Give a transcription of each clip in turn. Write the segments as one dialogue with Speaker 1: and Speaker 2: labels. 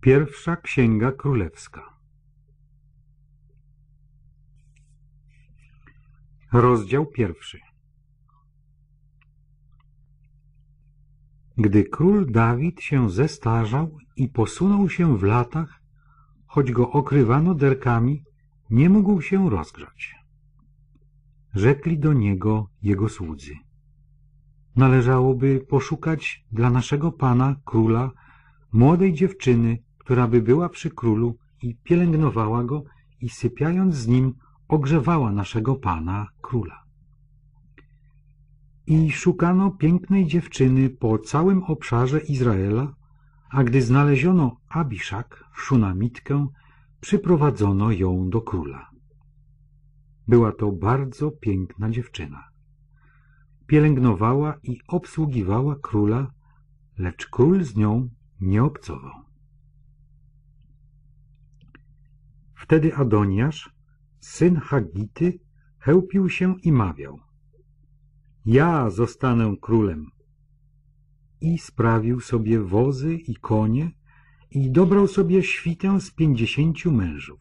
Speaker 1: Pierwsza Księga Królewska Rozdział pierwszy Gdy król Dawid się zestarzał i posunął się w latach, choć go okrywano derkami, nie mógł się rozgrzać. Rzekli do niego jego słudzy. Należałoby poszukać dla naszego pana, króla, młodej dziewczyny, która by była przy królu i pielęgnowała go i sypiając z nim ogrzewała naszego pana, króla. I szukano pięknej dziewczyny po całym obszarze Izraela, a gdy znaleziono Abiszak, szunamitkę, przyprowadzono ją do króla. Była to bardzo piękna dziewczyna. Pielęgnowała i obsługiwała króla, lecz król z nią nie obcował. Wtedy Adoniasz, syn Hagity, chełpił się i mawiał. Ja zostanę królem. I sprawił sobie wozy i konie i dobrał sobie świtę z pięćdziesięciu mężów.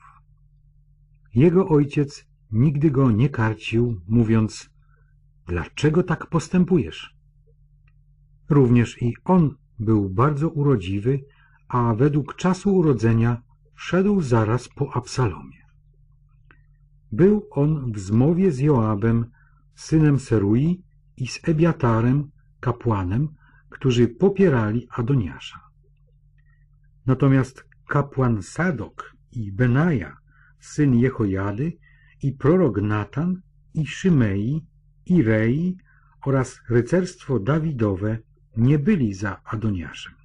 Speaker 1: Jego ojciec nigdy go nie karcił, mówiąc, dlaczego tak postępujesz? Również i on był bardzo urodziwy, a według czasu urodzenia szedł zaraz po Absalomie. Był on w zmowie z Joabem, synem Serui i z Ebiatarem, kapłanem, którzy popierali Adoniasza. Natomiast kapłan Sadok i Benaja, syn Jehojady, i prorok Natan, i Szymei, i Rei oraz rycerstwo Dawidowe nie byli za Adoniaszem.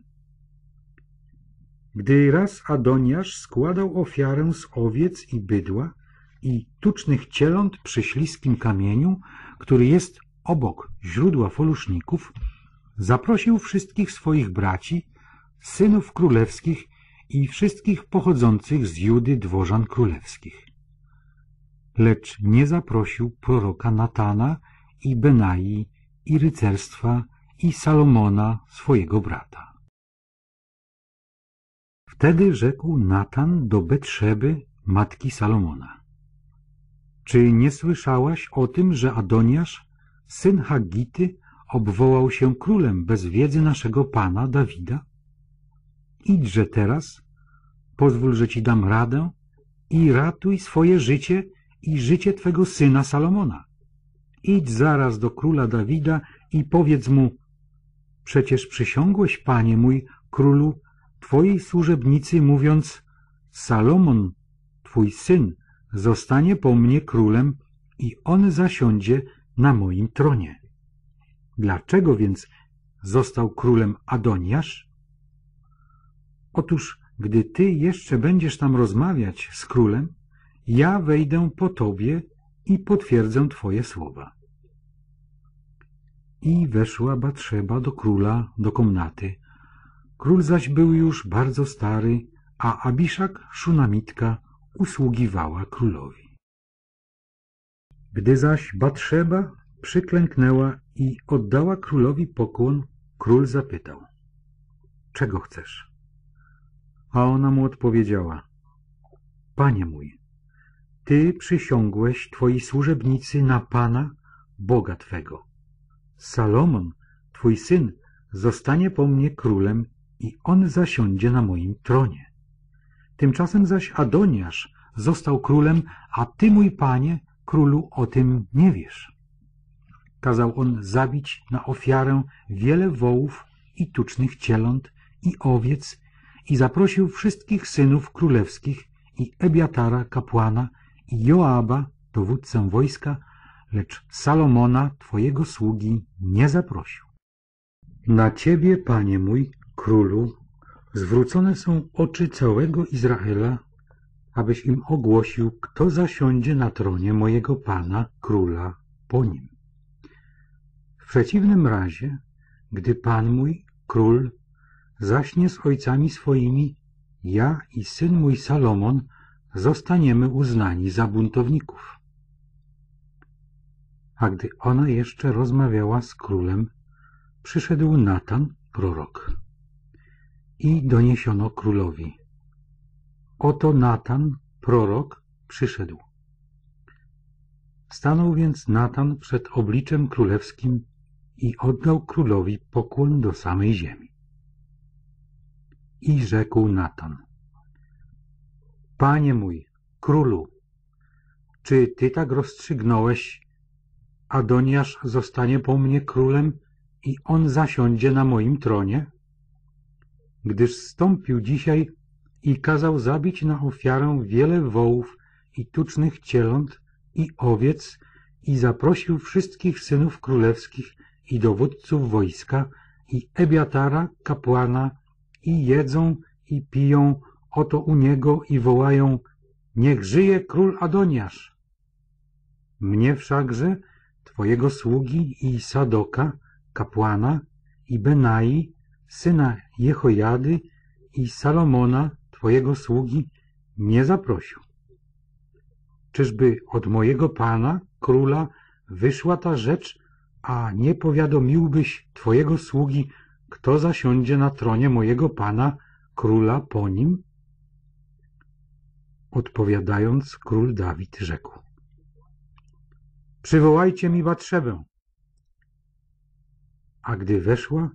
Speaker 1: Gdy raz Adoniasz składał ofiarę z owiec i bydła i tucznych cieląt przy śliskim kamieniu, który jest obok źródła foluszników, zaprosił wszystkich swoich braci, synów królewskich i wszystkich pochodzących z Judy dworzan królewskich. Lecz nie zaprosił proroka Natana i Benai i rycerstwa i Salomona, swojego brata. Wtedy rzekł Natan do Betrzeby, matki Salomona. Czy nie słyszałaś o tym, że Adoniasz, syn Hagity, obwołał się królem bez wiedzy naszego pana Dawida? Idźże teraz, pozwól, że ci dam radę i ratuj swoje życie i życie twego syna Salomona. Idź zaraz do króla Dawida i powiedz mu, przecież przysiągłeś, panie mój, królu, twojej służebnicy, mówiąc, Salomon, twój syn, zostanie po mnie królem i on zasiądzie na moim tronie. Dlaczego więc został królem Adoniasz? Otóż, gdy ty jeszcze będziesz tam rozmawiać z królem, ja wejdę po tobie i potwierdzę twoje słowa. I weszła Batrzeba do króla, do komnaty. Król zaś był już bardzo stary, a Abiszak, szunamitka, usługiwała królowi. Gdy zaś Batrzeba przyklęknęła i oddała królowi pokłon, król zapytał, czego chcesz? A ona mu odpowiedziała, panie mój, ty przysiągłeś twoi służebnicy na Pana, Boga Twego. Salomon, twój syn, zostanie po mnie królem i on zasiądzie na moim tronie. Tymczasem zaś Adoniasz został królem, a ty, mój panie, królu, o tym nie wiesz. Kazał on zabić na ofiarę wiele wołów i tucznych cieląt i owiec i zaprosił wszystkich synów królewskich i Ebiatara, kapłana, i Joaba, dowódcę wojska, lecz Salomona, twojego sługi, nie zaprosił. Na ciebie, panie mój, królu, zwrócone są oczy całego Izraela, abyś im ogłosił, kto zasiądzie na tronie mojego pana, króla, po nim. W przeciwnym razie, gdy pan mój, król, zaśnie z ojcami swoimi, ja i syn mój Salomon zostaniemy uznani za buntowników. A gdy ona jeszcze rozmawiała z królem, przyszedł Natan, prorok. I doniesiono królowi. oto Natan, prorok, przyszedł. Stanął więc Natan przed obliczem królewskim i oddał królowi pokłon do samej ziemi. I rzekł Natan, Panie mój, królu, czy ty tak rozstrzygnąłeś, Adoniasz zostanie po mnie królem i on zasiądzie na moim tronie? Gdyż stąpił dzisiaj i kazał zabić na ofiarę wiele wołów i tucznych cieląt i owiec i zaprosił wszystkich synów królewskich i dowódców wojska i Ebiatara, kapłana i jedzą i piją oto u niego i wołają Niech żyje król Adoniasz! Mnie wszakże, twojego sługi i Sadoka, kapłana i Benai, syna Jehojady i Salomona, twojego sługi, nie zaprosił. Czyżby od mojego pana, króla, wyszła ta rzecz, a nie powiadomiłbyś twojego sługi, kto zasiądzie na tronie mojego pana, króla po nim? Odpowiadając, król Dawid rzekł. Przywołajcie mi Batrzebę. A gdy weszła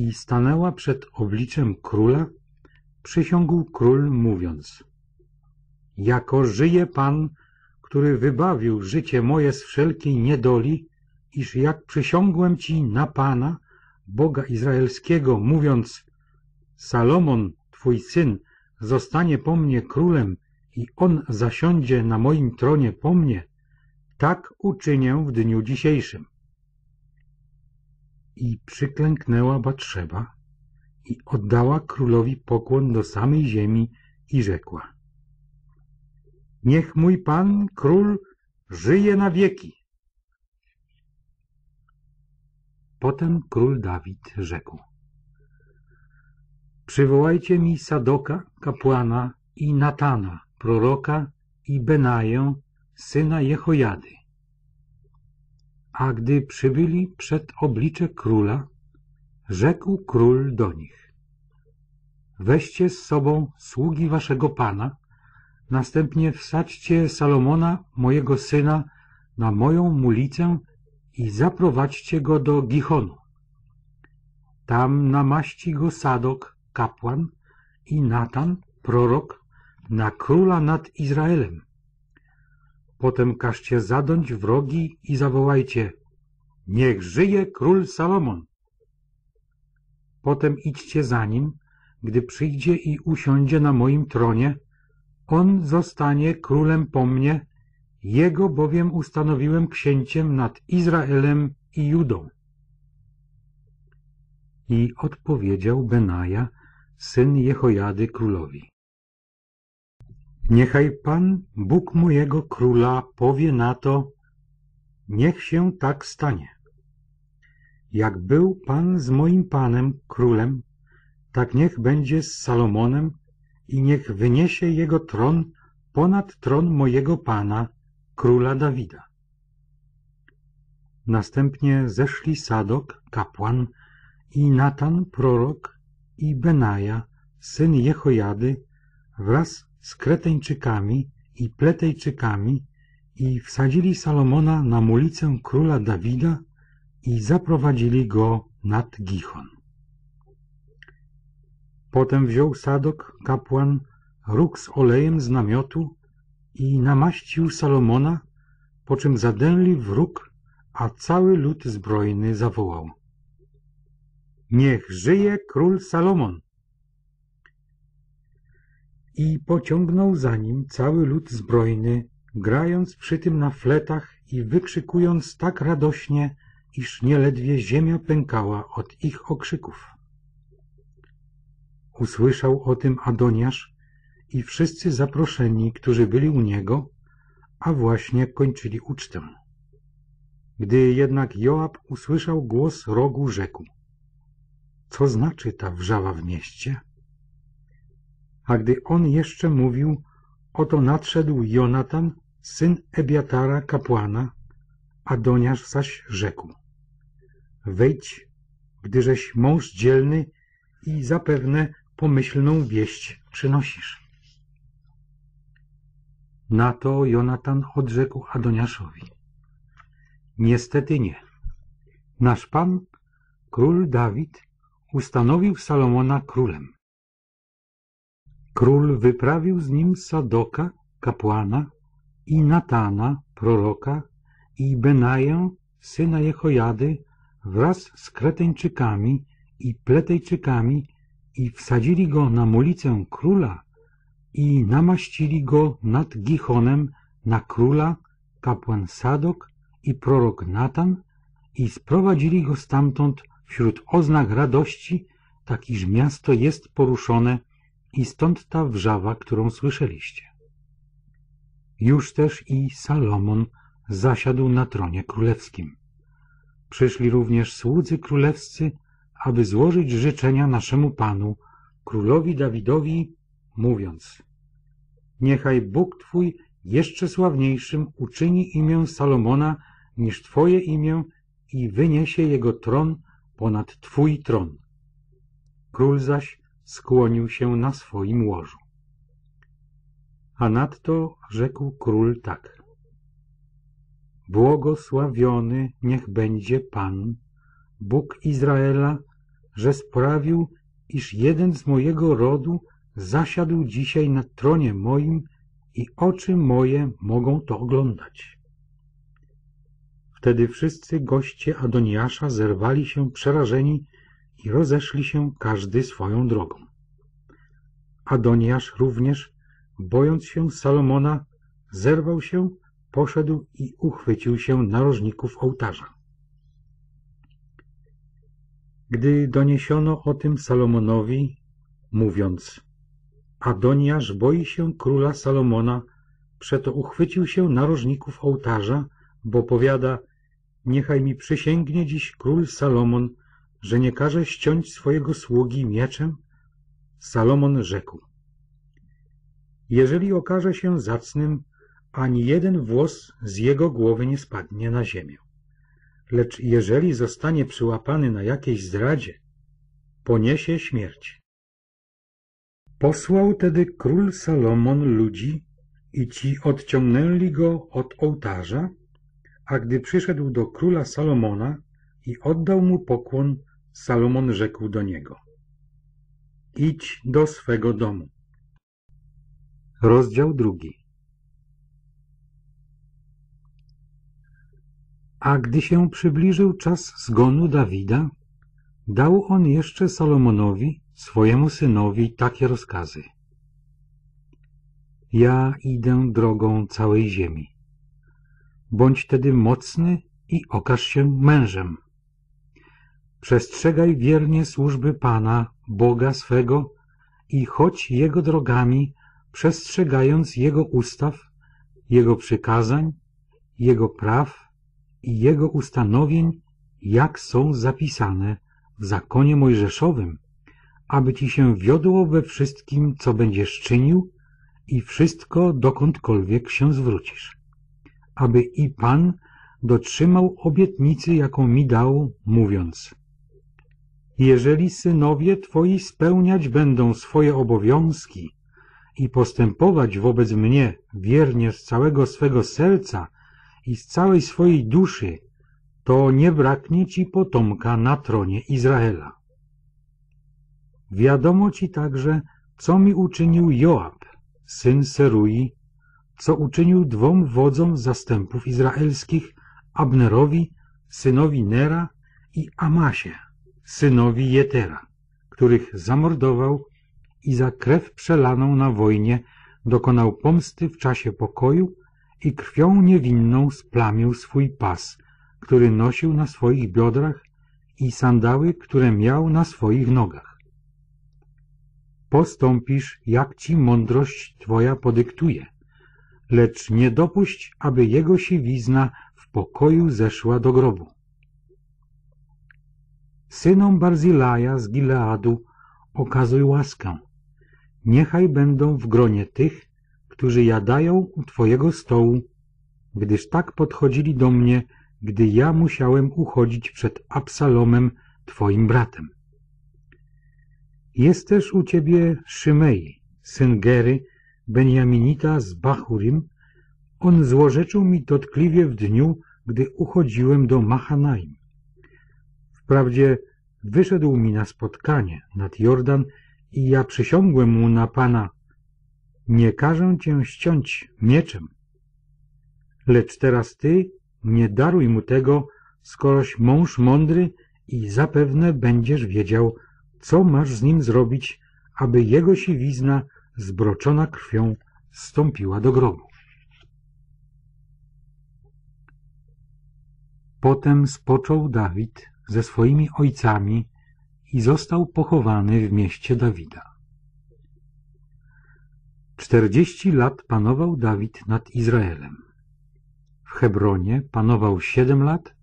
Speaker 1: i stanęła przed obliczem króla, przysiągł król mówiąc Jako żyje Pan, który wybawił życie moje z wszelkiej niedoli, iż jak przysiągłem Ci na Pana, Boga Izraelskiego, mówiąc Salomon, Twój syn, zostanie po mnie królem i on zasiądzie na moim tronie po mnie, tak uczynię w dniu dzisiejszym. I przyklęknęła Batrzeba i oddała królowi pokłon do samej ziemi i rzekła Niech mój pan, król, żyje na wieki. Potem król Dawid rzekł Przywołajcie mi Sadoka, kapłana i Natana, proroka i Benaję, syna Jehojady. A gdy przybyli przed oblicze króla, rzekł król do nich Weźcie z sobą sługi waszego pana, następnie wsadźcie Salomona, mojego syna, na moją mulicę i zaprowadźcie go do Gichonu. Tam namaści go Sadok, kapłan, i Natan, prorok, na króla nad Izraelem. Potem każcie zadąć wrogi i zawołajcie Niech żyje król Salomon! Potem idźcie za nim, gdy przyjdzie i usiądzie na moim tronie, on zostanie królem po mnie, jego bowiem ustanowiłem księciem nad Izraelem i Judą. I odpowiedział Benaja, syn Jehojady królowi. Niechaj Pan, Bóg mojego króla, powie na to, niech się tak stanie. Jak był Pan z moim Panem, królem, tak niech będzie z Salomonem i niech wyniesie jego tron ponad tron mojego Pana, króla Dawida. Następnie zeszli Sadok, kapłan, i Natan, prorok, i Benaja, syn Jehojady, wraz z Kreteńczykami i Pletejczykami i wsadzili Salomona na mulicę króla Dawida i zaprowadzili go nad Gichon. Potem wziął Sadok, kapłan, róg z olejem z namiotu i namaścił Salomona, po czym zadęli wróg, a cały lud zbrojny zawołał. Niech żyje król Salomon! I pociągnął za nim cały lud zbrojny, grając przy tym na fletach i wykrzykując tak radośnie, iż nieledwie ziemia pękała od ich okrzyków. Usłyszał o tym Adoniasz i wszyscy zaproszeni, którzy byli u niego, a właśnie kończyli ucztę. Gdy jednak Joab usłyszał głos rogu, rzekł Co znaczy ta wrzawa w mieście? A gdy on jeszcze mówił, oto nadszedł Jonatan, syn Ebiatara, kapłana, Adoniasz zaś rzekł Wejdź, gdyżeś mąż dzielny i zapewne pomyślną wieść przynosisz. Na to Jonatan odrzekł Adoniaszowi. Niestety nie. Nasz Pan, król Dawid, ustanowił Salomona królem. Król wyprawił z nim Sadoka, kapłana, i Natana, proroka, i Benaję, syna Jehojady, wraz z Kreteńczykami i Pletejczykami i wsadzili go na mulicę króla i namaścili go nad Gichonem na króla kapłan Sadok i prorok Natan i sprowadzili go stamtąd wśród oznak radości, tak iż miasto jest poruszone i stąd ta wrzawa, którą słyszeliście. Już też i Salomon zasiadł na tronie królewskim. Przyszli również słudzy królewscy, aby złożyć życzenia naszemu Panu, królowi Dawidowi, mówiąc Niechaj Bóg Twój jeszcze sławniejszym uczyni imię Salomona niż Twoje imię i wyniesie jego tron ponad Twój tron. Król zaś skłonił się na swoim łożu. A nadto rzekł król tak. Błogosławiony niech będzie Pan, Bóg Izraela, że sprawił, iż jeden z mojego rodu zasiadł dzisiaj na tronie moim i oczy moje mogą to oglądać. Wtedy wszyscy goście Adoniasza zerwali się przerażeni i rozeszli się każdy swoją drogą. Adoniasz również, bojąc się Salomona, zerwał się, poszedł i uchwycił się narożników ołtarza. Gdy doniesiono o tym Salomonowi, mówiąc Adoniasz boi się króla Salomona, przeto uchwycił się narożników ołtarza, bo powiada Niechaj mi przysięgnie dziś król Salomon, że nie każe ściąć swojego sługi mieczem? Salomon rzekł Jeżeli okaże się zacnym, ani jeden włos z jego głowy nie spadnie na ziemię. Lecz jeżeli zostanie przyłapany na jakiejś zdradzie, poniesie śmierć. Posłał tedy król Salomon ludzi i ci odciągnęli go od ołtarza, a gdy przyszedł do króla Salomona i oddał mu pokłon, Salomon rzekł do niego Idź do swego domu. Rozdział drugi A gdy się przybliżył czas zgonu Dawida, dał on jeszcze Salomonowi, swojemu synowi, takie rozkazy. Ja idę drogą całej ziemi. Bądź tedy mocny i okaż się mężem. Przestrzegaj wiernie służby Pana, Boga swego i chodź Jego drogami, przestrzegając Jego ustaw, Jego przykazań, Jego praw i Jego ustanowień, jak są zapisane w zakonie mojżeszowym, aby Ci się wiodło we wszystkim, co będziesz czynił i wszystko, dokądkolwiek się zwrócisz. Aby i Pan dotrzymał obietnicy, jaką mi dał, mówiąc Jeżeli synowie Twoi spełniać będą swoje obowiązki i postępować wobec mnie wiernie z całego swego serca i z całej swojej duszy, to nie braknie ci potomka na tronie Izraela. Wiadomo ci także, co mi uczynił Joab, syn Serui, co uczynił dwom wodzom zastępów izraelskich, Abnerowi, synowi Nera i Amasie, synowi Jetera, których zamordował i za krew przelaną na wojnie dokonał pomsty w czasie pokoju i krwią niewinną splamił swój pas, który nosił na swoich biodrach i sandały, które miał na swoich nogach. Postąpisz, jak ci mądrość twoja podyktuje, lecz nie dopuść, aby jego siwizna w pokoju zeszła do grobu. Synom Barzilaja z Gileadu okazuj łaskę. Niechaj będą w gronie tych, którzy jadają u Twojego stołu, gdyż tak podchodzili do mnie, gdy ja musiałem uchodzić przed Absalomem, Twoim bratem. Jest też u Ciebie Szymei, syn Gery, Benjaminita z Bachurim, On złorzeczył mi dotkliwie w dniu, gdy uchodziłem do Mahanaim. Wprawdzie wyszedł mi na spotkanie nad Jordan i ja przysiągłem mu na Pana, nie każę cię ściąć mieczem, lecz teraz ty nie daruj mu tego, skoroś mąż mądry i zapewne będziesz wiedział, co masz z nim zrobić, aby jego siwizna zbroczona krwią stąpiła do grobu. Potem spoczął Dawid ze swoimi ojcami i został pochowany w mieście Dawida. Czterdzieści lat panował Dawid nad Izraelem. W Hebronie panował siedem lat,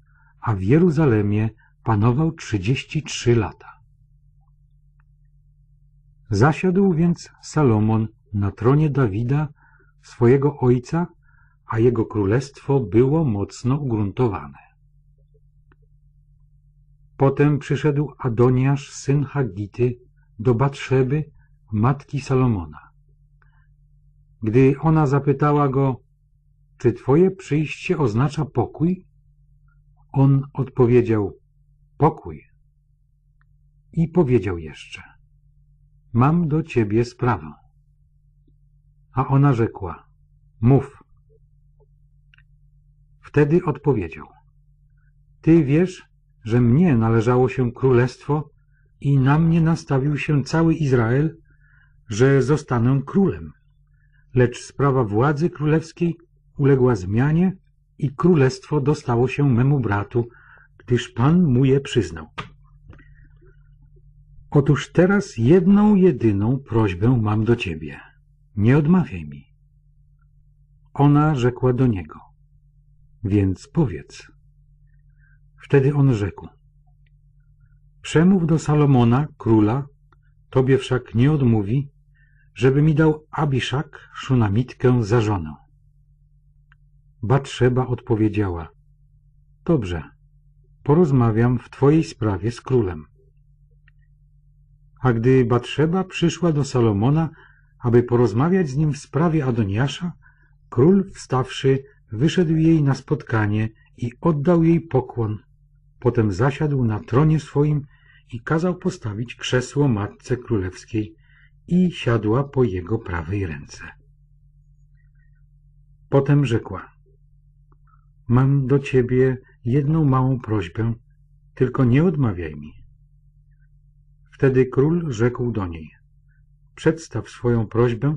Speaker 1: a w Jeruzalemie panował trzydzieści trzy lata. Zasiadł więc Salomon na tronie Dawida, swojego ojca, a jego królestwo było mocno ugruntowane. Potem przyszedł Adoniasz, syn Hagity, do Batrzeby, matki Salomona. Gdy ona zapytała go, czy twoje przyjście oznacza pokój? On odpowiedział, pokój. I powiedział jeszcze, mam do ciebie sprawę. A ona rzekła, mów. Wtedy odpowiedział, ty wiesz, że mnie należało się królestwo i na mnie nastawił się cały Izrael, że zostanę królem. Lecz sprawa władzy królewskiej uległa zmianie i królestwo dostało się memu bratu, gdyż Pan mu je przyznał. Otóż teraz jedną, jedyną prośbę mam do ciebie. Nie odmawiaj mi. Ona rzekła do niego. Więc powiedz. Wtedy on rzekł. Przemów do Salomona, króla, tobie wszak nie odmówi, żeby mi dał Abiszak, szunamitkę, za żonę. Batrzeba odpowiedziała. Dobrze, porozmawiam w twojej sprawie z królem. A gdy Batrzeba przyszła do Salomona, aby porozmawiać z nim w sprawie Adoniasza, król wstawszy wyszedł jej na spotkanie i oddał jej pokłon. Potem zasiadł na tronie swoim i kazał postawić krzesło matce królewskiej i siadła po jego prawej ręce. Potem rzekła, mam do ciebie jedną małą prośbę, tylko nie odmawiaj mi. Wtedy król rzekł do niej, przedstaw swoją prośbę,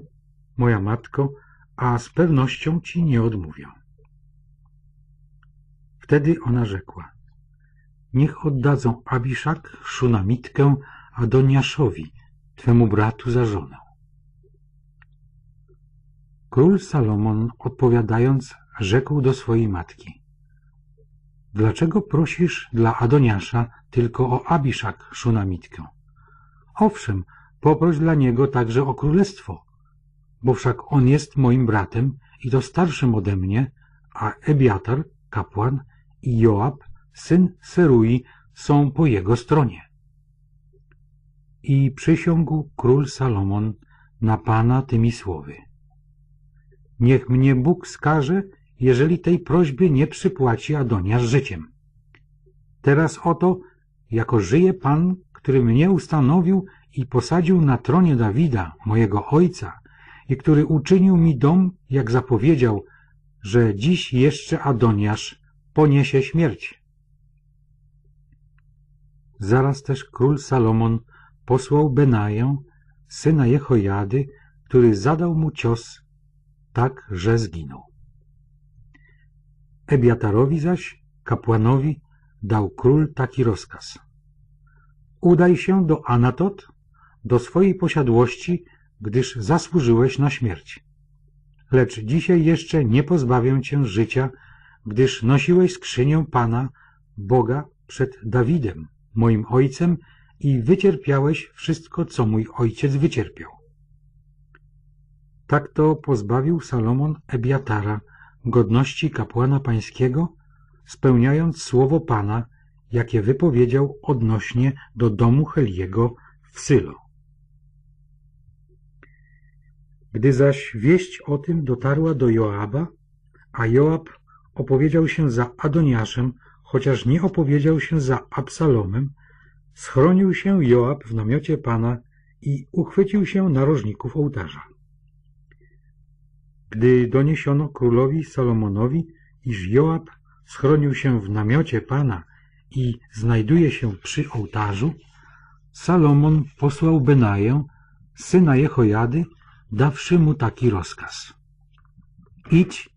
Speaker 1: moja matko, a z pewnością ci nie odmówię. Wtedy ona rzekła, niech oddadzą Abiszak, Szunamitkę, Adoniaszowi, twemu bratu za żonę. Król Salomon odpowiadając rzekł do swojej matki Dlaczego prosisz dla Adoniasza tylko o Abiszak, Szunamitkę? Owszem, poproś dla niego także o królestwo, bo wszak on jest moim bratem i to starszym ode mnie, a Ebiatar, kapłan i Joab, syn Serui, są po jego stronie. I przysiągł król Salomon na Pana tymi słowy. Niech mnie Bóg skaże, jeżeli tej prośby nie przypłaci Adoniasz życiem. Teraz oto, jako żyje Pan, który mnie ustanowił i posadził na tronie Dawida, mojego ojca, i który uczynił mi dom, jak zapowiedział, że dziś jeszcze Adoniasz poniesie śmierć. Zaraz też król Salomon posłał Benaję, syna Jehojady, który zadał mu cios, tak, że zginął. Ebiatarowi zaś, kapłanowi, dał król taki rozkaz. Udaj się do Anatot, do swojej posiadłości, gdyż zasłużyłeś na śmierć. Lecz dzisiaj jeszcze nie pozbawię cię życia, gdyż nosiłeś skrzynię Pana, Boga, przed Dawidem, moim ojcem, i wycierpiałeś wszystko, co mój ojciec wycierpiał. Tak to pozbawił Salomon Ebiatara godności kapłana pańskiego, spełniając słowo Pana, jakie wypowiedział odnośnie do domu Heliego w Sylo. Gdy zaś wieść o tym dotarła do Joaba, a Joab opowiedział się za Adoniaszem, chociaż nie opowiedział się za Absalomem, schronił się Joab w namiocie Pana i uchwycił się narożników ołtarza. Gdy doniesiono królowi Salomonowi, iż Joab schronił się w namiocie Pana i znajduje się przy ołtarzu, Salomon posłał Benaję, syna Jehojady, dawszy mu taki rozkaz. Idź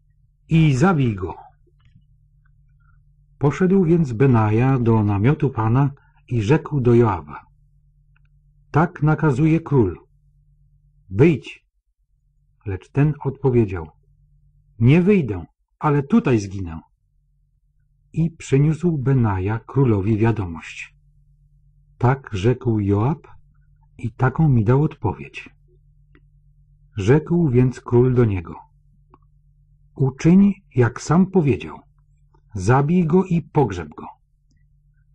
Speaker 1: i zabij go. Poszedł więc Benaja do namiotu Pana i rzekł do Joaba. Tak nakazuje król. Wyjdź. Lecz ten odpowiedział. Nie wyjdę, ale tutaj zginę. I przyniósł Benaja królowi wiadomość. Tak rzekł Joab i taką mi dał odpowiedź. Rzekł więc król do niego. Uczyń, jak sam powiedział. Zabij go i pogrzeb go.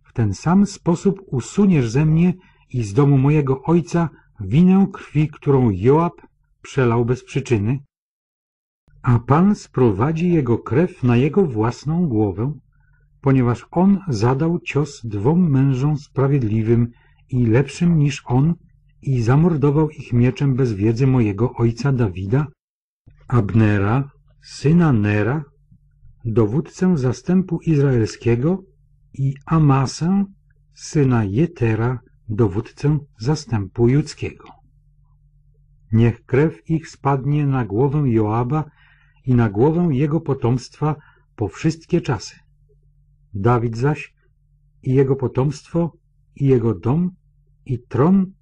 Speaker 1: W ten sam sposób usuniesz ze mnie i z domu mojego ojca winę krwi, którą Joab przelał bez przyczyny, a Pan sprowadzi jego krew na jego własną głowę, ponieważ on zadał cios dwom mężom sprawiedliwym i lepszym niż on i zamordował ich mieczem bez wiedzy mojego ojca Dawida, Abnera, syna Nera, dowódcę zastępu izraelskiego i Amasę, syna Jetera, dowódcę zastępu judzkiego. Niech krew ich spadnie na głowę Joaba i na głowę jego potomstwa po wszystkie czasy. Dawid zaś i jego potomstwo i jego dom i tron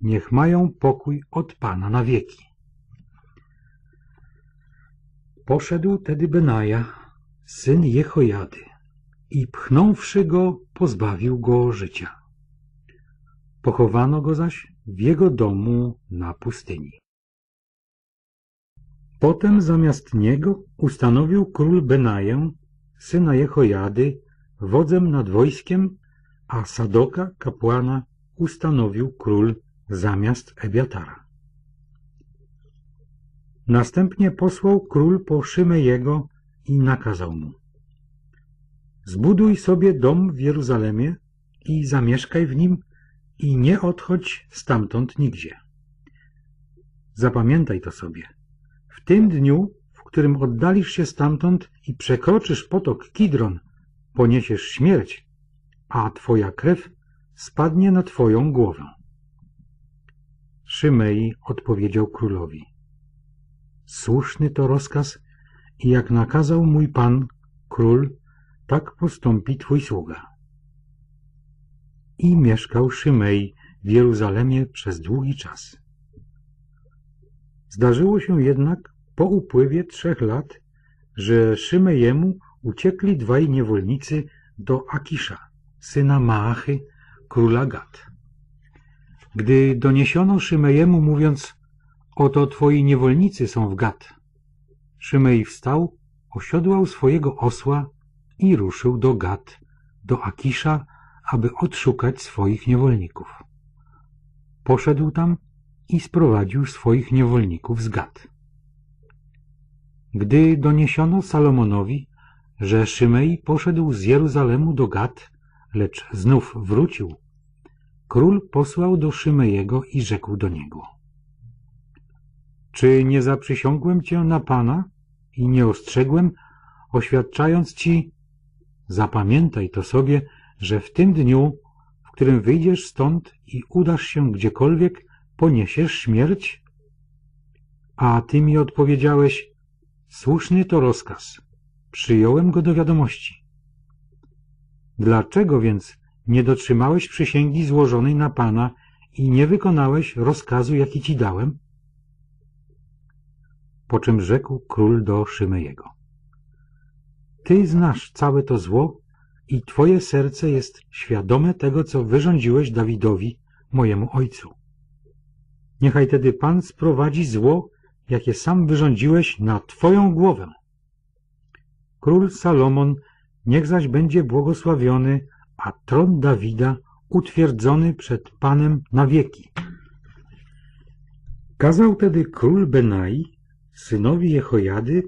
Speaker 1: niech mają pokój od Pana na wieki. Poszedł tedy Benaja, syn Jehojady, i pchnąwszy go, pozbawił go życia. Pochowano go zaś w jego domu na pustyni. Potem zamiast niego ustanowił król Benaję, syna Jehojady, wodzem nad wojskiem, a Sadoka, kapłana, ustanowił król zamiast Ebiatara. Następnie posłał król po Szymejego i nakazał mu Zbuduj sobie dom w Jeruzalemie i zamieszkaj w nim i nie odchodź stamtąd nigdzie. Zapamiętaj to sobie. W tym dniu, w którym oddalisz się stamtąd i przekroczysz potok Kidron, poniesiesz śmierć, a twoja krew spadnie na twoją głowę. Szymei odpowiedział królowi. Słuszny to rozkaz i jak nakazał mój pan, król, tak postąpi twój sługa. I mieszkał Szymei w Jeruzalemie przez długi czas. Zdarzyło się jednak po upływie trzech lat, że Szymejemu uciekli dwaj niewolnicy do Akisza, syna Maachy, króla Gad. Gdy doniesiono Szymejemu, mówiąc, oto twoi niewolnicy są w Gad, Szymej wstał, osiodłał swojego osła i ruszył do Gad, do Akisza, aby odszukać swoich niewolników. Poszedł tam i sprowadził swoich niewolników z Gad. Gdy doniesiono Salomonowi, że Szymei poszedł z Jeruzalemu do Gad, lecz znów wrócił, król posłał do Szymejego i rzekł do niego Czy nie zaprzysiągłem cię na Pana i nie ostrzegłem, oświadczając ci Zapamiętaj to sobie, że w tym dniu, w którym wyjdziesz stąd i udasz się gdziekolwiek, poniesiesz śmierć? A ty mi odpowiedziałeś, słuszny to rozkaz, przyjąłem go do wiadomości. Dlaczego więc nie dotrzymałeś przysięgi złożonej na Pana i nie wykonałeś rozkazu, jaki ci dałem? Po czym rzekł król do Szymejego. Ty znasz całe to zło i Twoje serce jest świadome tego, co wyrządziłeś Dawidowi, mojemu ojcu. Niechaj tedy Pan sprowadzi zło, jakie sam wyrządziłeś na Twoją głowę. Król Salomon niech zaś będzie błogosławiony, a tron Dawida utwierdzony przed Panem na wieki. Kazał tedy król Benai, synowi Jehojady,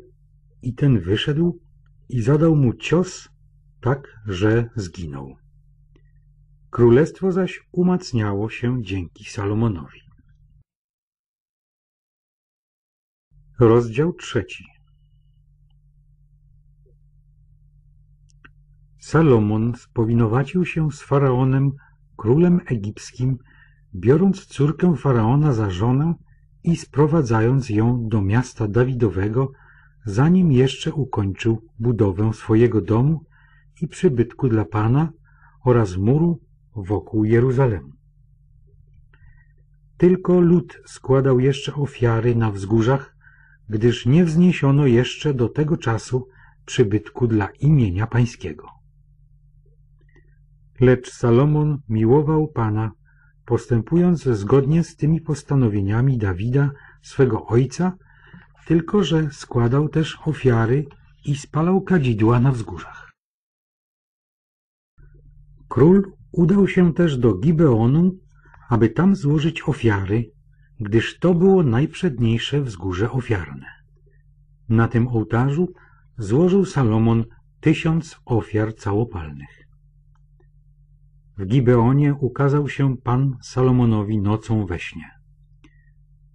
Speaker 1: i ten wyszedł i zadał mu cios tak, że zginął. Królestwo zaś umacniało się dzięki Salomonowi. Rozdział trzeci Salomon spowinowacił się z faraonem, królem egipskim, biorąc córkę faraona za żonę i sprowadzając ją do miasta Dawidowego, zanim jeszcze ukończył budowę swojego domu i przybytku dla Pana oraz muru wokół Jeruzalemu. Tylko lud składał jeszcze ofiary na wzgórzach, gdyż nie wzniesiono jeszcze do tego czasu przybytku dla imienia Pańskiego. Lecz Salomon miłował Pana, postępując zgodnie z tymi postanowieniami Dawida, swego ojca, tylko że składał też ofiary i spalał kadzidła na wzgórzach. Król udał się też do Gibeonu, aby tam złożyć ofiary, gdyż to było najprzedniejsze wzgórze ofiarne. Na tym ołtarzu złożył Salomon tysiąc ofiar całopalnych. W Gibeonie ukazał się Pan Salomonowi nocą we śnie.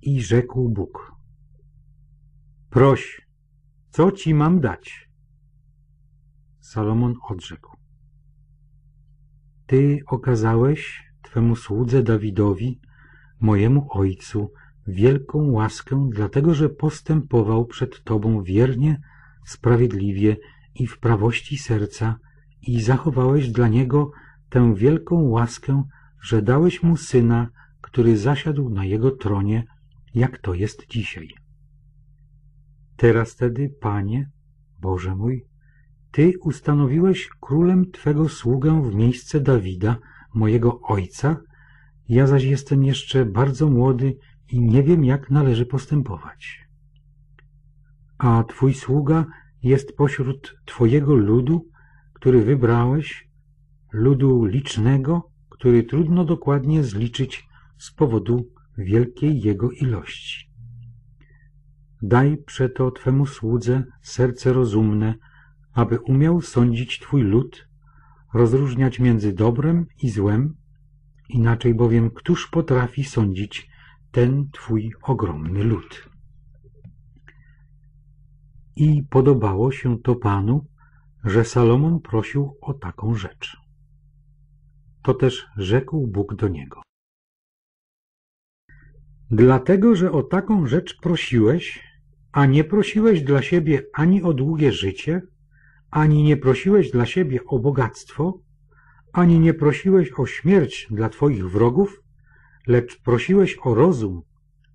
Speaker 1: I rzekł Bóg. Proś, co ci mam dać? Salomon odrzekł. Ty okazałeś Twemu słudze Dawidowi, mojemu ojcu, wielką łaskę, dlatego że postępował przed Tobą wiernie, sprawiedliwie i w prawości serca i zachowałeś dla niego tę wielką łaskę, że dałeś mu syna, który zasiadł na jego tronie, jak to jest dzisiaj. Teraz tedy, Panie, Boże mój, Ty ustanowiłeś królem Twego sługę w miejsce Dawida, mojego ojca, ja zaś jestem jeszcze bardzo młody i nie wiem, jak należy postępować. A Twój sługa jest pośród Twojego ludu, który wybrałeś ludu licznego, który trudno dokładnie zliczyć z powodu wielkiej jego ilości. Daj przeto Twemu słudze serce rozumne, aby umiał sądzić Twój lud, rozróżniać między dobrem i złem, inaczej bowiem któż potrafi sądzić ten Twój ogromny lud? I podobało się to Panu, że Salomon prosił o taką rzecz. To też rzekł Bóg do niego. Dlatego, że o taką rzecz prosiłeś, a nie prosiłeś dla siebie ani o długie życie, ani nie prosiłeś dla siebie o bogactwo, ani nie prosiłeś o śmierć dla Twoich wrogów, lecz prosiłeś o rozum,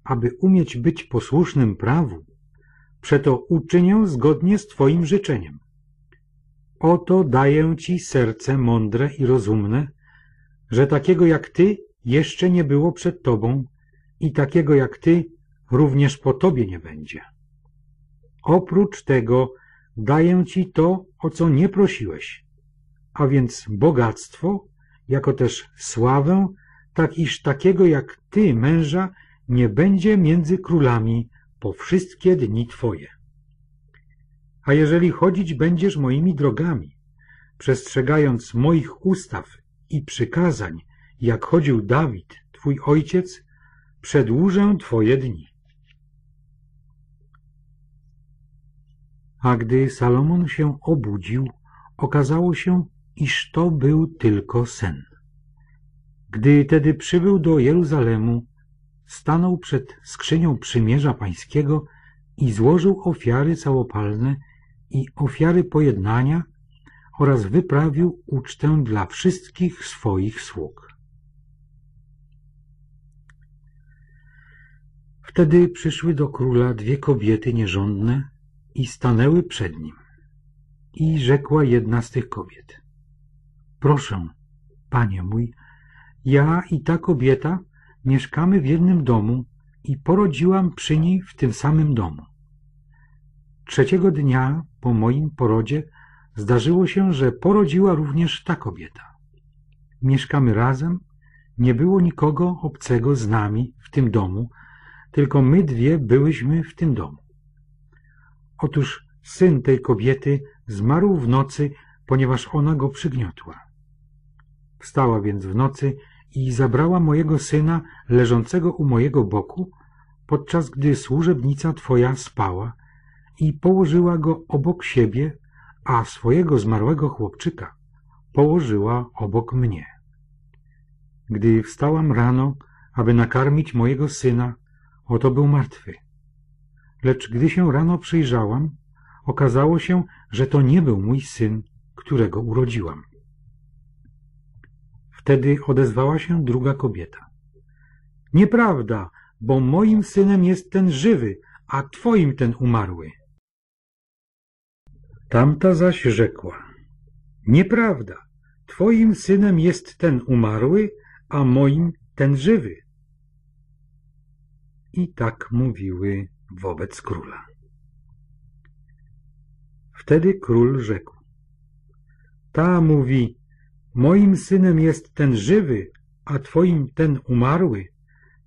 Speaker 1: aby umieć być posłusznym prawu, przeto uczynię zgodnie z Twoim życzeniem. Oto daję Ci serce mądre i rozumne, że takiego jak Ty jeszcze nie było przed Tobą i takiego jak Ty również po Tobie nie będzie. Oprócz tego daję Ci to, o co nie prosiłeś, a więc bogactwo, jako też sławę, tak iż takiego jak Ty, męża, nie będzie między królami po wszystkie dni Twoje. A jeżeli chodzić będziesz moimi drogami, przestrzegając moich ustaw i przykazań, jak chodził Dawid, twój ojciec, przedłużę twoje dni. A gdy Salomon się obudził, okazało się, iż to był tylko sen. Gdy tedy przybył do Jeruzalemu, stanął przed skrzynią przymierza pańskiego i złożył ofiary całopalne i ofiary pojednania oraz wyprawił ucztę dla wszystkich swoich sług. Wtedy przyszły do króla dwie kobiety nierządne i stanęły przed nim. I rzekła jedna z tych kobiet. Proszę, panie mój, ja i ta kobieta mieszkamy w jednym domu i porodziłam przy niej w tym samym domu. Trzeciego dnia po moim porodzie Zdarzyło się, że porodziła również ta kobieta. Mieszkamy razem, nie było nikogo obcego z nami w tym domu, tylko my dwie byłyśmy w tym domu. Otóż syn tej kobiety, zmarł w nocy, ponieważ ona go przygniotła. Wstała więc w nocy i zabrała mojego syna leżącego u mojego boku, podczas gdy służebnica twoja spała i położyła go obok siebie, a swojego zmarłego chłopczyka położyła obok mnie. Gdy wstałam rano, aby nakarmić mojego syna, oto był martwy. Lecz gdy się rano przyjrzałam, okazało się, że to nie był mój syn, którego urodziłam. Wtedy odezwała się druga kobieta. Nieprawda, bo moim synem jest ten żywy, a twoim ten umarły. Tamta zaś rzekła. Nieprawda, twoim synem jest ten umarły, a moim ten żywy. I tak mówiły wobec króla. Wtedy król rzekł. Ta mówi, moim synem jest ten żywy, a twoim ten umarły.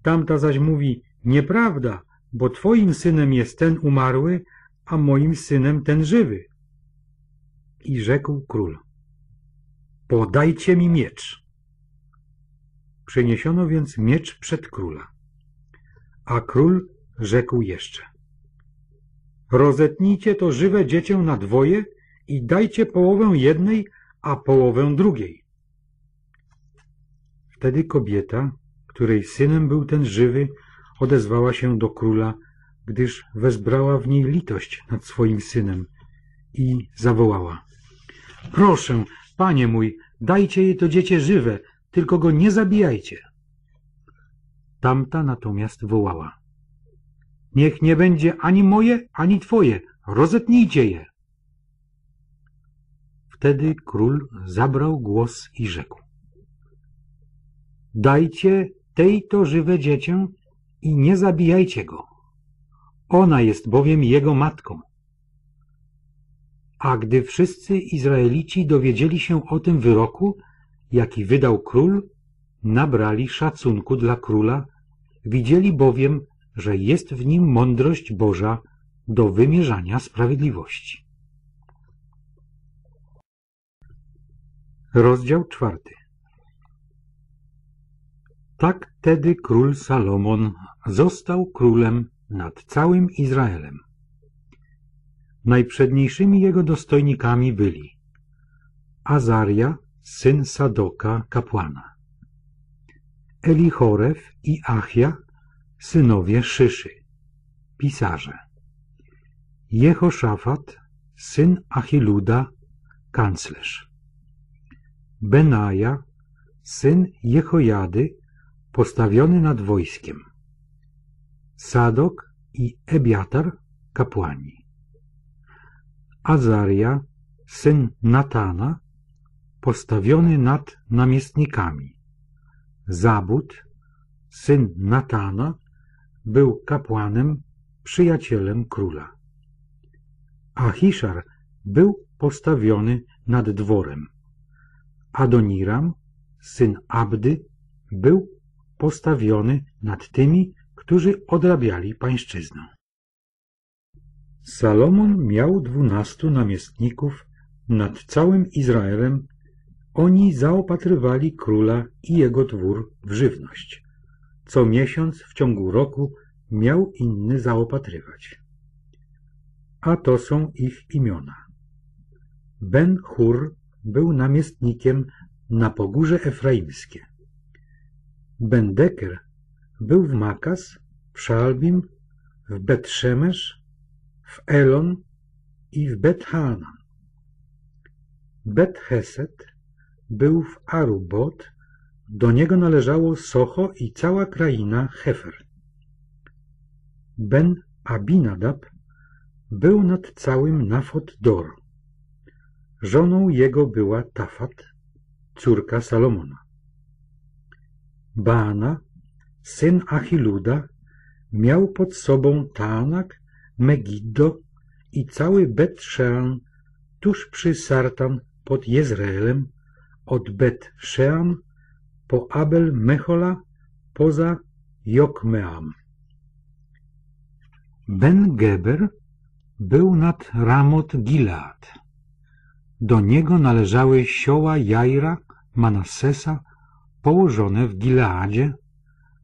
Speaker 1: Tamta zaś mówi, nieprawda, bo twoim synem jest ten umarły, a moim synem ten żywy. I rzekł król, podajcie mi miecz. Przyniesiono więc miecz przed króla. A król rzekł jeszcze, rozetnijcie to żywe dziecię na dwoje i dajcie połowę jednej, a połowę drugiej. Wtedy kobieta, której synem był ten żywy, odezwała się do króla, gdyż wezbrała w niej litość nad swoim synem i zawołała. Proszę, panie mój, dajcie jej to dziecię żywe, tylko go nie zabijajcie. Tamta natomiast wołała. Niech nie będzie ani moje, ani twoje, rozetnijcie je. Wtedy król zabrał głos i rzekł. Dajcie tej to żywe dziecię i nie zabijajcie go. Ona jest bowiem jego matką. A gdy wszyscy Izraelici dowiedzieli się o tym wyroku, jaki wydał król, nabrali szacunku dla króla, widzieli bowiem, że jest w nim mądrość Boża do wymierzania sprawiedliwości. Rozdział czwarty Tak tedy król Salomon został królem nad całym Izraelem. Najprzedniejszymi jego dostojnikami byli Azaria, syn Sadoka, kapłana, Elichorew i Achia, synowie Szyszy, pisarze, Jehoszafat, syn Achiluda, kanclerz, Benaja, syn Jehojady, postawiony nad wojskiem, Sadok i Ebiatar, kapłani, Azaria, syn Natana, postawiony nad namiestnikami, Zabud, syn Natana, był kapłanem, przyjacielem króla. Achiszar był postawiony nad dworem. Adoniram, syn Abdy, był postawiony nad tymi, którzy odrabiali pańszczyznę. Salomon miał dwunastu namiestników nad całym Izraelem. Oni zaopatrywali króla i jego dwór w żywność. Co miesiąc w ciągu roku miał inny zaopatrywać. A to są ich imiona. Ben-Hur był namiestnikiem na pogórze efraimskie. Ben-Deker był w Makas, w Szalbim, w Bet-Szemesz, w Elon i w Bet-Hanan. Bet-Heset był w Arubot, do niego należało Socho i cała kraina Hefer. Ben Abinadab był nad całym Nafot Dor. Żoną jego była Tafat, córka Salomona. Baana, syn Achiluda, miał pod sobą Tanak, Megiddo i cały Bet-Shean tuż przy Sartan pod Jezreelem, od Bet-Shean po Abel Mechola poza Jokmeam. Ben Geber był nad Ramot Gilead. Do niego należały sioła Jaira, Manassesa, położone w Gileadzie.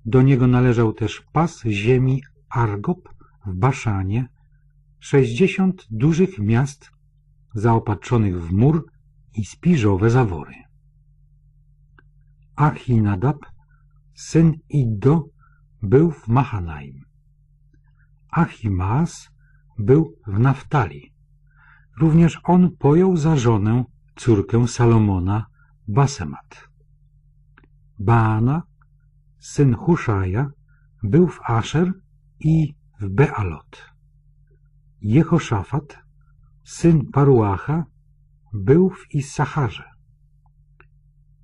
Speaker 1: Do niego należał też pas ziemi Argob w Baszanie, sześćdziesiąt dużych miast zaopatrzonych w mur i spiżowe zawory. Achinadab, syn Iddo, był w Mahanaim. Achimaas był w Naftali. Również on pojął za żonę córkę Salomona, Basemat. Baana, syn Huszaja, był w Asher i w Bealot. Jehoszafat, syn Paruacha, był w Issacharze.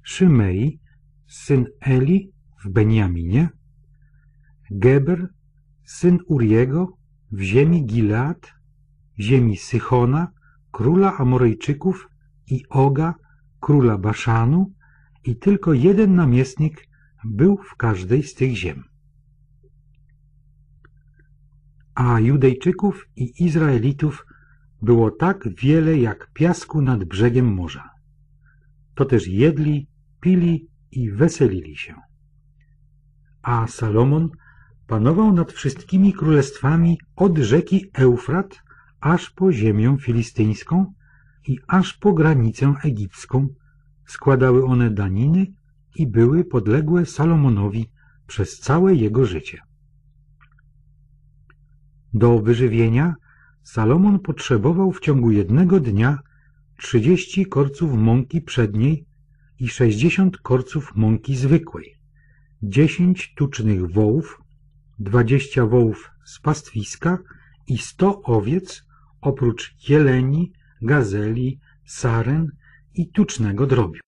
Speaker 1: Szymei, syn Eli w Beniaminie, Geber, syn Uriego w ziemi Gilead, ziemi Sychona, króla Amorejczyków i Oga, króla Baszanu i tylko jeden namiestnik był w każdej z tych ziem. A Judejczyków i Izraelitów było tak wiele jak piasku nad brzegiem morza. To też jedli, pili i weselili się. A Salomon panował nad wszystkimi królestwami od rzeki Eufrat aż po ziemię filistyńską i aż po granicę egipską. Składały one daniny i były podległe Salomonowi przez całe jego życie. Do wyżywienia Salomon potrzebował w ciągu jednego dnia trzydzieści korców mąki przedniej i sześćdziesiąt korców mąki zwykłej, dziesięć tucznych wołów, dwadzieścia wołów z pastwiska i sto owiec, oprócz jeleni, gazeli, saren i tucznego drobiu.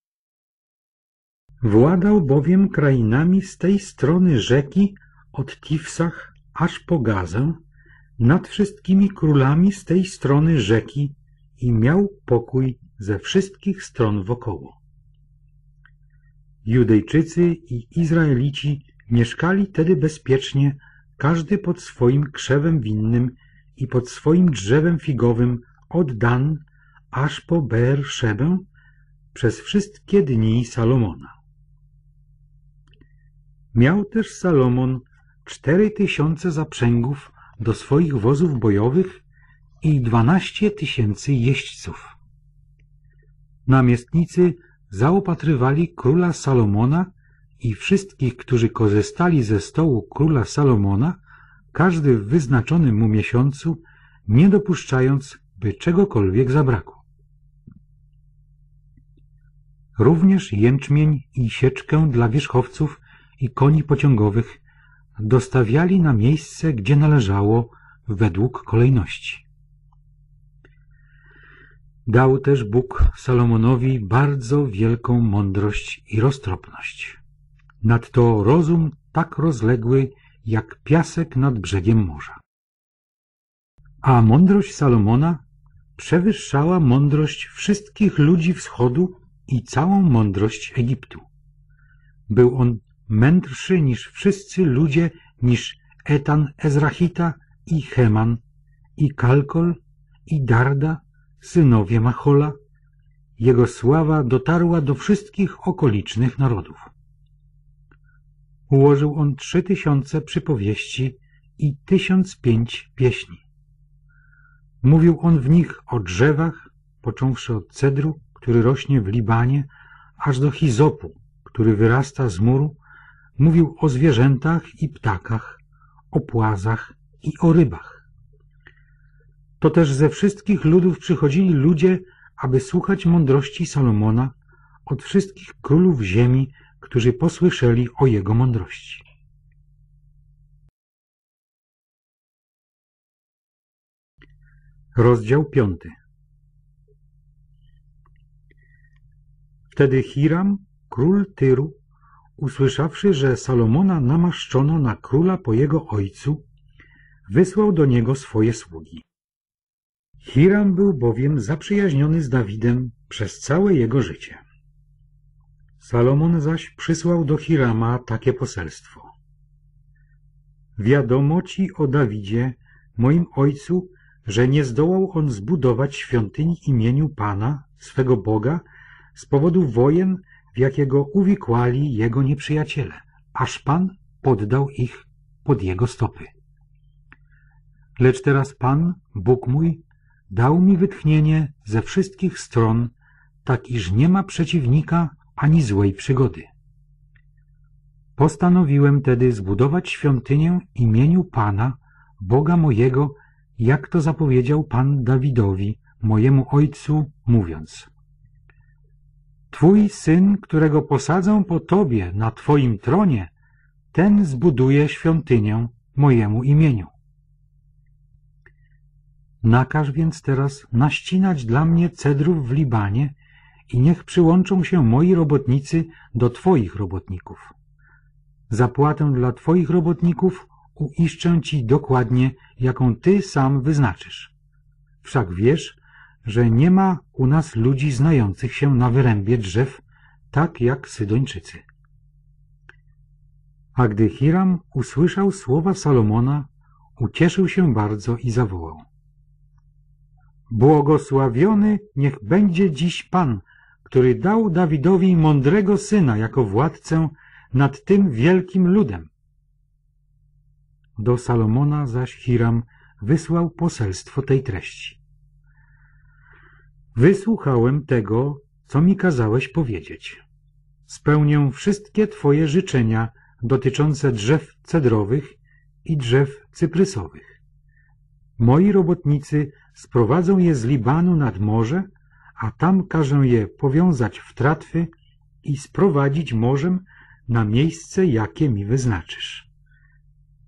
Speaker 1: Władał bowiem krainami z tej strony rzeki od Tifsach aż po Gazę, nad wszystkimi królami z tej strony rzeki i miał pokój ze wszystkich stron wokoło. Judejczycy i Izraelici mieszkali tedy bezpiecznie, każdy pod swoim krzewem winnym i pod swoim drzewem figowym od Dan aż po Beer-Szebę przez wszystkie dni Salomona. Miał też Salomon cztery tysiące zaprzęgów do swoich wozów bojowych i dwanaście tysięcy jeźdźców. Namiestnicy zaopatrywali króla Salomona i wszystkich, którzy korzystali ze stołu króla Salomona, każdy w wyznaczonym mu miesiącu, nie dopuszczając, by czegokolwiek zabrakło. Również jęczmień i sieczkę dla wierzchowców i koni pociągowych dostawiali na miejsce, gdzie należało, według kolejności. Dał też Bóg Salomonowi bardzo wielką mądrość i roztropność. Nadto rozum tak rozległy, jak piasek nad brzegiem morza. A mądrość Salomona przewyższała mądrość wszystkich ludzi wschodu i całą mądrość Egiptu. Był on mędrszy niż wszyscy ludzie, niż Etan Ezrachita i Heman, i Kalkol, i Darda, synowie Machola. Jego sława dotarła do wszystkich okolicznych narodów. Ułożył on trzy tysiące przypowieści i tysiąc pięć pieśni. Mówił on w nich o drzewach, począwszy od cedru, który rośnie w Libanie, aż do hizopu, który wyrasta z muru, Mówił o zwierzętach i ptakach, o płazach i o rybach. To też ze wszystkich ludów przychodzili ludzie, aby słuchać mądrości Salomona od wszystkich królów ziemi, którzy posłyszeli o jego mądrości. Rozdział piąty Wtedy Hiram, król Tyru, usłyszawszy, że Salomona namaszczono na króla po jego ojcu, wysłał do niego swoje sługi. Hiram był bowiem zaprzyjaźniony z Dawidem przez całe jego życie. Salomon zaś przysłał do Hirama takie poselstwo. Wiadomo ci o Dawidzie, moim ojcu, że nie zdołał on zbudować świątyni imieniu Pana, swego Boga, z powodu wojen, w jakiego uwikłali jego nieprzyjaciele, aż Pan poddał ich pod jego stopy. Lecz teraz Pan, Bóg mój, dał mi wytchnienie ze wszystkich stron, tak iż nie ma przeciwnika ani złej przygody. Postanowiłem tedy zbudować świątynię imieniu Pana, Boga mojego, jak to zapowiedział Pan Dawidowi, mojemu ojcu, mówiąc Twój syn, którego posadzę po Tobie na Twoim tronie, ten zbuduje świątynię mojemu imieniu. Nakaż więc teraz naścinać dla mnie cedrów w Libanie i niech przyłączą się moi robotnicy do Twoich robotników. Zapłatę dla Twoich robotników uiszczę Ci dokładnie, jaką Ty sam wyznaczysz. Wszak wiesz, że nie ma u nas ludzi znających się na wyrębie drzew, tak jak Sydończycy. A gdy Hiram usłyszał słowa Salomona, ucieszył się bardzo i zawołał. Błogosławiony niech będzie dziś Pan, który dał Dawidowi mądrego syna jako władcę nad tym wielkim ludem. Do Salomona zaś Hiram wysłał poselstwo tej treści. Wysłuchałem tego, co mi kazałeś powiedzieć. Spełnię wszystkie Twoje życzenia dotyczące drzew cedrowych i drzew cyprysowych. Moi robotnicy sprowadzą je z Libanu nad morze, a tam każę je powiązać w tratwy i sprowadzić morzem na miejsce, jakie mi wyznaczysz.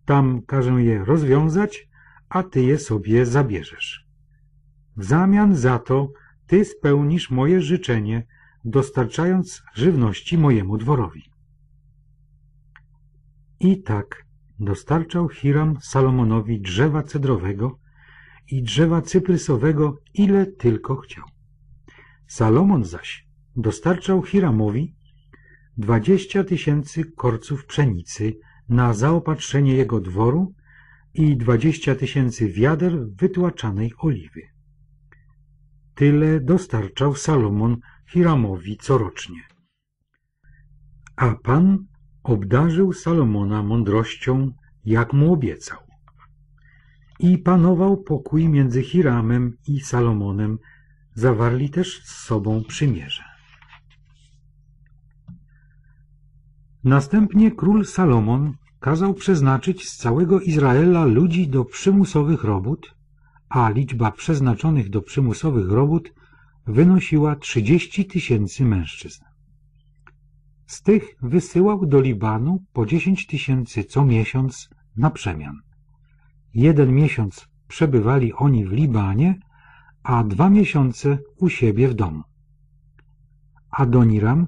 Speaker 1: Tam każę je rozwiązać, a ty je sobie zabierzesz. W zamian za to ty spełnisz moje życzenie, dostarczając żywności mojemu dworowi. I tak dostarczał Hiram Salomonowi drzewa cedrowego i drzewa cyprysowego, ile tylko chciał. Salomon zaś dostarczał Hiramowi dwadzieścia tysięcy korców pszenicy na zaopatrzenie jego dworu i dwadzieścia tysięcy wiader wytłaczanej oliwy. Tyle dostarczał Salomon Hiramowi corocznie. A Pan obdarzył Salomona mądrością, jak mu obiecał. I panował pokój między Hiramem i Salomonem, zawarli też z sobą przymierze. Następnie król Salomon kazał przeznaczyć z całego Izraela ludzi do przymusowych robót, a liczba przeznaczonych do przymusowych robót wynosiła trzydzieści tysięcy mężczyzn. Z tych wysyłał do Libanu po dziesięć tysięcy co miesiąc na przemian. Jeden miesiąc przebywali oni w Libanie, a dwa miesiące u siebie w domu. Adoniram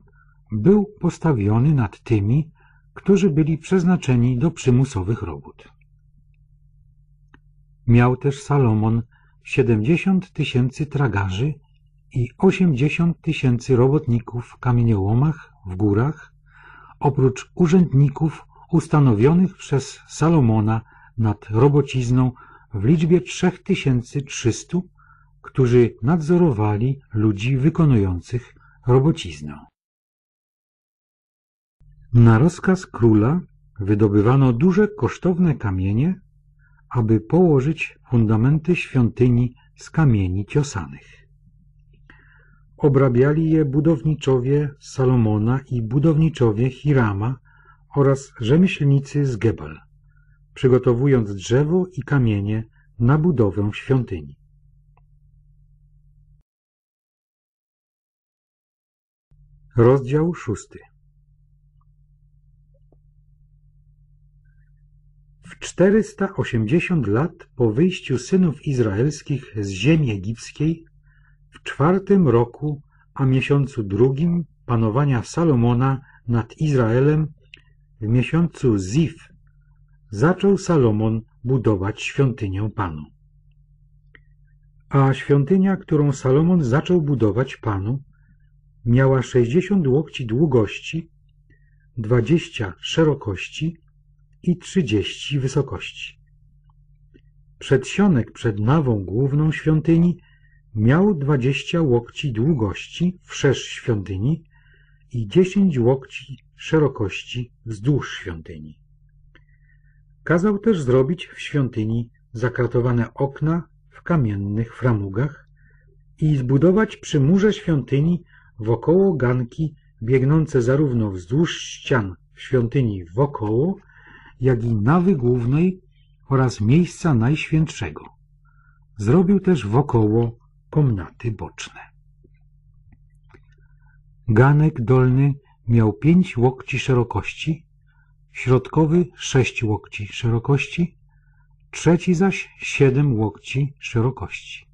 Speaker 1: był postawiony nad tymi, którzy byli przeznaczeni do przymusowych robót. Miał też Salomon siedemdziesiąt tysięcy tragarzy i osiemdziesiąt tysięcy robotników w kamieniołomach, w górach, oprócz urzędników ustanowionych przez Salomona nad robocizną w liczbie trzech tysięcy trzystu, którzy nadzorowali ludzi wykonujących robociznę. Na rozkaz króla wydobywano duże kosztowne kamienie, aby położyć fundamenty świątyni z kamieni ciosanych. Obrabiali je budowniczowie Salomona i budowniczowie Hirama oraz rzemieślnicy z Gebal, przygotowując drzewo i kamienie na budowę świątyni. Rozdział szósty W 480 lat po wyjściu synów izraelskich z ziemi egipskiej, w czwartym roku, a miesiącu drugim panowania Salomona nad Izraelem, w miesiącu Zif, zaczął Salomon budować świątynię Panu. A świątynia, którą Salomon zaczął budować Panu, miała sześćdziesiąt łokci długości, dwadzieścia szerokości i trzydzieści wysokości. Przedsionek przed nawą główną świątyni miał dwadzieścia łokci długości wszerz świątyni i dziesięć łokci szerokości wzdłuż świątyni. Kazał też zrobić w świątyni zakratowane okna w kamiennych framugach i zbudować przy murze świątyni wokoło ganki biegnące zarówno wzdłuż ścian świątyni wokoło, jak i nawy głównej oraz miejsca najświętszego. Zrobił też wokoło komnaty boczne. Ganek dolny miał pięć łokci szerokości, środkowy sześć łokci szerokości, trzeci zaś siedem łokci szerokości.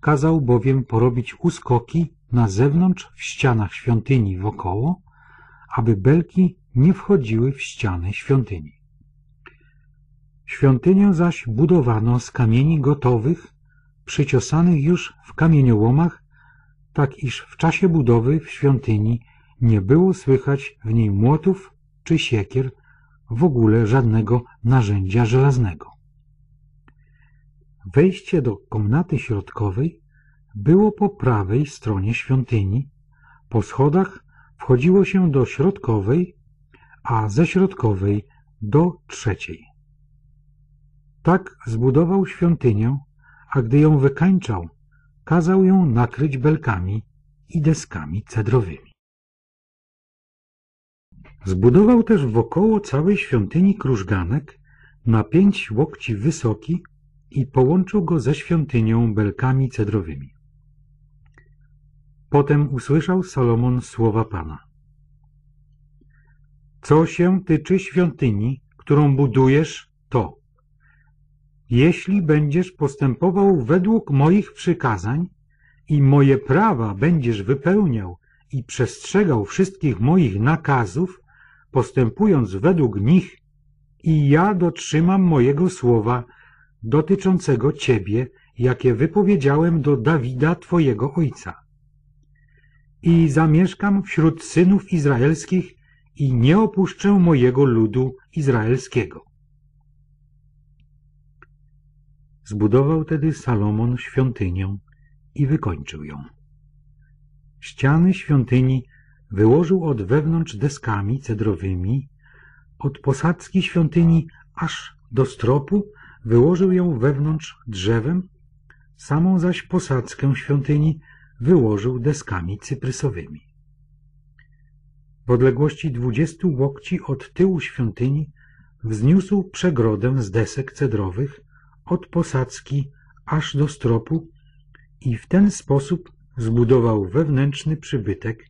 Speaker 1: Kazał bowiem porobić uskoki na zewnątrz w ścianach świątyni wokoło, aby belki nie wchodziły w ściany świątyni. Świątynię zaś budowano z kamieni gotowych, przyciosanych już w kamieniołomach, tak iż w czasie budowy w świątyni nie było słychać w niej młotów czy siekier, w ogóle żadnego narzędzia żelaznego. Wejście do komnaty środkowej było po prawej stronie świątyni, po schodach wchodziło się do środkowej, a ze środkowej do trzeciej. Tak zbudował świątynię, a gdy ją wykańczał, kazał ją nakryć belkami i deskami cedrowymi. Zbudował też wokoło całej świątyni krużganek na pięć łokci wysoki i połączył go ze świątynią belkami cedrowymi. Potem usłyszał Salomon słowa Pana. Co się tyczy świątyni, którą budujesz, to jeśli będziesz postępował według moich przykazań i moje prawa będziesz wypełniał i przestrzegał wszystkich moich nakazów, postępując według nich, i ja dotrzymam mojego słowa dotyczącego Ciebie, jakie wypowiedziałem do Dawida, Twojego ojca. I zamieszkam wśród synów izraelskich i nie opuszczę mojego ludu izraelskiego. Zbudował tedy Salomon świątynię i wykończył ją. Ściany świątyni wyłożył od wewnątrz deskami cedrowymi, od posadzki świątyni aż do stropu wyłożył ją wewnątrz drzewem, samą zaś posadzkę świątyni wyłożył deskami cyprysowymi. W odległości dwudziestu łokci od tyłu świątyni wzniósł przegrodę z desek cedrowych od posadzki aż do stropu i w ten sposób zbudował wewnętrzny przybytek,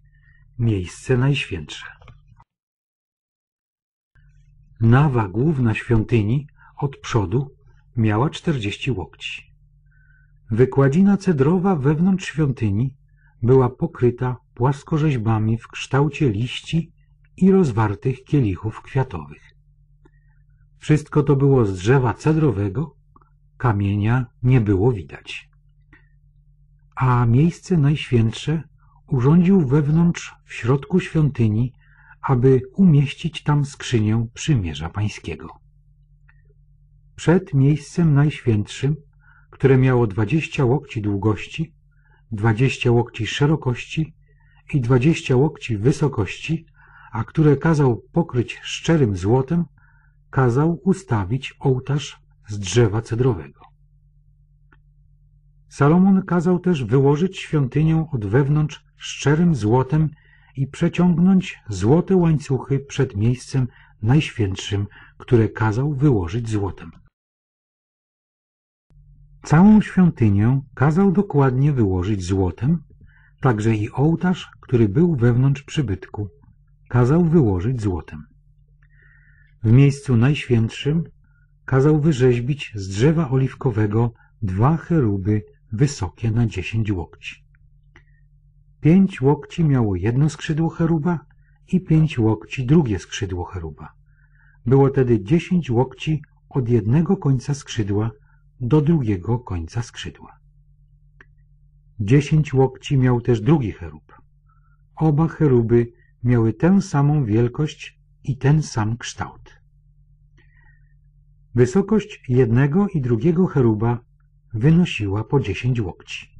Speaker 1: miejsce najświętsze. Nawa główna świątyni od przodu miała czterdzieści łokci. Wykładzina cedrowa wewnątrz świątyni była pokryta płaskorzeźbami w kształcie liści i rozwartych kielichów kwiatowych. Wszystko to było z drzewa cedrowego, kamienia nie było widać. A miejsce najświętsze urządził wewnątrz w środku świątyni, aby umieścić tam skrzynię przymierza pańskiego. Przed miejscem najświętszym, które miało dwadzieścia łokci długości, dwadzieścia łokci szerokości i dwadzieścia łokci wysokości, a które kazał pokryć szczerym złotem, kazał ustawić ołtarz z drzewa cedrowego. Salomon kazał też wyłożyć świątynię od wewnątrz szczerym złotem i przeciągnąć złote łańcuchy przed miejscem najświętszym, które kazał wyłożyć złotem. Całą świątynię kazał dokładnie wyłożyć złotem, także i ołtarz, który był wewnątrz przybytku, kazał wyłożyć złotem. W miejscu najświętszym kazał wyrzeźbić z drzewa oliwkowego dwa cheruby wysokie na dziesięć łokci. Pięć łokci miało jedno skrzydło cheruba i pięć łokci drugie skrzydło cheruba. Było tedy dziesięć łokci od jednego końca skrzydła do drugiego końca skrzydła. Dziesięć łokci miał też drugi cherub. Oba cheruby miały tę samą wielkość i ten sam kształt. Wysokość jednego i drugiego cheruba wynosiła po dziesięć łokci.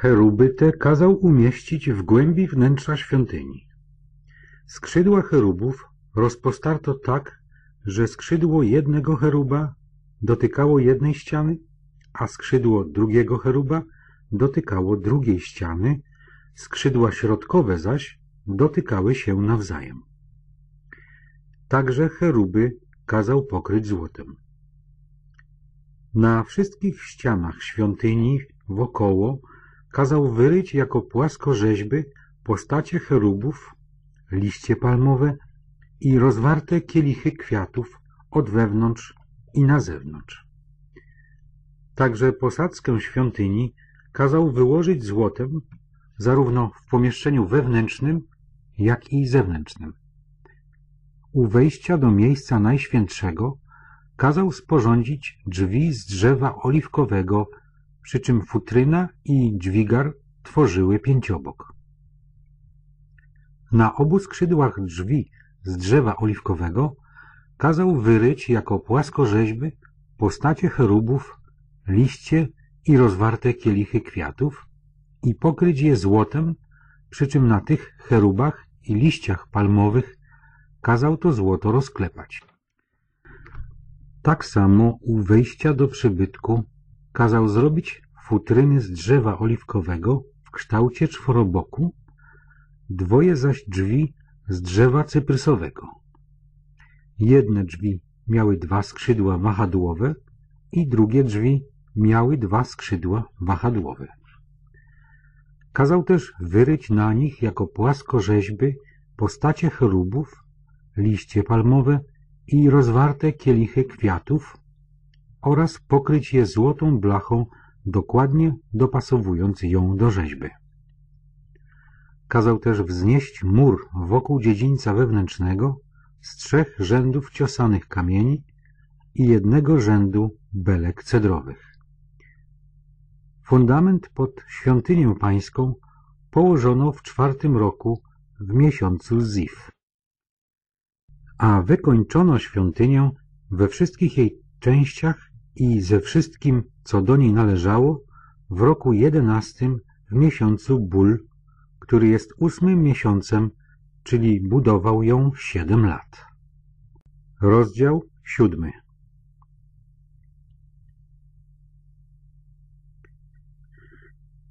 Speaker 1: Cheruby te kazał umieścić w głębi wnętrza świątyni. Skrzydła cherubów rozpostarto tak, że skrzydło jednego cheruba dotykało jednej ściany, a skrzydło drugiego cheruba dotykało drugiej ściany, skrzydła środkowe zaś dotykały się nawzajem. Także cheruby kazał pokryć złotem. Na wszystkich ścianach świątyni wokoło kazał wyryć jako płaskorzeźby postacie cherubów, liście palmowe i rozwarte kielichy kwiatów od wewnątrz i na zewnątrz. Także posadzkę świątyni kazał wyłożyć złotem zarówno w pomieszczeniu wewnętrznym, jak i zewnętrznym. U wejścia do miejsca najświętszego kazał sporządzić drzwi z drzewa oliwkowego, przy czym futryna i dźwigar tworzyły pięciobok. Na obu skrzydłach drzwi z drzewa oliwkowego kazał wyryć jako płaskorzeźby postacie cherubów, liście i rozwarte kielichy kwiatów i pokryć je złotem, przy czym na tych cherubach i liściach palmowych kazał to złoto rozklepać. Tak samo u wejścia do przybytku kazał zrobić futryny z drzewa oliwkowego w kształcie czworoboku, dwoje zaś drzwi z drzewa cyprysowego. Jedne drzwi miały dwa skrzydła wahadłowe i drugie drzwi miały dwa skrzydła wahadłowe. Kazał też wyryć na nich jako płaskorzeźby postacie cherubów, liście palmowe i rozwarte kielichy kwiatów oraz pokryć je złotą blachą, dokładnie dopasowując ją do rzeźby. Kazał też wznieść mur wokół dziedzińca wewnętrznego z trzech rzędów ciosanych kamieni i jednego rzędu belek cedrowych. Fundament pod świątynię pańską położono w czwartym roku w miesiącu Zif. A wykończono świątynię we wszystkich jej częściach i ze wszystkim, co do niej należało, w roku jedenastym w miesiącu Ból, który jest ósmym miesiącem, czyli budował ją siedem lat. Rozdział siódmy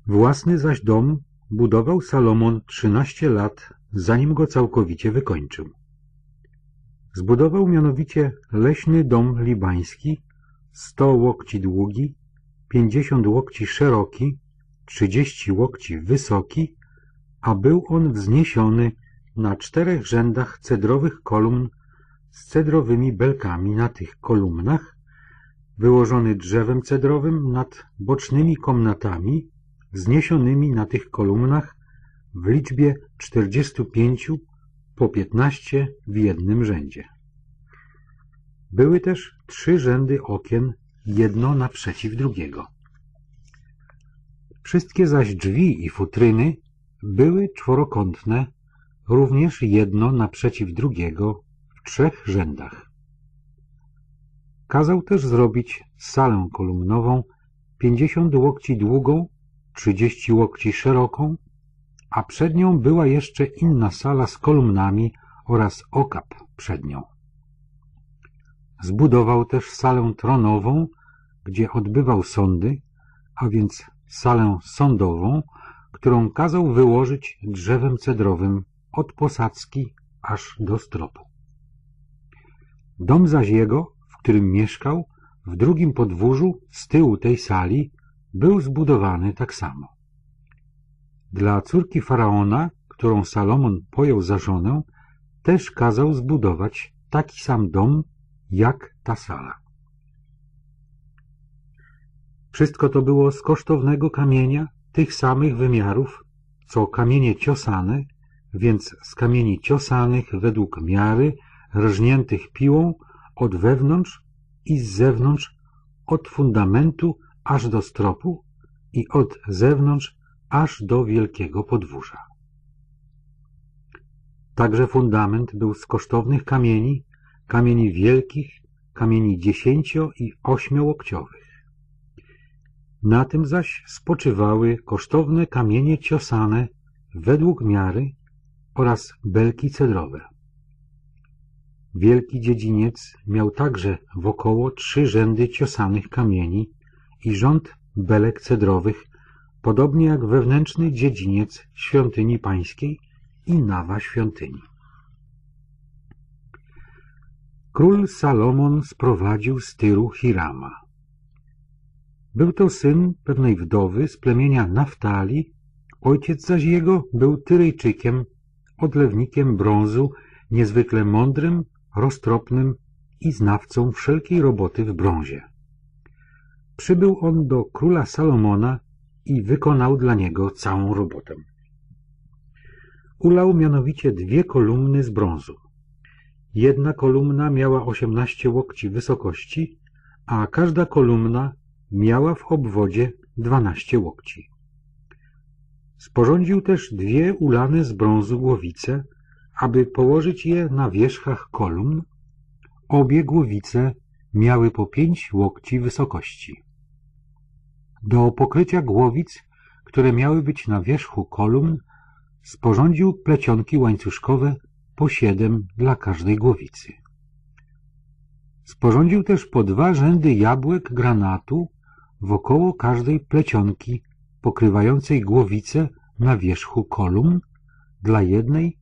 Speaker 1: Własny zaś dom budował Salomon trzynaście lat, zanim go całkowicie wykończył. Zbudował mianowicie leśny dom libański, sto łokci długi, pięćdziesiąt łokci szeroki, trzydzieści łokci wysoki, a był on wzniesiony na czterech rzędach cedrowych kolumn z cedrowymi belkami na tych kolumnach, wyłożony drzewem cedrowym nad bocznymi komnatami, wzniesionymi na tych kolumnach w liczbie czterdziestu pięciu po piętnaście w jednym rzędzie. Były też trzy rzędy okien, jedno naprzeciw drugiego. Wszystkie zaś drzwi i futryny były czworokątne, również jedno naprzeciw drugiego w trzech rzędach. Kazał też zrobić salę kolumnową, pięćdziesiąt łokci długą, trzydzieści łokci szeroką, a przed nią była jeszcze inna sala z kolumnami oraz okap przed nią. Zbudował też salę tronową, gdzie odbywał sądy, a więc salę sądową, którą kazał wyłożyć drzewem cedrowym od posadzki aż do stropu. Dom zaś jego, w którym mieszkał, w drugim podwórzu z tyłu tej sali był zbudowany tak samo. Dla córki faraona, którą Salomon pojął za żonę, też kazał zbudować taki sam dom jak ta sala. Wszystko to było z kosztownego kamienia tych samych wymiarów, co kamienie ciosane, więc z kamieni ciosanych według miary, rżniętych piłą od wewnątrz i z zewnątrz, od fundamentu aż do stropu i od zewnątrz aż do wielkiego podwórza. Także fundament był z kosztownych kamieni, kamieni wielkich kamieni dziesięcio i ośmiołokciowych. Na tym zaś spoczywały kosztowne kamienie ciosane według miary oraz belki cedrowe. Wielki dziedziniec miał także wokoło trzy rzędy ciosanych kamieni i rząd belek cedrowych, podobnie jak wewnętrzny dziedziniec świątyni pańskiej i nawa świątyni. Król Salomon sprowadził z Tyru Hirama. Był to syn pewnej wdowy z plemienia Naftali, ojciec zaś jego był Tyrejczykiem, odlewnikiem brązu, niezwykle mądrym, roztropnym i znawcą wszelkiej roboty w brązie. Przybył on do króla Salomona i wykonał dla niego całą robotę. Ulał mianowicie dwie kolumny z brązu. Jedna kolumna miała osiemnaście łokci wysokości, a każda kolumna miała w obwodzie dwanaście łokci. Sporządził też dwie ulane z brązu głowice, aby położyć je na wierzchach kolumn. Obie głowice miały po pięć łokci wysokości. Do pokrycia głowic, które miały być na wierzchu kolumn, sporządził plecionki łańcuszkowe po siedem dla każdej głowicy. Sporządził też po dwa rzędy jabłek granatu wokoło każdej plecionki pokrywającej głowicę na wierzchu kolumn dla jednej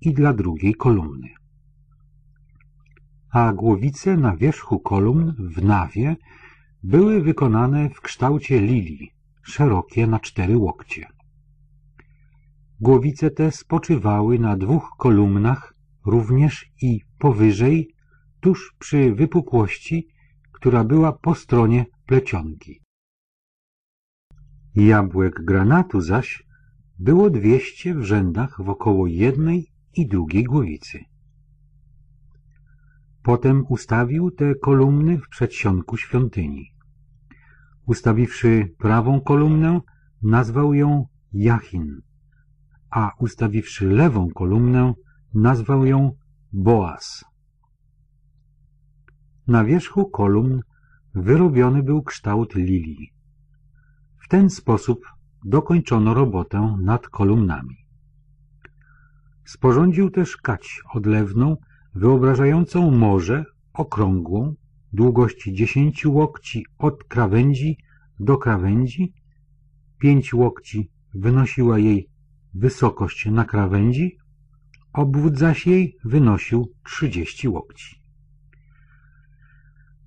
Speaker 1: i dla drugiej kolumny. A głowice na wierzchu kolumn w nawie były wykonane w kształcie lilii, szerokie na cztery łokcie. Głowice te spoczywały na dwóch kolumnach, również i powyżej, tuż przy wypukłości, która była po stronie plecionki. Jabłek granatu zaś było dwieście w rzędach wokoło jednej i drugiej głowicy. Potem ustawił te kolumny w przedsionku świątyni. Ustawiwszy prawą kolumnę, nazwał ją Jachin, a ustawiwszy lewą kolumnę, nazwał ją Boaz. Na wierzchu kolumn wyrobiony był kształt lilii. W ten sposób dokończono robotę nad kolumnami. Sporządził też kać odlewną, wyobrażającą morze okrągłą, długości dziesięciu łokci od krawędzi do krawędzi, pięć łokci wynosiła jej wysokość na krawędzi, obwód zaś jej wynosił trzydzieści łokci.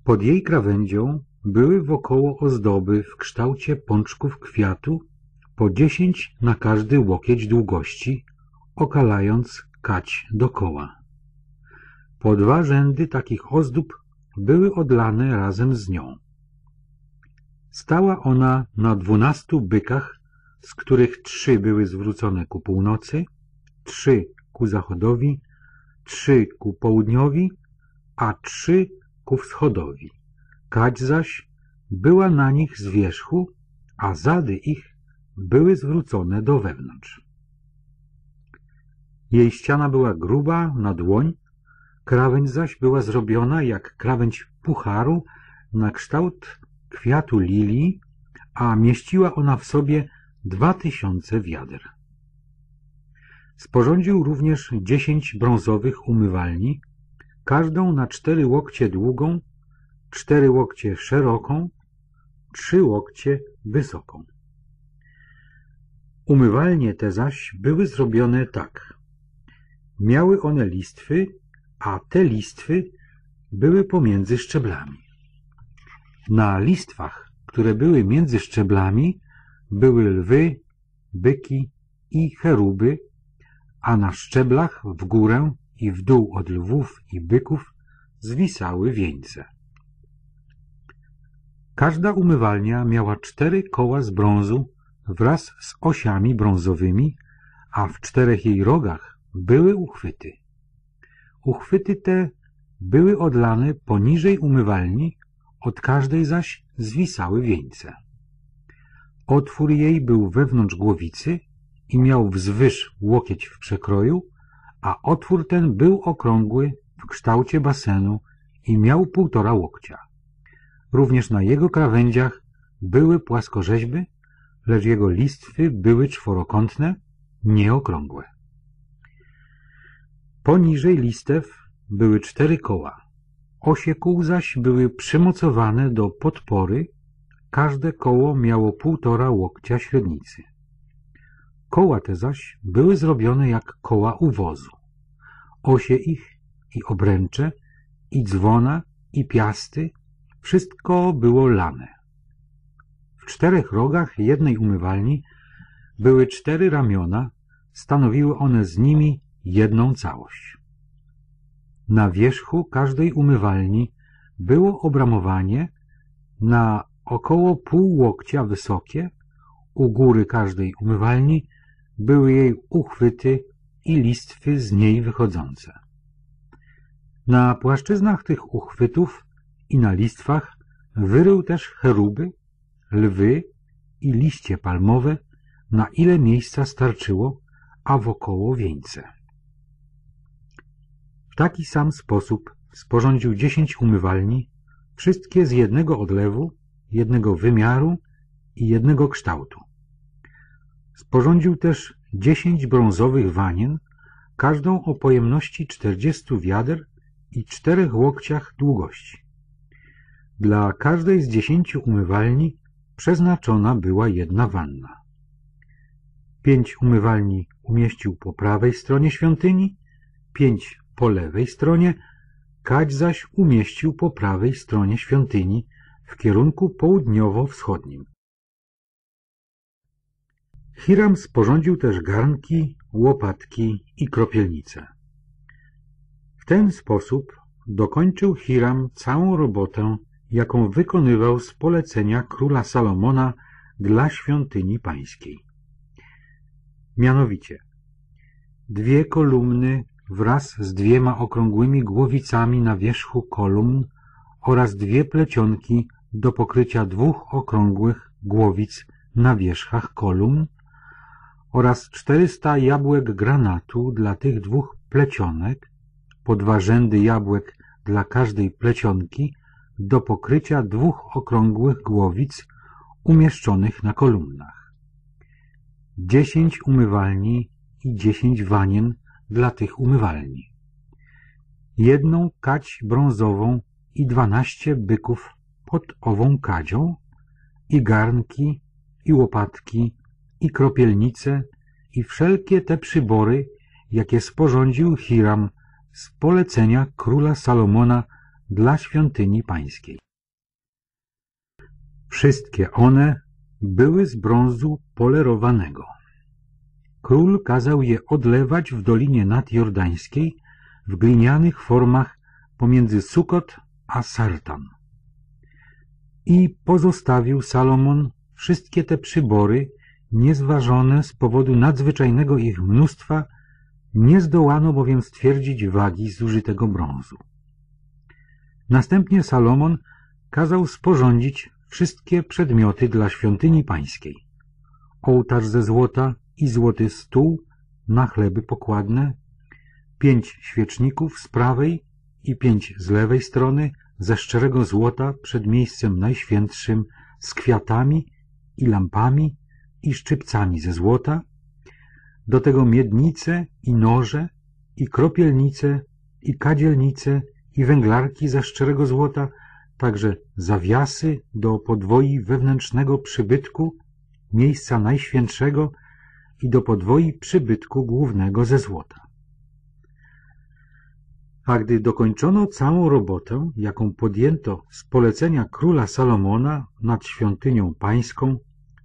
Speaker 1: Pod jej krawędzią były wokoło ozdoby w kształcie pączków kwiatu po dziesięć na każdy łokieć długości, okalając kać dokoła. Po dwa rzędy takich ozdób były odlane razem z nią. Stała ona na dwunastu bykach, z których trzy były zwrócone ku północy, trzy ku zachodowi, trzy ku południowi, a trzy ku wschodowi. Kać zaś była na nich z wierzchu, a zady ich były zwrócone do wewnątrz. Jej ściana była gruba na dłoń, krawędź zaś była zrobiona jak krawędź pucharu na kształt kwiatu lilii, a mieściła ona w sobie dwa tysiące wiader. Sporządził również dziesięć brązowych umywalni, każdą na cztery łokcie długą, cztery łokcie szeroką, trzy łokcie wysoką. Umywalnie te zaś były zrobione tak. Miały one listwy, a te listwy były pomiędzy szczeblami. Na listwach, które były między szczeblami, były lwy, byki i cheruby, a na szczeblach w górę i w dół od lwów i byków zwisały wieńce. Każda umywalnia miała cztery koła z brązu wraz z osiami brązowymi, a w czterech jej rogach były uchwyty. Uchwyty te były odlane poniżej umywalni, od każdej zaś zwisały wieńce. Otwór jej był wewnątrz głowicy i miał wzwyż łokieć w przekroju, a otwór ten był okrągły w kształcie basenu i miał półtora łokcia. Również na jego krawędziach były płaskorzeźby, lecz jego listwy były czworokątne, nieokrągłe. Poniżej listew były cztery koła. Osie kół zaś były przymocowane do podpory, każde koło miało półtora łokcia średnicy. Koła te zaś były zrobione jak koła uwozu. Osie ich i obręcze, i dzwona, i piasty, wszystko było lane. W czterech rogach jednej umywalni były cztery ramiona, stanowiły one z nimi jedną całość. Na wierzchu każdej umywalni było obramowanie na około pół łokcia wysokie, u góry każdej umywalni były jej uchwyty i listwy z niej wychodzące. Na płaszczyznach tych uchwytów i na listwach wyrył też cheruby, lwy i liście palmowe, na ile miejsca starczyło, a wokoło wieńce. Taki sam sposób sporządził dziesięć umywalni, wszystkie z jednego odlewu, jednego wymiaru i jednego kształtu. Sporządził też dziesięć brązowych wanien, każdą o pojemności czterdziestu wiader i czterech łokciach długości. Dla każdej z dziesięciu umywalni przeznaczona była jedna wanna. Pięć umywalni umieścił po prawej stronie świątyni, pięć po lewej stronie, kać zaś umieścił po prawej stronie świątyni w kierunku południowo-wschodnim. Hiram sporządził też garnki, łopatki i kropielnice. W ten sposób dokończył Hiram całą robotę, jaką wykonywał z polecenia króla Salomona dla świątyni pańskiej. Mianowicie, dwie kolumny wraz z dwiema okrągłymi głowicami na wierzchu kolumn oraz dwie plecionki do pokrycia dwóch okrągłych głowic na wierzchach kolumn oraz czterysta jabłek granatu dla tych dwóch plecionek, po dwa rzędy jabłek dla każdej plecionki do pokrycia dwóch okrągłych głowic umieszczonych na kolumnach. Dziesięć umywalni i dziesięć wanien dla tych umywalni. Jedną kać brązową i dwanaście byków pod ową kadzią i garnki i łopatki i kropielnice i wszelkie te przybory, jakie sporządził Hiram z polecenia króla Salomona dla świątyni pańskiej. Wszystkie one były z brązu polerowanego. Król kazał je odlewać w dolinie nadjordańskiej w glinianych formach pomiędzy Sukot a Sartan. I pozostawił Salomon wszystkie te przybory niezważone z powodu nadzwyczajnego ich mnóstwa, nie zdołano bowiem stwierdzić wagi zużytego brązu. Następnie Salomon kazał sporządzić wszystkie przedmioty dla świątyni pańskiej. Ołtarz ze złota i złoty stół na chleby pokładne, pięć świeczników z prawej i pięć z lewej strony ze szczerego złota przed miejscem najświętszym z kwiatami i lampami i szczypcami ze złota, do tego miednice i noże i kropielnice i kadzielnice i węglarki ze szczerego złota, także zawiasy do podwoi wewnętrznego przybytku, miejsca najświętszego i do podwoi przybytku głównego ze złota. A gdy dokończono całą robotę, jaką podjęto z polecenia króla Salomona nad świątynią pańską,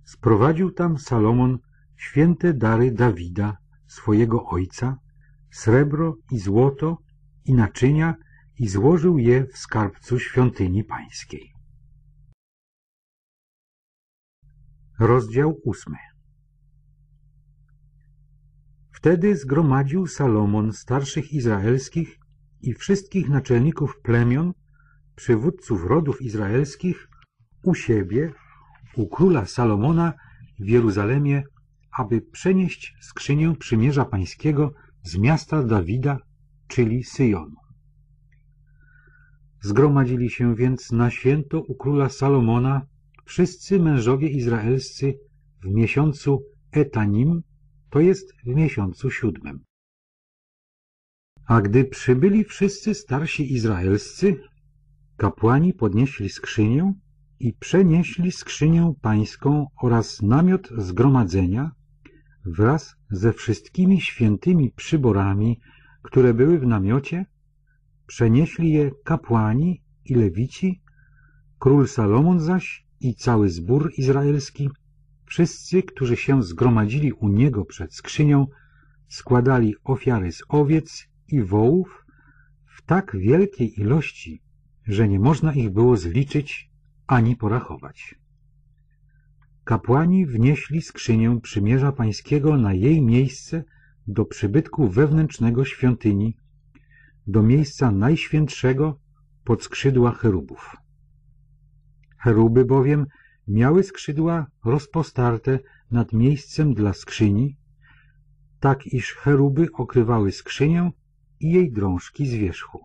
Speaker 1: sprowadził tam Salomon święte dary Dawida, swojego ojca, srebro i złoto i naczynia i złożył je w skarbcu świątyni pańskiej. Rozdział ósmy Wtedy zgromadził Salomon starszych izraelskich i wszystkich naczelników plemion, przywódców rodów izraelskich u siebie, u króla Salomona w Jeruzalemie, aby przenieść skrzynię przymierza pańskiego z miasta Dawida, czyli Syjonu. Zgromadzili się więc na święto u króla Salomona wszyscy mężowie izraelscy w miesiącu Etanim, to jest w miesiącu siódmym. A gdy przybyli wszyscy starsi izraelscy, kapłani podnieśli skrzynię i przenieśli skrzynię pańską oraz namiot zgromadzenia wraz ze wszystkimi świętymi przyborami, które były w namiocie, przenieśli je kapłani i lewici, król Salomon zaś i cały zbór izraelski, wszyscy, którzy się zgromadzili u niego przed skrzynią, składali ofiary z owiec i wołów w tak wielkiej ilości, że nie można ich było zliczyć ani porachować. Kapłani wnieśli skrzynię przymierza pańskiego na jej miejsce do przybytku wewnętrznego świątyni, do miejsca najświętszego pod skrzydła cherubów. Cheruby bowiem miały skrzydła rozpostarte nad miejscem dla skrzyni, tak iż cheruby okrywały skrzynię i jej drążki z wierzchu.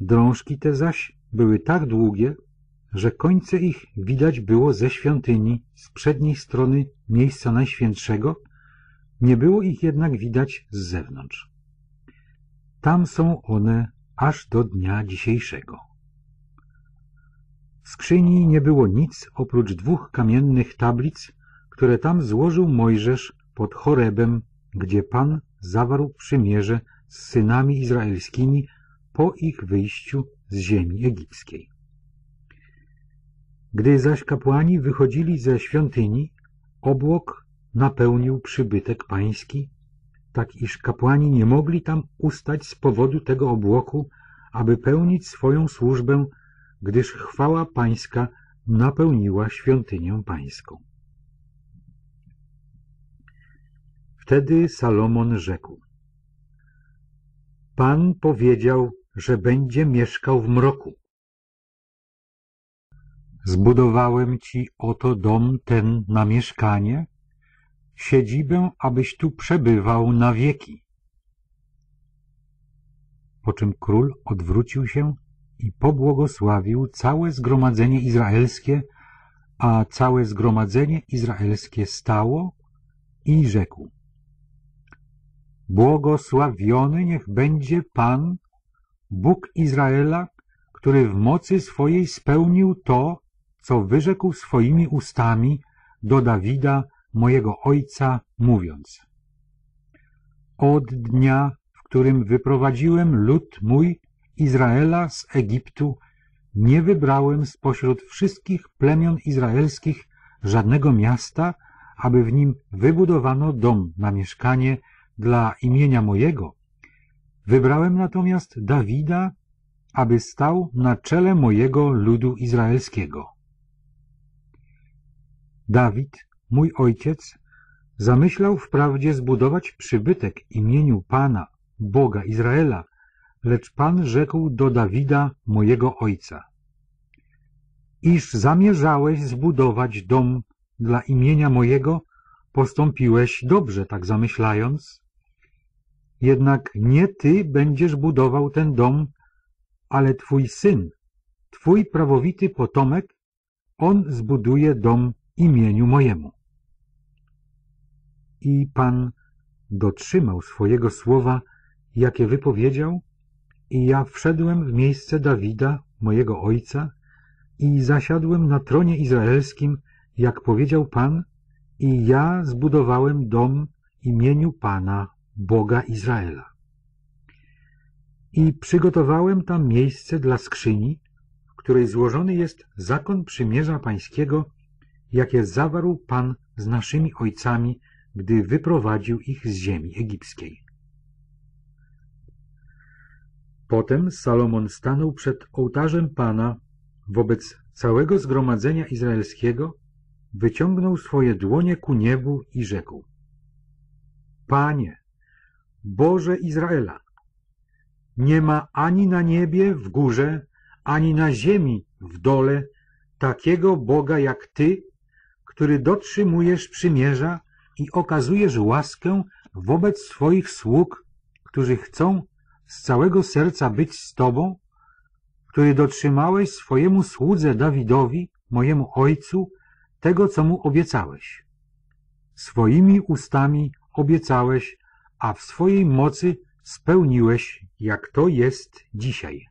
Speaker 1: Drążki te zaś były tak długie, że końce ich widać było ze świątyni z przedniej strony miejsca najświętszego, nie było ich jednak widać z zewnątrz. Tam są one aż do dnia dzisiejszego. Skrzyni nie było nic oprócz dwóch kamiennych tablic, które tam złożył Mojżesz pod Chorebem, gdzie Pan zawarł przymierze z synami izraelskimi po ich wyjściu z ziemi egipskiej. Gdy zaś kapłani wychodzili ze świątyni, obłok napełnił przybytek pański, tak iż kapłani nie mogli tam ustać z powodu tego obłoku, aby pełnić swoją służbę, gdyż chwała pańska napełniła świątynię pańską. Wtedy Salomon rzekł, Pan powiedział, że będzie mieszkał w mroku. Zbudowałem ci oto dom ten na mieszkanie, siedzibę, abyś tu przebywał na wieki. Po czym król odwrócił się i pobłogosławił całe zgromadzenie izraelskie, a całe zgromadzenie izraelskie stało i rzekł Błogosławiony niech będzie Pan, Bóg Izraela, który w mocy swojej spełnił to, co wyrzekł swoimi ustami do Dawida, mojego ojca, mówiąc. Od dnia, w którym wyprowadziłem lud mój Izraela z Egiptu, nie wybrałem spośród wszystkich plemion izraelskich żadnego miasta, aby w nim wybudowano dom na mieszkanie dla imienia mojego. Wybrałem natomiast Dawida, aby stał na czele mojego ludu izraelskiego. Dawid, mój ojciec, zamyślał wprawdzie zbudować przybytek imieniu Pana, Boga Izraela, lecz Pan rzekł do Dawida, mojego ojca, iż zamierzałeś zbudować dom dla imienia mojego, postąpiłeś dobrze tak zamyślając, jednak nie ty będziesz budował ten dom, ale twój syn, twój prawowity potomek, on zbuduje dom imieniu mojemu. I Pan dotrzymał swojego słowa, jakie wypowiedział, i ja wszedłem w miejsce Dawida, mojego ojca, i zasiadłem na tronie izraelskim, jak powiedział Pan, i ja zbudowałem dom imieniu Pana, Boga Izraela. I przygotowałem tam miejsce dla skrzyni, w której złożony jest zakon przymierza pańskiego, jakie zawarł Pan z naszymi ojcami, gdy wyprowadził ich z ziemi egipskiej. Potem Salomon stanął przed ołtarzem Pana wobec całego zgromadzenia izraelskiego, wyciągnął swoje dłonie ku niebu i rzekł Panie, Boże Izraela, nie ma ani na niebie w górze, ani na ziemi w dole takiego Boga jak Ty, który dotrzymujesz przymierza i okazujesz łaskę wobec swoich sług, którzy chcą z całego serca być z Tobą, który dotrzymałeś swojemu słudze Dawidowi, mojemu ojcu, tego, co mu obiecałeś. Swoimi ustami obiecałeś, a w swojej mocy spełniłeś, jak to jest dzisiaj.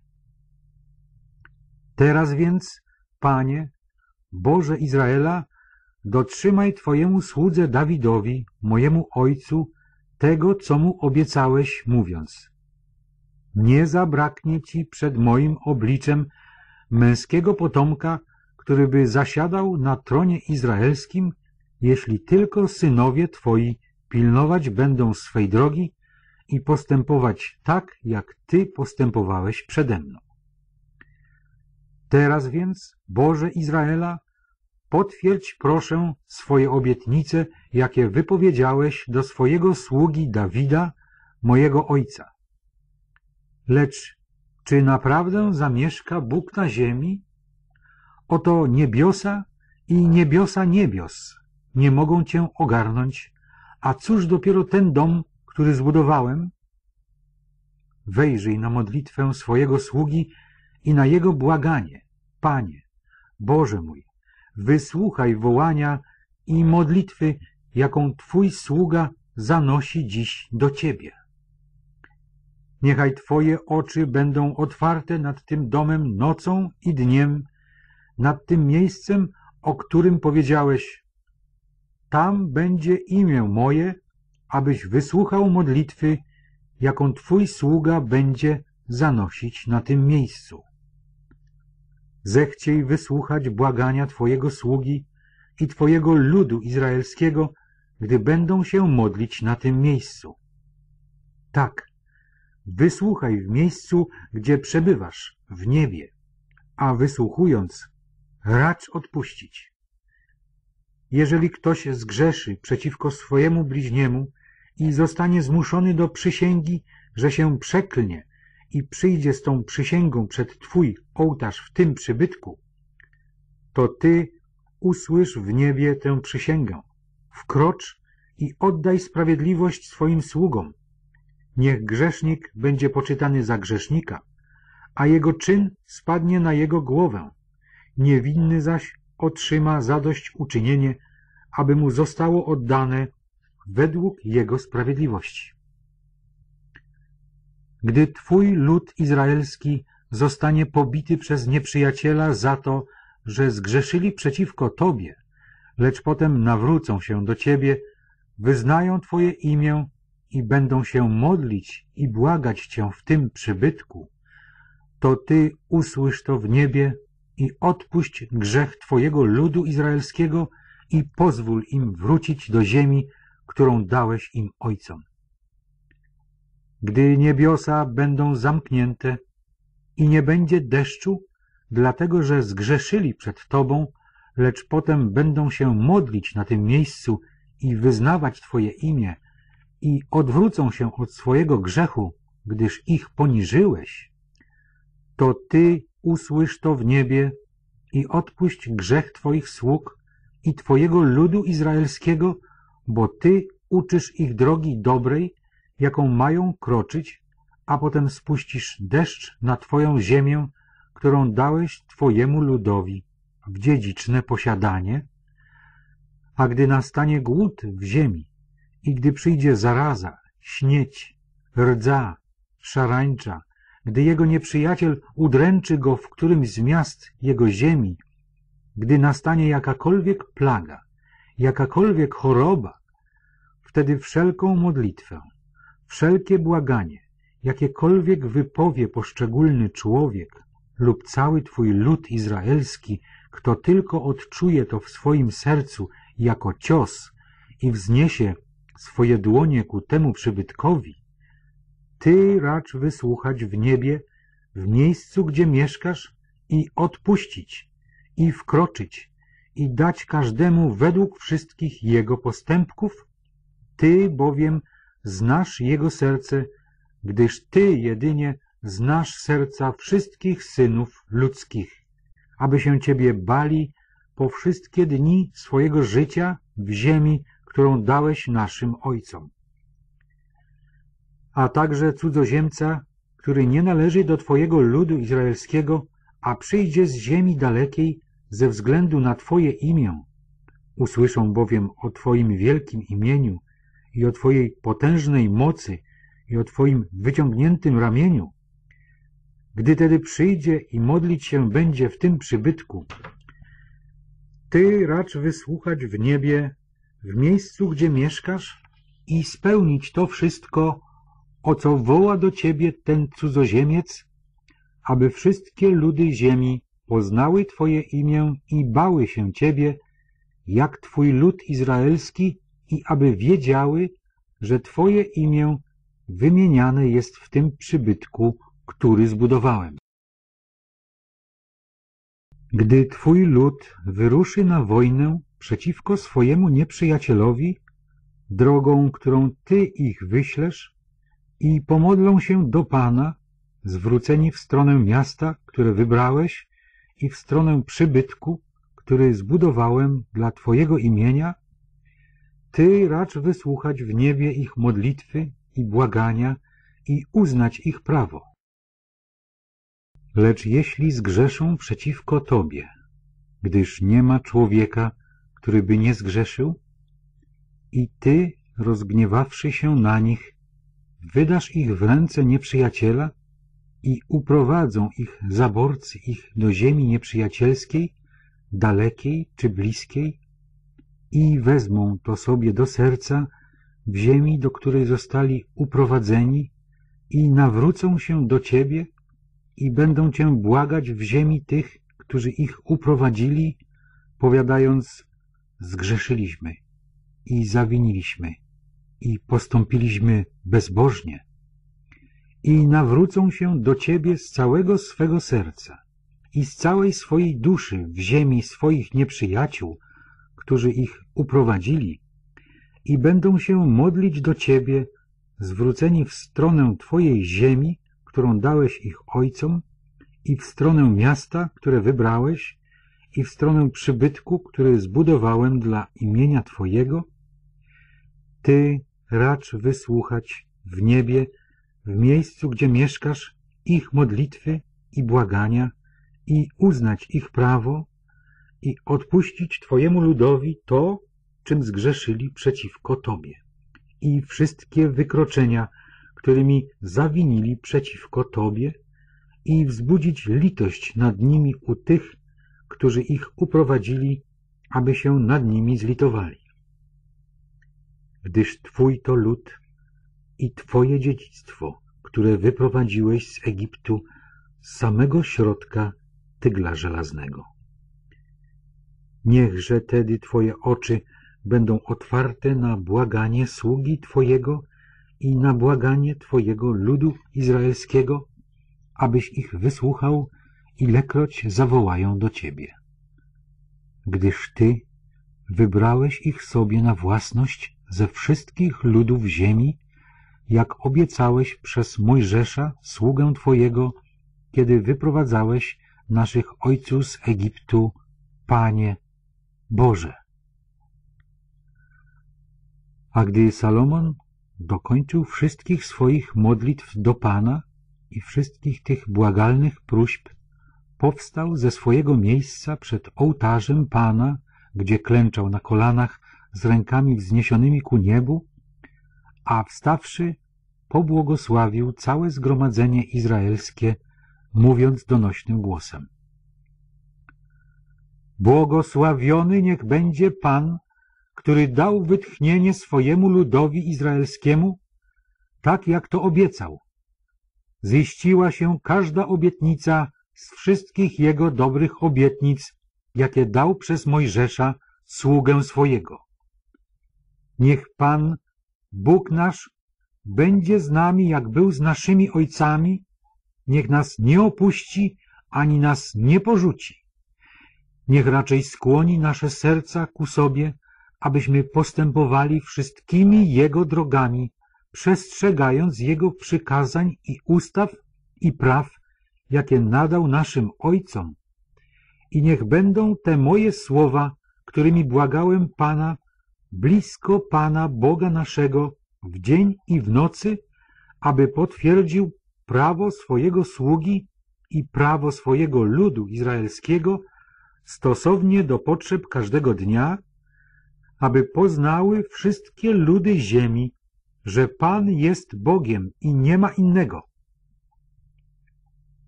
Speaker 1: Teraz więc, Panie, Boże Izraela, dotrzymaj Twojemu słudze Dawidowi, mojemu ojcu, tego, co mu obiecałeś, mówiąc Nie zabraknie Ci przed moim obliczem męskiego potomka, który by zasiadał na tronie izraelskim, jeśli tylko synowie Twoi pilnować będą swej drogi i postępować tak, jak Ty postępowałeś przede mną. Teraz więc, Boże Izraela, potwierdź proszę swoje obietnice, jakie wypowiedziałeś do swojego sługi Dawida, mojego ojca. Lecz czy naprawdę zamieszka Bóg na ziemi? Oto niebiosa i niebiosa niebios nie mogą Cię ogarnąć, a cóż dopiero ten dom, który zbudowałem? Wejrzyj na modlitwę swojego sługi i na jego błaganie. Panie, Boże mój, wysłuchaj wołania i modlitwy, jaką Twój sługa zanosi dziś do Ciebie. Niechaj Twoje oczy będą otwarte nad tym domem nocą i dniem, nad tym miejscem, o którym powiedziałeś, tam będzie imię moje, abyś wysłuchał modlitwy, jaką Twój sługa będzie zanosić na tym miejscu. Zechciej wysłuchać błagania Twojego sługi i Twojego ludu izraelskiego, gdy będą się modlić na tym miejscu. Tak, wysłuchaj w miejscu, gdzie przebywasz, w niebie, a wysłuchując, racz odpuścić. Jeżeli ktoś zgrzeszy przeciwko swojemu bliźniemu i zostanie zmuszony do przysięgi, że się przeklnie i przyjdzie z tą przysięgą przed Twój ołtarz w tym przybytku, to Ty usłysz w niebie tę przysięgę, wkrocz i oddaj sprawiedliwość swoim sługom. Niech grzesznik będzie poczytany za grzesznika, a jego czyn spadnie na jego głowę. Niewinny zaś otrzyma zadośćuczynienie, aby mu zostało oddane według jego sprawiedliwości. Gdy Twój lud izraelski zostanie pobity przez nieprzyjaciela za to, że zgrzeszyli przeciwko Tobie, lecz potem nawrócą się do Ciebie, wyznają Twoje imię i będą się modlić i błagać Cię w tym przybytku, to Ty usłysz to w niebie i odpuść grzech Twojego ludu izraelskiego i pozwól im wrócić do ziemi, którą dałeś im ojcom. Gdy niebiosa będą zamknięte i nie będzie deszczu, dlatego że zgrzeszyli przed Tobą, lecz potem będą się modlić na tym miejscu i wyznawać Twoje imię i odwrócą się od swojego grzechu, gdyż ich poniżyłeś, to Ty usłysz to w niebie i odpuść grzech Twoich sług i Twojego ludu izraelskiego, bo Ty uczysz ich drogi dobrej, jaką mają kroczyć, a potem spuścisz deszcz na Twoją ziemię, którą dałeś Twojemu ludowi w dziedziczne posiadanie, a gdy nastanie głód w ziemi i gdy przyjdzie zaraza, śnieć, rdza, szarańcza, gdy jego nieprzyjaciel udręczy go w którymś z miast jego ziemi, gdy nastanie jakakolwiek plaga, jakakolwiek choroba, wtedy wszelką modlitwę, wszelkie błaganie, jakiekolwiek wypowie poszczególny człowiek lub cały Twój lud izraelski, kto tylko odczuje to w swoim sercu jako cios i wzniesie swoje dłonie ku temu przybytkowi, Ty racz wysłuchać w niebie, w miejscu, gdzie mieszkasz i odpuścić, i wkroczyć, i dać każdemu według wszystkich jego postępków? Ty bowiem znasz jego serce, gdyż Ty jedynie znasz serca wszystkich synów ludzkich, aby się Ciebie bali po wszystkie dni swojego życia w ziemi, którą dałeś naszym ojcom. A także cudzoziemca, który nie należy do Twojego ludu izraelskiego, a przyjdzie z ziemi dalekiej ze względu na Twoje imię. Usłyszą bowiem o Twoim wielkim imieniu i o Twojej potężnej mocy i o Twoim wyciągniętym ramieniu. Gdy tedy przyjdzie i modlić się będzie w tym przybytku, Ty racz wysłuchać w niebie, w miejscu, gdzie mieszkasz i spełnić to wszystko, o co woła do Ciebie ten cudzoziemiec, aby wszystkie ludy ziemi poznały Twoje imię i bały się Ciebie, jak Twój lud izraelski i aby wiedziały, że Twoje imię wymieniane jest w tym przybytku, który zbudowałem. Gdy Twój lud wyruszy na wojnę przeciwko swojemu nieprzyjacielowi, drogą, którą Ty ich wyślesz, i pomodlą się do Pana, zwróceni w stronę miasta, które wybrałeś, i w stronę przybytku, który zbudowałem dla Twojego imienia, Ty racz wysłuchać w niebie ich modlitwy i błagania i uznać ich prawo. Lecz jeśli zgrzeszą przeciwko Tobie, gdyż nie ma człowieka, który by nie zgrzeszył, i Ty, rozgniewawszy się na nich, wydasz ich w ręce nieprzyjaciela i uprowadzą ich zaborcy ich do ziemi nieprzyjacielskiej, dalekiej czy bliskiej i wezmą to sobie do serca w ziemi, do której zostali uprowadzeni i nawrócą się do Ciebie i będą Cię błagać w ziemi tych, którzy ich uprowadzili, powiadając, zgrzeszyliśmy i zawiniliśmy i postąpiliśmy bezbożnie. I nawrócą się do Ciebie z całego swego serca i z całej swojej duszy w ziemi swoich nieprzyjaciół, którzy ich uprowadzili i będą się modlić do Ciebie, zwróceni w stronę Twojej ziemi, którą dałeś ich ojcom, i w stronę miasta, które wybrałeś, i w stronę przybytku, który zbudowałem dla imienia Twojego, Ty racz wysłuchać w niebie, w miejscu, gdzie mieszkasz, ich modlitwy i błagania i uznać ich prawo i odpuścić Twojemu ludowi to, czym zgrzeszyli przeciwko Tobie. I wszystkie wykroczenia, którymi zawinili przeciwko Tobie i wzbudzić litość nad nimi u tych, którzy ich uprowadzili, aby się nad nimi zlitowali. Gdyż Twój to lud i Twoje dziedzictwo, które wyprowadziłeś z Egiptu z samego środka tygla żelaznego. Niechże tedy Twoje oczy będą otwarte na błaganie sługi Twojego i na błaganie Twojego ludu izraelskiego, abyś ich wysłuchał, ilekroć zawołają do Ciebie. Gdyż Ty wybrałeś ich sobie na własność ze wszystkich ludów ziemi, jak obiecałeś przez Mojżesza, sługę Twojego, kiedy wyprowadzałeś naszych ojców z Egiptu, Panie Boże. A gdy Salomon dokończył wszystkich swoich modlitw do Pana i wszystkich tych błagalnych próśb, powstał ze swojego miejsca przed ołtarzem Pana, gdzie klęczał na kolanach z rękami wzniesionymi ku niebu, a wstawszy pobłogosławił całe zgromadzenie izraelskie, mówiąc donośnym głosem. Błogosławiony niech będzie Pan, który dał wytchnienie swojemu ludowi izraelskiemu, tak jak to obiecał. Ziściła się każda obietnica z wszystkich jego dobrych obietnic, jakie dał przez Mojżesza, sługę swojego. Niech Pan, Bóg nasz, będzie z nami, jak był z naszymi ojcami, niech nas nie opuści, ani nas nie porzuci. Niech raczej skłoni nasze serca ku sobie, abyśmy postępowali wszystkimi Jego drogami, przestrzegając Jego przykazań i ustaw i praw, jakie nadał naszym Ojcom. I niech będą te moje słowa, którymi błagałem Pana, blisko Pana Boga naszego, w dzień i w nocy, aby potwierdził prawo swojego sługi i prawo swojego ludu izraelskiego stosownie do potrzeb każdego dnia, aby poznały wszystkie ludy ziemi, że Pan jest Bogiem i nie ma innego.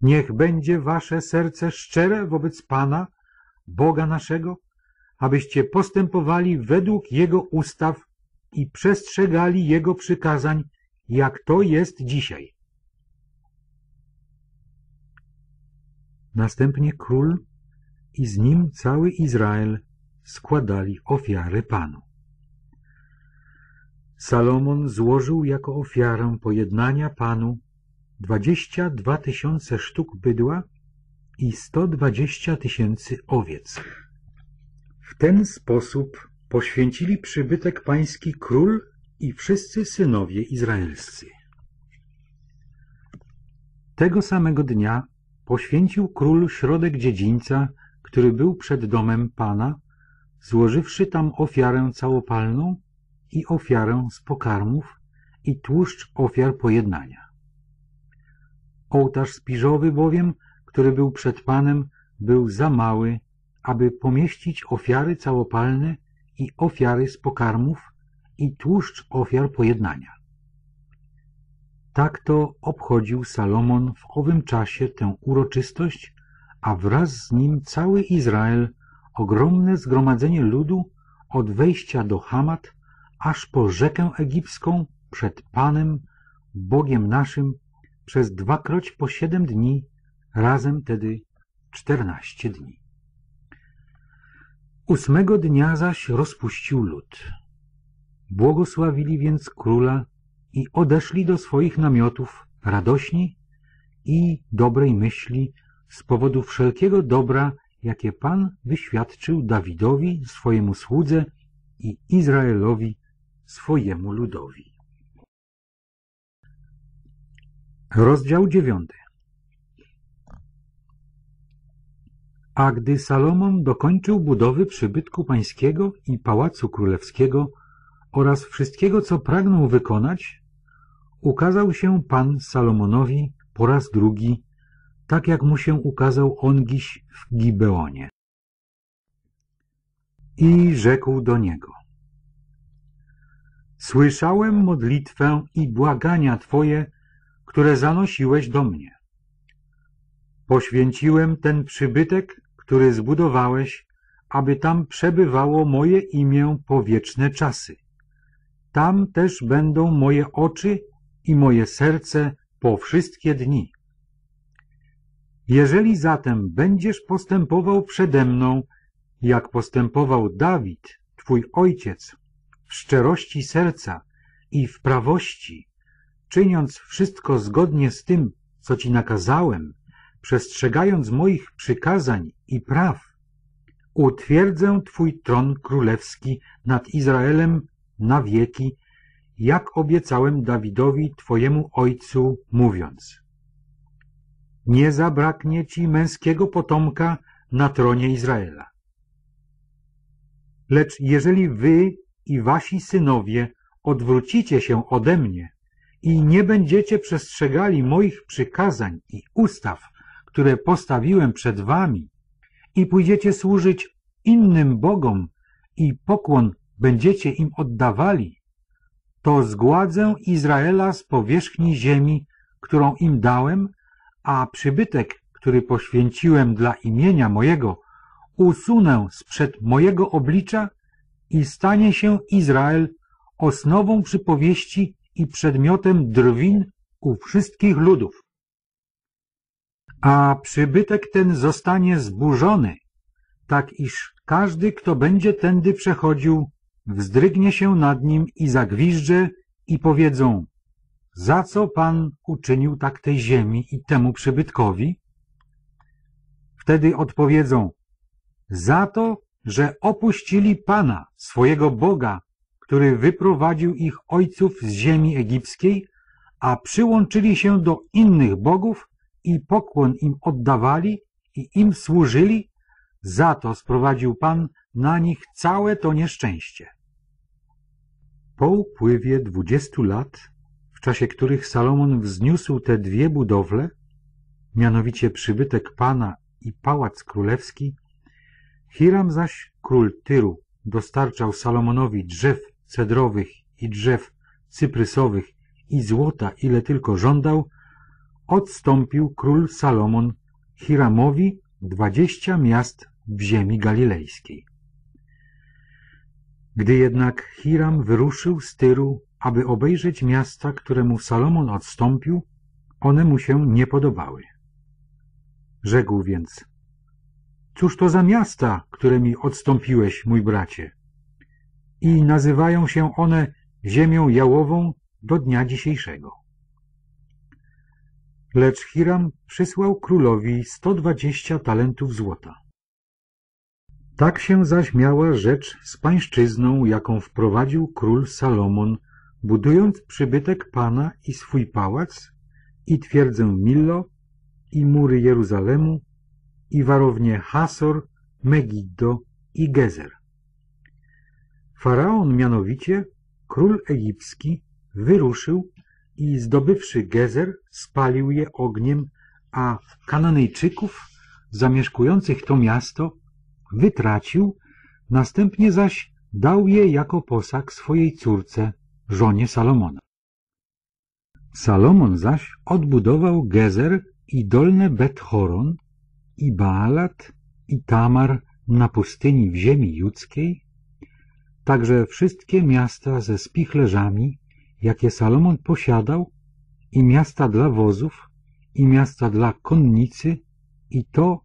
Speaker 1: Niech będzie wasze serce szczere wobec Pana, Boga naszego, abyście postępowali według Jego ustaw i przestrzegali Jego przykazań, jak to jest dzisiaj. Następnie król i z nim cały Izrael składali ofiary Panu. Salomon złożył jako ofiarę pojednania Panu dwadzieścia dwa tysiące sztuk bydła i sto dwadzieścia tysięcy owiec. W ten sposób poświęcili przybytek pański król i wszyscy synowie izraelscy. Tego samego dnia poświęcił król środek dziedzińca, który był przed domem Pana, złożywszy tam ofiarę całopalną i ofiarę z pokarmów i tłuszcz ofiar pojednania. Ołtarz spiżowy bowiem, który był przed Panem, był za mały, aby pomieścić ofiary całopalne i ofiary z pokarmów i tłuszcz ofiar pojednania. Tak to obchodził Salomon w owym czasie tę uroczystość, a wraz z nim cały Izrael, ogromne zgromadzenie ludu od wejścia do Hamat, aż po rzekę egipską przed Panem, Bogiem naszym, przez dwakroć po siedem dni, razem tedy czternaście dni. Ósmego dnia zaś rozpuścił lud. Błogosławili więc króla i odeszli do swoich namiotów radośni i dobrej myśli z powodu wszelkiego dobra, jakie Pan wyświadczył Dawidowi, swojemu słudze i Izraelowi, swojemu ludowi. Rozdział dziewiąty A gdy Salomon dokończył budowy przybytku pańskiego i pałacu królewskiego oraz wszystkiego, co pragnął wykonać, ukazał się Pan Salomonowi po raz drugi, tak jak mu się ukazał ongiś w Gibeonie. I rzekł do niego – Słyszałem modlitwę i błagania Twoje, które zanosiłeś do mnie. Poświęciłem ten przybytek, który zbudowałeś, aby tam przebywało moje imię po wieczne czasy. Tam też będą moje oczy i moje serce po wszystkie dni. Jeżeli zatem będziesz postępował przede mną, jak postępował Dawid, twój ojciec, w szczerości serca i w prawości, czyniąc wszystko zgodnie z tym, co ci nakazałem, przestrzegając moich przykazań i praw, utwierdzę Twój tron królewski nad Izraelem na wieki, jak obiecałem Dawidowi, Twojemu ojcu, mówiąc Nie zabraknie Ci męskiego potomka na tronie Izraela. Lecz jeżeli Wy i Wasi synowie odwrócicie się ode mnie i nie będziecie przestrzegali moich przykazań i ustaw, które postawiłem przed wami i pójdziecie służyć innym bogom i pokłon będziecie im oddawali, to zgładzę Izraela z powierzchni ziemi, którą im dałem, a przybytek, który poświęciłem dla imienia mojego, usunę sprzed mojego oblicza i stanie się Izrael osnową przypowieści i przedmiotem drwin u wszystkich ludów a przybytek ten zostanie zburzony, tak iż każdy, kto będzie tędy przechodził, wzdrygnie się nad nim i zagwiżdże i powiedzą, za co Pan uczynił tak tej ziemi i temu przybytkowi? Wtedy odpowiedzą, za to, że opuścili Pana, swojego Boga, który wyprowadził ich ojców z ziemi egipskiej, a przyłączyli się do innych bogów i pokłon im oddawali i im służyli, za to sprowadził Pan na nich całe to nieszczęście. Po upływie dwudziestu lat, w czasie których Salomon wzniósł te dwie budowle, mianowicie przybytek pana i pałac królewski, Hiram zaś, król Tyru, dostarczał Salomonowi drzew cedrowych i drzew cyprysowych i złota, ile tylko żądał, odstąpił król Salomon Hiramowi dwadzieścia miast w ziemi galilejskiej. Gdy jednak Hiram wyruszył z Tyru, aby obejrzeć miasta, któremu Salomon odstąpił, one mu się nie podobały. Rzekł więc, cóż to za miasta, które mi odstąpiłeś, mój bracie? I nazywają się one ziemią jałową do dnia dzisiejszego. Lecz Hiram przysłał królowi sto dwadzieścia talentów złota. Tak się zaś miała rzecz z pańszczyzną, jaką wprowadził król Salomon, budując przybytek Pana i swój pałac, i twierdzę Millo, i mury Jeruzalemu, i warownie Hasor, Megiddo i Gezer. Faraon mianowicie, król egipski, wyruszył i zdobywszy Gezer, spalił je ogniem, a Kananejczyków zamieszkujących to miasto wytracił, następnie zaś dał je jako posag swojej córce, żonie Salomona. Salomon zaś odbudował Gezer i dolne Bet-Horon i Baalat i Tamar na pustyni w ziemi judzkiej, także wszystkie miasta ze spichlerzami, jakie Salomon posiadał, i miasta dla wozów, i miasta dla konnicy, i to,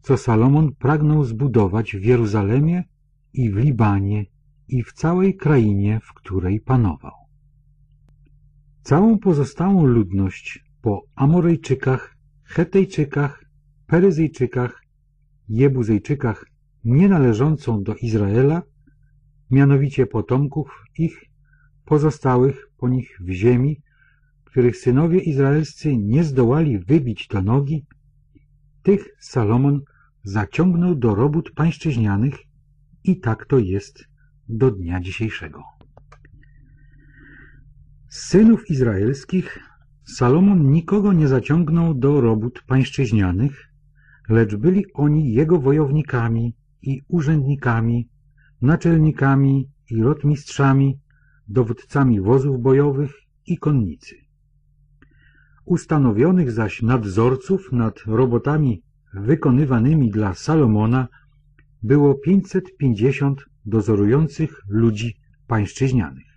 Speaker 1: co Salomon pragnął zbudować w Jeruzalemie i w Libanie i w całej krainie, w której panował. Całą pozostałą ludność po Amorejczykach, Hetejczykach, Peryzyjczykach, Jebuzejczykach nie należącą do Izraela, mianowicie potomków ich, pozostałych po nich w ziemi, których synowie izraelscy nie zdołali wybić do nogi, tych Salomon zaciągnął do robót pańszczyźnianych i tak to jest do dnia dzisiejszego. Z synów izraelskich Salomon nikogo nie zaciągnął do robót pańszczyźnianych, lecz byli oni jego wojownikami i urzędnikami, naczelnikami i rotmistrzami, dowódcami wozów bojowych i konnicy. Ustanowionych zaś nadzorców nad robotami wykonywanymi dla Salomona było 550 dozorujących ludzi pańszczyźnianych.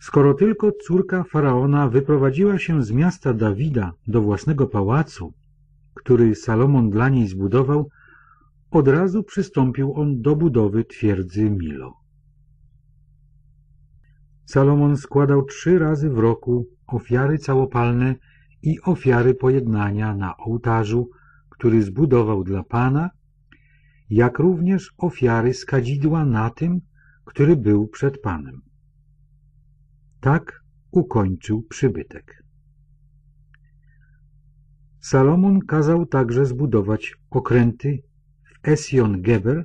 Speaker 1: Skoro tylko córka faraona wyprowadziła się z miasta Dawida do własnego pałacu, który Salomon dla niej zbudował, od razu przystąpił on do budowy twierdzy Milo. Salomon składał trzy razy w roku ofiary całopalne i ofiary pojednania na ołtarzu, który zbudował dla Pana, jak również ofiary z kadzidła na tym, który był przed Panem. Tak ukończył przybytek. Salomon kazał także zbudować okręty w Esion Geber,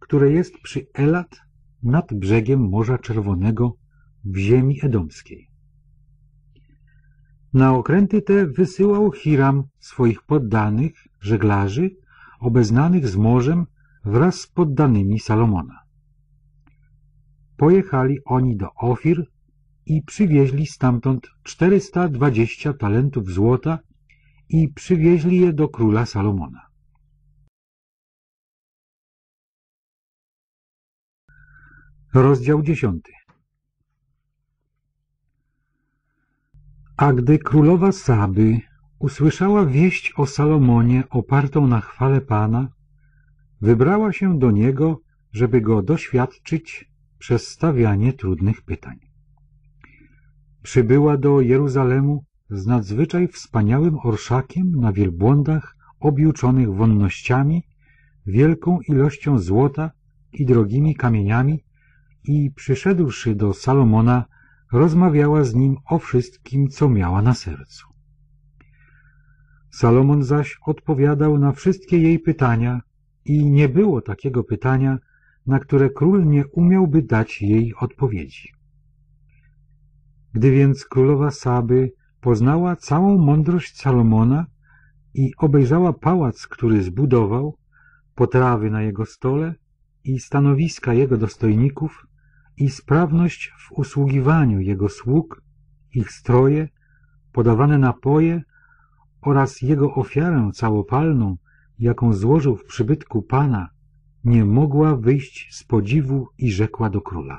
Speaker 1: które jest przy Elat nad brzegiem Morza Czerwonego w ziemi edomskiej. Na okręty te wysyłał Hiram swoich poddanych, żeglarzy, obeznanych z morzem wraz z poddanymi Salomona. Pojechali oni do Ofir i przywieźli stamtąd 420 talentów złota i przywieźli je do króla Salomona. Rozdział dziesiąty A gdy królowa Saby usłyszała wieść o Salomonie opartą na chwale Pana, wybrała się do niego, żeby go doświadczyć przez stawianie trudnych pytań. Przybyła do Jeruzalemu z nadzwyczaj wspaniałym orszakiem na wielbłądach objuczonych wonnościami, wielką ilością złota i drogimi kamieniami i przyszedłszy do Salomona, rozmawiała z nim o wszystkim, co miała na sercu. Salomon zaś odpowiadał na wszystkie jej pytania i nie było takiego pytania, na które król nie umiałby dać jej odpowiedzi. Gdy więc królowa Saby poznała całą mądrość Salomona i obejrzała pałac, który zbudował, potrawy na jego stole i stanowiska jego dostojników i sprawność w usługiwaniu jego sług, ich stroje, podawane napoje oraz jego ofiarę całopalną, jaką złożył w przybytku Pana, nie mogła wyjść z podziwu i rzekła do króla.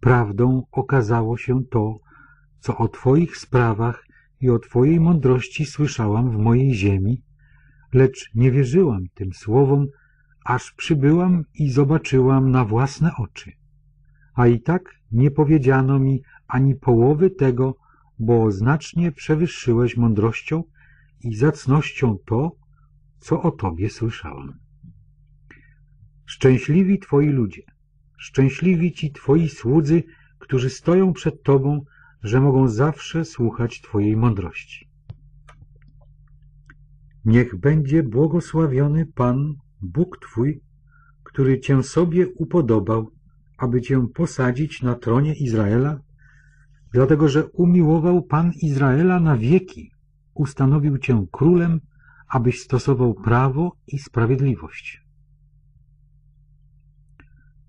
Speaker 1: Prawdą okazało się to, co o Twoich sprawach i o Twojej mądrości słyszałam w mojej ziemi, lecz nie wierzyłam tym słowom, aż przybyłam i zobaczyłam na własne oczy. A i tak nie powiedziano mi ani połowy tego, bo znacznie przewyższyłeś mądrością i zacnością to, co o Tobie słyszałam. Szczęśliwi Twoi ludzie, szczęśliwi Ci Twoi słudzy, którzy stoją przed Tobą, że mogą zawsze słuchać Twojej mądrości. Niech będzie błogosławiony Pan, Bóg Twój, który Cię sobie upodobał, aby Cię posadzić na tronie Izraela, dlatego że umiłował Pan Izraela na wieki, ustanowił Cię królem, abyś stosował prawo i sprawiedliwość.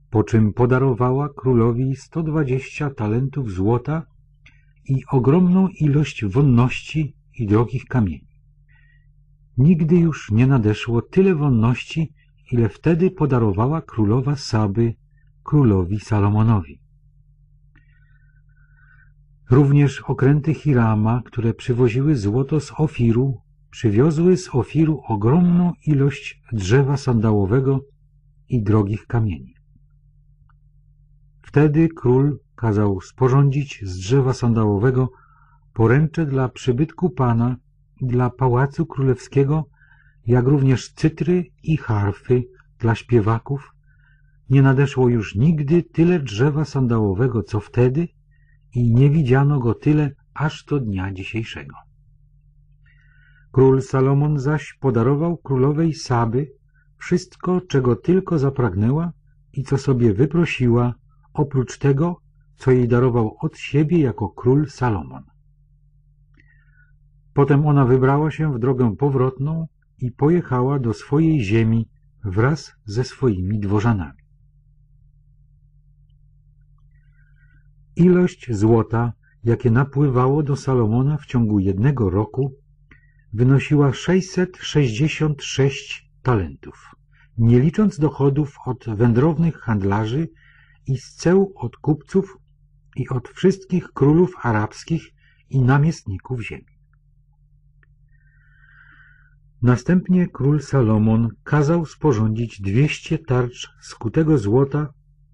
Speaker 1: Po czym podarowała królowi sto dwadzieścia talentów złota i ogromną ilość wonności i drogich kamieni. Nigdy już nie nadeszło tyle wonności, ile wtedy podarowała królowa Saby królowi Salomonowi. Również okręty Hirama, które przywoziły złoto z Ofiru, przywiozły z Ofiru ogromną ilość drzewa sandałowego i drogich kamieni. Wtedy król kazał sporządzić z drzewa sandałowego poręcze dla przybytku pana dla pałacu królewskiego, jak również cytry i harfy dla śpiewaków. Nie nadeszło już nigdy tyle drzewa sandałowego, co wtedy i nie widziano go tyle aż do dnia dzisiejszego. Król Salomon zaś podarował królowej Saby wszystko, czego tylko zapragnęła i co sobie wyprosiła, oprócz tego, co jej darował od siebie jako król Salomon. Potem ona wybrała się w drogę powrotną i pojechała do swojej ziemi wraz ze swoimi dworzanami. Ilość złota, jakie napływało do Salomona w ciągu jednego roku, wynosiła 666 talentów, nie licząc dochodów od wędrownych handlarzy i z ceł od kupców i od wszystkich królów arabskich i namiestników ziemi. Następnie król Salomon kazał sporządzić dwieście tarcz skutego złota,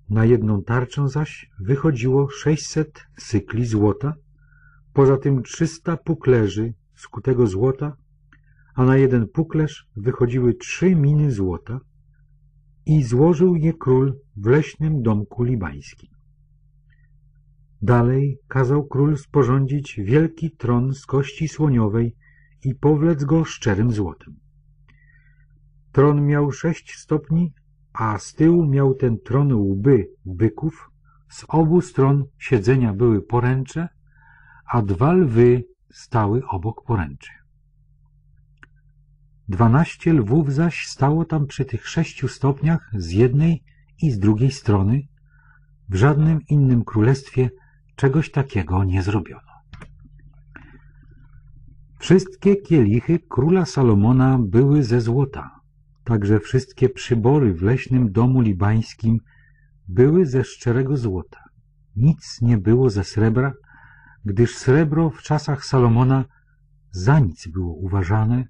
Speaker 1: na jedną tarczę zaś wychodziło sześćset cykli złota, poza tym trzysta puklerzy skutego złota, a na jeden puklerz wychodziły trzy miny złota. I złożył je król w leśnym domku libańskim. Dalej kazał król sporządzić wielki tron z kości słoniowej i powlec go szczerym złotem. Tron miał sześć stopni, a z tyłu miał ten tron łby byków, z obu stron siedzenia były poręcze, a dwa lwy stały obok poręczy. Dwanaście lwów zaś stało tam przy tych sześciu stopniach z jednej i z drugiej strony. W żadnym innym królestwie czegoś takiego nie zrobiono. Wszystkie kielichy króla Salomona były ze złota, także wszystkie przybory w leśnym domu libańskim były ze szczerego złota. Nic nie było ze srebra, gdyż srebro w czasach Salomona za nic było uważane,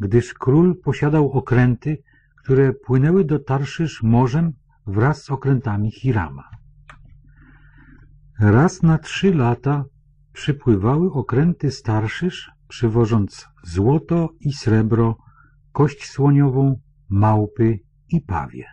Speaker 1: gdyż król posiadał okręty, które płynęły do Tarszysz morzem wraz z okrętami Hirama. Raz na trzy lata przypływały okręty Starszysz, przywożąc złoto i srebro, kość słoniową, małpy i pawie.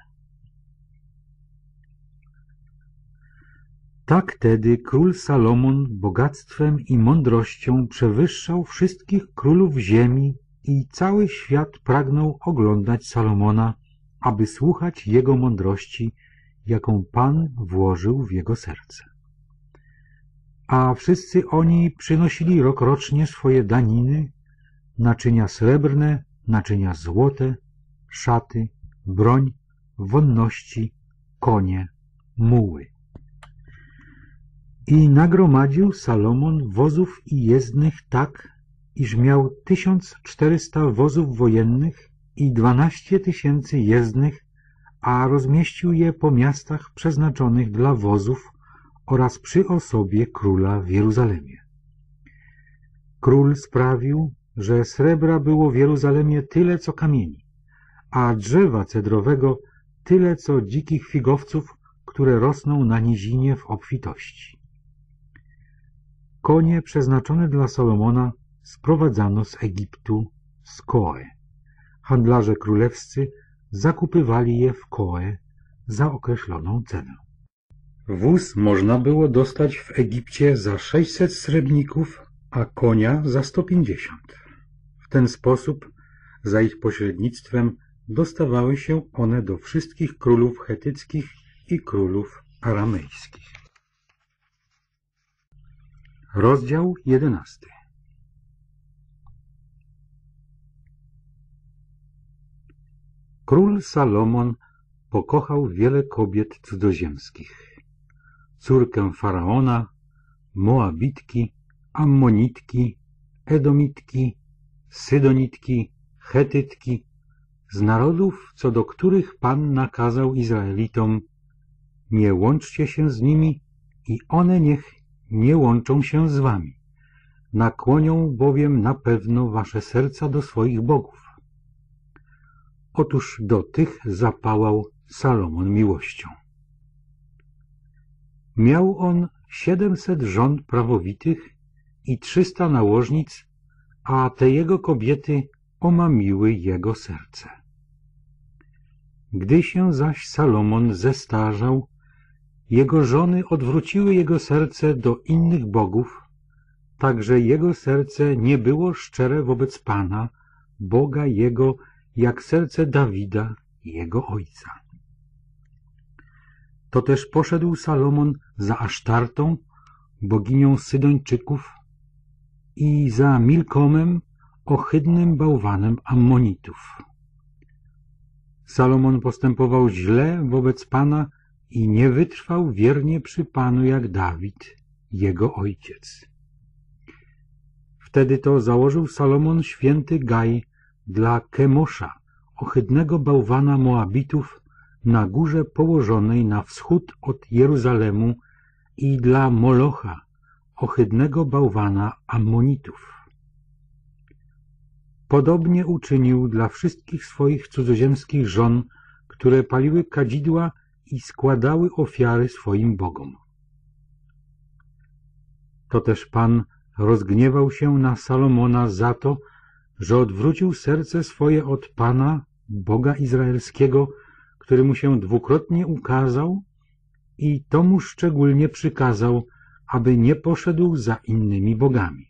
Speaker 1: Tak tedy król Salomon bogactwem i mądrością przewyższał wszystkich królów ziemi i cały świat pragnął oglądać Salomona, aby słuchać jego mądrości, jaką Pan włożył w jego serce. A wszyscy oni przynosili rokrocznie swoje daniny, naczynia srebrne, naczynia złote, szaty, broń, wonności, konie, muły. I nagromadził Salomon wozów i jezdnych tak, iż miał tysiąc czterysta wozów wojennych i dwanaście tysięcy jezdnych, a rozmieścił je po miastach przeznaczonych dla wozów oraz przy osobie króla w Jeruzalemie. Król sprawił, że srebra było w Jeruzalemie tyle co kamieni, a drzewa cedrowego tyle co dzikich figowców, które rosną na nizinie w obfitości. Konie przeznaczone dla Salomona sprowadzano z Egiptu, z Koe. Handlarze królewscy zakupywali je w Koe za określoną cenę. Wóz można było dostać w Egipcie za 600 srebrników, a konia za 150. W ten sposób, za ich pośrednictwem, dostawały się one do wszystkich królów chetyckich i królów aramejskich. Rozdział jedenasty Król Salomon pokochał wiele kobiet cudzoziemskich. Córkę Faraona, Moabitki, Ammonitki, Edomitki, Sydonitki, Chetytki, z narodów, co do których Pan nakazał Izraelitom, nie łączcie się z nimi i one niech nie łączą się z wami. Nakłonią bowiem na pewno wasze serca do swoich bogów. Otóż do tych zapałał Salomon miłością. Miał on siedemset żon prawowitych i trzysta nałożnic, a te jego kobiety omamiły jego serce. Gdy się zaś Salomon zestarzał, jego żony odwróciły jego serce do innych bogów, tak że jego serce nie było szczere wobec Pana, Boga jego, jak serce Dawida, jego ojca. To też poszedł Salomon za Asztartą, boginią Sydończyków, i za Milkomem, ohydnym bałwanem Ammonitów. Salomon postępował źle wobec Pana i nie wytrwał wiernie przy Panu jak Dawid, jego ojciec. Wtedy to założył Salomon święty gaj dla Kemosza, ohydnego bałwana Moabitów, na górze położonej na wschód od Jeruzalemu i dla Molocha, ohydnego bałwana Ammonitów. Podobnie uczynił dla wszystkich swoich cudzoziemskich żon, które paliły kadzidła i składały ofiary swoim bogom. To też Pan rozgniewał się na Salomona za to, że odwrócił serce swoje od Pana, Boga Izraelskiego, który mu się dwukrotnie ukazał i to mu szczególnie przykazał, aby nie poszedł za innymi bogami.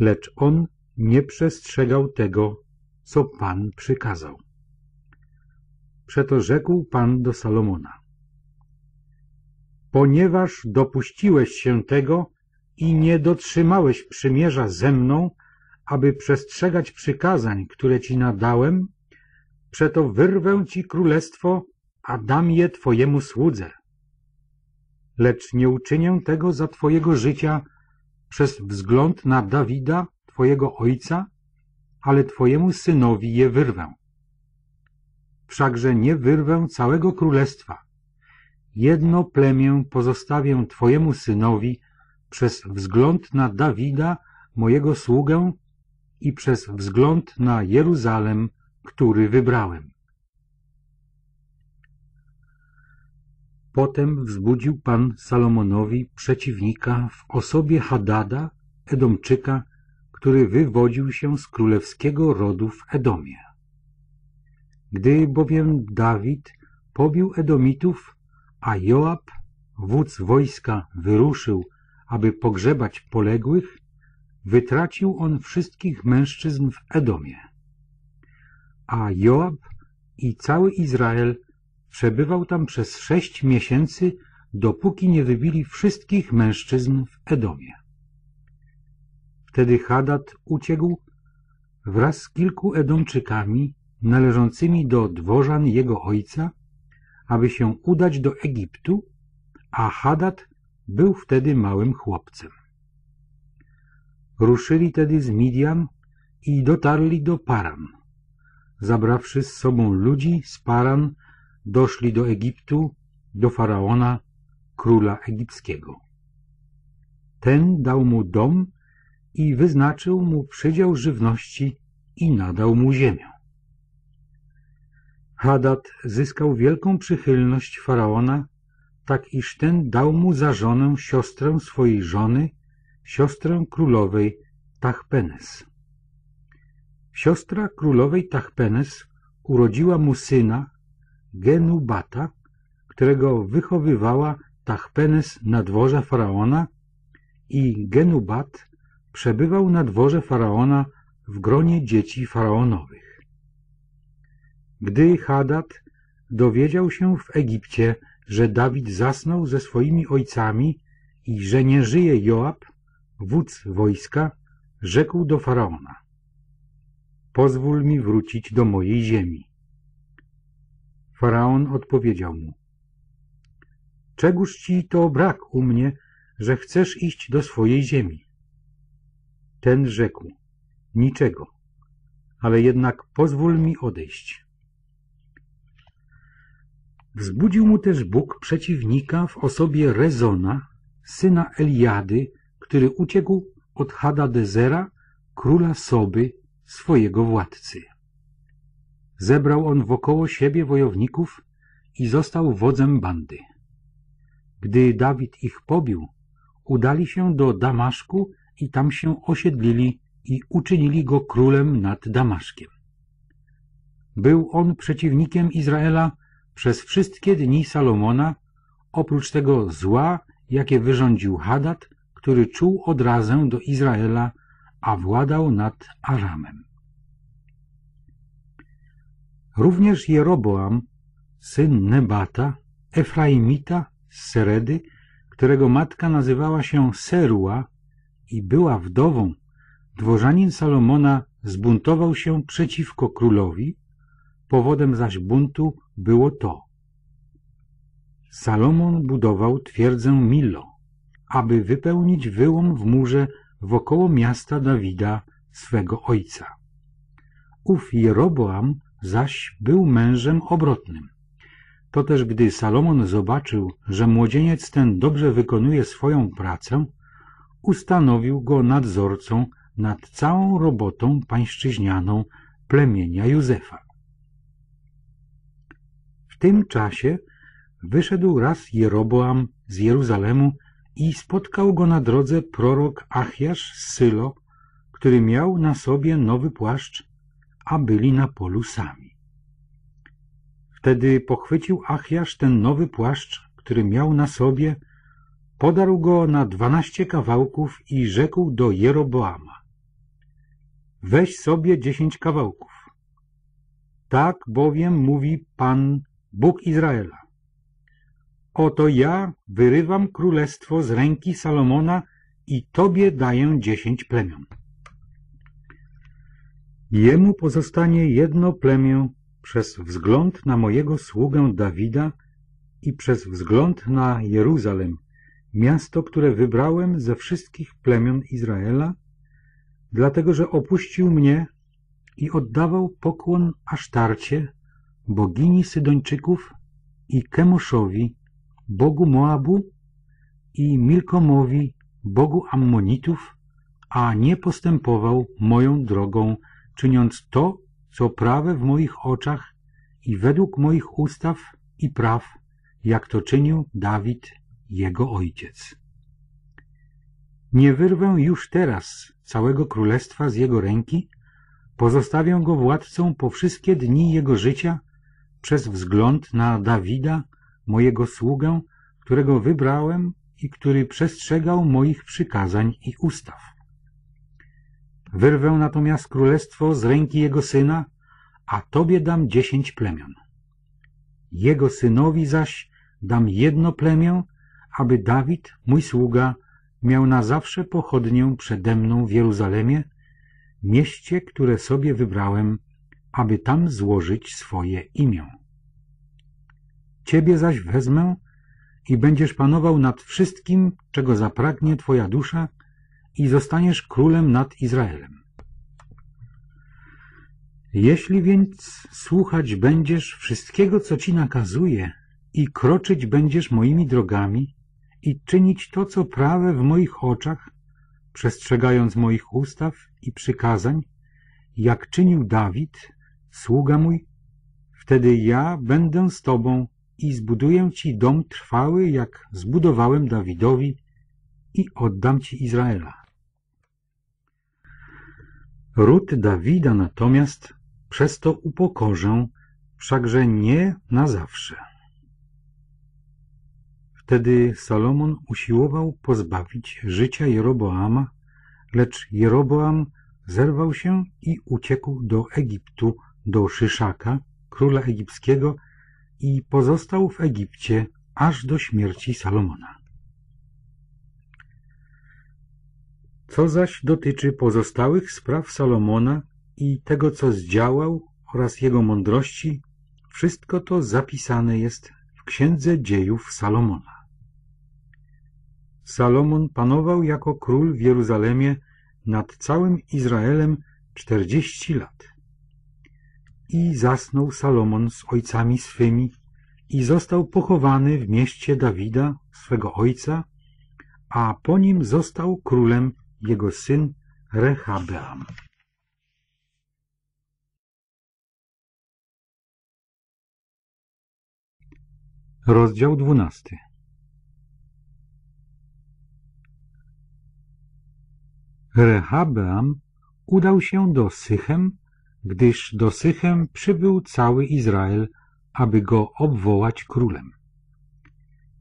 Speaker 1: Lecz on nie przestrzegał tego, co Pan przykazał. Przeto rzekł Pan do Salomona. Ponieważ dopuściłeś się tego i nie dotrzymałeś przymierza ze mną, aby przestrzegać przykazań, które ci nadałem, przeto wyrwę ci królestwo, a dam je twojemu słudze. Lecz nie uczynię tego za twojego życia przez wzgląd na Dawida, twojego ojca, ale twojemu synowi je wyrwę. Wszakże nie wyrwę całego królestwa. Jedno plemię pozostawię twojemu synowi przez wzgląd na Dawida, mojego sługę, i przez wzgląd na Jeruzalem, który wybrałem. Potem wzbudził Pan Salomonowi przeciwnika w osobie Hadada, Edomczyka, który wywodził się z królewskiego rodu w Edomie. Gdy bowiem Dawid pobił Edomitów, a Joab, wódz wojska, wyruszył, aby pogrzebać poległych, wytracił on wszystkich mężczyzn w Edomie. A Joab i cały Izrael przebywał tam przez sześć miesięcy dopóki nie wybili wszystkich mężczyzn w Edomie. Wtedy Hadad uciekł wraz z kilku Edomczykami należącymi do dworzan jego ojca, aby się udać do Egiptu, a Hadad był wtedy małym chłopcem. Ruszyli tedy z Midian i dotarli do Paran. Zabrawszy z sobą ludzi z Paran, doszli do Egiptu, do Faraona, króla egipskiego. Ten dał mu dom i wyznaczył mu przydział żywności i nadał mu ziemię. Hadad zyskał wielką przychylność Faraona, tak iż ten dał mu za żonę siostrę swojej żony, siostrę królowej Tachpenes. Siostra królowej Tachpenes urodziła mu syna, Genubata, którego wychowywała Tachpenes na dworze Faraona i Genubat przebywał na dworze Faraona w gronie dzieci faraonowych. Gdy Hadad dowiedział się w Egipcie, że Dawid zasnął ze swoimi ojcami i że nie żyje Joab, wódz wojska, rzekł do Faraona Pozwól mi wrócić do mojej ziemi. Faraon odpowiedział mu Czegóż ci to brak u mnie, że chcesz iść do swojej ziemi? Ten rzekł Niczego, ale jednak pozwól mi odejść. Wzbudził mu też Bóg przeciwnika w osobie Rezona, syna Eliady, który uciekł od Hadadezera, króla Soby, swojego władcy. Zebrał on wokoło siebie wojowników i został wodzem bandy. Gdy Dawid ich pobił, udali się do Damaszku i tam się osiedlili i uczynili go królem nad Damaszkiem. Był on przeciwnikiem Izraela przez wszystkie dni Salomona, oprócz tego zła, jakie wyrządził Hadad, który czuł odrazę do Izraela, a władał nad Aramem. Również Jeroboam, syn Nebata, Efraimita z Seredy, którego matka nazywała się Serua i była wdową, dworzanin Salomona zbuntował się przeciwko królowi, powodem zaś buntu było to. Salomon budował twierdzę Milo, aby wypełnić wyłom w murze wokoło miasta Dawida, swego ojca. Ów Jeroboam zaś był mężem obrotnym. To też gdy Salomon zobaczył, że młodzieniec ten dobrze wykonuje swoją pracę, ustanowił go nadzorcą nad całą robotą pańszczyźnianą plemienia Józefa. W tym czasie wyszedł raz Jeroboam z Jeruzalemu i spotkał go na drodze prorok Achiasz z Sylo, który miał na sobie nowy płaszcz, a byli na polu sami. Wtedy pochwycił Achiasz ten nowy płaszcz, który miał na sobie, podarł go na dwanaście kawałków i rzekł do Jeroboama. Weź sobie dziesięć kawałków. Tak bowiem mówi Pan Bóg Izraela. Oto ja wyrywam królestwo z ręki Salomona i Tobie daję dziesięć plemion. Jemu pozostanie jedno plemię przez wzgląd na mojego sługę Dawida i przez wzgląd na Jeruzalem, miasto, które wybrałem ze wszystkich plemion Izraela, dlatego że opuścił mnie i oddawał pokłon Asztarcie, bogini Sydończyków i Kemoszowi, bogu Moabu i Milkomowi, bogu Ammonitów, a nie postępował moją drogą, czyniąc to, co prawe w moich oczach i według moich ustaw i praw, jak to czynił Dawid, jego ojciec. Nie wyrwę już teraz całego królestwa z jego ręki, pozostawię go władcą po wszystkie dni jego życia przez wzgląd na Dawida, mojego sługę, którego wybrałem i który przestrzegał moich przykazań i ustaw. Wyrwę natomiast królestwo z ręki jego syna, a tobie dam dziesięć plemion. Jego synowi zaś dam jedno plemię, aby Dawid, mój sługa, miał na zawsze pochodnię przede mną w Jeruzalemie, mieście, które sobie wybrałem, aby tam złożyć swoje imię. Ciebie zaś wezmę i będziesz panował nad wszystkim, czego zapragnie Twoja dusza i zostaniesz królem nad Izraelem. Jeśli więc słuchać będziesz wszystkiego, co Ci nakazuję i kroczyć będziesz moimi drogami i czynić to, co prawe w moich oczach, przestrzegając moich ustaw i przykazań, jak czynił Dawid, sługa mój, wtedy ja będę z Tobą i zbuduję Ci dom trwały, jak zbudowałem Dawidowi i oddam Ci Izraela. Ród Dawida natomiast przez to upokorzę, wszakże nie na zawsze. Wtedy Salomon usiłował pozbawić życia Jeroboama, lecz Jeroboam zerwał się i uciekł do Egiptu, do Szyszaka, króla egipskiego, i pozostał w Egipcie aż do śmierci Salomona. Co zaś dotyczy pozostałych spraw Salomona i tego, co zdziałał oraz jego mądrości, wszystko to zapisane jest w Księdze Dziejów Salomona. Salomon panował jako król w Jeruzalemie nad całym Izraelem czterdzieści lat. I zasnął Salomon z ojcami swymi i został pochowany w mieście Dawida, swego ojca, a po nim został królem jego syn Rehabeam. Rozdział dwunasty Rehabeam udał się do Sychem, gdyż do Sychem przybył cały Izrael, aby go obwołać królem.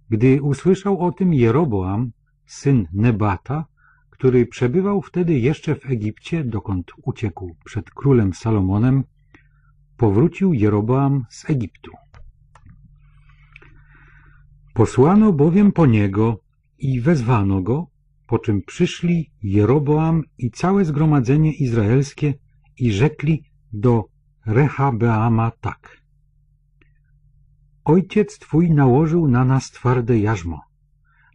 Speaker 1: Gdy usłyszał o tym Jeroboam, syn Nebata, który przebywał wtedy jeszcze w Egipcie, dokąd uciekł przed królem Salomonem, powrócił Jeroboam z Egiptu. Posłano bowiem po niego i wezwano go, po czym przyszli Jeroboam i całe zgromadzenie izraelskie i rzekli do Rehabeama tak. Ojciec twój nałożył na nas twarde jarzmo,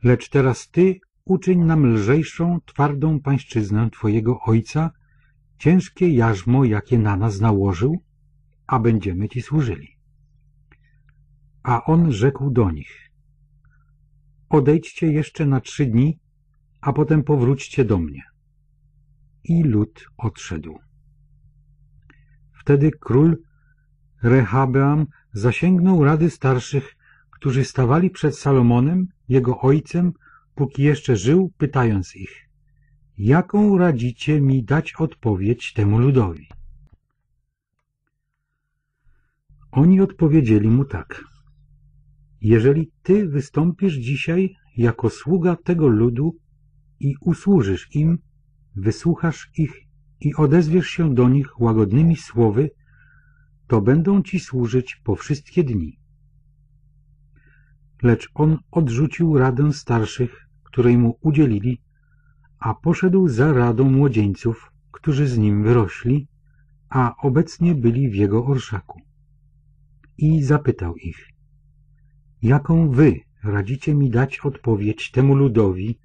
Speaker 1: lecz teraz ty uczyń nam lżejszą, twardą pańszczyznę twojego ojca, ciężkie jarzmo, jakie na nas nałożył, a będziemy ci służyli. A on rzekł do nich, odejdźcie jeszcze na trzy dni, a potem powróćcie do mnie. I lud odszedł. Wtedy król Rehabeam zasięgnął rady starszych, którzy stawali przed Salomonem, jego ojcem, póki jeszcze żył, pytając ich, jaką radzicie mi dać odpowiedź temu ludowi? Oni odpowiedzieli mu tak. Jeżeli ty wystąpisz dzisiaj jako sługa tego ludu i usłużysz im, wysłuchasz ich i odezwiesz się do nich łagodnymi słowy, to będą ci służyć po wszystkie dni. Lecz on odrzucił radę starszych, której mu udzielili, a poszedł za radą młodzieńców, którzy z nim wyrośli, a obecnie byli w jego orszaku. I zapytał ich, jaką wy radzicie mi dać odpowiedź temu ludowi,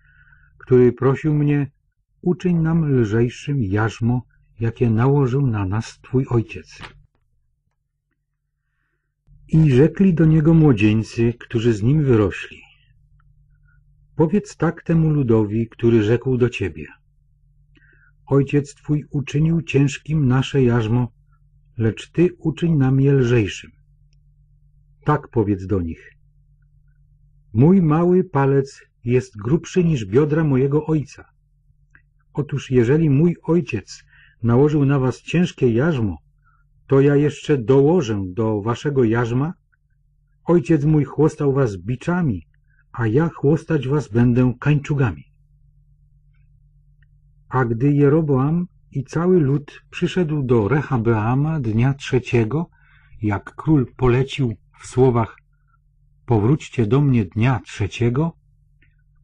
Speaker 1: który prosił mnie, uczyń nam lżejszym jarzmo, jakie nałożył na nas Twój ojciec. I rzekli do niego młodzieńcy, którzy z nim wyrośli. Powiedz tak temu ludowi, który rzekł do ciebie. Ojciec twój uczynił ciężkim nasze jarzmo, lecz ty uczyń nam je lżejszym. Tak powiedz do nich. Mój mały palec jest grubszy niż biodra mojego ojca. Otóż jeżeli mój ojciec nałożył na was ciężkie jarzmo, to ja jeszcze dołożę do waszego jarzma. Ojciec mój chłostał was biczami, a ja chłostać was będę kańczugami. A gdy Jeroboam i cały lud przyszedł do Rehabeama dnia trzeciego, jak król polecił w słowach powróćcie do mnie dnia trzeciego,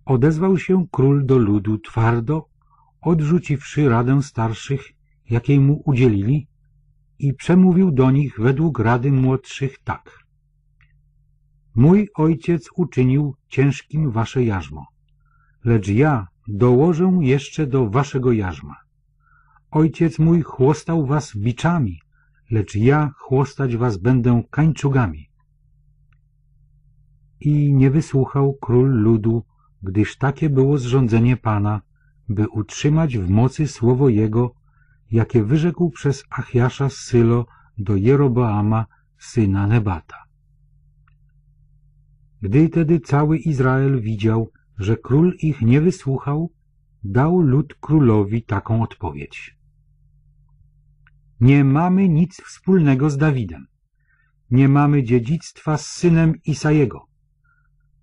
Speaker 1: odezwał się król do ludu twardo, odrzuciwszy radę starszych, jakiej mu udzielili, i przemówił do nich według rady młodszych tak. Mój ojciec uczynił ciężkim wasze jarzmo, lecz ja dołożę jeszcze do waszego jarzma. Ojciec mój chłostał was biczami, lecz ja chłostać was będę kańczugami. I nie wysłuchał król ludu, gdyż takie było zrządzenie Pana, by utrzymać w mocy słowo Jego, jakie wyrzekł przez Achiasza z Sylo do Jeroboama, syna Nebata. Gdy tedy cały Izrael widział, że król ich nie wysłuchał, dał lud królowi taką odpowiedź. Nie mamy nic wspólnego z Dawidem. Nie mamy dziedzictwa z synem Isajego.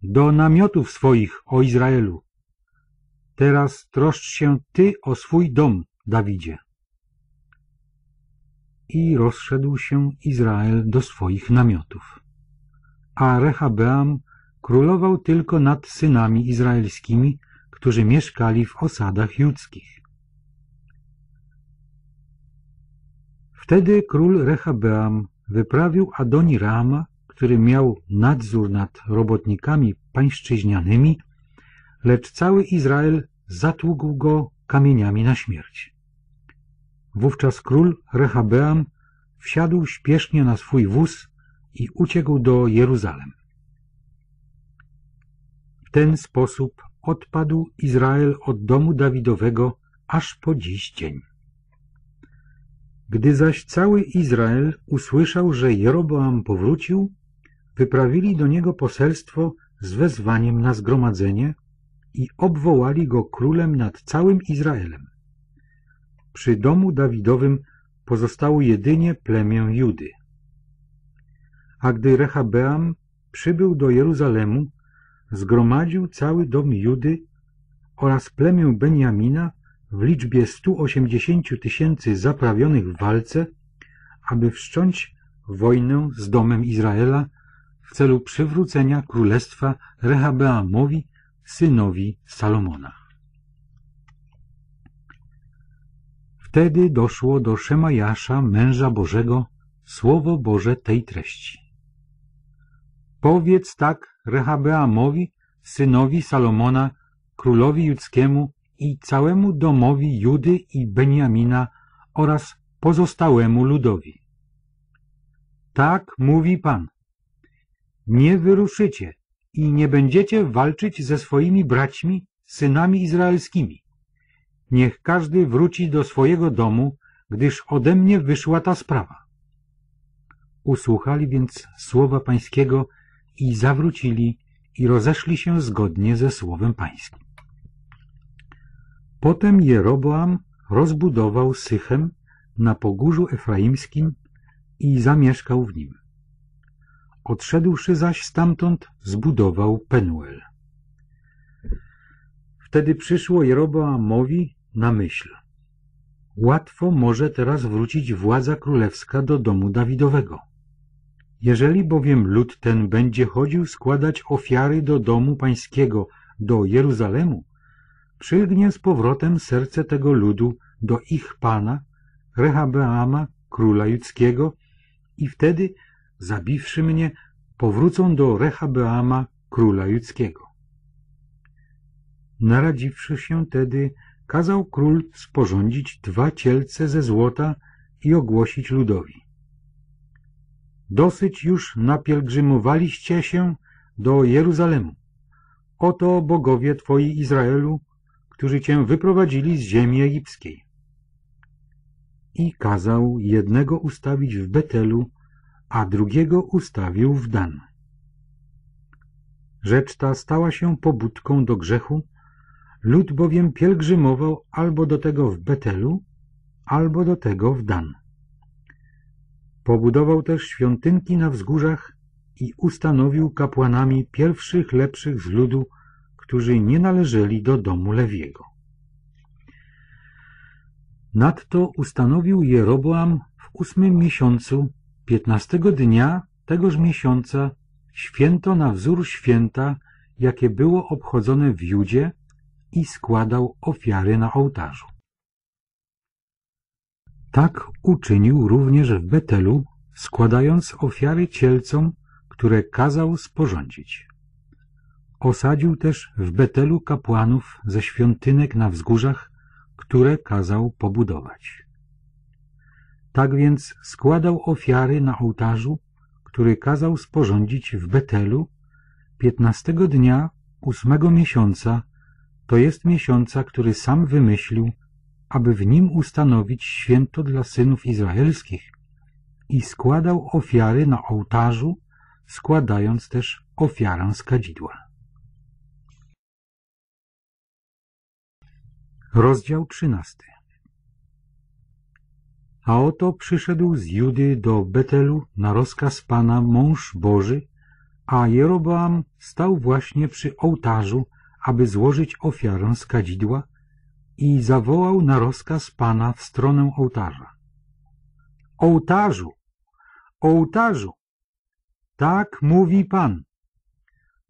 Speaker 1: Do namiotów swoich, o Izraelu. Teraz troszcz się Ty o swój dom, Dawidzie. I rozszedł się Izrael do swoich namiotów. A Rehabeam królował tylko nad synami izraelskimi, którzy mieszkali w osadach judzkich. Wtedy król Rehabeam wyprawił Adonirama, który miał nadzór nad robotnikami pańszczyźnianymi, lecz cały Izrael zatługł go kamieniami na śmierć. Wówczas król Rehabeam wsiadł śpiesznie na swój wóz i uciekł do Jeruzalem. W ten sposób odpadł Izrael od domu Dawidowego aż po dziś dzień. Gdy zaś cały Izrael usłyszał, że Jeroboam powrócił, wyprawili do niego poselstwo z wezwaniem na zgromadzenie i obwołali go królem nad całym Izraelem. Przy domu Dawidowym pozostało jedynie plemię Judy. A gdy Rehabeam przybył do Jeruzalemu, zgromadził cały dom Judy oraz plemię Benjamina w liczbie 180 tysięcy zaprawionych w walce, aby wszcząć wojnę z domem Izraela w celu przywrócenia królestwa Rehabeamowi, synowi Salomona. Wtedy doszło do Szemajasza, męża Bożego, słowo Boże tej treści. Powiedz tak Rehabeamowi, synowi Salomona, królowi judzkiemu i całemu domowi Judy i Beniamina oraz pozostałemu ludowi. Tak mówi Pan. Nie wyruszycie i nie będziecie walczyć ze swoimi braćmi, synami izraelskimi. Niech każdy wróci do swojego domu, gdyż ode mnie wyszła ta sprawa. Usłuchali więc słowa pańskiego i zawrócili i rozeszli się zgodnie ze słowem pańskim. Potem Jeroboam rozbudował Sychem na pogórzu efraimskim i zamieszkał w nim. Odszedłszy zaś stamtąd, zbudował Penuel. Wtedy przyszło Jeroboamowi na myśl. Łatwo może teraz wrócić władza królewska do domu Dawidowego. Jeżeli bowiem lud ten będzie chodził składać ofiary do domu pańskiego, do Jeruzalemu, przylgnie z powrotem serce tego ludu do ich pana, Rehabeama, króla judzkiego, i wtedy, zabiwszy mnie, powrócą do Rehabeama, króla judzkiego. Naradziwszy się tedy, kazał król sporządzić dwa cielce ze złota i ogłosić ludowi. Dosyć już napielgrzymowaliście się do Jeruzalemu. Oto bogowie Twoi Izraelu, którzy Cię wyprowadzili z ziemi egipskiej. I kazał jednego ustawić w Betelu, a drugiego ustawił w Dan. Rzecz ta stała się pobudką do grzechu, lud bowiem pielgrzymował albo do tego w Betelu, albo do tego w Dan. Pobudował też świątynki na wzgórzach i ustanowił kapłanami pierwszych lepszych z ludu, którzy nie należeli do domu Lewiego. Nadto ustanowił Jeroboam w ósmym miesiącu, piętnastego dnia tegoż miesiąca, święto na wzór święta jakie było obchodzone w Judzie i składał ofiary na ołtarzu. Tak uczynił również w Betelu, składając ofiary cielcom, które kazał sporządzić. Osadził też w Betelu kapłanów ze świątynek na wzgórzach, które kazał pobudować. Tak więc składał ofiary na ołtarzu, który kazał sporządzić w Betelu piętnastego dnia ósmego miesiąca, to jest miesiąca, który sam wymyślił, aby w nim ustanowić święto dla synów izraelskich i składał ofiary na ołtarzu, składając też ofiarę z kadzidła. Rozdział trzynasty A oto przyszedł z Judy do Betelu na rozkaz Pana mąż Boży, a Jeroboam stał właśnie przy ołtarzu, aby złożyć ofiarę z kadzidła i zawołał na rozkaz Pana w stronę ołtarza. Ołtarzu! Ołtarzu! Tak mówi Pan.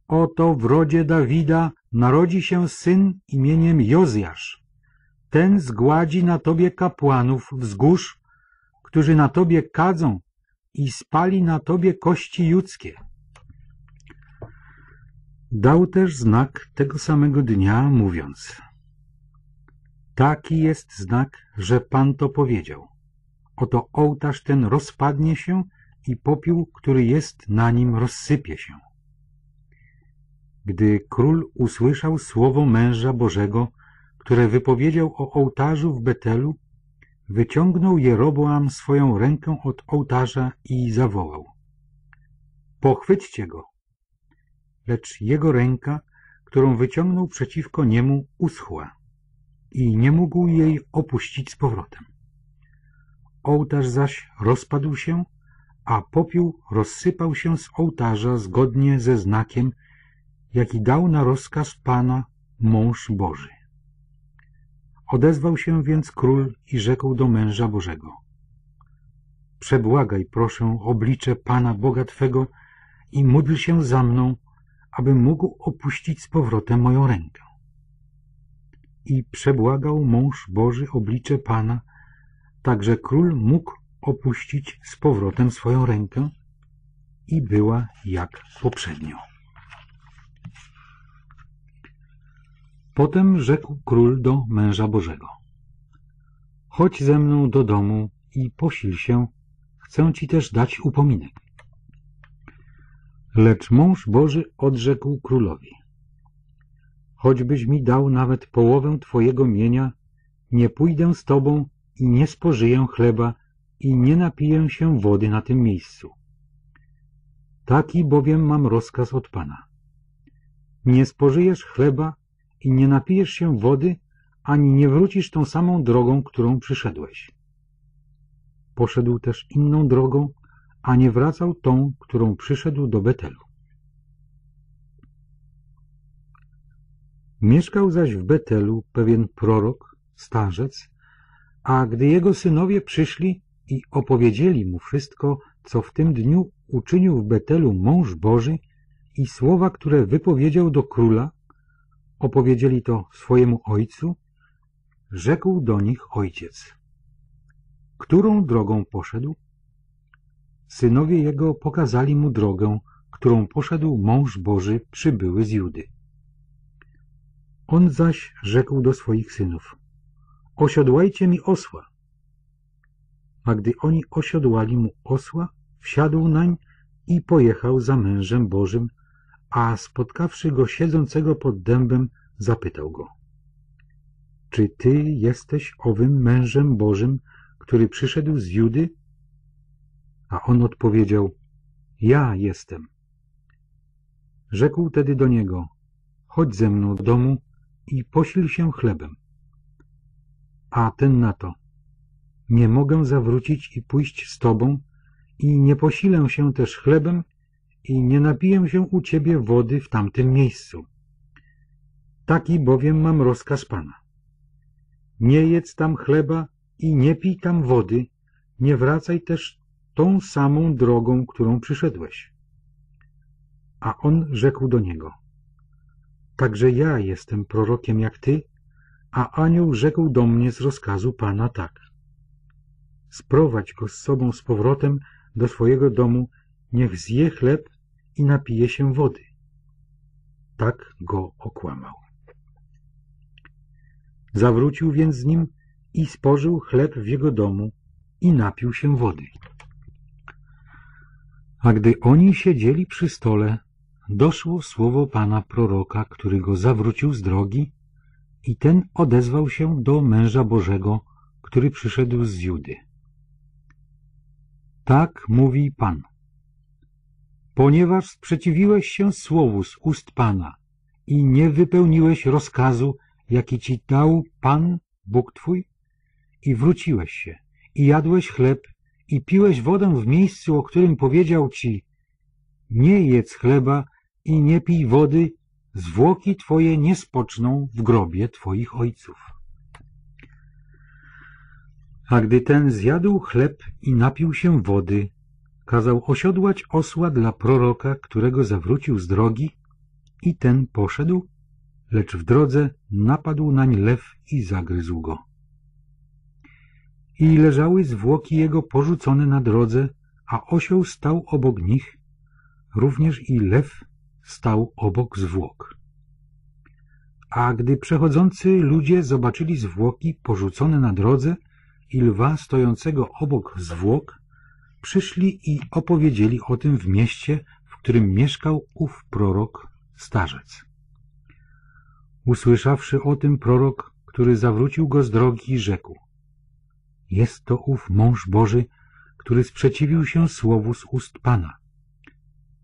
Speaker 1: Oto w rodzie Dawida narodzi się syn imieniem Jozjasz. Ten zgładzi na tobie kapłanów wzgórz, którzy na tobie kadzą i spali na tobie kości judzkie. Dał też znak tego samego dnia, mówiąc Taki jest znak, że Pan to powiedział. Oto ołtarz ten rozpadnie się i popiół, który jest na nim, rozsypie się. Gdy król usłyszał słowo męża Bożego, które wypowiedział o ołtarzu w Betelu, wyciągnął Jeroboam swoją rękę od ołtarza i zawołał. Pochwyćcie go! Lecz jego ręka, którą wyciągnął przeciwko niemu, uschła i nie mógł jej opuścić z powrotem. Ołtarz zaś rozpadł się, a popiół rozsypał się z ołtarza zgodnie ze znakiem, jaki dał na rozkaz Pana mąż Boży. Odezwał się więc król i rzekł do męża Bożego. Przebłagaj, proszę, oblicze Pana Boga Twego i módl się za mną, abym mógł opuścić z powrotem moją rękę. I przebłagał mąż Boży oblicze Pana, tak że król mógł opuścić z powrotem swoją rękę i była jak poprzednio. Potem rzekł król do męża Bożego. Chodź ze mną do domu i posil się, chcę ci też dać upominek. Lecz mąż Boży odrzekł królowi. Choćbyś mi dał nawet połowę twojego mienia, nie pójdę z tobą i nie spożyję chleba i nie napiję się wody na tym miejscu. Taki bowiem mam rozkaz od Pana. Nie spożyjesz chleba i nie napijesz się wody, ani nie wrócisz tą samą drogą, którą przyszedłeś. Poszedł też inną drogą, a nie wracał tą, którą przyszedł do Betelu. Mieszkał zaś w Betelu pewien prorok, starzec, a gdy jego synowie przyszli i opowiedzieli mu wszystko, co w tym dniu uczynił w Betelu mąż Boży i słowa, które wypowiedział do króla, opowiedzieli to swojemu ojcu, rzekł do nich ojciec. Którą drogą poszedł? Synowie jego pokazali mu drogę, którą poszedł mąż Boży przybyły z Judy. On zaś rzekł do swoich synów, osiodłajcie mi osła. A gdy oni osiodłali mu osła, wsiadł nań i pojechał za mężem Bożym, a spotkawszy go siedzącego pod dębem, zapytał go. Czy ty jesteś owym mężem Bożym, który przyszedł z Judy? A on odpowiedział, ja jestem. Rzekł tedy do niego, chodź ze mną do domu i posil się chlebem. A ten na to, nie mogę zawrócić i pójść z tobą i nie posilę się też chlebem i nie napiję się u ciebie wody w tamtym miejscu. Taki bowiem mam rozkaz Pana. Nie jedz tam chleba i nie pij tam wody, nie wracaj też tą samą drogą, którą przyszedłeś. A on rzekł do niego, także ja jestem prorokiem jak ty, a anioł rzekł do mnie z rozkazu Pana tak. Sprowadź go z sobą z powrotem do swojego domu, niech zje chleb i napije się wody. Tak go okłamał. Zawrócił więc z nim i spożył chleb w jego domu i napił się wody. A gdy oni siedzieli przy stole, doszło słowo Pana proroka, który go zawrócił z drogi i ten odezwał się do męża Bożego, który przyszedł z Judy. Tak mówi Pan. Ponieważ sprzeciwiłeś się słowu z ust Pana i nie wypełniłeś rozkazu, jaki ci dał Pan, Bóg Twój, i wróciłeś się, i jadłeś chleb, i piłeś wodę w miejscu, o którym powiedział ci, nie jedz chleba i nie pij wody, zwłoki Twoje nie spoczną w grobie Twoich ojców. A gdy ten zjadł chleb i napił się wody, kazał osiodłać osła dla proroka, którego zawrócił z drogi, i ten poszedł, lecz w drodze napadł nań lew i zagryzł go. I leżały zwłoki jego porzucone na drodze, a osioł stał obok nich, również i lew stał obok zwłok. A gdy przechodzący ludzie zobaczyli zwłoki porzucone na drodze i lwa stojącego obok zwłok, przyszli i opowiedzieli o tym w mieście, w którym mieszkał ów prorok, starzec. Usłyszawszy o tym prorok, który zawrócił go z drogi, rzekł Jest to ów mąż Boży, który sprzeciwił się słowu z ust Pana.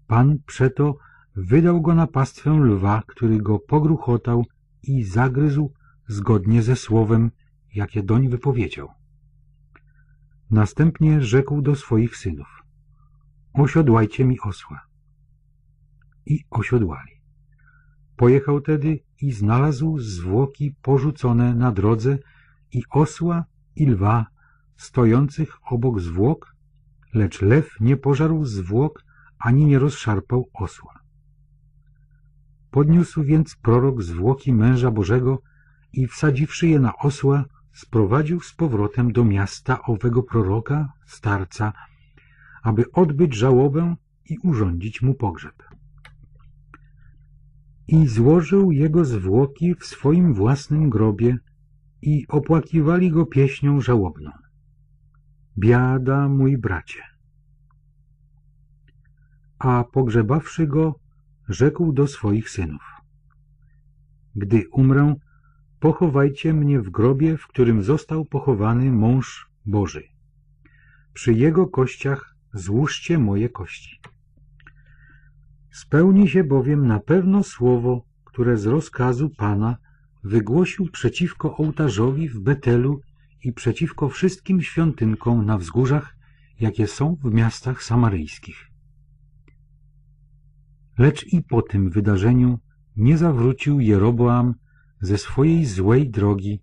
Speaker 1: Pan przeto wydał go na pastwę lwa, który go pogruchotał i zagryzł zgodnie ze słowem, jakie doń wypowiedział. Następnie rzekł do swoich synów, osiodłajcie mi osła. I osiodłali. Pojechał tedy i znalazł zwłoki porzucone na drodze i osła i lwa stojących obok zwłok, lecz lew nie pożarł zwłok ani nie rozszarpał osła. Podniósł więc prorok zwłoki męża Bożego i wsadziwszy je na osła, sprowadził z powrotem do miasta owego proroka, starca, aby odbyć żałobę i urządzić mu pogrzeb. I złożył jego zwłoki w swoim własnym grobie i opłakiwali go pieśnią żałobną. Biada, mój bracie! A pogrzebawszy go, rzekł do swoich synów. Gdy umrę, pochowajcie mnie w grobie, w którym został pochowany mąż Boży. Przy jego kościach złóżcie moje kości. Spełni się bowiem na pewno słowo, które z rozkazu Pana wygłosił przeciwko ołtarzowi w Betelu i przeciwko wszystkim świątynkom na wzgórzach, jakie są w miastach samaryjskich. Lecz i po tym wydarzeniu nie zawrócił Jeroboam ze swojej złej drogi,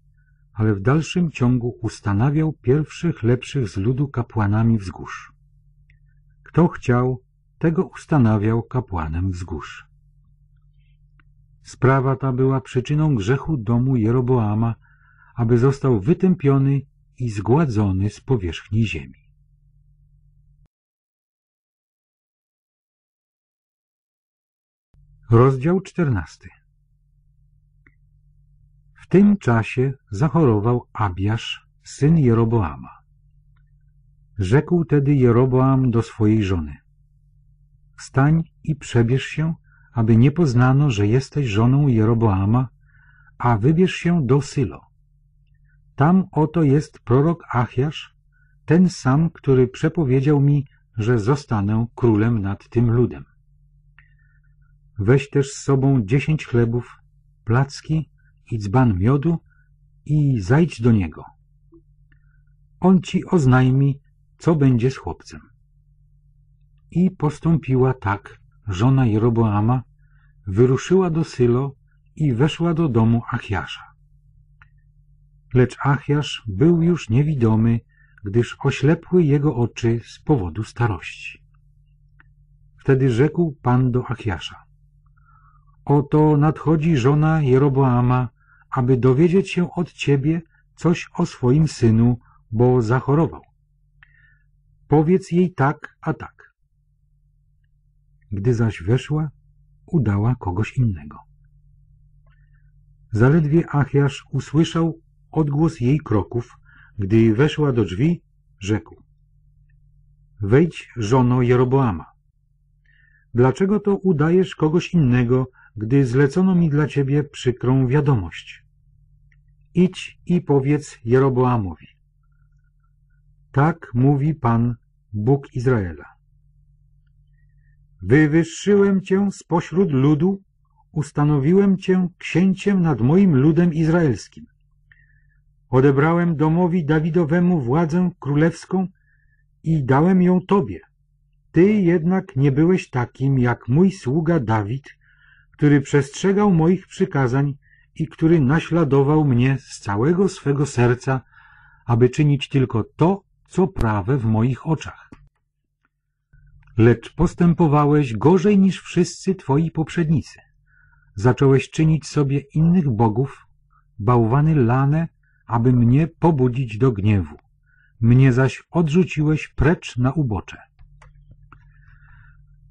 Speaker 1: ale w dalszym ciągu ustanawiał pierwszych lepszych z ludu kapłanami wzgórz. Kto chciał, tego ustanawiał kapłanem wzgórz. Sprawa ta była przyczyną grzechu domu Jeroboama, aby został wytępiony i zgładzony z powierzchni ziemi. Rozdział czternasty W tym czasie zachorował Abiasz, syn Jeroboama. Rzekł tedy Jeroboam do swojej żony Wstań i przebierz się, aby nie poznano, że jesteś żoną Jeroboama, a wybierz się do Sylo. Tam oto jest prorok Achiasz, ten sam, który przepowiedział mi, że zostanę królem nad tym ludem. Weź też z sobą dziesięć chlebów, placki i dzban miodu i zajdź do niego. On ci oznajmi, co będzie z chłopcem. I postąpiła tak żona Jeroboama, wyruszyła do Sylo i weszła do domu Achiasza. Lecz Achiasz był już niewidomy, gdyż oślepły jego oczy z powodu starości. Wtedy rzekł Pan do Achiasza Oto nadchodzi żona Jeroboama, aby dowiedzieć się od ciebie coś o swoim synu, bo zachorował. Powiedz jej tak, a tak. Gdy zaś weszła, udała kogoś innego. Zaledwie Achiasz usłyszał odgłos jej kroków, gdy weszła do drzwi, rzekł. Wejdź, żono Jeroboama. Dlaczego to udajesz kogoś innego, gdy zlecono mi dla ciebie przykrą wiadomość? Idź i powiedz Jeroboamowi. Tak mówi Pan, Bóg Izraela. Wywyższyłem cię spośród ludu, ustanowiłem cię księciem nad moim ludem izraelskim. Odebrałem domowi Dawidowemu władzę królewską i dałem ją tobie. Ty jednak nie byłeś takim jak mój sługa Dawid, który przestrzegał moich przykazań i który naśladował mnie z całego swego serca, aby czynić tylko to, co prawe w moich oczach. Lecz postępowałeś gorzej niż wszyscy twoi poprzednicy. Zacząłeś czynić sobie innych bogów, bałwany lane, aby mnie pobudzić do gniewu. Mnie zaś odrzuciłeś precz na ubocze.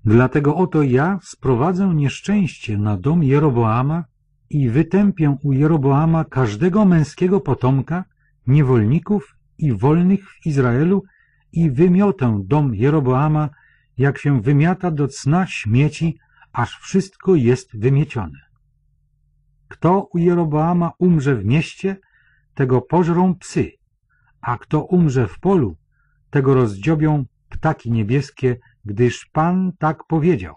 Speaker 1: Dlatego oto ja sprowadzę nieszczęście na dom Jeroboama i wytępię u Jeroboama każdego męskiego potomka, niewolników i wolnych w Izraelu i wymiotę dom Jeroboama, jak się wymiata do cna śmieci, aż wszystko jest wymiecione. Kto u Jeroboama umrze w mieście, tego pożrą psy, a kto umrze w polu, tego rozdziobią ptaki niebieskie, gdyż Pan tak powiedział.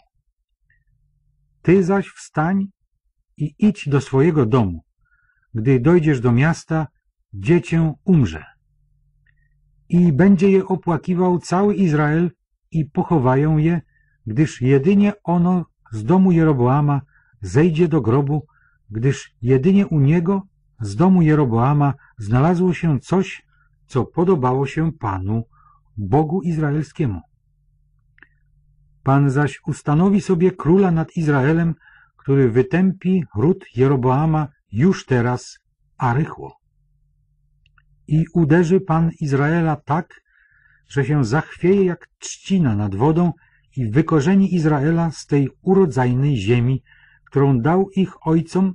Speaker 1: Ty zaś wstań i idź do swojego domu. Gdy dojdziesz do miasta, dziecię umrze. I będzie je opłakiwał cały Izrael i pochowają je, gdyż jedynie ono z domu Jeroboama zejdzie do grobu, gdyż jedynie u niego z domu Jeroboama znalazło się coś, co podobało się Panu, Bogu Izraelskiemu. Pan zaś ustanowi sobie króla nad Izraelem, który wytępi ród Jeroboama już teraz, a rychło. I uderzy Pan Izraela tak, że się zachwieje jak trzcina nad wodą i wykorzeni Izraela z tej urodzajnej ziemi, którą dał ich ojcom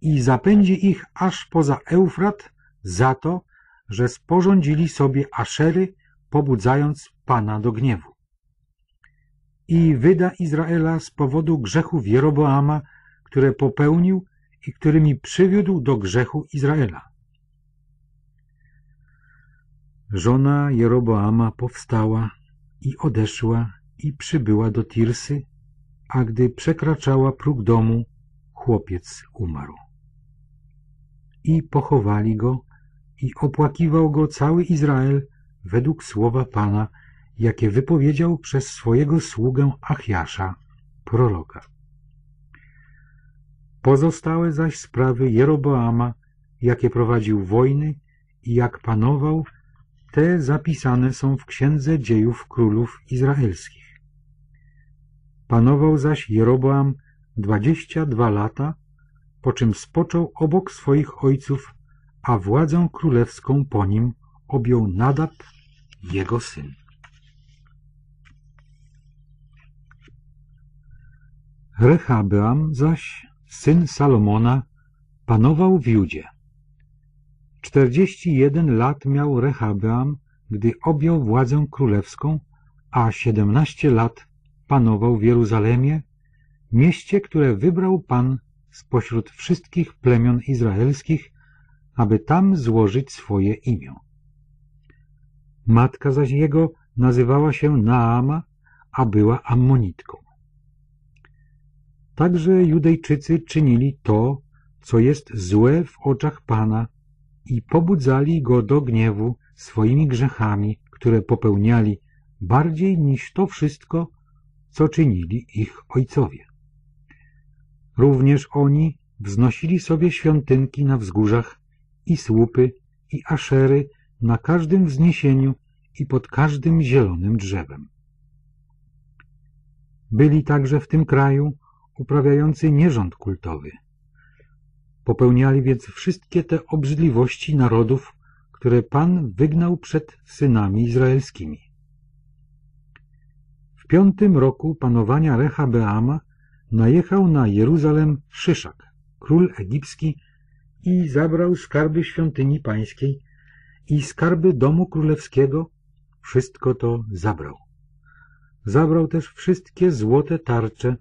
Speaker 1: i zapędzi ich aż poza Eufrat za to, że sporządzili sobie aszery, pobudzając Pana do gniewu. I wyda Izraela z powodu grzechów Jeroboama, które popełnił i którymi przywiódł do grzechu Izraela. Żona Jeroboama powstała i odeszła i przybyła do Tirsy, a gdy przekraczała próg domu, chłopiec umarł. I pochowali go i opłakiwał go cały Izrael według słowa Pana, jakie wypowiedział przez swojego sługę Achiasza, proroka. Pozostałe zaś sprawy Jeroboama, jakie prowadził wojny i jak panował, te zapisane są w Księdze Dziejów Królów Izraelskich. Panował zaś Jeroboam dwadzieścia dwa lata, po czym spoczął obok swoich ojców, a władzę królewską po nim objął Nadab, jego syn. Rehabeam zaś, syn Salomona, panował w Judzie. Czterdzieści jeden lat miał Rehabeam, gdy objął władzę królewską, a siedemnaście lat panował w Jeruzalemie, mieście, które wybrał Pan spośród wszystkich plemion izraelskich, aby tam złożyć swoje imię. Matka zaś jego nazywała się Naama, a była Ammonitką. Także Judejczycy czynili to, co jest złe w oczach Pana i pobudzali go do gniewu swoimi grzechami, które popełniali bardziej niż to wszystko, co czynili ich ojcowie. Również oni wznosili sobie świątynki na wzgórzach i słupy i aszery na każdym wzniesieniu i pod każdym zielonym drzewem. Byli także w tym kraju uprawiający nierząd kultowy. Popełniali więc wszystkie te obrzydliwości narodów, które Pan wygnał przed synami izraelskimi. W piątym roku panowania Rehabeama najechał na Jeruzalem Szyszak, król egipski, i zabrał skarby świątyni pańskiej i skarby domu królewskiego, wszystko to zabrał. Zabrał też wszystkie złote tarcze,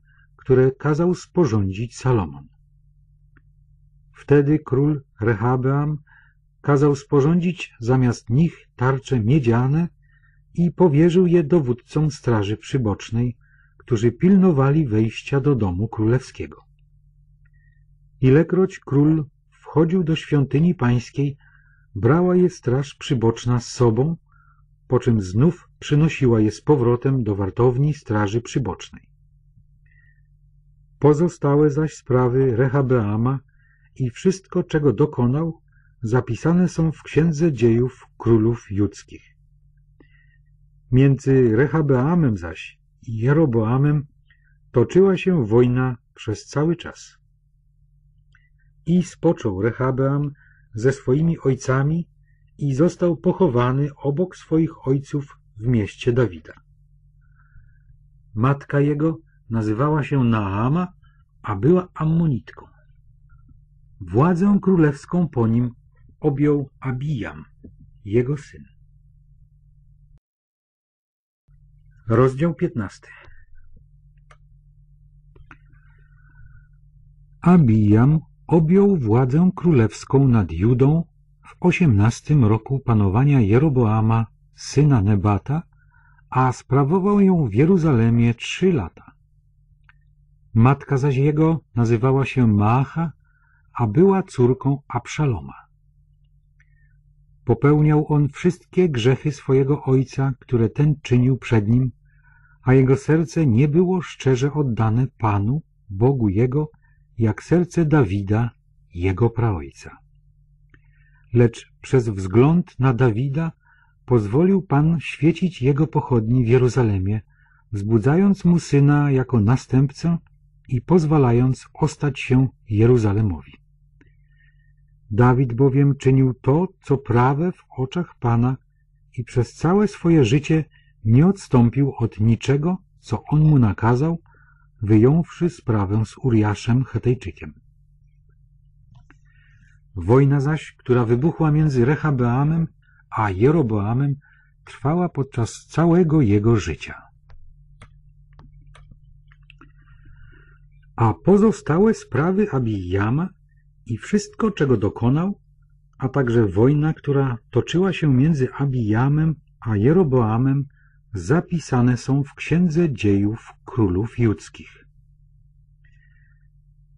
Speaker 1: które kazał sporządzić Salomon. Wtedy król Rehabeam kazał sporządzić zamiast nich tarcze miedziane i powierzył je dowódcom straży przybocznej, którzy pilnowali wejścia do domu królewskiego. Ilekroć król wchodził do świątyni pańskiej, brała je straż przyboczna z sobą, po czym znów przynosiła je z powrotem do wartowni straży przybocznej. Pozostałe zaś sprawy Rehabeama i wszystko, czego dokonał, zapisane są w Księdze Dziejów Królów Judzkich. Między Rehabeamem zaś i Jeroboamem toczyła się wojna przez cały czas. I spoczął Rehabeam ze swoimi ojcami i został pochowany obok swoich ojców w mieście Dawida. Matka jego nazywała się Naama, a była Ammonitką. Władzę królewską po nim objął Abijam, jego syn. Rozdział 15 Abijam objął władzę królewską nad Judą w osiemnastym roku panowania Jeroboama, syna Nebata, a sprawował ją w Jeruzalemie trzy lata. Matka zaś jego nazywała się Maacha, a była córką Abszaloma. Popełniał on wszystkie grzechy swojego ojca, które ten czynił przed nim, a jego serce nie było szczerze oddane Panu, Bogu jego, jak serce Dawida, jego praojca. Lecz przez wzgląd na Dawida pozwolił Pan świecić jego pochodni w Jeruzalemie, wzbudzając mu syna jako następcę i pozwalając ostać się Jeruzalemowi. Dawid bowiem czynił to, co prawe w oczach Pana i przez całe swoje życie nie odstąpił od niczego, co on mu nakazał, wyjąwszy sprawę z Uriaszem Hetejczykiem. Wojna zaś, która wybuchła między Rehabeamem a Jeroboamem, trwała podczas całego jego życia. A pozostałe sprawy Abijama i wszystko, czego dokonał, a także wojna, która toczyła się między Abijamem a Jeroboamem, zapisane są w Księdze Dziejów Królów Judzkich.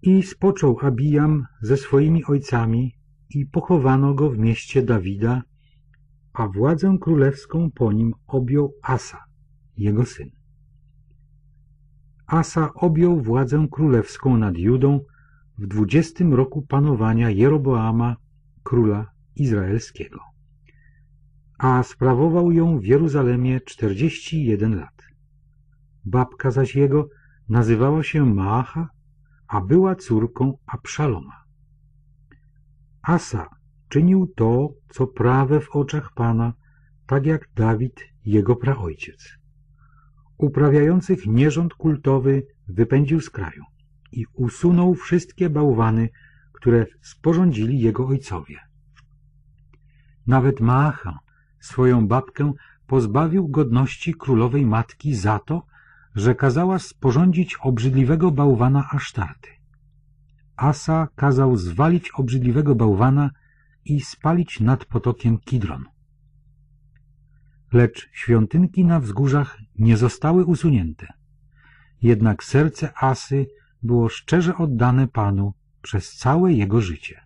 Speaker 1: I spoczął Abijam ze swoimi ojcami i pochowano go w mieście Dawida, a władzę królewską po nim objął Asa, jego syn. Asa objął władzę królewską nad Judą w dwudziestym roku panowania Jeroboama, króla izraelskiego. A sprawował ją w Jeruzalemie czterdzieści jeden lat. Babka zaś jego nazywała się Maacha, a była córką Abszaloma. Asa czynił to, co prawe w oczach Pana, tak jak Dawid, jego praojciec. Uprawiających nierząd kultowy wypędził z kraju i usunął wszystkie bałwany, które sporządzili jego ojcowie. Nawet Maacha, swoją babkę, pozbawił godności królowej matki za to, że kazała sporządzić obrzydliwego bałwana Asztarty. Asa kazał zwalić obrzydliwego bałwana i spalić nad potokiem Kidron. Lecz świątynki na wzgórzach nie zostały usunięte. Jednak serce Asy było szczerze oddane Panu przez całe jego życie.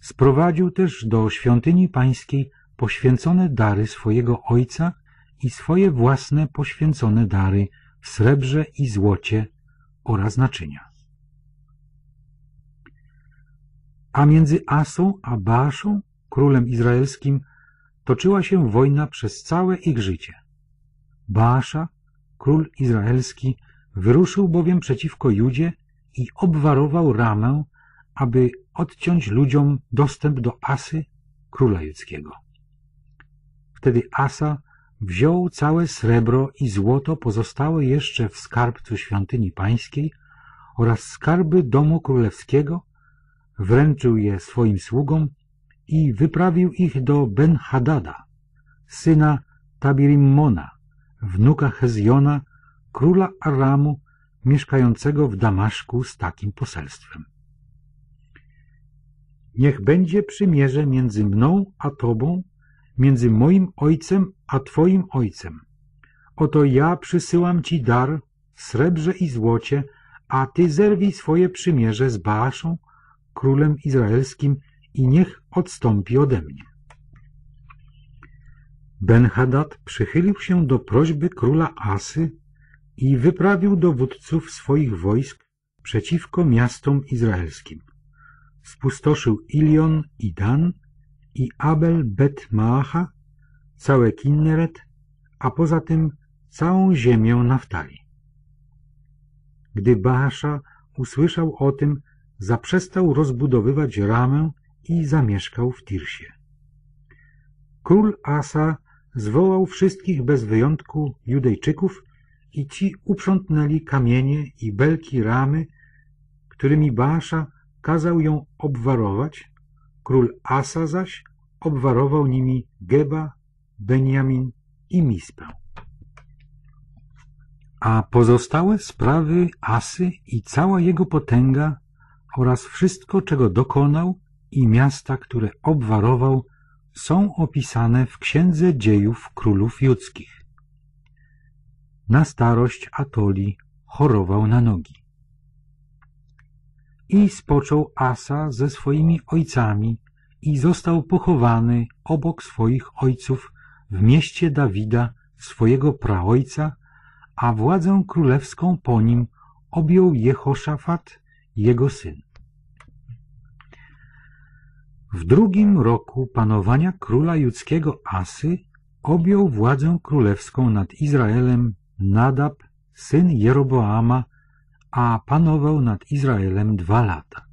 Speaker 1: Sprowadził też do świątyni pańskiej poświęcone dary swojego ojca i swoje własne poświęcone dary w srebrze i złocie oraz naczynia. A między Asą a Baaszą, królem izraelskim, toczyła się wojna przez całe ich życie. Baasza, król izraelski, Wyruszył bowiem przeciwko Judzie i obwarował Ramę, aby odciąć ludziom dostęp do Asy, króla judzkiego. Wtedy Asa wziął całe srebro i złoto pozostałe jeszcze w skarbcu świątyni pańskiej oraz skarby domu królewskiego, wręczył je swoim sługom i wyprawił ich do Ben-Hadada, syna Tabirimmona, wnuka Hezjona, króla Aramu, mieszkającego w Damaszku z takim poselstwem. Niech będzie przymierze między mną a Tobą, między moim ojcem a Twoim ojcem. Oto ja przysyłam Ci dar srebrze i złocie, a Ty zerwij swoje przymierze z Baaszą, królem izraelskim i niech odstąpi ode mnie. Ben-Hadad przychylił się do prośby króla Asy i wyprawił dowódców swoich wojsk przeciwko miastom izraelskim. Spustoszył Ilion i Dan i Abel Bet Maacha, całe Kinneret, a poza tym całą ziemię Naftali. Gdy Baasza usłyszał o tym, zaprzestał rozbudowywać ramę i zamieszkał w Tirsie. Król Asa zwołał wszystkich bez wyjątku Judejczyków i ci uprzątnęli kamienie i belki ramy, którymi Baasza kazał ją obwarować, król Asa zaś obwarował nimi Geba, Benjamin i Mispę. A pozostałe sprawy Asy i cała jego potęga oraz wszystko, czego dokonał i miasta, które obwarował, są opisane w Księdze Dziejów Królów Judzkich. Na starość Atoli chorował na nogi. I spoczął Asa ze swoimi ojcami i został pochowany obok swoich ojców w mieście Dawida, swojego praojca, a władzę królewską po nim objął Jehoszafat, jego syn. W drugim roku panowania króla judzkiego Asy objął władzę królewską nad Izraelem Nadab, syn Jeroboama, a panował nad Izraelem dwa lata.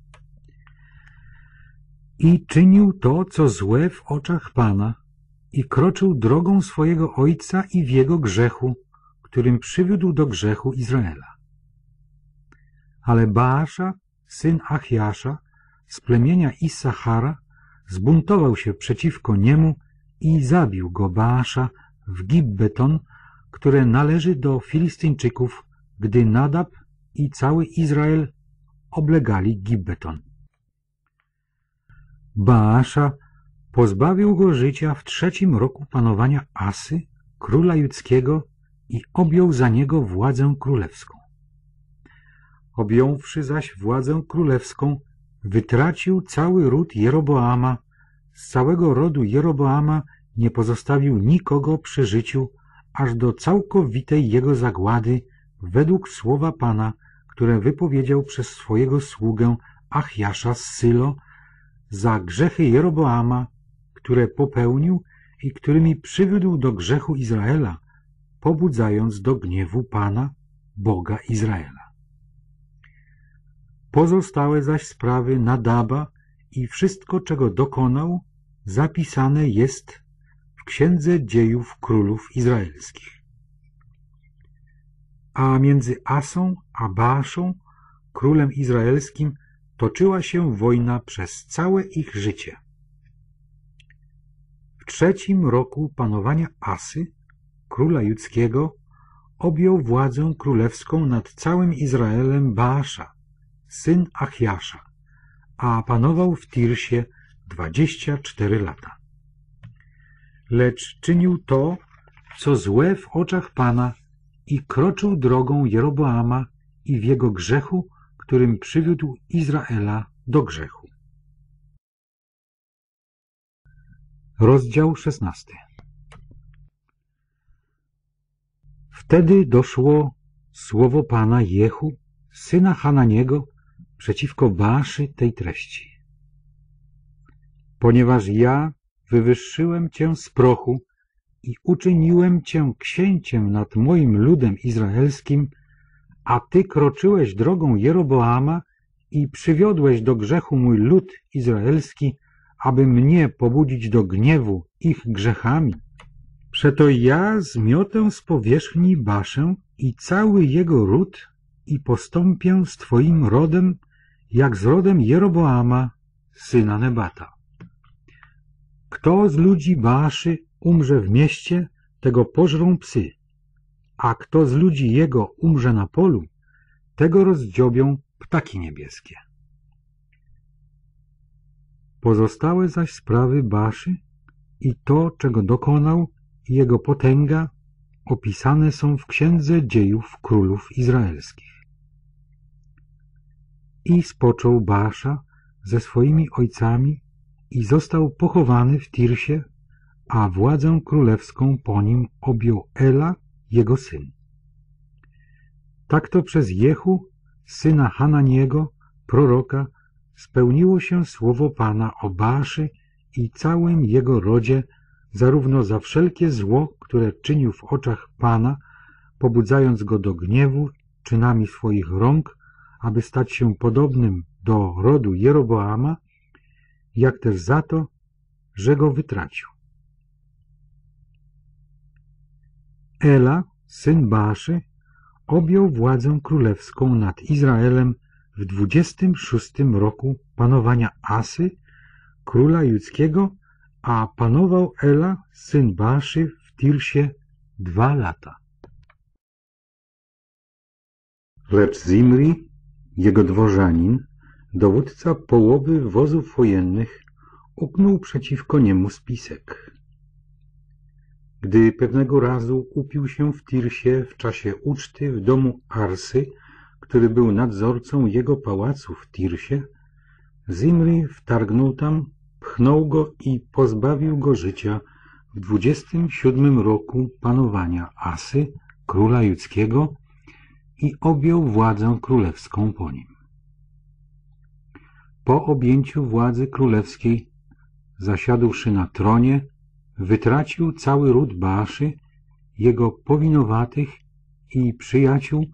Speaker 1: I czynił to, co złe w oczach Pana, i kroczył drogą swojego ojca i w jego grzechu, którym przywiódł do grzechu Izraela. Ale Baasza, syn Achiasza, z plemienia Issachara, zbuntował się przeciwko niemu i zabił go Baasza w Gibbeton, które należy do Filistyńczyków, gdy Nadab i cały Izrael oblegali Gibbeton. Baasza pozbawił go życia w trzecim roku panowania Asy, króla judzkiego i objął za niego władzę królewską. Objąwszy zaś władzę królewską, wytracił cały ród Jeroboama, z całego rodu Jeroboama nie pozostawił nikogo przy życiu, aż do całkowitej jego zagłady, według słowa Pana, które wypowiedział przez swojego sługę Achiasza z Sylo, za grzechy Jeroboama, które popełnił i którymi przywiódł do grzechu Izraela, pobudzając do gniewu Pana, Boga Izraela. Pozostałe zaś sprawy Nadaba i wszystko, czego dokonał, zapisane jest w Księdze Dziejów Królów Izraelskich. A między Asą a Baaszą, królem izraelskim, toczyła się wojna przez całe ich życie. W trzecim roku panowania Asy, króla judzkiego, objął władzę królewską nad całym Izraelem Baasza, syn Achiasza, a panował w Tirsie dwadzieścia cztery lata. Lecz czynił to, co złe w oczach Pana i kroczył drogą Jeroboama i w jego grzechu, którym przywiódł Izraela do grzechu. Rozdział szesnasty Wtedy doszło słowo Pana Jehu, syna Hananiego, przeciwko Baaszy tej treści. Ponieważ ja wywyższyłem Cię z prochu i uczyniłem Cię księciem nad moim ludem izraelskim, a ty kroczyłeś drogą Jeroboama i przywiodłeś do grzechu mój lud izraelski, aby mnie pobudzić do gniewu ich grzechami. Przeto ja zmiotę z powierzchni Baszę i cały jego ród i postąpię z twoim rodem, jak z rodem Jeroboama, syna Nebata. Kto z ludzi Baaszy umrze w mieście, tego pożrą psy, a kto z ludzi jego umrze na polu, tego rozdziobią ptaki niebieskie. Pozostałe zaś sprawy Baszy i to, czego dokonał, i jego potęga opisane są w Księdze Dziejów Królów Izraelskich. I spoczął Basza ze swoimi ojcami i został pochowany w Tirsie, a władzę królewską po nim objął Ela, jego syn. Tak to przez Jehu, syna Hananiego, proroka, spełniło się słowo Pana o Baszy i całym jego rodzie, zarówno za wszelkie zło, które czynił w oczach Pana, pobudzając go do gniewu czynami swoich rąk, aby stać się podobnym do rodu Jeroboama, jak też za to, że go wytracił. Ela, syn Baszy, objął władzę królewską nad Izraelem w dwudziestym szóstym roku panowania Asy, króla judzkiego, a panował Ela, syn Baszy, w Tirsie dwa lata. Lecz Zimri, jego dworzanin, dowódca połowy wozów wojennych, uknął przeciwko niemu spisek. Gdy pewnego razu upił się w Tirsie w czasie uczty w domu Arsy, który był nadzorcą jego pałacu w Tirsie, Zimri wtargnął tam, pchnął go i pozbawił go życia w dwudziestym siódmym roku panowania Asy, króla judzkiego, i objął władzę królewską po nim. Po objęciu władzy królewskiej, zasiadłszy na tronie, wytracił cały ród Baaszy, jego powinowatych i przyjaciół,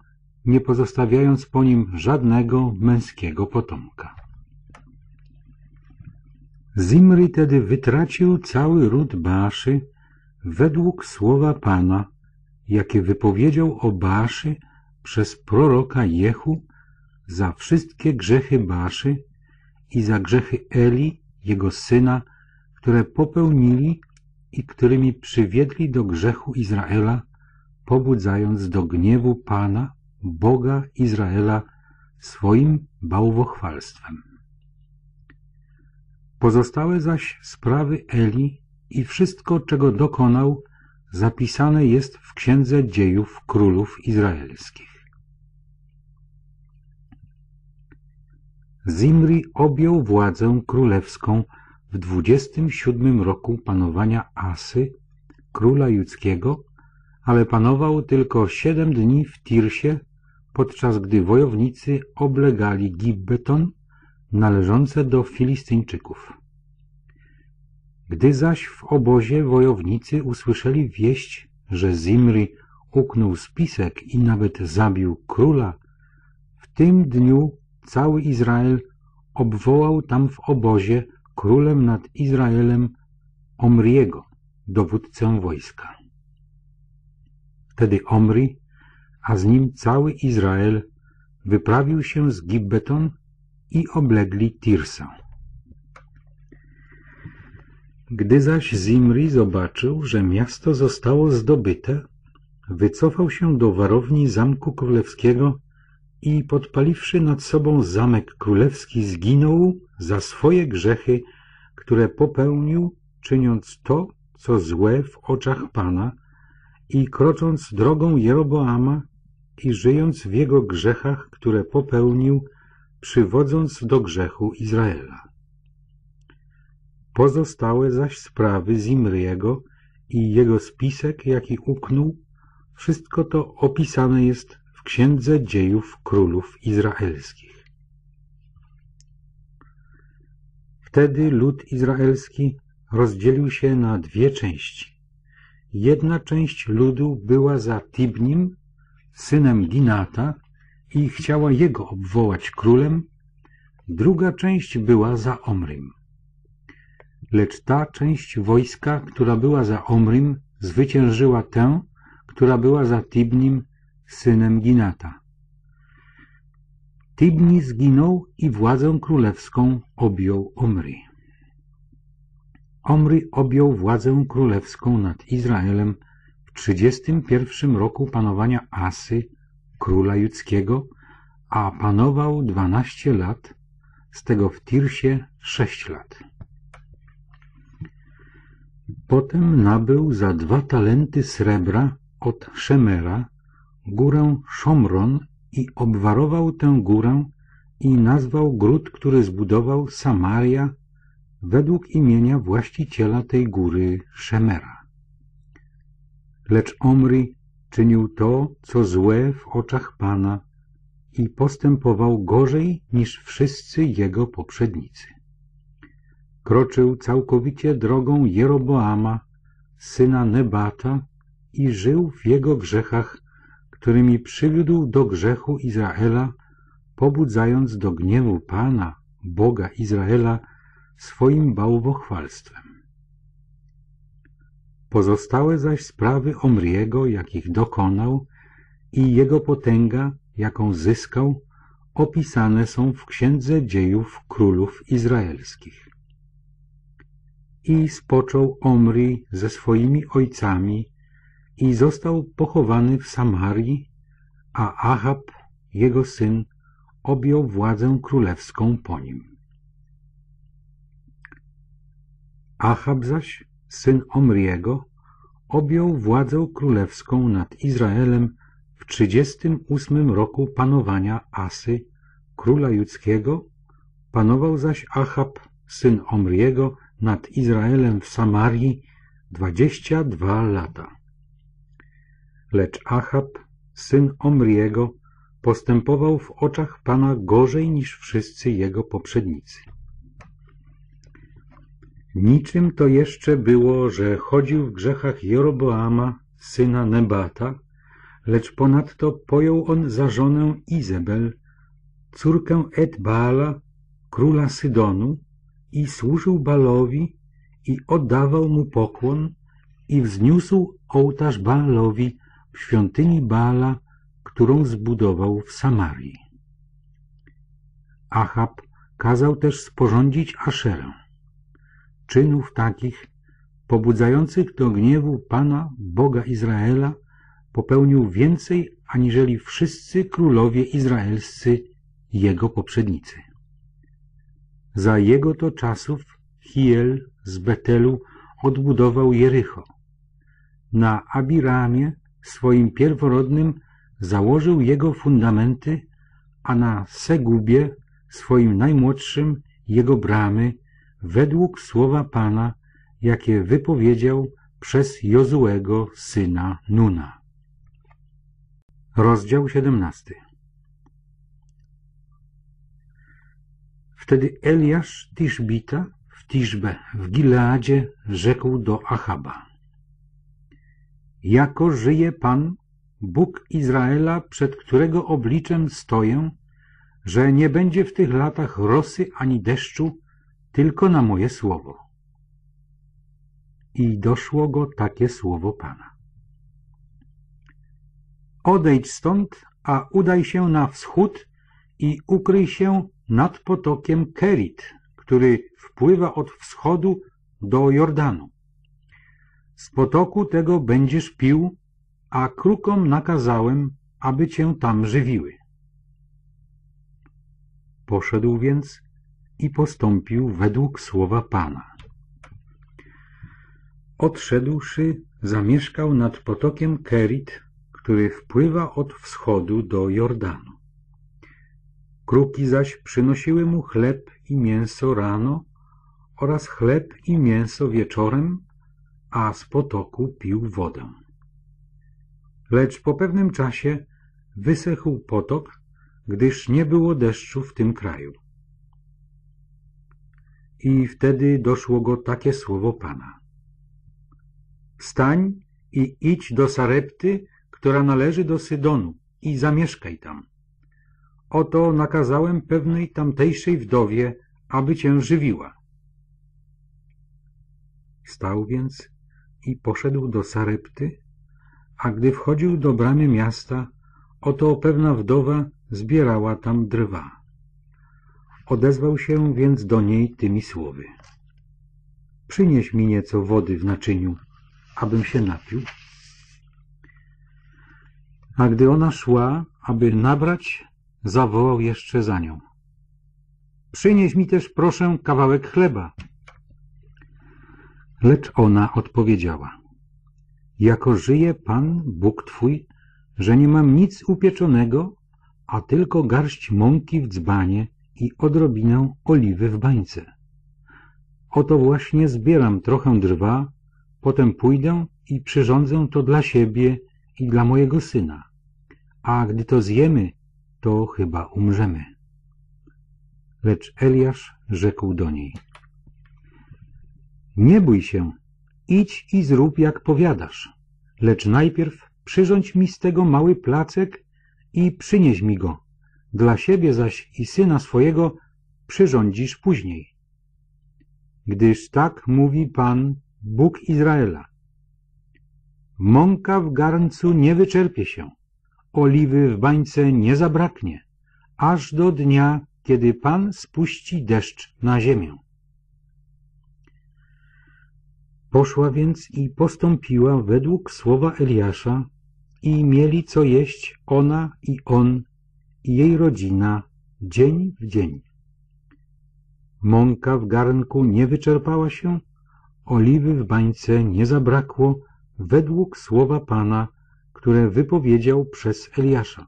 Speaker 1: nie pozostawiając po nim żadnego męskiego potomka. Zimri tedy wytracił cały ród Baaszy według słowa Pana, jakie wypowiedział o Baaszy przez proroka Jehu za wszystkie grzechy Baaszy i za grzechy Eli, jego syna, które popełnili i którymi przywiedli do grzechu Izraela, pobudzając do gniewu Pana, Boga Izraela, swoim bałwochwalstwem. Pozostałe zaś sprawy Eli i wszystko, czego dokonał, zapisane jest w Księdze Dziejów Królów Izraelskich. Zimri objął władzę królewską w dwudziestym siódmym roku panowania Asy, króla judzkiego, ale panował tylko siedem dni w Tirsie, podczas gdy wojownicy oblegali Gibbeton, należące do Filistyńczyków. Gdy zaś w obozie wojownicy usłyszeli wieść, że Zimri uknął spisek i nawet zabił króla, w tym dniu cały Izrael obwołał tam w obozie królem nad Izraelem Omriego, dowódcę wojska. Wtedy Omri, a z nim cały Izrael, wyprawił się z Gibbeton i oblegli Tirsę. Gdy zaś Zimri zobaczył, że miasto zostało zdobyte, wycofał się do warowni Zamku Królewskiego i podpaliwszy nad sobą zamek królewski zginął za swoje grzechy, które popełnił, czyniąc to, co złe w oczach Pana i krocząc drogą Jeroboama i żyjąc w jego grzechach, które popełnił, przywodząc do grzechu Izraela. Pozostałe zaś sprawy Zimriego i jego spisek, jaki uknął, wszystko to opisane jest Księdze Dziejów Królów Izraelskich. Wtedy lud izraelski rozdzielił się na dwie części. Jedna część ludu była za Tibnim, synem Ginata, i chciała jego obwołać królem, druga część była za Omrym. Lecz ta część wojska, która była za Omrym, zwyciężyła tę, która była za Tibnim, synem Ginata. Tibni zginął i władzę królewską objął Omri. Omri objął władzę królewską nad Izraelem w 31 roku panowania Asy, króla judzkiego, a panował dwanaście lat, z tego w Tirsie sześć lat. Potem nabył za dwa talenty srebra od Szemera górę Szomron i obwarował tę górę i nazwał gród, który zbudował Samaria według imienia właściciela tej góry Szemera. Lecz Omri czynił to, co złe w oczach Pana i postępował gorzej niż wszyscy jego poprzednicy. Kroczył całkowicie drogą Jeroboama, syna Nebata i żył w jego grzechach, którymi przywiódł do grzechu Izraela, pobudzając do gniewu Pana, Boga Izraela, swoim bałwochwalstwem. Pozostałe zaś sprawy Omriego, jakich dokonał, i jego potęga, jaką zyskał, opisane są w Księdze Dziejów Królów Izraelskich. I spoczął Omri ze swoimi ojcami i został pochowany w Samarii, a Ahab, jego syn, objął władzę królewską po nim. Ahab zaś, syn Omriego, objął władzę królewską nad Izraelem w trzydziestym ósmym roku panowania Asy, króla judzkiego, panował zaś Ahab, syn Omriego, nad Izraelem w Samarii dwadzieścia dwa lata. Lecz Achab, syn Omriego, postępował w oczach Pana gorzej niż wszyscy jego poprzednicy. Niczym to jeszcze było, że chodził w grzechach Jeroboama, syna Nebata, lecz ponadto pojął on za żonę Izebel, córkę Edbaala, króla Sydonu, i służył Balowi i oddawał mu pokłon i wzniósł ołtarz Baalowi w świątyni Baala, którą zbudował w Samarii. Achab kazał też sporządzić Aszerę. Czynów takich, pobudzających do gniewu Pana, Boga Izraela, popełnił więcej aniżeli wszyscy królowie izraelscy, jego poprzednicy. Za jego to czasów Hiel z Betelu odbudował Jericho. Na Abiramie, swoim pierworodnym, założył jego fundamenty, a na Segubie, swoim najmłodszym, jego bramy, według słowa Pana, jakie wypowiedział przez Jozuego syna Nuna. Rozdział 17 Wtedy Eliasz Tiszbita w Tiszbe w Gileadzie rzekł do Achaba. Jako żyje Pan, Bóg Izraela, przed którego obliczem stoję, że nie będzie w tych latach rosy ani deszczu, tylko na moje słowo. I doszło go takie słowo Pana. Odejdź stąd, a udaj się na wschód i ukryj się nad potokiem Kerit, który wpływa od wschodu do Jordanu. Z potoku tego będziesz pił, a krukom nakazałem, aby cię tam żywiły. Poszedł więc i postąpił według słowa Pana. Odszedłszy, zamieszkał nad potokiem Kerit, który wpływa od wschodu do Jordanu. Kruki zaś przynosiły mu chleb i mięso rano oraz chleb i mięso wieczorem, a z potoku pił wodę. Lecz po pewnym czasie wysechł potok, gdyż nie było deszczu w tym kraju. I wtedy doszło go takie słowo Pana. Wstań i idź do Sarepty, która należy do Sydonu i zamieszkaj tam oto nakazałem pewnej tamtejszej wdowie, aby cię żywiła. Stał więc i poszedł do Sarepty, a gdy wchodził do bramy miasta, oto pewna wdowa zbierała tam drwa. Odezwał się więc do niej tymi słowy. Przynieś mi nieco wody w naczyniu, abym się napił. A gdy ona szła, aby nabrać, zawołał jeszcze za nią. Przynieś mi też, proszę, kawałek chleba. Lecz ona odpowiedziała. Jako żyje Pan, Bóg Twój, że nie mam nic upieczonego, a tylko garść mąki w dzbanie i odrobinę oliwy w bańce. Oto właśnie zbieram trochę drwa, potem pójdę i przyrządzę to dla siebie i dla mojego syna. A gdy to zjemy, to chyba umrzemy. Lecz Eliasz rzekł do niej. Nie bój się, idź i zrób jak powiadasz, lecz najpierw przyrządź mi z tego mały placek i przynieś mi go. Dla siebie zaś i syna swojego przyrządzisz później. Gdyż tak mówi Pan, Bóg Izraela. Mąka w garncu nie wyczerpie się, oliwy w bańce nie zabraknie, aż do dnia, kiedy Pan spuści deszcz na ziemię. Poszła więc i postąpiła według słowa Eliasza i mieli co jeść ona i on i jej rodzina dzień w dzień. Mąka w garnku nie wyczerpała się, oliwy w bańce nie zabrakło według słowa Pana, które wypowiedział przez Eliasza.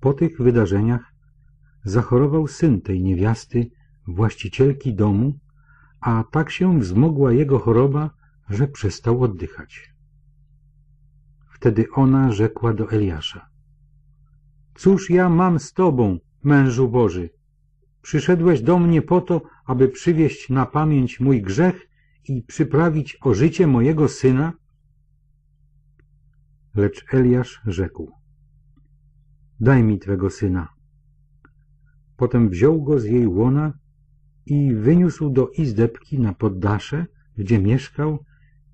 Speaker 1: Po tych wydarzeniach zachorował syn tej niewiasty, właścicielki domu, a tak się wzmogła jego choroba, że przestał oddychać. Wtedy ona rzekła do Eliasza. Cóż ja mam z tobą, mężu Boży? Przyszedłeś do mnie po to, aby przywieść na pamięć mój grzech i przyprawić o życie mojego syna? Lecz Eliasz rzekł, daj mi twego syna. Potem wziął go z jej łona i wyniósł do izdebki na poddasze, gdzie mieszkał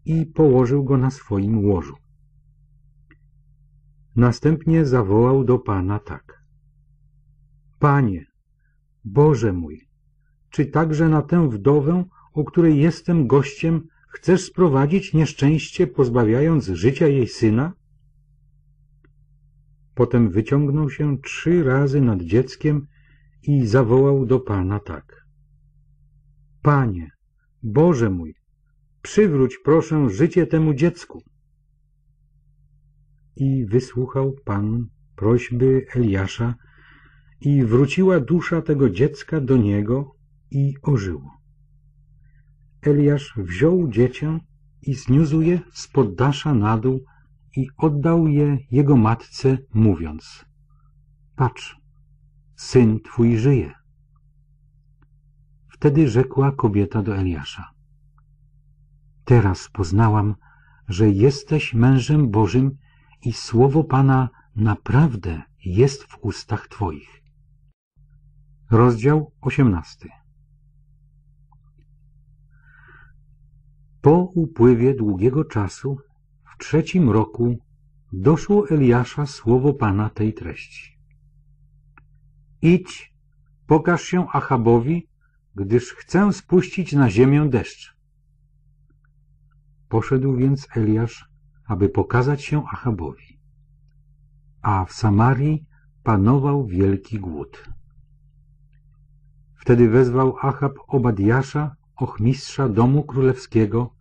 Speaker 1: i położył go na swoim łożu. Następnie zawołał do Pana tak. Panie, Boże mój, czy także na tę wdowę, u której jestem gościem, chcesz sprowadzić nieszczęście, pozbawiając życia jej syna? Potem wyciągnął się trzy razy nad dzieckiem i zawołał do Pana tak. Panie, Boże mój, przywróć proszę życie temu dziecku. I wysłuchał Pan prośby Eliasza i wróciła dusza tego dziecka do niego i ożyło. Eliasz wziął dziecię i zniósł je z poddasza na dół i oddał je jego matce, mówiąc Patrz, syn twój żyje. Wtedy rzekła kobieta do Eliasza Teraz poznałam, że jesteś mężem Bożym i słowo Pana naprawdę jest w ustach Twoich. Rozdział osiemnasty Po upływie długiego czasu, w trzecim roku, doszło Eliasza słowo Pana tej treści. Idź, pokaż się Achabowi, gdyż chcę spuścić na ziemię deszcz. Poszedł więc Eliasz, aby pokazać się Achabowi. A w Samarii panował wielki głód. Wtedy wezwał Achab Obadiasza, ochmistrza domu królewskiego,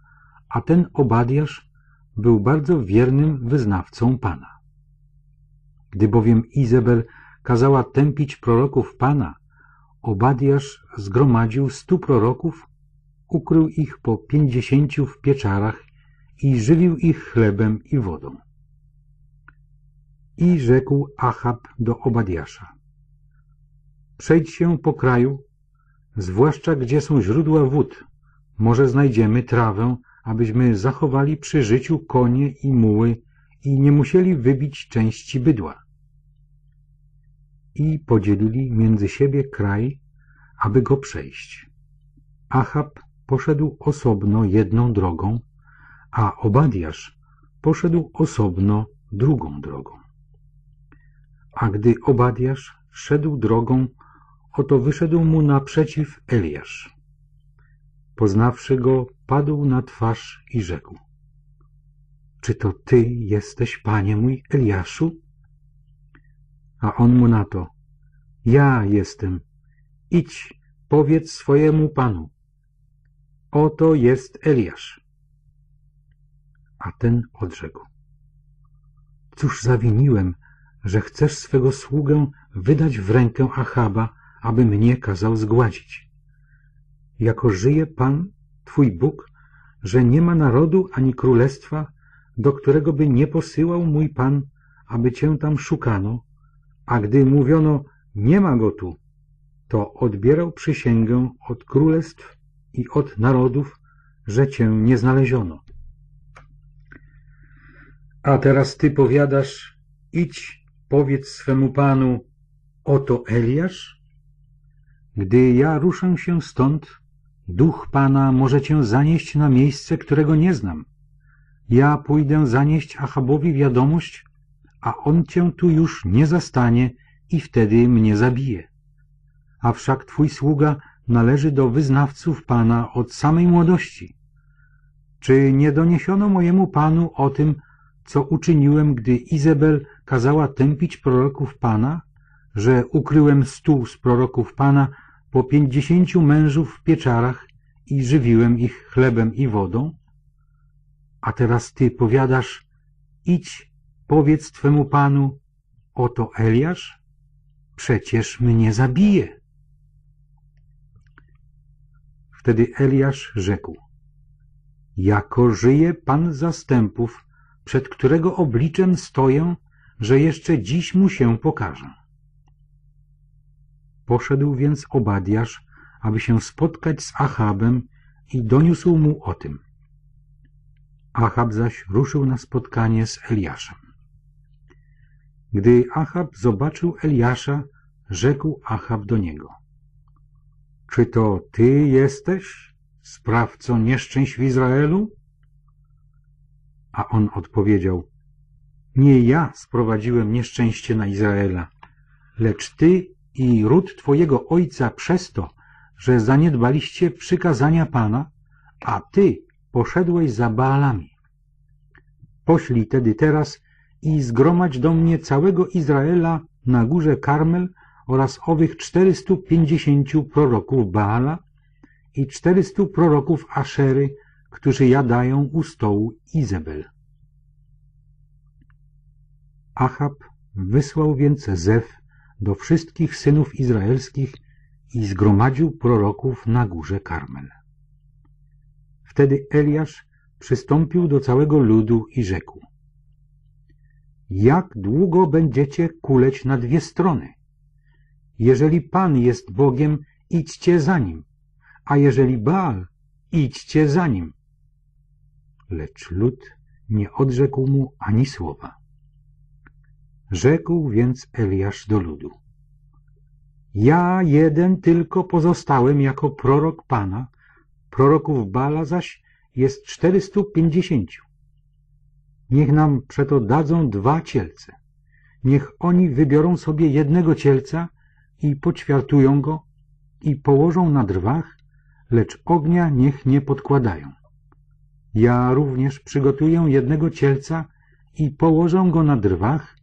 Speaker 1: a ten Obadiasz był bardzo wiernym wyznawcą Pana. Gdy bowiem Izabel kazała tępić proroków Pana, Obadiasz zgromadził stu proroków, ukrył ich po pięćdziesięciu w pieczarach i żywił ich chlebem i wodą. I rzekł Achab do Obadiasza. Przejdź się po kraju, zwłaszcza gdzie są źródła wód. Może znajdziemy trawę, abyśmy zachowali przy życiu konie i muły i nie musieli wybić części bydła. I podzielili między siebie kraj, aby go przejść. Achab poszedł osobno jedną drogą, a Obadiasz poszedł osobno drugą drogą. A gdy Obadiasz szedł drogą, oto wyszedł mu naprzeciw Eliasz. Poznawszy go, padł na twarz i rzekł. Czy to ty jesteś, panie mój Eliaszu? A on mu na to. Ja jestem. Idź, powiedz swojemu panu. Oto jest Eliasz. A ten odrzekł. Cóż zawiniłem, że chcesz swego sługę wydać w rękę Achaba, aby mnie kazał zgładzić. Jako żyje Pan, Twój Bóg, że nie ma narodu ani królestwa, do którego by nie posyłał mój Pan, aby Cię tam szukano, a gdy mówiono, nie ma go tu, to odbierał przysięgę od królestw i od narodów, że Cię nie znaleziono. A teraz Ty powiadasz, idź, powiedz swemu Panu, oto Eliasz? Gdy ja ruszę się stąd, duch Pana może Cię zanieść na miejsce, którego nie znam. Ja pójdę zanieść Achabowi wiadomość, a on Cię tu już nie zastanie i wtedy mnie zabije. A wszak Twój sługa należy do wyznawców Pana od samej młodości. Czy nie doniesiono mojemu Panu o tym, co uczyniłem, gdy Izabel kazała tępić proroków Pana, że ukryłem stół z proroków Pana po pięćdziesięciu mężów w pieczarach i żywiłem ich chlebem i wodą? A teraz ty powiadasz, idź, powiedz twemu Panu, oto Eliasz? Przecież mnie zabije. Wtedy Eliasz rzekł, jako żyje Pan zastępów, przed którego obliczem stoję, że jeszcze dziś mu się pokażę. Poszedł więc Obadiasz, aby się spotkać z Achabem i doniósł mu o tym. Achab zaś ruszył na spotkanie z Eliaszem. Gdy Achab zobaczył Eliasza, rzekł Achab do niego. Czy to ty jesteś sprawcą nieszczęść w Izraelu? A on odpowiedział, nie ja sprowadziłem nieszczęście na Izraela, lecz ty i ród twojego ojca przez to, że zaniedbaliście przykazania Pana, a ty poszedłeś za Baalami. Poślij tedy teraz i zgromadź do mnie całego Izraela na górze Karmel oraz owych czterystu pięćdziesięciu proroków Baala i czterystu proroków Aszery, którzy jadają u stołu Izabel. Achab wysłał więc Zew do wszystkich synów izraelskich i zgromadził proroków na górze Karmel. Wtedy Eliasz przystąpił do całego ludu i rzekł Jak długo będziecie kuleć na dwie strony? Jeżeli Pan jest Bogiem, idźcie za Nim, a jeżeli Baal, idźcie za Nim. Lecz lud nie odrzekł mu ani słowa. Rzekł więc Eliasz do ludu. Ja jeden tylko pozostałem jako prorok Pana, proroków Bala zaś jest czterystu pięćdziesięciu. Niech nam przeto dadzą dwa cielce. Niech oni wybiorą sobie jednego cielca i poćwiartują go i położą na drwach, lecz ognia niech nie podkładają. Ja również przygotuję jednego cielca i położę go na drwach,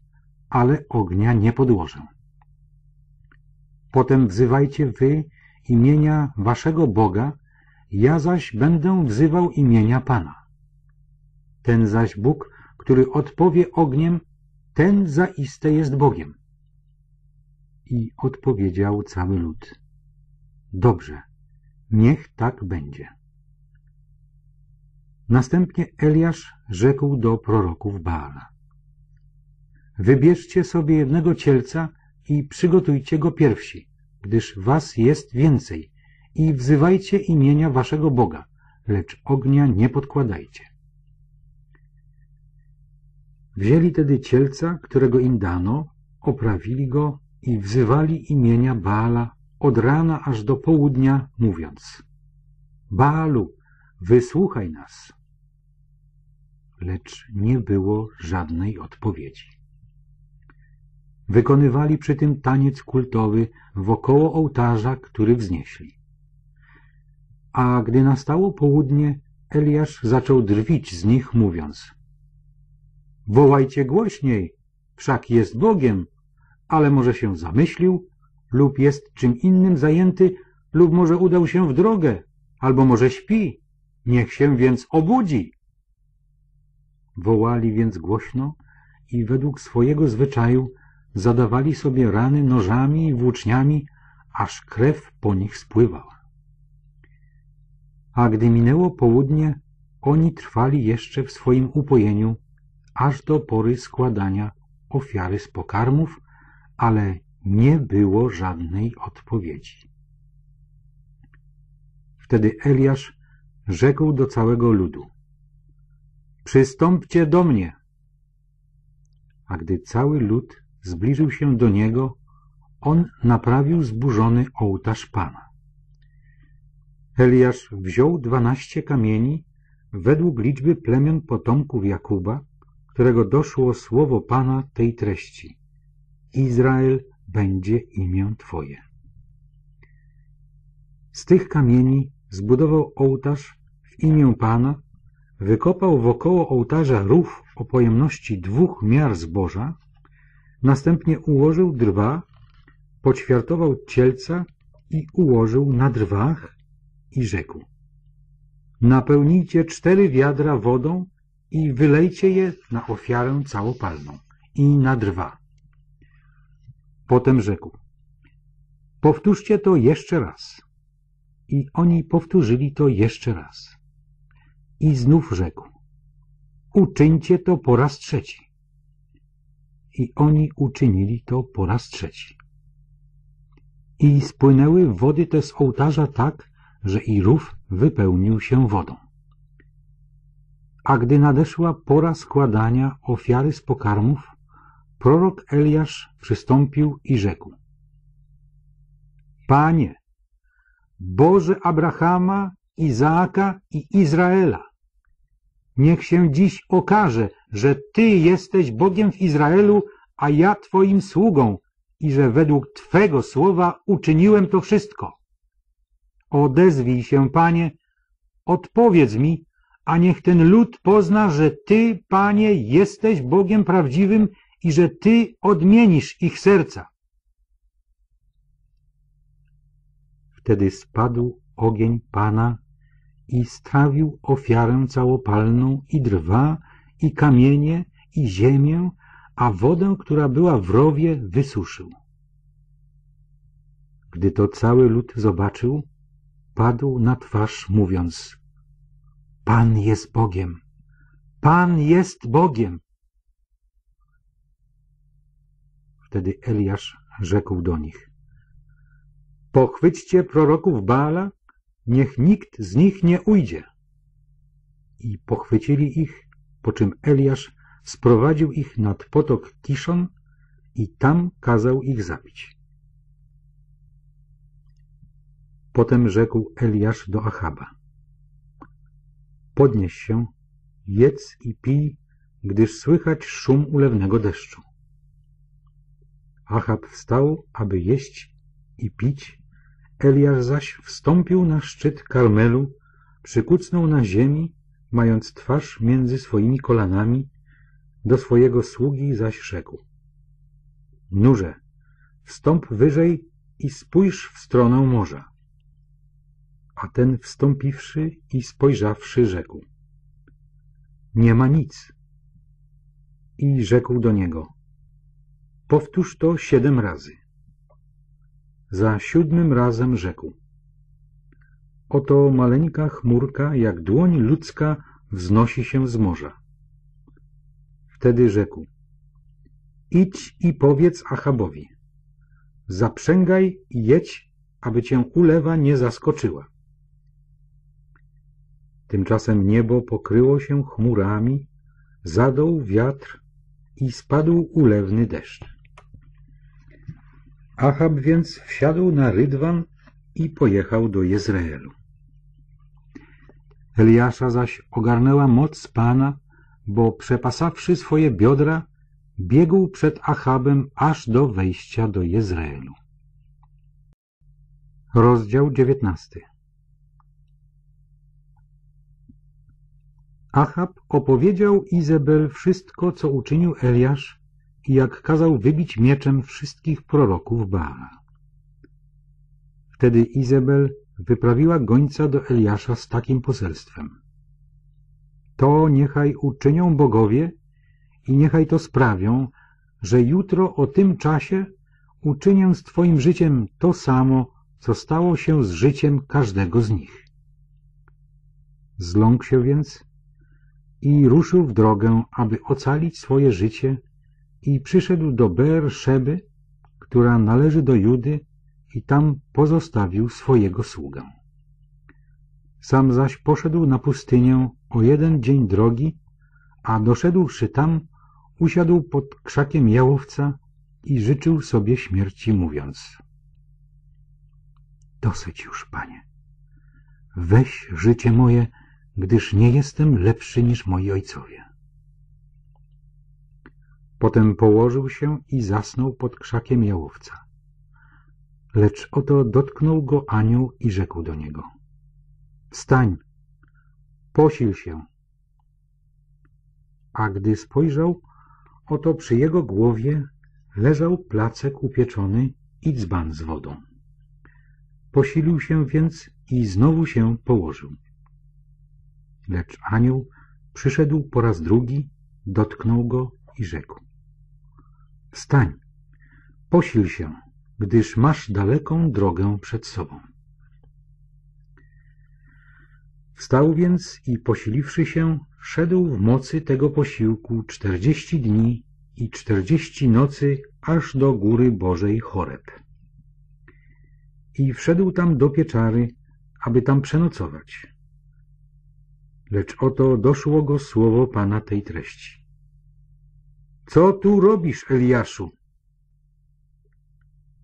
Speaker 1: ale ognia nie podłożę. Potem wzywajcie wy imienia waszego Boga, ja zaś będę wzywał imienia Pana. Ten zaś Bóg, który odpowie ogniem, ten zaiste jest Bogiem. I odpowiedział cały lud. Dobrze, niech tak będzie. Następnie Eliasz rzekł do proroków Baala. Wybierzcie sobie jednego cielca i przygotujcie go pierwsi, gdyż was jest więcej i wzywajcie imienia waszego Boga, lecz ognia nie podkładajcie. Wzięli tedy cielca, którego im dano, oprawili go i wzywali imienia Baala od rana aż do południa, mówiąc Baalu, wysłuchaj nas. Lecz nie było żadnej odpowiedzi. Wykonywali przy tym taniec kultowy wokoło ołtarza, który wznieśli. A gdy nastało południe, Eliasz zaczął drwić z nich, mówiąc Wołajcie głośniej, wszak jest Bogiem, ale może się zamyślił, lub jest czym innym zajęty, lub może udał się w drogę, albo może śpi. Niech się więc obudzi. Wołali więc głośno i według swojego zwyczaju zadawali sobie rany nożami i włóczniami, aż krew po nich spływała. A gdy minęło południe, oni trwali jeszcze w swoim upojeniu, aż do pory składania ofiary z pokarmów, ale nie było żadnej odpowiedzi. Wtedy Eliasz rzekł do całego ludu: Przystąpcie do mnie. A gdy cały lud zbliżył się do niego, on naprawił zburzony ołtarz Pana. Eliasz wziął dwanaście kamieni według liczby plemion potomków Jakuba, którego doszło słowo Pana tej treści. Izrael będzie imię Twoje. Z tych kamieni zbudował ołtarz w imię Pana, wykopał wokoło ołtarza rów o pojemności dwóch miar zboża, następnie ułożył drwa, poćwiartował cielca i ułożył na drwach i rzekł. Napełnijcie cztery wiadra wodą i wylejcie je na ofiarę całopalną i na drwa. Potem rzekł, powtórzcie to jeszcze raz. I oni powtórzyli to jeszcze raz. I znów rzekł, uczyńcie to po raz trzeci. I oni uczynili to po raz trzeci. I spłynęły wody te z ołtarza tak, że i rów wypełnił się wodą. A gdy nadeszła pora składania ofiary z pokarmów, prorok Eliasz przystąpił i rzekł Panie, Boże Abrahama, Izaaka i Izraela, niech się dziś okaże, że Ty jesteś Bogiem w Izraelu, a ja Twoim sługą i że według Twego słowa uczyniłem to wszystko. Odezwij się, Panie, odpowiedz mi, a niech ten lud pozna, że Ty, Panie, jesteś Bogiem prawdziwym i że Ty odmienisz ich serca. Wtedy spadł ogień Pana i strawił ofiarę całopalną i drwa, i kamienie, i ziemię, a wodę, która była w rowie, wysuszył. Gdy to cały lud zobaczył, padł na twarz, mówiąc Pan jest Bogiem. Pan jest Bogiem. Wtedy Eliasz rzekł do nich Pochwyćcie proroków Baala, niech nikt z nich nie ujdzie. I pochwycili ich, po czym Eliasz sprowadził ich nad potok Kiszon i tam kazał ich zabić. Potem rzekł Eliasz do Achaba. Podnieś się, jedz i pij, gdyż słychać szum ulewnego deszczu. Achab wstał, aby jeść i pić, Eliasz zaś wstąpił na szczyt Karmelu, przykucnął na ziemi, mając twarz między swoimi kolanami, do swojego sługi zaś rzekł. Nurze, wstąp wyżej i spójrz w stronę morza. A ten wstąpiwszy i spojrzawszy rzekł. Nie ma nic. I rzekł do niego. Powtórz to siedem razy. Za siódmym razem rzekł. Oto maleńka chmurka, jak dłoń ludzka, wznosi się z morza. Wtedy rzekł. Idź i powiedz Achabowi. Zaprzęgaj i jedź, aby cię ulewa nie zaskoczyła. Tymczasem niebo pokryło się chmurami, zadął wiatr i spadł ulewny deszcz. Achab więc wsiadł na rydwan i pojechał do Jezreelu. Eliasza zaś ogarnęła moc Pana, bo przepasawszy swoje biodra, biegł przed Achabem aż do wejścia do Jezreelu. Rozdział dziewiętnasty Achab opowiedział Izabel wszystko, co uczynił Eliasz i jak kazał wybić mieczem wszystkich proroków Baala. Wtedy Izabel wyprawiła gońca do Eliasza z takim poselstwem. To niechaj uczynią bogowie i niechaj to sprawią, że jutro o tym czasie uczynię z Twoim życiem to samo, co stało się z życiem każdego z nich. Zląkł się więc i ruszył w drogę, aby ocalić swoje życie i przyszedł do Beer-Szeby, która należy do Judy i tam pozostawił swojego sługę. Sam zaś poszedł na pustynię o jeden dzień drogi, a doszedłszy tam, usiadł pod krzakiem jałowca i życzył sobie śmierci, mówiąc Dosyć już, panie. Weź życie moje, gdyż nie jestem lepszy niż moi ojcowie. Potem położył się i zasnął pod krzakiem jałowca. Lecz oto dotknął go anioł i rzekł do niego. Wstań, posil się. A gdy spojrzał, oto przy jego głowie leżał placek upieczony i dzban z wodą. Posilił się więc i znowu się położył. Lecz anioł przyszedł po raz drugi, dotknął go i rzekł. Wstań, posil się, gdyż masz daleką drogę przed sobą. Wstał więc i posiliwszy się, szedł w mocy tego posiłku czterdzieści dni i czterdzieści nocy aż do góry Bożej Choreb. I wszedł tam do pieczary, aby tam przenocować. Lecz oto doszło go słowo Pana tej treści. Co tu robisz, Eliaszu?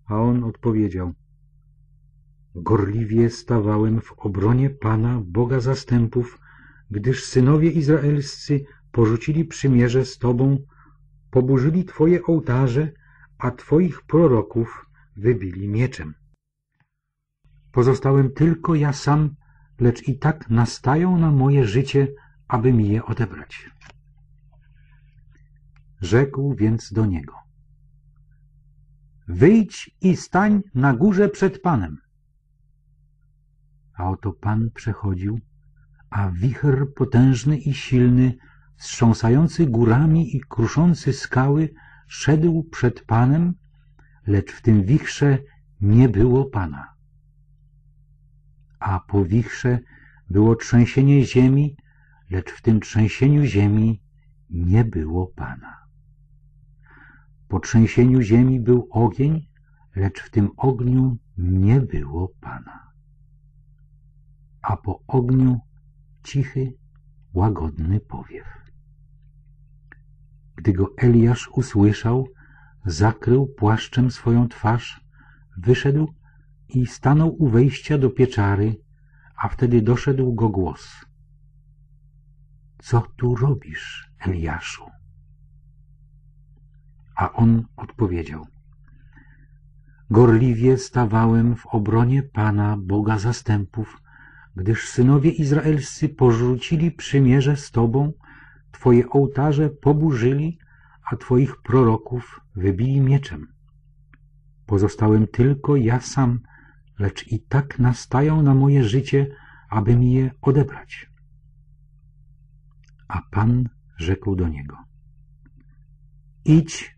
Speaker 1: A on odpowiedział, Gorliwie stawałem w obronie Pana, Boga zastępów, gdyż synowie izraelscy porzucili przymierze z Tobą, poburzyli Twoje ołtarze, a Twoich proroków wybili mieczem. Pozostałem tylko ja sam, lecz i tak nastają na moje życie, aby mi je odebrać. Rzekł więc do niego. Wyjdź i stań na górze przed Panem. A oto Pan przechodził, a wicher potężny i silny, wstrząsający górami i kruszący skały, szedł przed Panem, lecz w tym wichrze nie było Pana. A po wichrze było trzęsienie ziemi, lecz w tym trzęsieniu ziemi nie było Pana. Po trzęsieniu ziemi był ogień, lecz w tym ogniu nie było Pana. A po ogniu cichy, łagodny powiew. Gdy go Eliasz usłyszał, zakrył płaszczem swoją twarz, wyszedł i stanął u wejścia do pieczary, a wtedy doszedł go głos. Co tu robisz, Eliaszu? A on odpowiedział. Gorliwie stawałem w obronie Pana, Boga zastępów, gdyż synowie izraelscy porzucili przymierze z Tobą, Twoje ołtarze poburzyli, a Twoich proroków wybili mieczem. Pozostałem tylko ja sam, lecz i tak nastają na moje życie, aby mi je odebrać. A Pan rzekł do niego. Idź,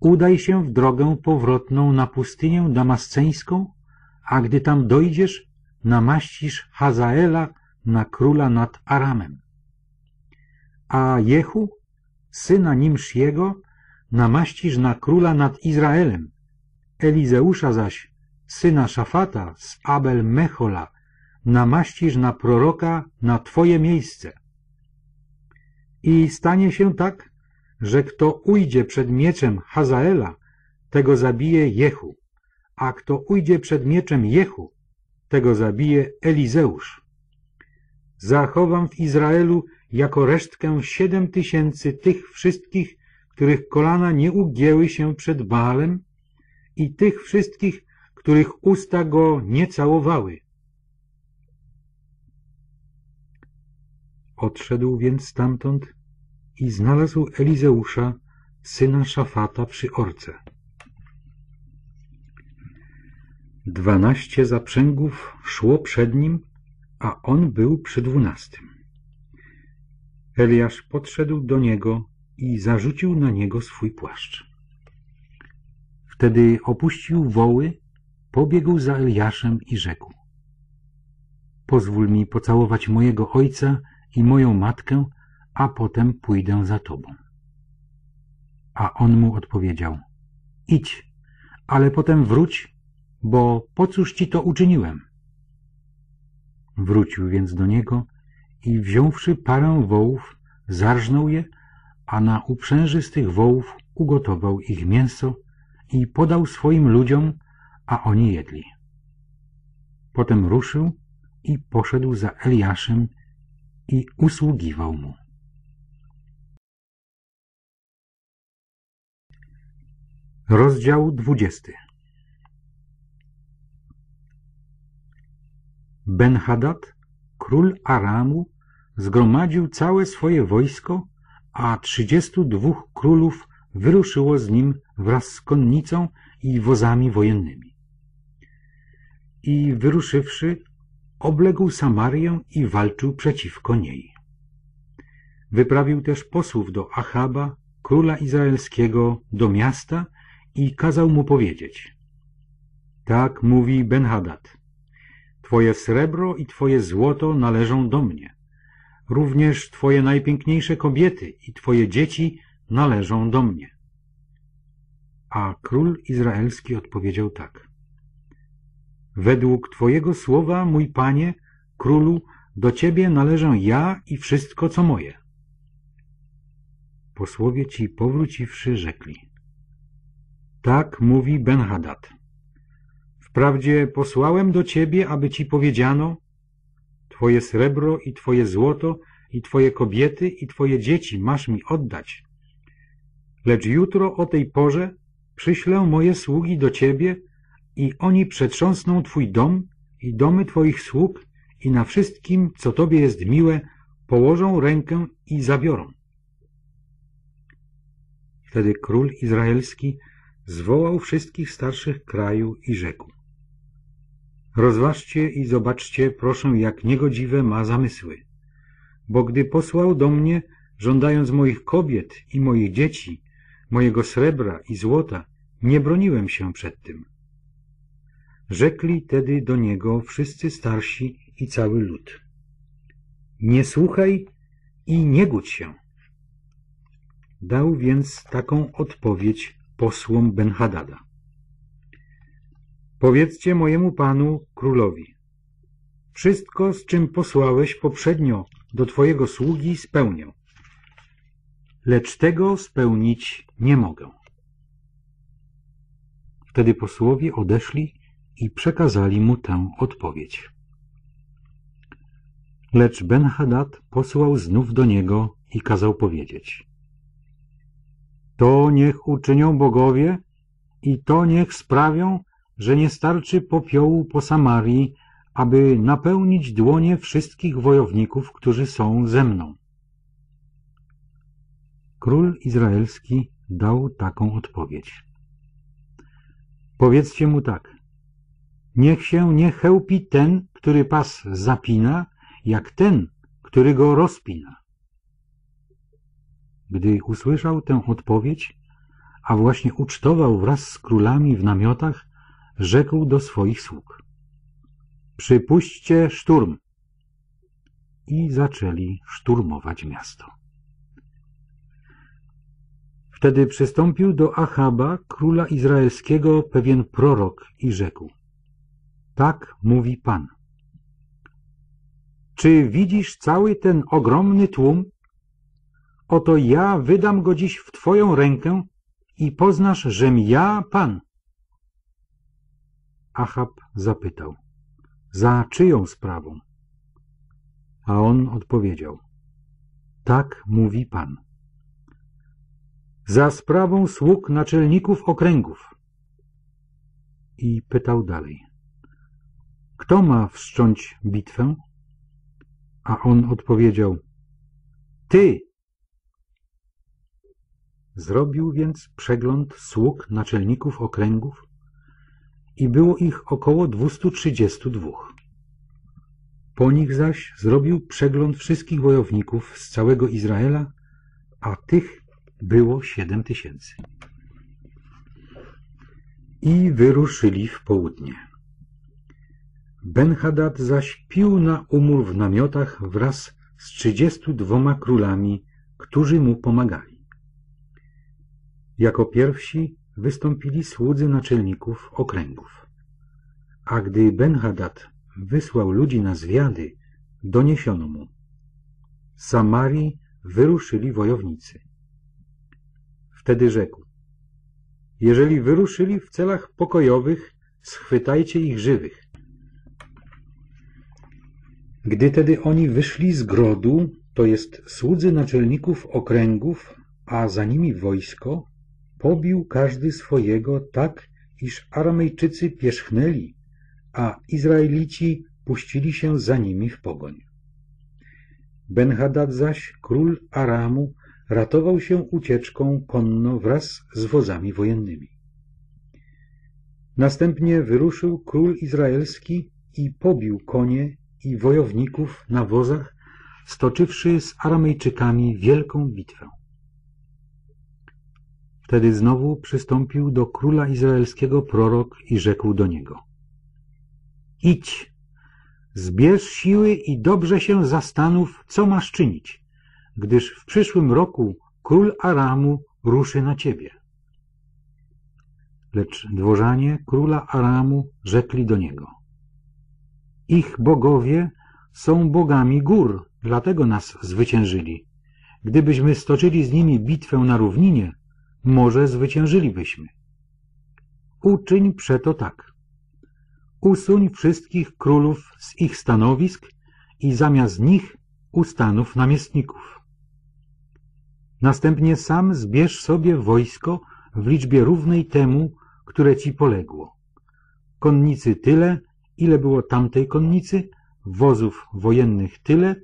Speaker 1: udaj się w drogę powrotną na pustynię damasceńską, a gdy tam dojdziesz, namaścisz Hazaela na króla nad Aramem. A Jehu, syna Nimsziego, namaścisz na króla nad Izraelem. Elizeusza zaś, syna Szafata z Abel Mechola, namaścisz na proroka na twoje miejsce. I stanie się tak, że kto ujdzie przed mieczem Hazaela, tego zabije Jehu, a kto ujdzie przed mieczem Jehu, tego zabije Elizeusz. Zachowam w Izraelu jako resztkę siedem tysięcy tych wszystkich, których kolana nie ugięły się przed Baalem i tych wszystkich, których usta go nie całowały. Odszedł więc stamtąd i znalazł Elizeusza, syna Szafata przy orce. Dwanaście zaprzęgów szło przed nim, a on był przy dwunastym. Eliasz podszedł do niego i zarzucił na niego swój płaszcz. Wtedy opuścił woły, pobiegł za Eliaszem i rzekł Pozwól mi pocałować mojego ojca i moją matkę, a potem pójdę za tobą. A on mu odpowiedział Idź, ale potem wróć, bo po cóż ci to uczyniłem? Wrócił więc do niego i wziąwszy parę wołów, zarżnął je, a na uprzęży z tych wołów ugotował ich mięso i podał swoim ludziom, a oni jedli. Potem ruszył i poszedł za Eliaszem i usługiwał mu. Rozdział dwudziesty Ben-Hadad, król Aramu, zgromadził całe swoje wojsko, a trzydziestu dwóch królów wyruszyło z nim wraz z konnicą i wozami wojennymi. I wyruszywszy, obległ Samarię i walczył przeciwko niej. Wyprawił też posłów do Achaba, króla izraelskiego, do miasta i kazał mu powiedzieć. Tak mówi Ben-Hadad. Twoje srebro i twoje złoto należą do mnie. Również twoje najpiękniejsze kobiety i twoje dzieci należą do mnie. A król izraelski odpowiedział tak. Według twojego słowa, mój panie, królu, do ciebie należę ja i wszystko, co moje. Posłowie ci powróciwszy rzekli. Tak mówi Ben-Hadad. Wprawdzie posłałem do ciebie, aby ci powiedziano, twoje srebro i twoje złoto i twoje kobiety i twoje dzieci masz mi oddać. Lecz jutro o tej porze przyślę moje sługi do ciebie i oni przetrząsną twój dom i domy twoich sług i na wszystkim, co tobie jest miłe, położą rękę i zabiorą. Wtedy król izraelski zwołał wszystkich starszych kraju i rzekł Rozważcie i zobaczcie, proszę, jak niegodziwe ma zamysły. Bo gdy posłał do mnie, żądając moich kobiet i moich dzieci, mojego srebra i złota, nie broniłem się przed tym. Rzekli tedy do niego wszyscy starsi i cały lud. Nie słuchaj i nie gódź się. Dał więc taką odpowiedź posłom Ben-Hadada. Powiedzcie mojemu panu, królowi, wszystko, z czym posłałeś poprzednio do twojego sługi, spełnię, lecz tego spełnić nie mogę. Wtedy posłowie odeszli i przekazali mu tę odpowiedź. Lecz Ben-Hadad posłał znów do niego i kazał powiedzieć To niech uczynią bogowie i to niech sprawią, że nie starczy popiołu po Samarii, aby napełnić dłonie wszystkich wojowników, którzy są ze mną. Król izraelski dał taką odpowiedź. Powiedzcie mu tak. Niech się nie chełpi ten, który pas zapina, jak ten, który go rozpina. Gdy usłyszał tę odpowiedź, a właśnie ucztował wraz z królami w namiotach, rzekł do swoich sług. Przypuśćcie szturm. I zaczęli szturmować miasto. Wtedy przystąpił do Achaba, króla izraelskiego, pewien prorok i rzekł. Tak mówi Pan. Czy widzisz cały ten ogromny tłum? Oto ja wydam go dziś w Twoją rękę i poznasz, żem ja Pan. Achab zapytał, za czyją sprawą? A on odpowiedział, tak mówi Pan. Za sprawą sług naczelników okręgów. I pytał dalej, kto ma wszcząć bitwę? A on odpowiedział, ty. Zrobił więc przegląd sług naczelników okręgów i było ich około 232. Po nich zaś zrobił przegląd wszystkich wojowników z całego Izraela, a tych było siedem tysięcy. I wyruszyli w południe. Ben-Hadad zaś pił na umór w namiotach wraz z trzydziestu dwoma królami, którzy mu pomagali. Jako pierwsi wystąpili słudzy naczelników okręgów. A gdy Ben-Hadad wysłał ludzi na zwiady, doniesiono mu. Z Samarii wyruszyli wojownicy. Wtedy rzekł, jeżeli wyruszyli w celach pokojowych, schwytajcie ich żywych. Gdy tedy oni wyszli z grodu, to jest słudzy naczelników okręgów, a za nimi wojsko, pobił każdy swojego tak, iż Aramejczycy pierzchnęli, a Izraelici puścili się za nimi w pogoń. Ben-Hadad zaś, król Aramu, ratował się ucieczką konno wraz z wozami wojennymi. Następnie wyruszył król izraelski i pobił konie i wojowników na wozach, stoczywszy z Aramejczykami wielką bitwę. Wtedy znowu przystąpił do króla izraelskiego prorok i rzekł do niego Idź, zbierz siły i dobrze się zastanów, co masz czynić, gdyż w przyszłym roku król Aramu ruszy na ciebie. Lecz dworzanie króla Aramu rzekli do niego Ich bogowie są bogami gór, dlatego nas zwyciężyli. Gdybyśmy stoczyli z nimi bitwę na równinie, może zwyciężylibyśmy. Uczyń przeto tak. Usuń wszystkich królów z ich stanowisk i zamiast nich ustanów namiestników. Następnie sam zbierz sobie wojsko w liczbie równej temu, które ci poległo. Konnicy tyle, ile było tamtej konnicy, wozów wojennych tyle,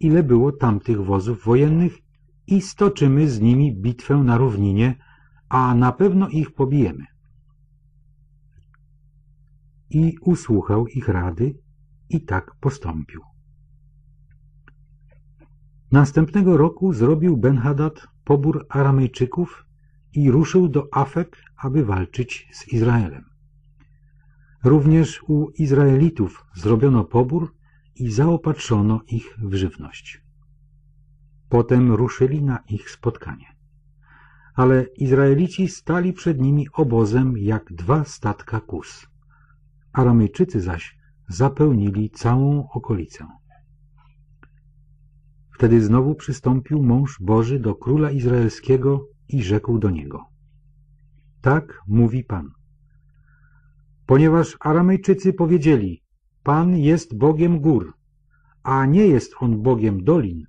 Speaker 1: ile było tamtych wozów wojennych i stoczymy z nimi bitwę na równinie, a na pewno ich pobijemy. I usłuchał ich rady i tak postąpił. Następnego roku zrobił Ben-Hadad pobór Aramejczyków i ruszył do Afek, aby walczyć z Izraelem. Również u Izraelitów zrobiono pobór i zaopatrzono ich w żywność. Potem ruszyli na ich spotkanie. Ale Izraelici stali przed nimi obozem jak dwa statka kus. Aramejczycy zaś zapełnili całą okolicę. Wtedy znowu przystąpił mąż Boży do króla izraelskiego i rzekł do niego. Tak mówi Pan. Ponieważ Aramejczycy powiedzieli, Pan jest Bogiem gór, a nie jest On Bogiem dolin,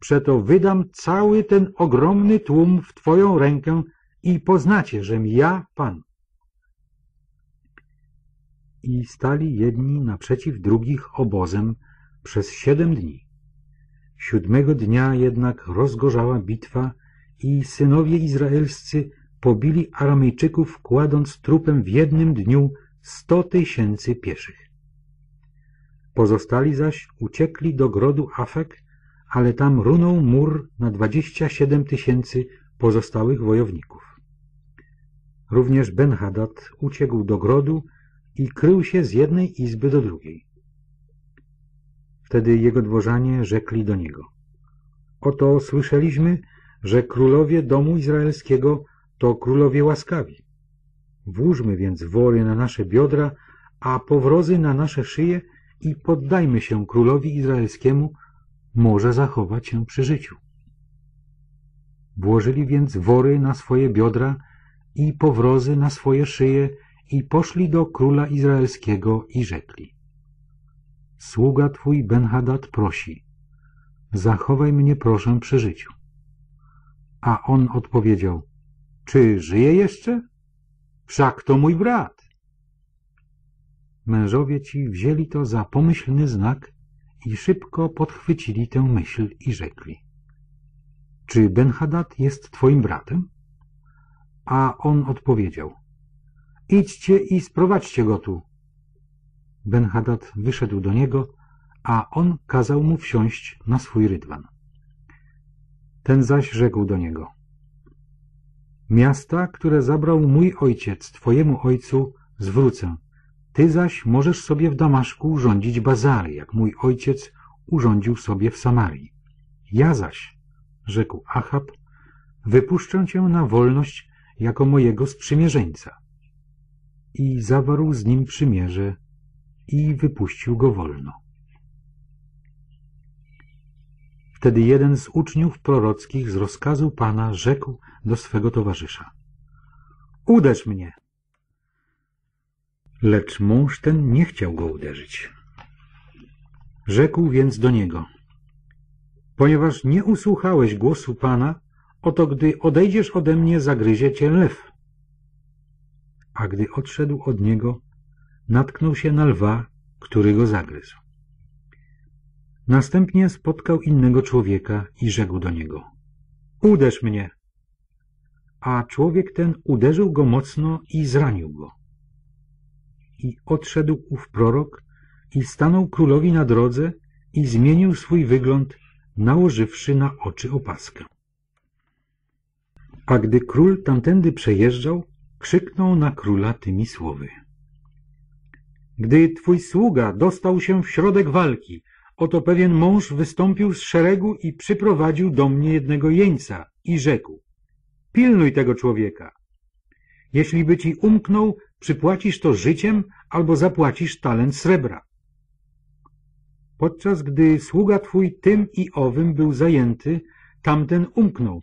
Speaker 1: przeto wydam cały ten ogromny tłum w Twoją rękę i poznacie, żem ja Pan. I stali jedni naprzeciw drugich obozem przez siedem dni. Siódmego dnia jednak rozgorzała bitwa i synowie izraelscy pobili Aramejczyków, kładąc trupem w jednym dniu sto tysięcy pieszych. Pozostali zaś uciekli do grodu Afek, ale tam runął mur na dwadzieścia siedem tysięcy pozostałych wojowników. Również Ben-Hadad uciekł do grodu i krył się z jednej izby do drugiej. Wtedy jego dworzanie rzekli do niego. Oto słyszeliśmy, że królowie domu izraelskiego to królowie łaskawi. Włóżmy więc wory na nasze biodra, a powrozy na nasze szyje i poddajmy się królowi izraelskiemu, może zachować się przy życiu. Włożyli więc wory na swoje biodra i powrozy na swoje szyje i poszli do króla izraelskiego i rzekli. Sługa twój Benhadad prosi, zachowaj mnie proszę przy życiu. A on odpowiedział, czy żyje jeszcze? Wszak to mój brat. Mężowie ci wzięli to za pomyślny znak i szybko podchwycili tę myśl i rzekli. Czy Benhadad jest twoim bratem? A on odpowiedział. Idźcie i sprowadźcie go tu. Benhadad wyszedł do niego, a on kazał mu wsiąść na swój rydwan. Ten zaś rzekł do niego. Miasta, które zabrał mój ojciec twojemu ojcu, zwrócę. Ty zaś możesz sobie w Damaszku urządzić bazary, jak mój ojciec urządził sobie w Samarii. Ja zaś, rzekł Achab, wypuszczę cię na wolność jako mojego sprzymierzeńca. I zawarł z nim przymierze i wypuścił go wolno. Wtedy jeden z uczniów prorockich z rozkazu Pana rzekł do swego towarzysza. Uderz mnie. Lecz mąż ten nie chciał go uderzyć. Rzekł więc do niego. Ponieważ nie usłuchałeś głosu Pana, oto gdy odejdziesz ode mnie, zagryzie cię lew. A gdy odszedł od niego, natknął się na lwa, który go zagryzł. Następnie spotkał innego człowieka i rzekł do niego — Uderz mnie! A człowiek ten uderzył go mocno i zranił go. I odszedł ów prorok i stanął królowi na drodze i zmienił swój wygląd, nałożywszy na oczy opaskę. A gdy król tamtędy przejeżdżał, krzyknął na króla tymi słowy. Gdy twój sługa dostał się w środek walki, Oto pewien mąż wystąpił z szeregu i przyprowadził do mnie jednego jeńca i rzekł Pilnuj tego człowieka. Jeśli by ci umknął, przypłacisz to życiem albo zapłacisz talent srebra. Podczas gdy sługa twój tym i owym był zajęty, tamten umknął.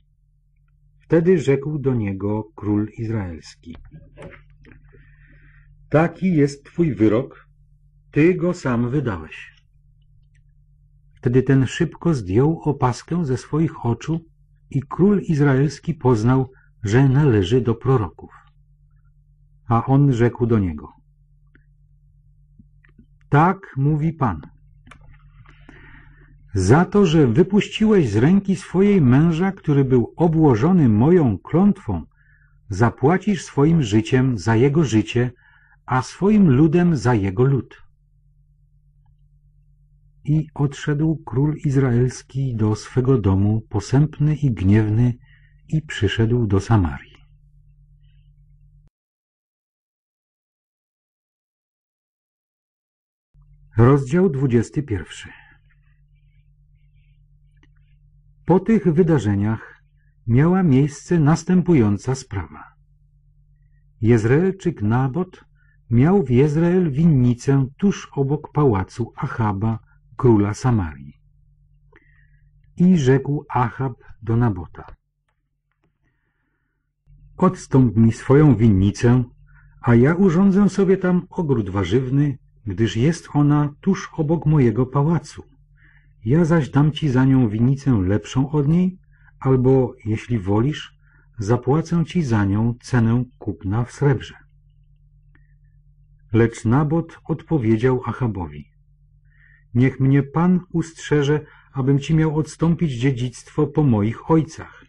Speaker 1: Wtedy rzekł do niego król izraelski. Taki jest twój wyrok, ty go sam wydałeś. Wtedy ten szybko zdjął opaskę ze swoich oczu i król izraelski poznał, że należy do proroków. A on rzekł do niego. Tak mówi Pan. Za to, że wypuściłeś z ręki swojej męża, który był obłożony moją klątwą, zapłacisz swoim życiem za jego życie, a swoim ludem za jego lud. I odszedł król izraelski do swego domu, posępny i gniewny, i przyszedł do Samarii. Rozdział 21 Po tych wydarzeniach miała miejsce następująca sprawa. Jezreelczyk Nabot miał w Jezreel winnicę tuż obok pałacu Achaba, króla Samarii. I rzekł Achab do Nabota. Odstąp mi swoją winnicę, a ja urządzę sobie tam ogród warzywny, gdyż jest ona tuż obok mojego pałacu. Ja zaś dam ci za nią winnicę lepszą od niej, albo, jeśli wolisz, zapłacę ci za nią cenę kupna w srebrze. Lecz Nabot odpowiedział Achabowi – Niech mnie Pan ustrzeże, abym Ci miał odstąpić dziedzictwo po moich ojcach.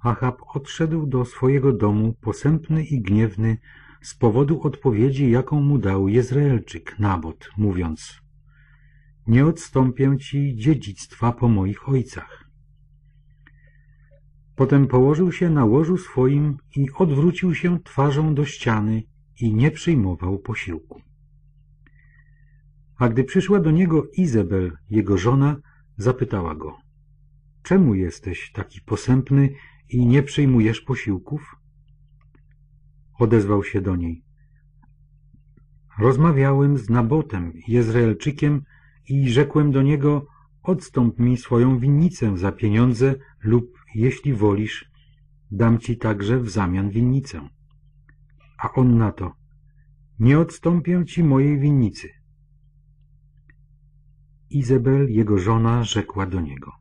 Speaker 1: Achab odszedł do swojego domu posępny i gniewny z powodu odpowiedzi, jaką mu dał Jezreelczyk, Nabot, mówiąc Nie odstąpię Ci dziedzictwa po moich ojcach. Potem położył się na łożu swoim i odwrócił się twarzą do ściany i nie przyjmował posiłku. A gdy przyszła do niego Izabel, jego żona, zapytała go, czemu jesteś taki posępny i nie przyjmujesz posiłków? Odezwał się do niej. Rozmawiałem z Nabotem, Jezreelczykiem i rzekłem do niego, odstąp mi swoją winnicę za pieniądze lub, jeśli wolisz, dam ci także w zamian winnicę. A on na to, nie odstąpię ci mojej winnicy. Izabel, jego żona, rzekła do niego.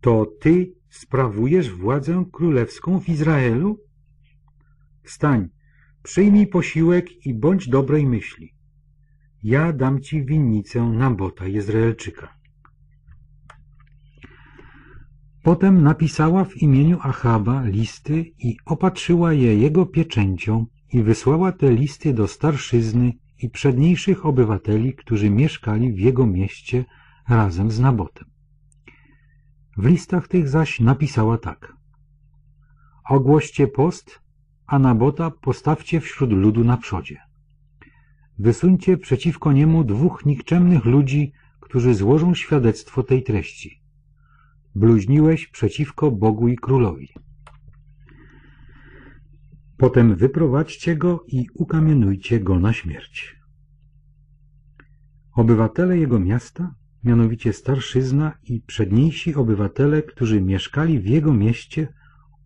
Speaker 1: To ty sprawujesz władzę królewską w Izraelu? Wstań, przyjmij posiłek i bądź dobrej myśli. Ja dam ci winnicę Nabota Jezreelczyka. Potem napisała w imieniu Achaba listy i opatrzyła je jego pieczęcią i wysłała te listy do starszyzny i przedniejszych obywateli, którzy mieszkali w jego mieście razem z Nabotem. W listach tych zaś napisała tak. Ogłoście post, a Nabota postawcie wśród ludu na przodzie. Wysuńcie przeciwko niemu dwóch nikczemnych ludzi, którzy złożą świadectwo tej treści. Bluźniłeś przeciwko Bogu i królowi. Potem wyprowadźcie go i ukamienujcie go na śmierć. Obywatele jego miasta, mianowicie starszyzna i przedniejsi obywatele, którzy mieszkali w jego mieście,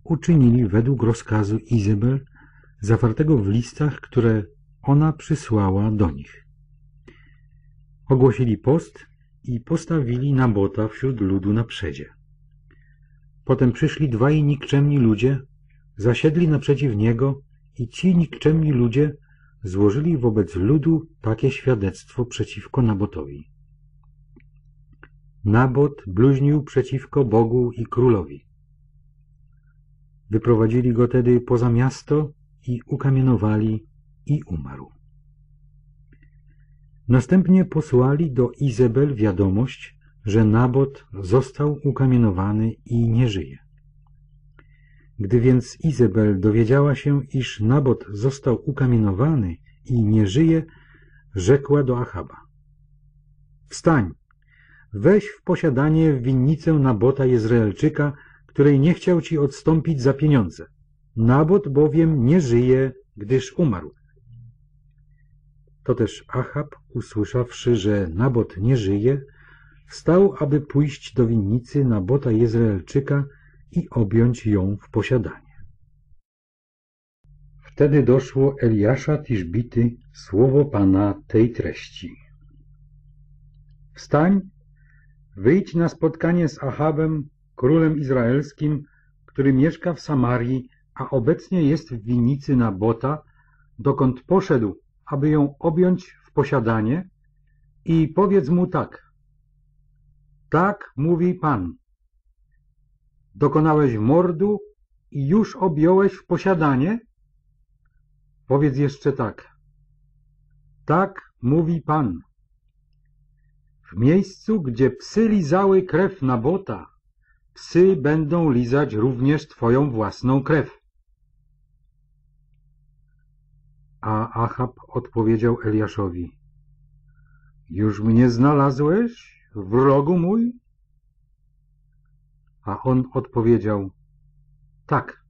Speaker 1: uczynili według rozkazu Izabel, zawartego w listach, które ona przysłała do nich. Ogłosili post i postawili Nabota wśród ludu na przedzie. Potem przyszli dwaj nikczemni ludzie, zasiedli naprzeciw niego i ci nikczemni ludzie złożyli wobec ludu takie świadectwo przeciwko Nabotowi. Nabot bluźnił przeciwko Bogu i królowi. Wyprowadzili go tedy poza miasto i ukamienowali i umarł. Następnie posłali do Izabel wiadomość, że Nabot został ukamienowany i nie żyje. Gdy więc Izabel dowiedziała się, iż Nabot został ukamienowany i nie żyje, rzekła do Achaba. Wstań, weź w posiadanie winnicę Nabota Jezreelczyka, której nie chciał ci odstąpić za pieniądze. Nabot bowiem nie żyje, gdyż umarł. To też Achab, usłyszawszy, że Nabot nie żyje, wstał, aby pójść do winnicy Nabota Jezreelczyka i objąć ją w posiadanie. Wtedy doszło Eliasza Tiszbity słowo Pana tej treści. Wstań, wyjdź na spotkanie z Achabem, królem izraelskim, który mieszka w Samarii, a obecnie jest w winnicy Nabota, dokąd poszedł, aby ją objąć w posiadanie i powiedz mu tak. Tak mówi Pan. Dokonałeś mordu i już objąłeś w posiadanie? Powiedz jeszcze tak. Tak mówi Pan. W miejscu, gdzie psy lizały krew Nabota, psy będą lizać również twoją własną krew. A Achab odpowiedział Eliaszowi, już mnie znalazłeś, wrogu mój? A on odpowiedział, tak,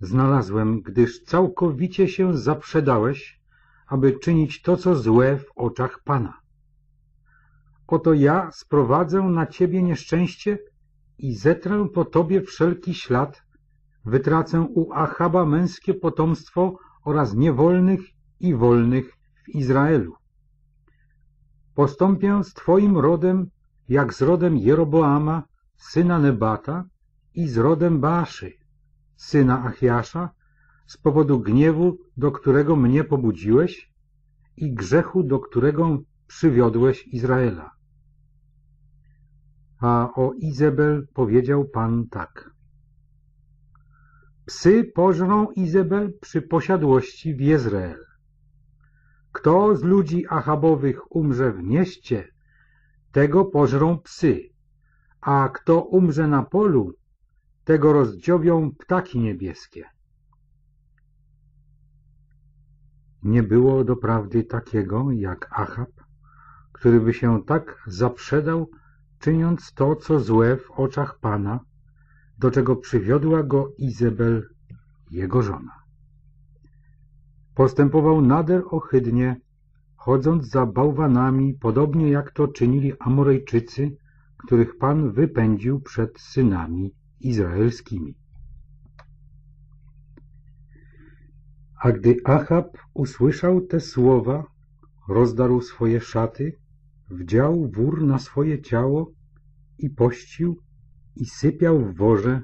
Speaker 1: znalazłem, gdyż całkowicie się zaprzedałeś, aby czynić to, co złe w oczach Pana. Oto ja sprowadzę na ciebie nieszczęście i zetrę po tobie wszelki ślad, wytracę u Achaba męskie potomstwo oraz niewolnych i wolnych w Izraelu. Postąpię z twoim rodem, jak z rodem Jeroboama, syna Nebata i z rodem Baaszy, syna Achiasza, z powodu gniewu, do którego mnie pobudziłeś i grzechu, do którego przywiodłeś Izraela. A o Izabel powiedział Pan tak. Psy pożrą Izabel przy posiadłości w Jezreel. Kto z ludzi Achabowych umrze w mieście, tego pożrą psy, a kto umrze na polu, tego rozdziobią ptaki niebieskie. Nie było doprawdy takiego jak Achab, który by się tak zaprzedał, czyniąc to, co złe w oczach Pana, do czego przywiodła go Izabel, jego żona. Postępował nader ohydnie, chodząc za bałwanami, podobnie jak to czynili Amorejczycy, których Pan wypędził przed synami izraelskimi. A gdy Achab usłyszał te słowa, rozdarł swoje szaty, wdział wór na swoje ciało i pościł i sypiał w worze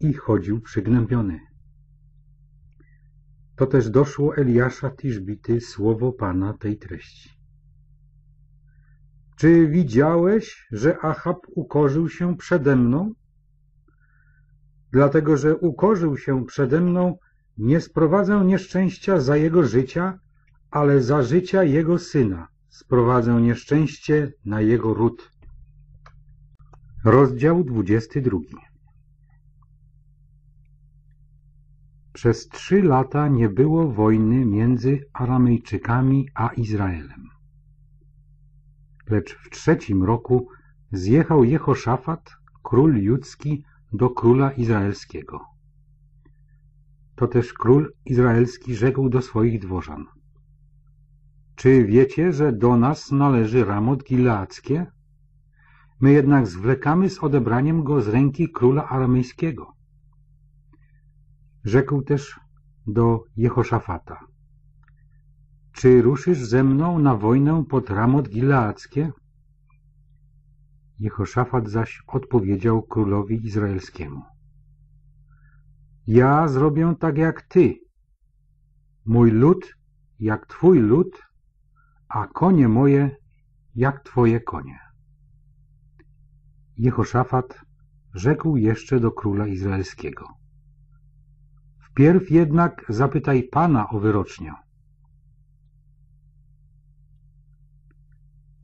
Speaker 1: i chodził przygnębiony. To też doszło Eliasza Tiszbity słowo Pana tej treści. Czy widziałeś, że Achab ukorzył się przede mną? Dlatego, że ukorzył się przede mną, nie sprowadzę nieszczęścia za jego życia, ale za życia jego syna sprowadzę nieszczęście na jego ród. Rozdział 22 Przez trzy lata nie było wojny między Aramejczykami a Izraelem. Lecz w trzecim roku zjechał Jehoszafat, król judzki, do króla izraelskiego. To też król izraelski rzekł do swoich dworzan. Czy wiecie, że do nas należy Ramot Gileackie? My jednak zwlekamy z odebraniem go z ręki króla aramejskiego. Rzekł też do Jehoszafata. Czy ruszysz ze mną na wojnę pod Ramot Gileackie? Jehoszafat zaś odpowiedział królowi izraelskiemu. Ja zrobię tak jak ty. Mój lud jak twój lud, a konie moje jak twoje konie. Jehoszafat rzekł jeszcze do króla izraelskiego. Wpierw jednak zapytaj Pana o wyrocznię.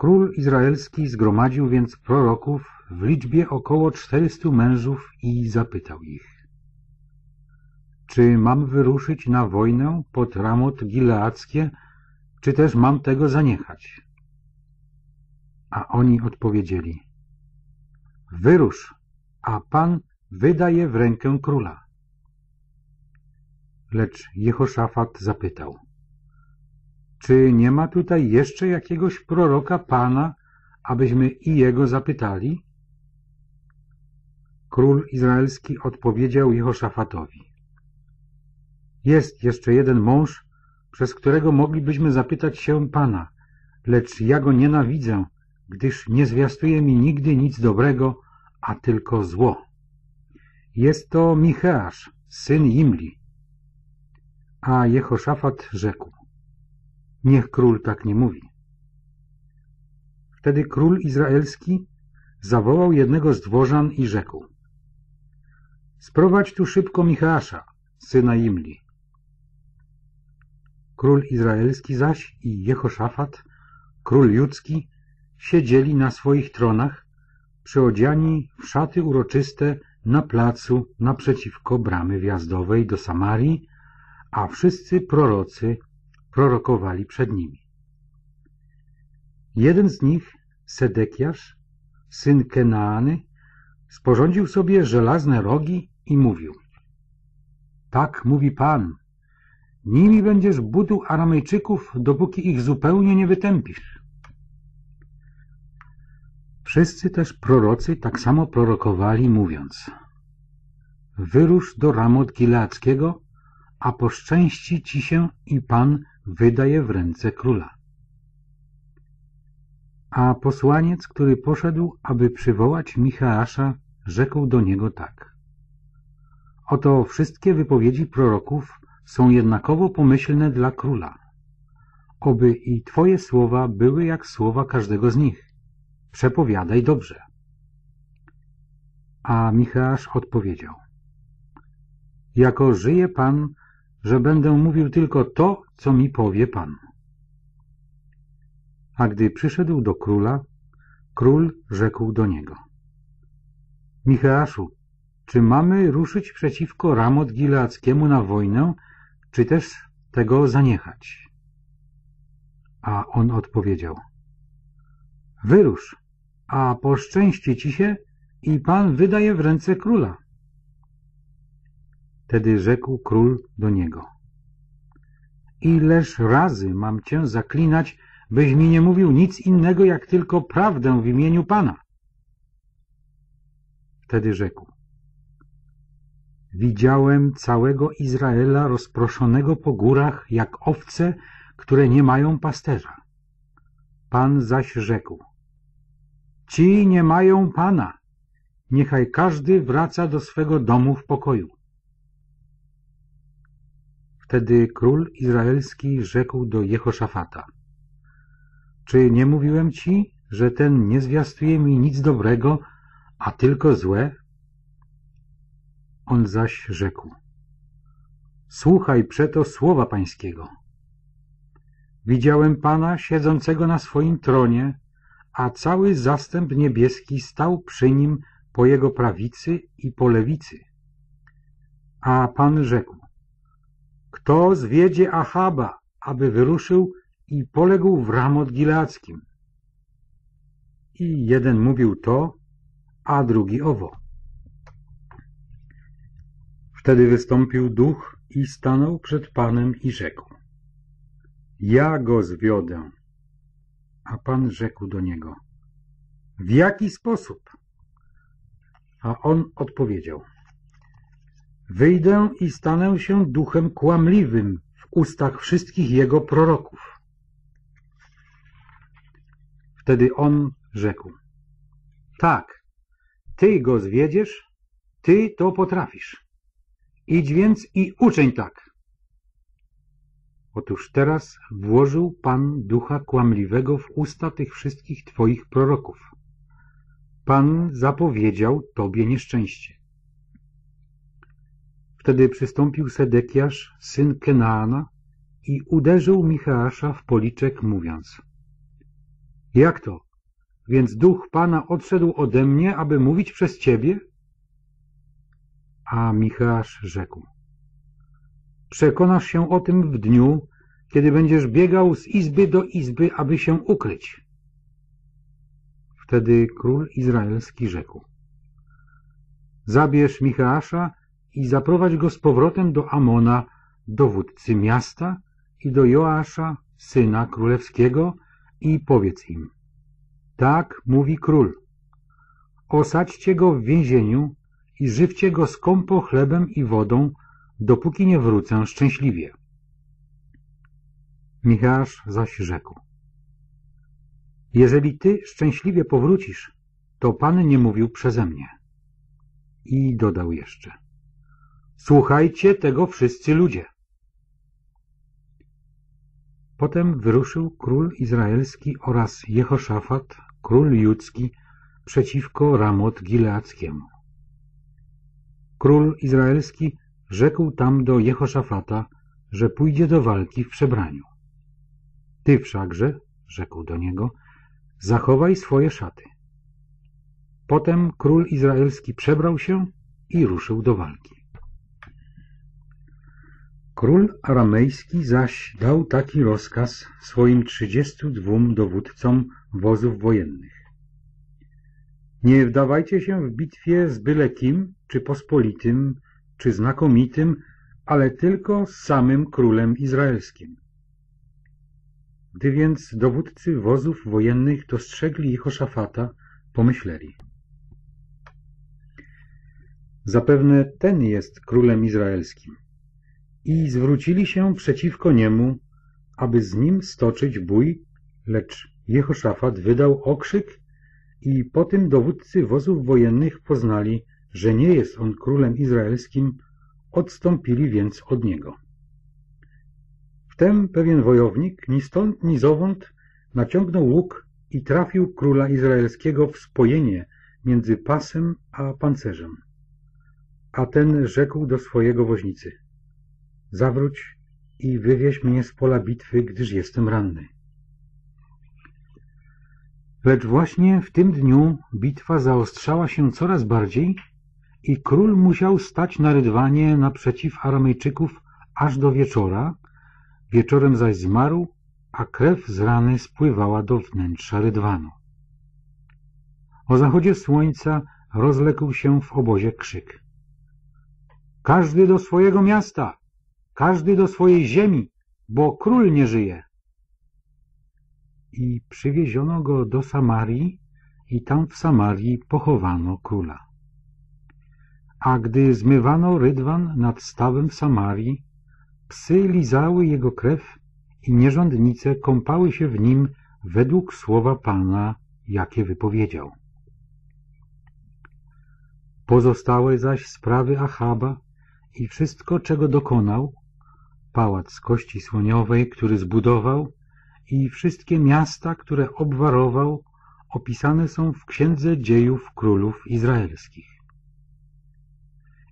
Speaker 1: Król izraelski zgromadził więc proroków w liczbie około czterystu mężów i zapytał ich. Czy mam wyruszyć na wojnę pod Ramot Gileackie, czy też mam tego zaniechać? A oni odpowiedzieli, wyrusz, a Pan wydaje w rękę króla. Lecz Jehoszafat zapytał, czy nie ma tutaj jeszcze jakiegoś proroka Pana, abyśmy i jego zapytali? Król izraelski odpowiedział Jehoszafatowi. Jest jeszcze jeden mąż, przez którego moglibyśmy zapytać się Pana, lecz ja go nienawidzę, gdyż nie zwiastuje mi nigdy nic dobrego, a tylko zło. Jest to Micheasz, syn Imli. A Jehoszafat rzekł, niech król tak nie mówi. Wtedy król izraelski zawołał jednego z dworzan i rzekł, sprowadź tu szybko Micheasza, syna Imli. Król izraelski zaś i Jehoszafat, król judzki, siedzieli na swoich tronach, przyodziani w szaty uroczyste na placu naprzeciwko bramy wjazdowej do Samarii, a wszyscy prorocy prorokowali przed nimi. Jeden z nich, Sedekiasz, syn Kenaany, sporządził sobie żelazne rogi i mówił Tak mówi Pan, nimi będziesz budził Aramejczyków, dopóki ich zupełnie nie wytępisz. Wszyscy też prorocy tak samo prorokowali, mówiąc Wyrusz do Ramot Gileackiego, a poszczęści ci się i Pan wydaje w ręce króla. A posłaniec, który poszedł, aby przywołać Michaasza, rzekł do niego tak. Oto wszystkie wypowiedzi proroków są jednakowo pomyślne dla króla. Oby i Twoje słowa były jak słowa każdego z nich. Przepowiadaj dobrze. A Michasz odpowiedział. Jako żyje Pan, że będę mówił tylko to, co mi powie Pan. A gdy przyszedł do króla, król rzekł do niego. Micheaszu, czy mamy ruszyć przeciwko Ramot Gileackiemu na wojnę, czy też tego zaniechać? A on odpowiedział. Wyrusz, a poszczęści ci się i Pan wydaje w ręce króla. Wtedy rzekł król do niego. Ileż razy mam cię zaklinać, byś mi nie mówił nic innego, jak tylko prawdę w imieniu Pana. Wtedy rzekł. Widziałem całego Izraela rozproszonego po górach, jak owce, które nie mają pasterza. Pan zaś rzekł, ci nie mają Pana, niechaj każdy wraca do swego domu w pokoju. Wtedy król izraelski rzekł do Jehoszafata, czy nie mówiłem ci, że ten nie zwiastuje mi nic dobrego, a tylko złe? On zaś rzekł, słuchaj przeto słowa pańskiego. Widziałem Pana siedzącego na swoim tronie, a cały zastęp niebieski stał przy nim po jego prawicy i po lewicy. A Pan rzekł, kto zwiedzie Achaba, aby wyruszył i poległ w Ramot Gileackim? I jeden mówił to, a drugi owo. Wtedy wystąpił duch i stanął przed Panem i rzekł, ja go zwiodę. A Pan rzekł do niego, w jaki sposób? A on odpowiedział, wyjdę i stanę się duchem kłamliwym w ustach wszystkich jego proroków. Wtedy on rzekł, tak, ty go zwiedziesz, ty to potrafisz. Idź więc i uczeń tak. Otóż teraz włożył Pan ducha kłamliwego w usta tych wszystkich Twoich proroków. Pan zapowiedział Tobie nieszczęście. Wtedy przystąpił Sedekiasz, syn Kenaana, i uderzył Micheasza w policzek, mówiąc Jak to? Więc duch Pana odszedł ode mnie, aby mówić przez Ciebie? A Micheasz rzekł Przekonasz się o tym w dniu, kiedy będziesz biegał z izby do izby, aby się ukryć. Wtedy król izraelski rzekł Zabierz Micheasza i zaprowadź go z powrotem do Amona, dowódcy miasta, i do Joasza, syna królewskiego, i powiedz im Tak mówi król. Osadźcie go w więzieniu i żywcie go skąpo chlebem i wodą, dopóki nie wrócę szczęśliwie. Michasz zaś rzekł Jeżeli ty szczęśliwie powrócisz, to Pan nie mówił przeze mnie. I dodał jeszcze Słuchajcie tego wszyscy ludzie. Potem wyruszył król izraelski oraz Jehoszafat, król judzki, przeciwko Ramot Gileackiemu. Król izraelski rzekł tam do Jehoszafata, że pójdzie do walki w przebraniu. Ty wszakże, rzekł do niego, zachowaj swoje szaty. Potem król izraelski przebrał się i ruszył do walki. Król aramejski zaś dał taki rozkaz swoim trzydziestu dwóm dowódcom wozów wojennych. Nie wdawajcie się w bitwie z byle kim, czy pospolitym, czy znakomitym, ale tylko z samym królem izraelskim. Gdy więc dowódcy wozów wojennych dostrzegli Jehoszafata, pomyśleli. Zapewne ten jest królem izraelskim. I zwrócili się przeciwko niemu, aby z nim stoczyć bój, lecz Jehoszafat wydał okrzyk i po tym dowódcy wozów wojennych poznali, że nie jest on królem izraelskim, odstąpili więc od niego. Wtem pewien wojownik ni stąd, ni zowąd naciągnął łuk i trafił króla izraelskiego w spojenie między pasem a pancerzem. A ten rzekł do swojego woźnicy — zawróć i wywieź mnie z pola bitwy, gdyż jestem ranny. Lecz właśnie w tym dniu bitwa zaostrzała się coraz bardziej i król musiał stać na rydwanie naprzeciw Aramejczyków aż do wieczora, Wieczorem zaś zmarł, a krew z rany spływała do wnętrza rydwanu. O zachodzie słońca rozległ się w obozie krzyk. Każdy do swojego miasta, każdy do swojej ziemi, bo król nie żyje. I przywieziono go do Samarii i tam w Samarii pochowano króla. A gdy zmywano rydwan nad stawem w Samarii, psy lizały jego krew i nierządnice kąpały się w nim według słowa Pana, jakie wypowiedział. Pozostałe zaś sprawy Achaba i wszystko, czego dokonał, pałac z kości słoniowej, który zbudował i wszystkie miasta, które obwarował, opisane są w Księdze Dziejów Królów Izraelskich.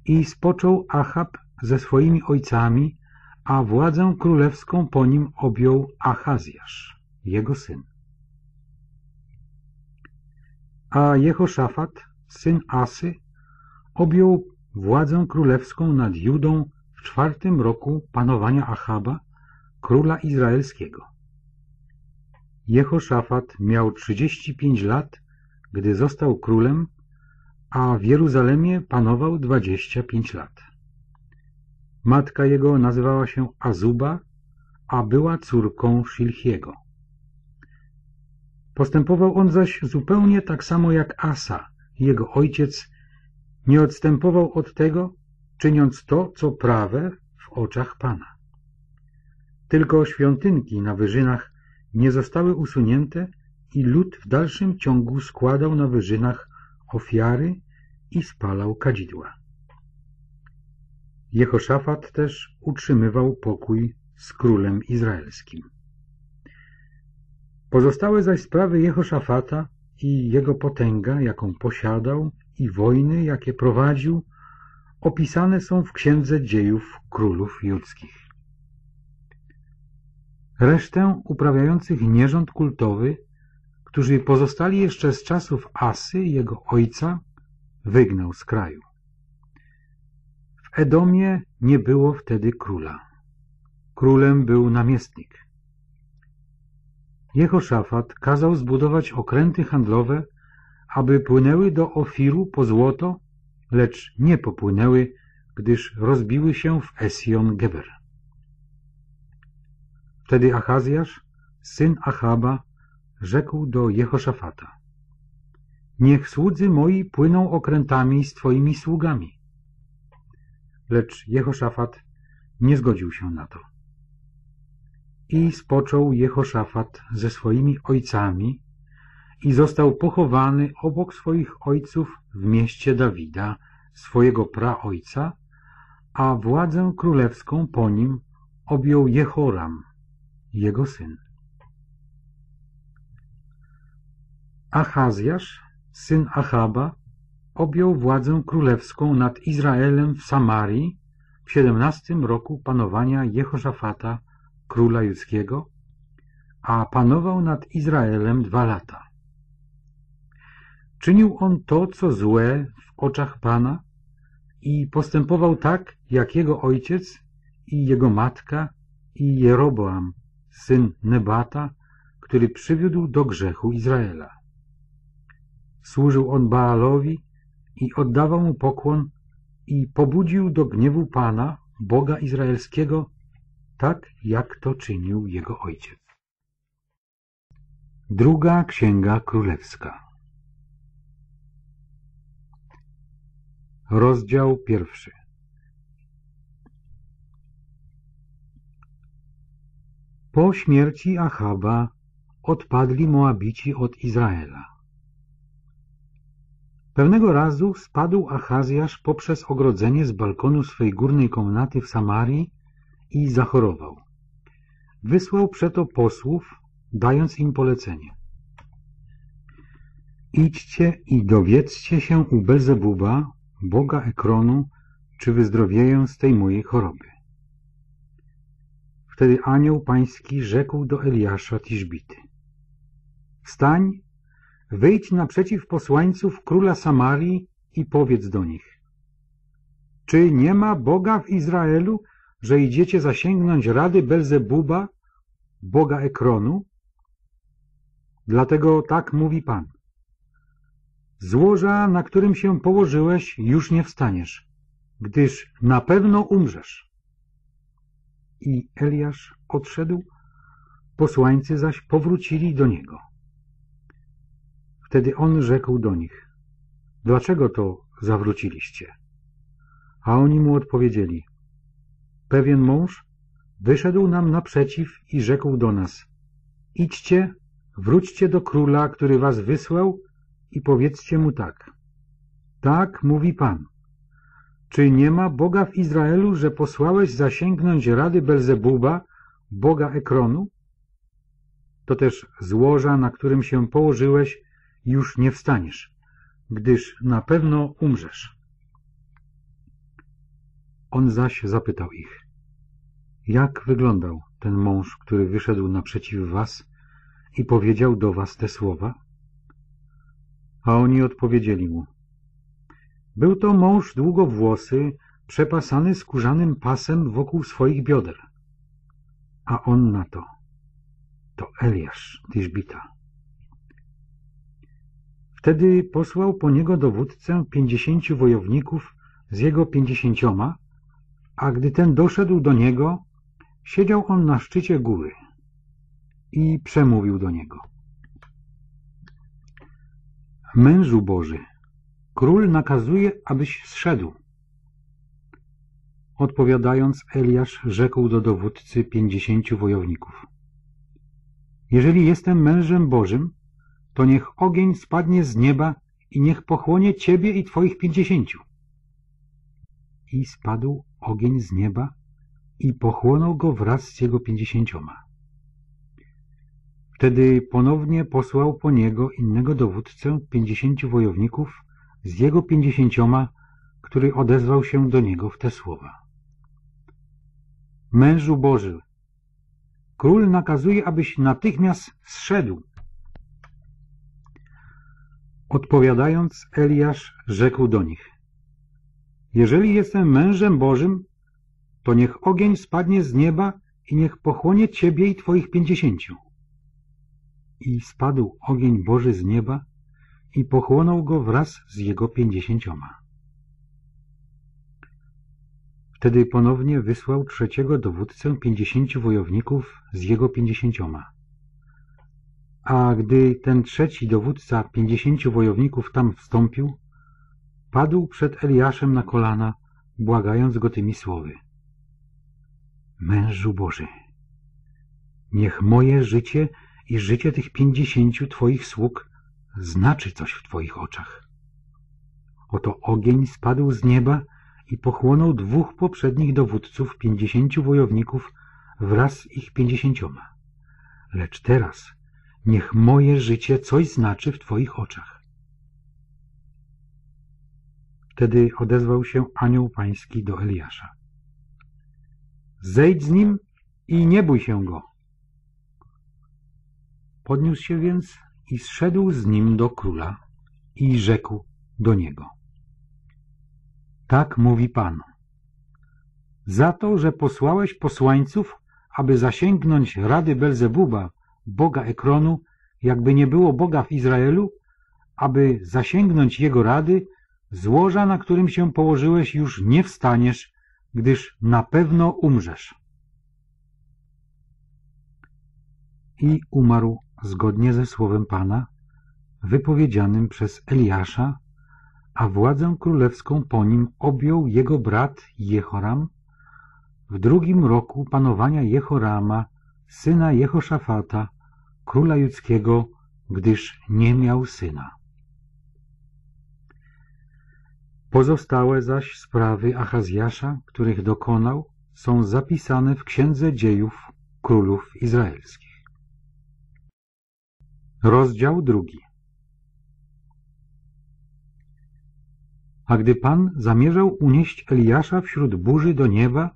Speaker 1: I spoczął Achab ze swoimi ojcami, a władzę królewską po nim objął Achazjasz, jego syn. A Jehoszafat, syn Asy, objął władzę królewską nad Judą w czwartym roku panowania Achaba, króla izraelskiego. Jehoszafat miał 35 lat, gdy został królem, a w Jeruzalemie panował 25 lat. Matka jego nazywała się Azuba, a była córką Szilchiego. Postępował on zaś zupełnie tak samo jak Asa, jego ojciec, nie odstępował od tego, czyniąc to, co prawe w oczach Pana. Tylko świątynki na wyżynach nie zostały usunięte i lud w dalszym ciągu składał na wyżynach ofiary i spalał kadzidła. Jehoszafat też utrzymywał pokój z królem izraelskim. Pozostałe zaś sprawy Jehoszafata i jego potęga, jaką posiadał i wojny, jakie prowadził, opisane są w Księdze Dziejów Królów Judzkich. Resztę uprawiających nierząd kultowy, którzy pozostali jeszcze z czasów Asy, jego ojca, wygnał z kraju. W Edomie nie było wtedy króla. Królem był namiestnik. Jehoszafat kazał zbudować okręty handlowe, aby płynęły do Ofiru po złoto, lecz nie popłynęły, gdyż rozbiły się w Esion Geber. Wtedy Achazjasz, syn Achaba, rzekł do Jehoszafata Niech słudzy moi płyną okrętami z twoimi sługami. Lecz Jehoszafat nie zgodził się na to. I spoczął Jehoszafat ze swoimi ojcami i został pochowany obok swoich ojców w mieście Dawida, swojego praojca, a władzę królewską po nim objął Jehoram, jego syn. Achazjasz, syn Achaba, objął władzę królewską nad Izraelem w Samarii w siedemnastym roku panowania Jehoszafata, króla judzkiego, a panował nad Izraelem dwa lata. Czynił on to, co złe w oczach Pana i postępował tak, jak jego ojciec i jego matka i Jeroboam, syn Nebata, który przywiódł do grzechu Izraela. Służył on Baalowi i oddawał mu pokłon i pobudził do gniewu Pana, Boga Izraelskiego, tak jak to czynił jego ojciec. Druga Księga Królewska Rozdział pierwszy Po śmierci Achaba odpadli Moabici od Izraela. Pewnego razu spadł Achazjasz poprzez ogrodzenie z balkonu swej górnej komnaty w Samarii i zachorował. Wysłał przeto posłów, dając im polecenie. Idźcie i dowiedzcie się u Belzebuba, boga Ekronu, czy wyzdrowieję z tej mojej choroby. Wtedy anioł pański rzekł do Eliasza Tiszbity. Wstań, wyjdź naprzeciw posłańców króla Samarii i powiedz do nich. Czy nie ma Boga w Izraelu, że idziecie zasięgnąć rady Belzebuba, Boga Ekronu? Dlatego tak mówi Pan. Złoża, na którym się położyłeś, już nie wstaniesz, gdyż na pewno umrzesz. I Eliasz odszedł, posłańcy zaś powrócili do niego. Wtedy on rzekł do nich, dlaczego to zawróciliście? A oni mu odpowiedzieli, pewien mąż wyszedł nam naprzeciw i rzekł do nas, idźcie, wróćcie do króla, który was wysłał i powiedzcie mu tak. Tak mówi Pan. Czy nie ma Boga w Izraelu, że posłałeś zasięgnąć rady Belzebuba, Boga Ekronu? To też złoża, na którym się położyłeś, już nie wstaniesz, gdyż na pewno umrzesz. On zaś zapytał ich, jak wyglądał ten mąż, który wyszedł naprzeciw was i powiedział do was te słowa? A oni odpowiedzieli mu, był to mąż długowłosy, przepasany skórzanym pasem wokół swoich bioder. A on na to, to Eliasz Tyżbita. Wtedy posłał po niego dowódcę pięćdziesięciu wojowników z jego pięćdziesięcioma, a gdy ten doszedł do niego, siedział on na szczycie góry i przemówił do niego. Mężu Boży, król nakazuje, abyś zszedł. Odpowiadając, Eliasz rzekł do dowódcy pięćdziesięciu wojowników. Jeżeli jestem mężem Bożym, to niech ogień spadnie z nieba i niech pochłonie ciebie i twoich pięćdziesięciu. I spadł ogień z nieba i pochłonął go wraz z jego pięćdziesięcioma. Wtedy ponownie posłał po niego innego dowódcę pięćdziesięciu wojowników z jego pięćdziesięcioma, który odezwał się do niego w te słowa. Mężu Boży, król nakazuje, abyś natychmiast zszedł. Odpowiadając, Eliasz rzekł do nich, jeżeli jestem mężem Bożym, to niech ogień spadnie z nieba i niech pochłonie ciebie i twoich pięćdziesięciu. I spadł ogień Boży z nieba i pochłonął go wraz z jego pięćdziesięcioma. Wtedy ponownie wysłał trzeciego dowódcę pięćdziesięciu wojowników z jego pięćdziesięcioma. A gdy ten trzeci dowódca pięćdziesięciu wojowników tam wstąpił, padł przed Eliaszem na kolana, błagając go tymi słowy. Mężu Boży, niech moje życie i życie tych pięćdziesięciu Twoich sług znaczy coś w Twoich oczach. Oto ogień spadł z nieba i pochłonął dwóch poprzednich dowódców pięćdziesięciu wojowników wraz z ich pięćdziesięcioma. Lecz teraz niech moje życie coś znaczy w Twoich oczach. Wtedy odezwał się anioł pański do Eliasza. Zejdź z nim i nie bój się go. Podniósł się więc i zszedł z nim do króla i rzekł do niego. Tak mówi Pan. Za to, że posłałeś posłańców, aby zasięgnąć rady Belzebuba, boga Ekronu, jakby nie było Boga w Izraelu, aby zasięgnąć jego rady, złoża, na którym się położyłeś, już nie wstaniesz, gdyż na pewno umrzesz. I umarł zgodnie ze słowem Pana, wypowiedzianym przez Eliasza, a władzę królewską po nim objął jego brat Jehoram w drugim roku panowania Jehorama, syna Jehoszafata, króla judzkiego, gdyż nie miał syna. Pozostałe zaś sprawy Achazjasza, których dokonał, są zapisane w Księdze Dziejów Królów Izraelskich. Rozdział drugi A gdy Pan zamierzał unieść Eliasza wśród burzy do nieba,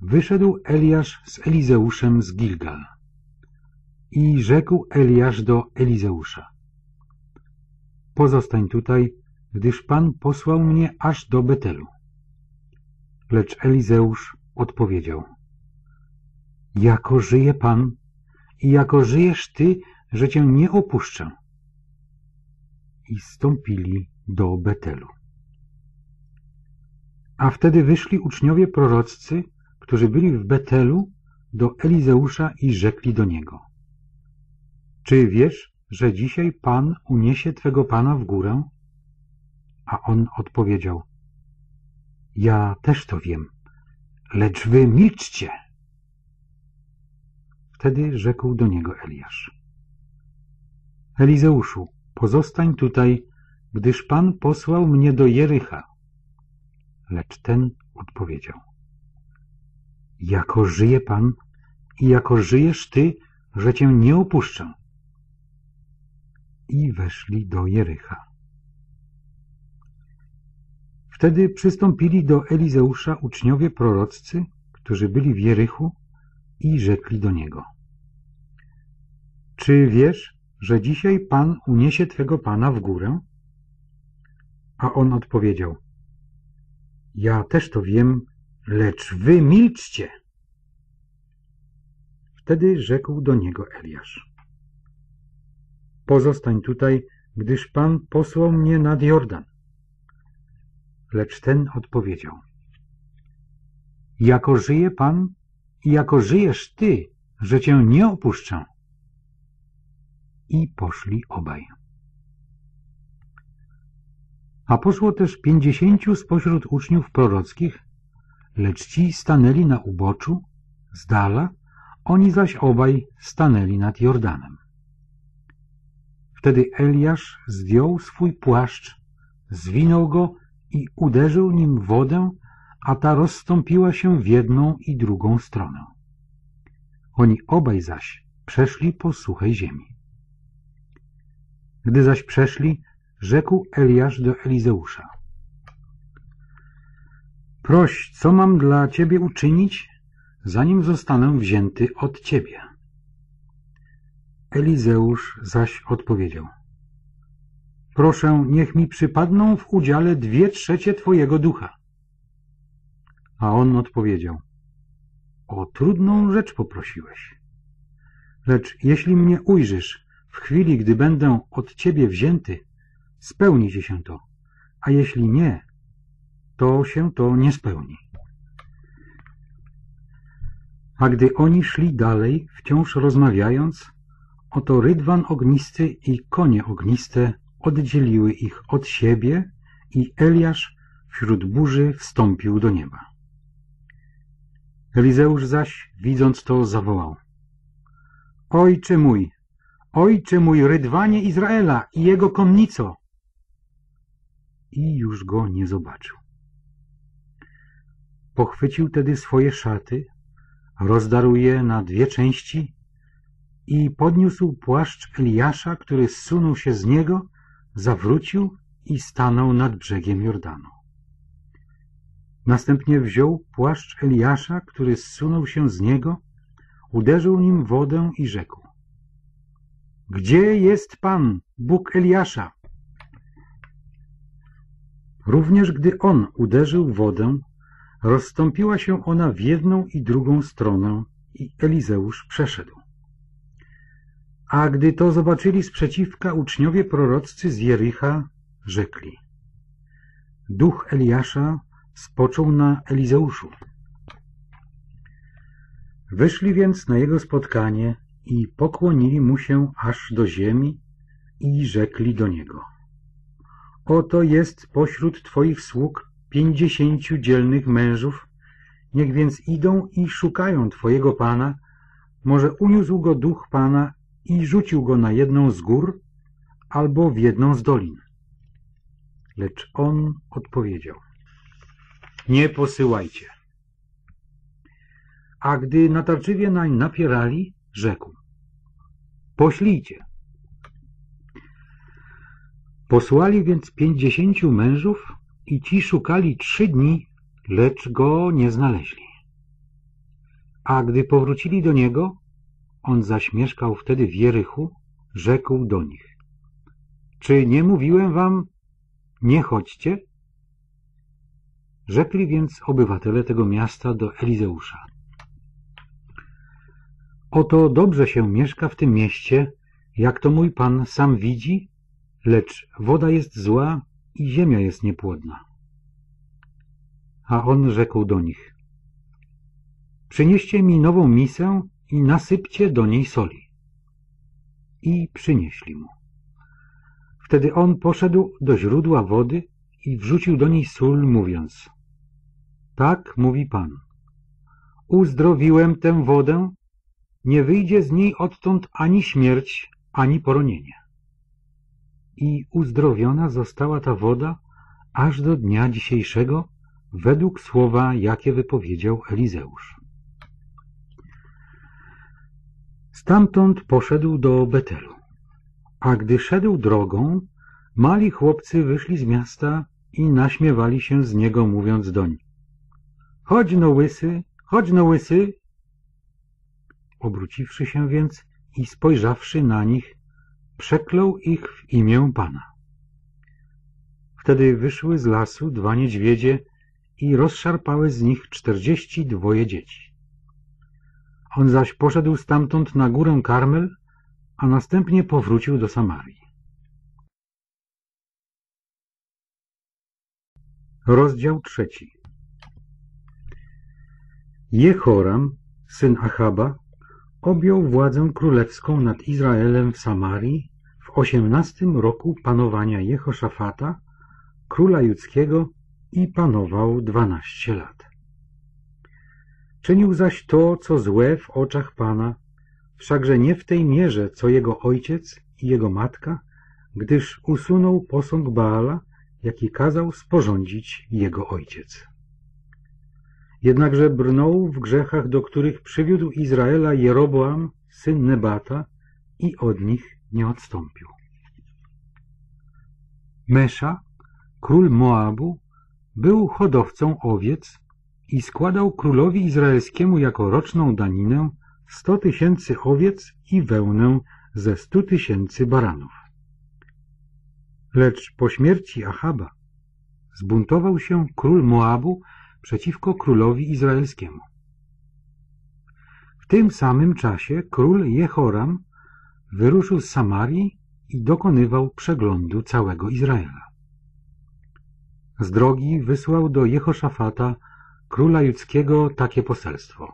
Speaker 1: wyszedł Eliasz z Elizeuszem z Gilgal. I rzekł Eliasz do Elizeusza. Pozostań tutaj, gdyż Pan posłał mnie aż do Betelu. Lecz Elizeusz odpowiedział. Jako żyje Pan i jako żyjesz Ty, że Cię nie opuszczę. I stąpili do Betelu. A wtedy wyszli uczniowie proroccy, którzy byli w Betelu, do Elizeusza i rzekli do niego. Czy wiesz, że dzisiaj Pan uniesie Twego Pana w górę? A on odpowiedział. Ja też to wiem, lecz wy milczcie. Wtedy rzekł do niego Eliasz. Elizeuszu, pozostań tutaj, gdyż Pan posłał mnie do Jericha. Lecz ten odpowiedział. Jako żyje Pan i jako żyjesz Ty, że Cię nie opuszczę. I weszli do Jericha. Wtedy przystąpili do Elizeusza uczniowie proroccy, którzy byli w Jerychu i rzekli do niego. Czy wiesz, że dzisiaj Pan uniesie Twego Pana w górę? A on odpowiedział, ja też to wiem, lecz wy milczcie. Wtedy rzekł do niego Eliasz. Pozostań tutaj, gdyż Pan posłał mnie nad Jordan. Lecz ten odpowiedział. Jako żyje Pan i jako żyjesz Ty, że Cię nie opuszczę. I poszli obaj. A poszło też pięćdziesięciu spośród uczniów prorockich, lecz ci stanęli na uboczu, z dala, oni zaś obaj stanęli nad Jordanem. Wtedy Eliasz zdjął swój płaszcz, zwinął go i uderzył nim wodę, a ta rozstąpiła się w jedną i drugą stronę. Oni obaj zaś przeszli po suchej ziemi. Gdy zaś przeszli, rzekł Eliasz do Elizeusza. Proś, co mam dla ciebie uczynić, zanim zostanę wzięty od ciebie. Elizeusz zaś odpowiedział. Proszę, niech mi przypadną w udziale dwie trzecie twojego ducha. A on odpowiedział. O trudną rzecz poprosiłeś. Lecz jeśli mnie ujrzysz w chwili, gdy będę od ciebie wzięty, spełni ci się to, a jeśli nie, to się to nie spełni. A gdy oni szli dalej, wciąż rozmawiając, oto rydwan ognisty i konie ogniste oddzieliły ich od siebie i Eliasz wśród burzy wstąpił do nieba. Elizeusz zaś, widząc to, zawołał. Ojcze mój, ojcze mój, rydwanie Izraela i jego konnico! I już go nie zobaczył. Pochwycił tedy swoje szaty, rozdarł je na dwie części i podniósł płaszcz Eliasza, który zsunął się z niego, zawrócił i stanął nad brzegiem Jordanu. Następnie wziął płaszcz Eliasza, który zsunął się z niego, uderzył nim wodę i rzekł. Gdzie jest Pan, Bóg Eliasza? Również gdy on uderzył wodę, rozstąpiła się ona w jedną i drugą stronę i Elizeusz przeszedł. A gdy to zobaczyli sprzeciwka uczniowie proroccy z Jericha, rzekli. Duch Eliasza spoczął na Elizeuszu. Wyszli więc na jego spotkanie i pokłonili mu się aż do ziemi i rzekli do niego. Oto jest pośród Twoich sług pięćdziesięciu dzielnych mężów, niech więc idą i szukają Twojego Pana, może uniósł go duch Pana i rzucił go na jedną z gór albo w jedną z dolin. Lecz on odpowiedział, nie posyłajcie. A gdy natarczywie nań napierali, rzekł, poślijcie. Posłali więc pięćdziesięciu mężów i ci szukali trzy dni, lecz go nie znaleźli. A gdy powrócili do niego, on zaś mieszkał wtedy w Jerychu, rzekł do nich. Czy nie mówiłem wam, nie chodźcie? Rzekli więc obywatele tego miasta do Elizeusza. Oto dobrze się mieszka w tym mieście, jak to mój pan sam widzi lecz woda jest zła i ziemia jest niepłodna. A on rzekł do nich, przynieście mi nową misę i nasypcie do niej soli. I przynieśli mu. Wtedy on poszedł do źródła wody i wrzucił do niej sól, mówiąc, Tak mówi Pan. Uzdrowiłem tę wodę, nie wyjdzie z niej odtąd ani śmierć, ani poronienie. I uzdrowiona została ta woda aż do dnia dzisiejszego, według słowa, jakie wypowiedział Elizeusz. Stamtąd poszedł do Betelu. A gdy szedł drogą, mali chłopcy wyszli z miasta i naśmiewali się z niego, mówiąc doń. Chodź no łysy, chodź no łysy. Obróciwszy się więc i spojrzawszy na nich, przeklął ich w imię Pana. Wtedy wyszły z lasu dwa niedźwiedzie i rozszarpały z nich czterdzieści dwoje dzieci. On zaś poszedł stamtąd na górę Karmel, a następnie powrócił do Samarii. Rozdział trzeci Jehoram, syn Achaba, objął władzę królewską nad Izraelem w Samarii w osiemnastym roku panowania Jehoszafata, króla judzkiego i panował dwanaście lat. Czynił zaś to, co złe w oczach Pana, wszakże nie w tej mierze, co jego ojciec i jego matka, gdyż usunął posąg Baala, jaki kazał sporządzić jego ojciec. Jednakże brnął w grzechach, do których przywiódł Izraela Jeroboam, syn Nebata, i od nich nie odstąpił. Mesza, król Moabu, był hodowcą owiec i składał królowi izraelskiemu jako roczną daninę sto tysięcy owiec i wełnę ze stu tysięcy baranów. Lecz po śmierci Achaba zbuntował się król Moabu przeciwko królowi izraelskiemu. W tym samym czasie król Jehoram wyruszył z Samarii i dokonywał przeglądu całego Izraela. Z drogi wysłał do Jehoszafata, króla judzkiego, takie poselstwo.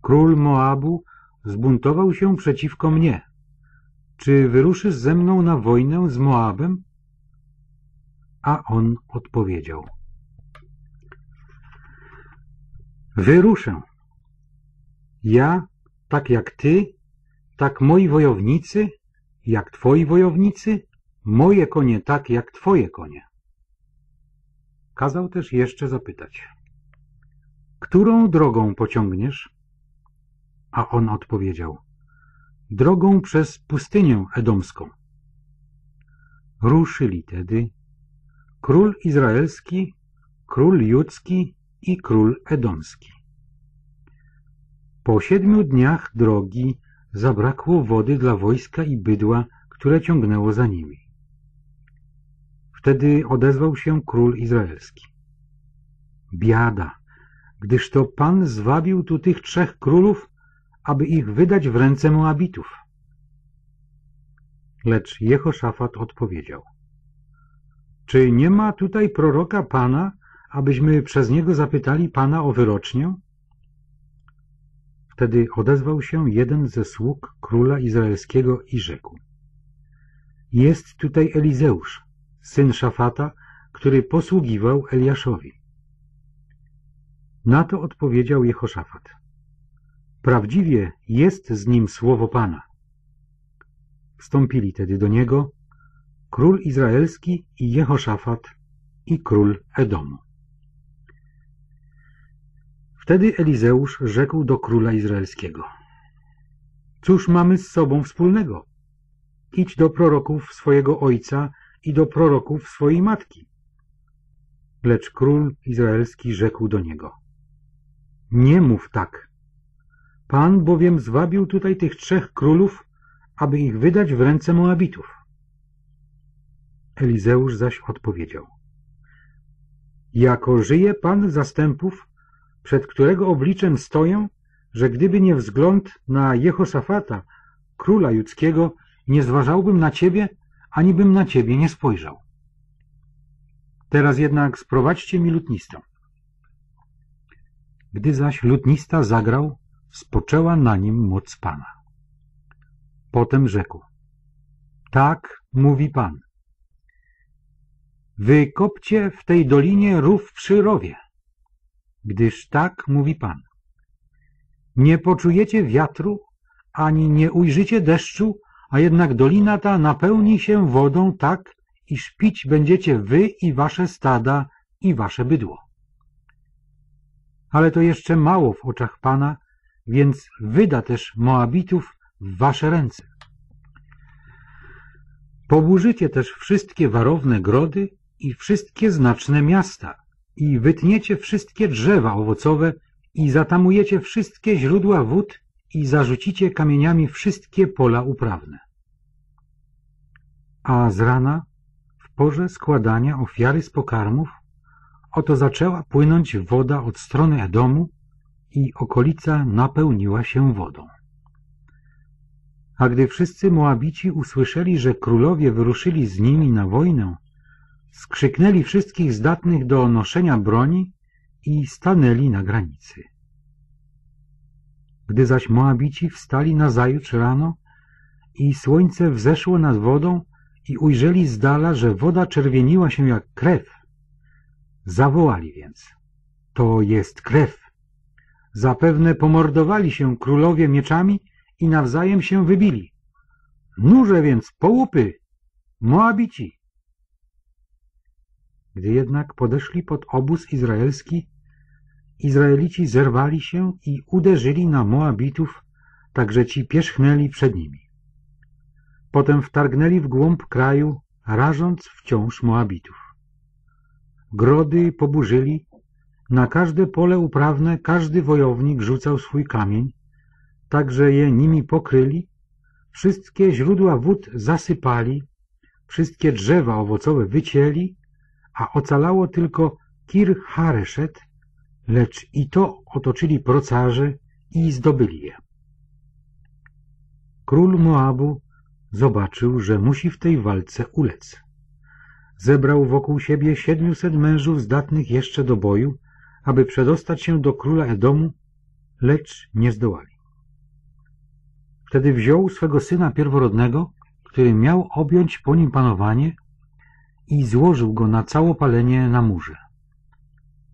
Speaker 1: Król Moabu zbuntował się przeciwko mnie. Czy wyruszysz ze mną na wojnę z Moabem? A on odpowiedział. Wyruszę. Ja, tak jak ty, tak moi wojownicy, jak twoi wojownicy, moje konie tak jak twoje konie. Kazał też jeszcze zapytać. Którą drogą pociągniesz? A on odpowiedział. Drogą przez pustynię edomską. Ruszyli tedy król izraelski, król judzki i król edomski. Po siedmiu dniach drogi zabrakło wody dla wojska i bydła, które ciągnęło za nimi. Wtedy odezwał się król izraelski. Biada, gdyż to Pan zwabił tu tych trzech królów, aby ich wydać w ręce Moabitów. Lecz Jehoszafat odpowiedział. Czy nie ma tutaj proroka Pana, abyśmy przez niego zapytali Pana o wyrocznię? Wtedy odezwał się jeden ze sług króla izraelskiego i rzekł. Jest tutaj Elizeusz, syn Szafata, który posługiwał Eliaszowi. Na to odpowiedział Jehoszafat. Prawdziwie jest z nim słowo Pana. Wstąpili tedy do niego król izraelski i Jehoszafat i król Edomu. Wtedy Elizeusz rzekł do króla izraelskiego. Cóż mamy z sobą wspólnego? Idź do proroków swojego ojca i do proroków swojej matki. Lecz król izraelski rzekł do niego. Nie mów tak. Pan bowiem zwabił tutaj tych trzech królów, aby ich wydać w ręce Moabitów. Elizeusz zaś odpowiedział. Jako żyje Pan zastępów, przed którego obliczem stoję, że gdyby nie wzgląd na Jehoszafata, króla judzkiego, nie zważałbym na ciebie, ani bym na ciebie nie spojrzał. Teraz jednak sprowadźcie mi lutnistę. Gdy zaś lutnista zagrał, spoczęła na nim moc Pana. Potem rzekł, tak mówi Pan. Wykopcie w tej dolinie rów przy rowie gdyż tak mówi Pan. Nie poczujecie wiatru, ani nie ujrzycie deszczu, a jednak dolina ta napełni się wodą tak, iż pić będziecie wy i wasze stada i wasze bydło. Ale to jeszcze mało w oczach Pana, więc wyda też Moabitów w wasze ręce. Poburzycie też wszystkie warowne grody i wszystkie znaczne miasta i wytniecie wszystkie drzewa owocowe i zatamujecie wszystkie źródła wód i zarzucicie kamieniami wszystkie pola uprawne. A z rana, w porze składania ofiary z pokarmów, oto zaczęła płynąć woda od strony Edomu i okolica napełniła się wodą. A gdy wszyscy Moabici usłyszeli, że królowie wyruszyli z nimi na wojnę, skrzyknęli wszystkich zdatnych do noszenia broni i stanęli na granicy. Gdy zaś Moabici wstali nazajutrz rano i słońce wzeszło nad wodą i ujrzeli z dala, że woda czerwieniła się jak krew, zawołali więc, to jest krew. Zapewne pomordowali się królowie mieczami i nawzajem się wybili. Nurze więc połupy, Moabici. Gdy jednak podeszli pod obóz izraelski, Izraelici zerwali się i uderzyli na Moabitów, tak że ci pierzchnęli przed nimi. Potem wtargnęli w głąb kraju, rażąc wciąż Moabitów. Grody poburzyli, na każde pole uprawne każdy wojownik rzucał swój kamień, tak że je nimi pokryli, wszystkie źródła wód zasypali, wszystkie drzewa owocowe wycięli, a ocalało tylko Kir Hareszet, lecz i to otoczyli procarze i zdobyli je. Król Moabu zobaczył, że musi w tej walce ulec. Zebrał wokół siebie siedmiuset mężów zdatnych jeszcze do boju, aby przedostać się do króla Edomu, lecz nie zdołali. Wtedy wziął swego syna pierworodnego, który miał objąć po nim panowanie i złożył go na całopalenie na murze.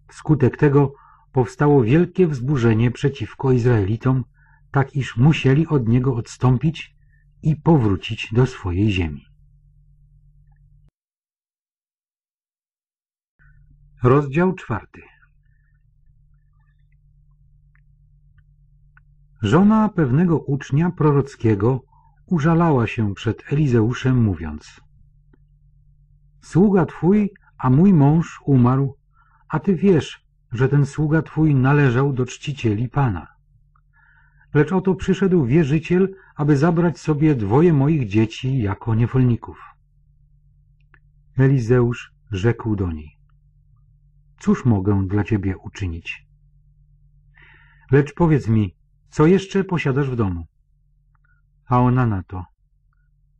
Speaker 1: Wskutek tego powstało wielkie wzburzenie przeciwko Izraelitom, tak iż musieli od niego odstąpić i powrócić do swojej ziemi. Rozdział czwarty Żona pewnego ucznia prorockiego użalała się przed Elizeuszem, mówiąc Sługa twój, a mój mąż umarł, a ty wiesz, że ten sługa twój należał do czcicieli Pana. Lecz oto przyszedł wierzyciel, aby zabrać sobie dwoje moich dzieci jako niewolników. Elizeusz rzekł do niej, cóż mogę dla ciebie uczynić? Lecz powiedz mi, co jeszcze posiadasz w domu? A ona na to,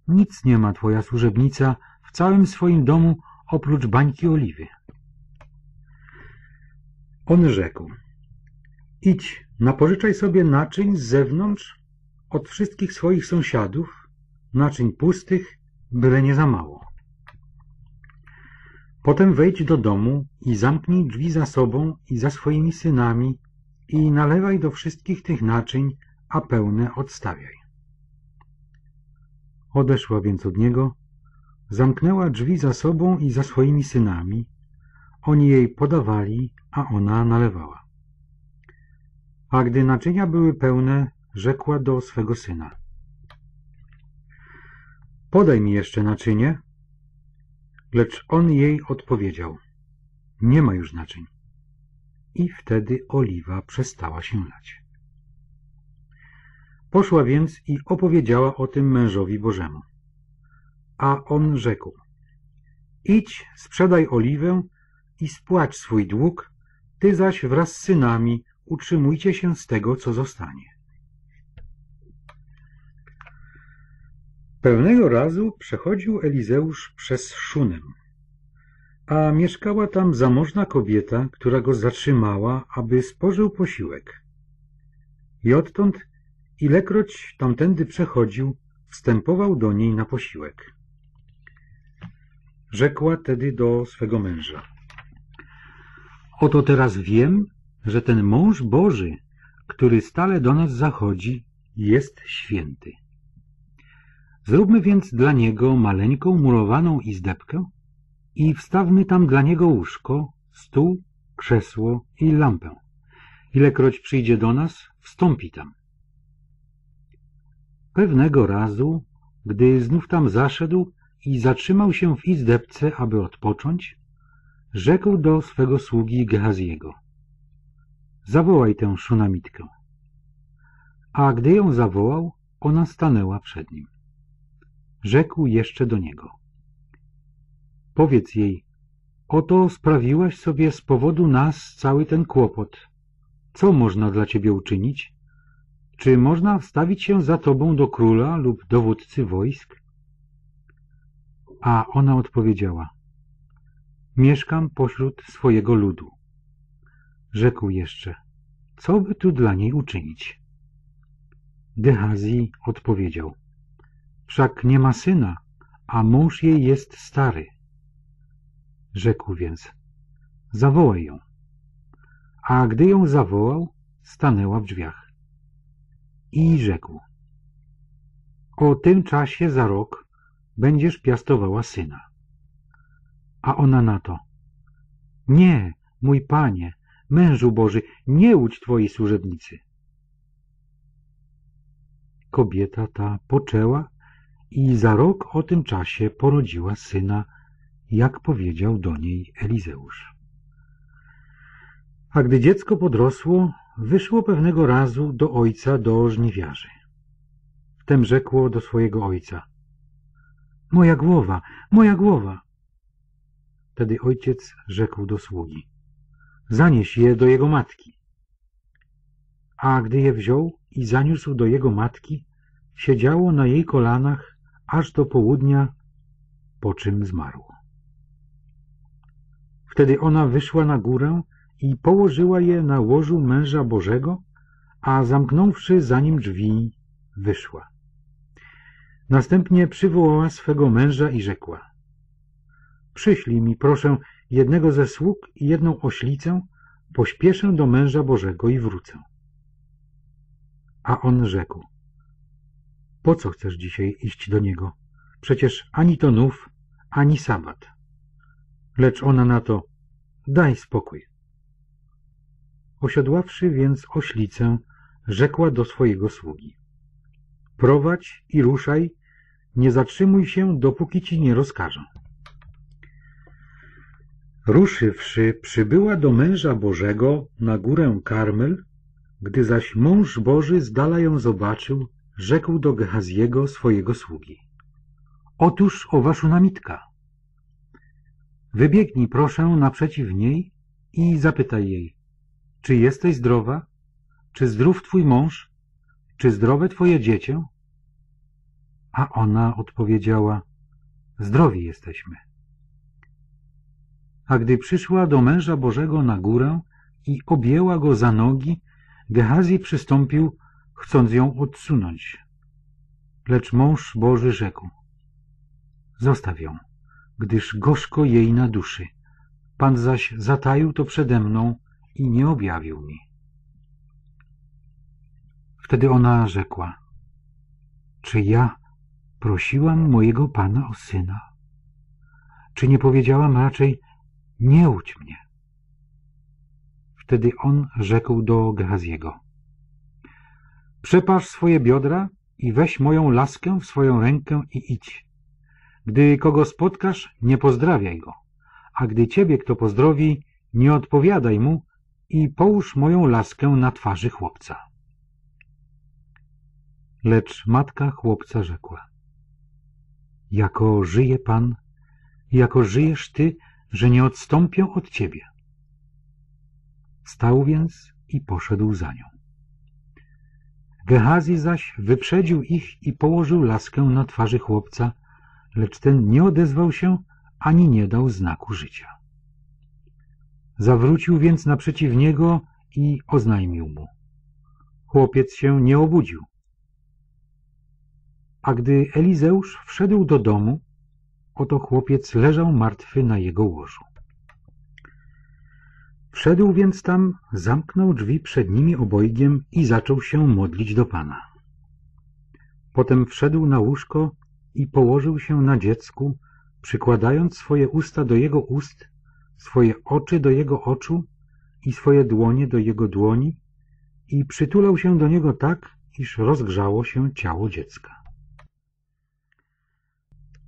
Speaker 1: nic nie ma twoja służebnica całym swoim domu oprócz bańki oliwy. On rzekł, idź, napożyczaj sobie naczyń z zewnątrz od wszystkich swoich sąsiadów, naczyń pustych, byle nie za mało. Potem wejdź do domu i zamknij drzwi za sobą i za swoimi synami i nalewaj do wszystkich tych naczyń, a pełne odstawiaj. Odeszła więc od niego, zamknęła drzwi za sobą i za swoimi synami, oni jej podawali, a ona nalewała. A gdy naczynia były pełne, rzekła do swego syna. Podaj mi jeszcze naczynie. Lecz on jej odpowiedział. Nie ma już naczyń. I wtedy oliwa przestała się lać. Poszła więc i opowiedziała o tym mężowi Bożemu. A on rzekł. Idź, sprzedaj oliwę i spłacz swój dług, ty zaś wraz z synami utrzymujcie się z tego, co zostanie. Pewnego razu przechodził Elizeusz przez Szunem, a mieszkała tam zamożna kobieta, która go zatrzymała, aby spożył posiłek. I odtąd, ilekroć tamtędy przechodził, wstępował do niej na posiłek. Rzekła tedy do swego męża. Oto teraz wiem, że ten mąż Boży, który stale do nas zachodzi, jest święty. Zróbmy więc dla niego maleńką murowaną izdebkę i wstawmy tam dla niego łóżko, stół, krzesło i lampę. Ilekroć przyjdzie do nas, wstąpi tam. Pewnego razu, gdy znów tam zaszedł i zatrzymał się w izdebce, aby odpocząć, rzekł do swego sługi Gehaziego. Zawołaj tę szunamitkę. A gdy ją zawołał, ona stanęła przed nim. Rzekł jeszcze do niego. Powiedz jej, oto sprawiłaś sobie z powodu nas cały ten kłopot. Co można dla ciebie uczynić? Czy można wstawić się za tobą do króla lub dowódcy wojsk? A ona odpowiedziała, mieszkam pośród swojego ludu. Rzekł jeszcze, co by tu dla niej uczynić? Gehazi odpowiedział, wszak nie ma syna, a mąż jej jest stary. Rzekł więc, zawołaj ją. A gdy ją zawołał, stanęła w drzwiach. I rzekł, o tym czasie za rok będziesz piastowała syna. A ona na to, nie, mój panie, mężu Boży, nie łudź twojej służebnicy. Kobieta ta poczęła i za rok o tym czasie porodziła syna, jak powiedział do niej Elizeusz. A gdy dziecko podrosło, wyszło pewnego razu do ojca do żniwiarzy. Wtem rzekło do swojego ojca – Moja głowa, moja głowa! Wtedy ojciec rzekł do sługi – Zanieś je do jego matki. A gdy je wziął i zaniósł do jego matki, siedziało na jej kolanach aż do południa, po czym zmarło. Wtedy ona wyszła na górę i położyła je na łożu męża Bożego, a zamknąwszy za nim drzwi, wyszła. Następnie przywołała swego męża i rzekła Przyślij mi, proszę, jednego ze sług i jedną oślicę, pośpieszę do męża Bożego i wrócę. A on rzekł Po co chcesz dzisiaj iść do niego? Przecież ani to nów, ani sabat. Lecz ona na to Daj spokój. Osiodławszy więc oślicę, rzekła do swojego sługi Prowadź i ruszaj, nie zatrzymuj się, dopóki ci nie rozkażę. Ruszywszy, przybyła do męża Bożego na górę Karmel, gdy zaś mąż Boży z dala ją zobaczył, rzekł do Gehaziego swojego sługi. Otóż owa szunamitka. Wybiegnij proszę naprzeciw niej i zapytaj jej, czy jesteś zdrowa? Czy zdrów twój mąż? Czy zdrowe twoje dziecię? A ona odpowiedziała, zdrowi jesteśmy. A gdy przyszła do męża Bożego na górę i objęła go za nogi, Gehazi przystąpił, chcąc ją odsunąć. Lecz mąż Boży rzekł, zostaw ją, gdyż gorzko jej na duszy. Pan zaś zataił to przede mną i nie objawił mi. Wtedy ona rzekła, czy ja prosiłam mojego Pana o syna? Czy nie powiedziałam raczej, nie łudź mnie? Wtedy on rzekł do Gehaziego, przepasz swoje biodra i weź moją laskę w swoją rękę i idź. Gdy kogo spotkasz, nie pozdrawiaj go, a gdy ciebie kto pozdrowi, nie odpowiadaj mu i połóż moją laskę na twarzy chłopca. Lecz matka chłopca rzekła, jako żyje Pan, jako żyjesz Ty, że nie odstąpię od Ciebie. Stał więc i poszedł za nią. Gehazi zaś wyprzedził ich i położył laskę na twarzy chłopca, lecz ten nie odezwał się ani nie dał znaku życia. Zawrócił więc naprzeciw niego i oznajmił mu. Chłopiec się nie obudził. A gdy Elizeusz wszedł do domu, oto chłopiec leżał martwy na jego łożu. Wszedł więc tam, zamknął drzwi przed nimi obojgiem i zaczął się modlić do Pana. Potem wszedł na łóżko i położył się na dziecku, przykładając swoje usta do jego ust, swoje oczy do jego oczu i swoje dłonie do jego dłoni i przytulał się do niego tak, iż rozgrzało się ciało dziecka.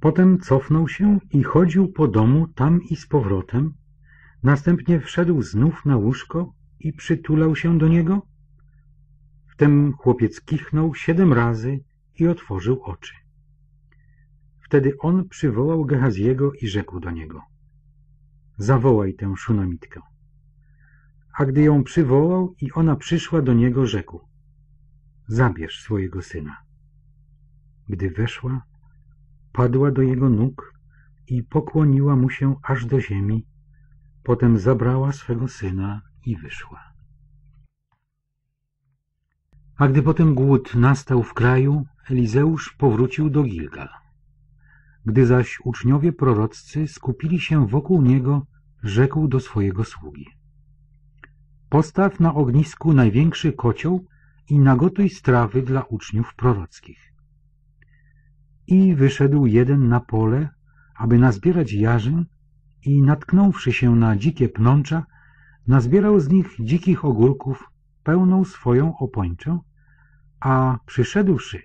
Speaker 1: Potem cofnął się i chodził po domu tam i z powrotem, następnie wszedł znów na łóżko i przytulał się do niego. Wtem chłopiec kichnął siedem razy i otworzył oczy. Wtedy on przywołał Gehaziego i rzekł do niego Zawołaj tę szunamitkę. A gdy ją przywołał i ona przyszła do niego, rzekł Zabierz swojego syna. Gdy weszła, padła do jego nóg i pokłoniła mu się aż do ziemi, potem zabrała swego syna i wyszła. A gdy potem głód nastał w kraju, Elizeusz powrócił do Gilgal. Gdy zaś uczniowie proroccy skupili się wokół niego, rzekł do swojego sługi. Postaw na ognisku największy kocioł i nagotuj strawy dla uczniów prorockich. I wyszedł jeden na pole, aby nazbierać jarzyn i natknąwszy się na dzikie pnącza, nazbierał z nich dzikich ogórków pełną swoją opończę, a przyszedłszy,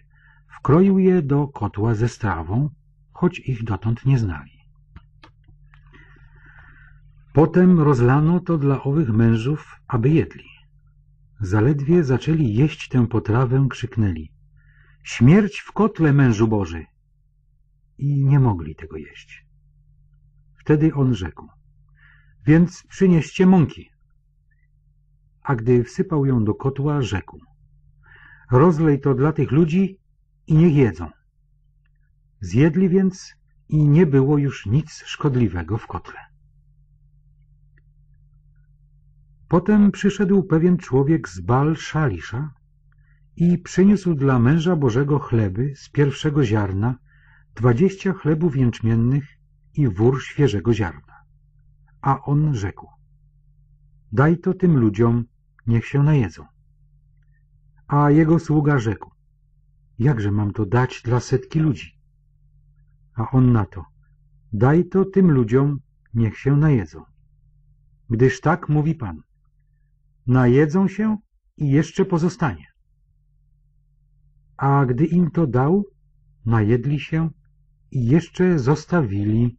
Speaker 1: wkroił je do kotła ze strawą, choć ich dotąd nie znali. Potem rozlano to dla owych mężów, aby jedli. Zaledwie zaczęli jeść tę potrawę, krzyknęli Śmierć w kotle, mężu Boży! I nie mogli tego jeść. Wtedy on rzekł Więc przynieście mąki. A gdy wsypał ją do kotła, rzekł Rozlej to dla tych ludzi i niech jedzą. Zjedli więc i nie było już nic szkodliwego w kotle. Potem przyszedł pewien człowiek z Bal Szalisza i przyniósł dla męża Bożego chleby z pierwszego ziarna, dwadzieścia chlebów jęczmiennych i wór świeżego ziarna. A on rzekł, daj to tym ludziom, niech się najedzą. A jego sługa rzekł, jakże mam to dać dla setki ludzi? A on na to, daj to tym ludziom, niech się najedzą. Gdyż tak mówi Pan, najedzą się i jeszcze pozostanie. A gdy im to dał, najedli się i jeszcze zostawili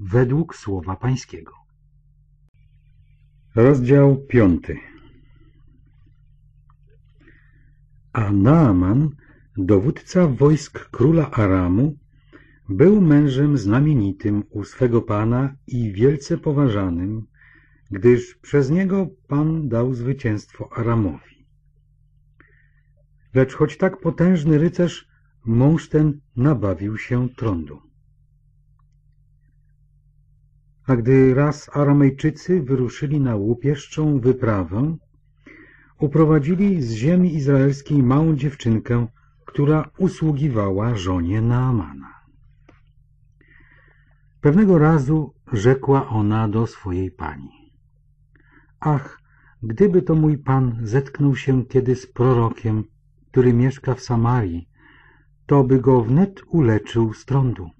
Speaker 1: według słowa Pańskiego. Rozdział piąty A Naaman, dowódca wojsk króla Aramu, był mężem znamienitym u swego pana i wielce poważanym, gdyż przez niego Pan dał zwycięstwo Aramowi. Lecz choć tak potężny rycerz, mąż ten nabawił się trądu. A gdy raz Aramejczycy wyruszyli na łupieszczą wyprawę, uprowadzili z ziemi izraelskiej małą dziewczynkę, która usługiwała żonie Naamana. Pewnego razu rzekła ona do swojej pani. Ach, gdyby to mój pan zetknął się kiedy z prorokiem, który mieszka w Samarii, to by go wnet uleczył z trądu.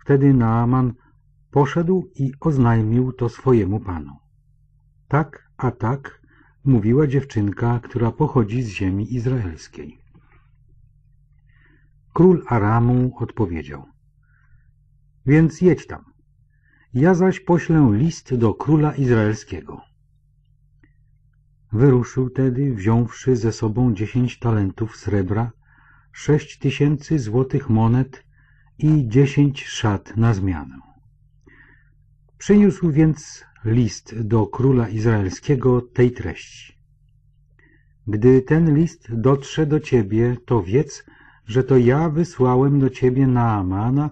Speaker 1: Wtedy Naaman poszedł i oznajmił to swojemu panu. Tak, a tak mówiła dziewczynka, która pochodzi z ziemi izraelskiej. Król Aramu odpowiedział – Więc jedź tam. Ja zaś poślę list do króla izraelskiego. Wyruszył tedy, wziąwszy ze sobą dziesięć talentów srebra, sześć tysięcy złotych monet i dziesięć szat na zmianę. Przyniósł więc list do króla izraelskiego tej treści. Gdy ten list dotrze do ciebie, to wiedz, że to ja wysłałem do ciebie Naamana,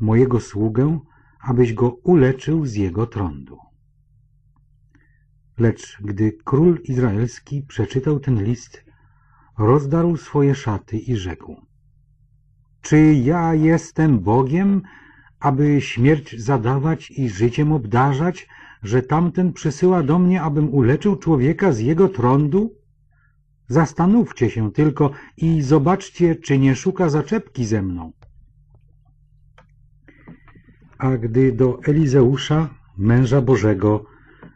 Speaker 1: mojego sługę, abyś go uleczył z jego trądu. Lecz gdy król izraelski przeczytał ten list, rozdarł swoje szaty i rzekł Czy ja jestem Bogiem, aby śmierć zadawać i życiem obdarzać, że tamten przysyła do mnie, abym uleczył człowieka z jego trądu? Zastanówcie się tylko i zobaczcie, czy nie szuka zaczepki ze mną. A gdy do Elizeusza, męża Bożego,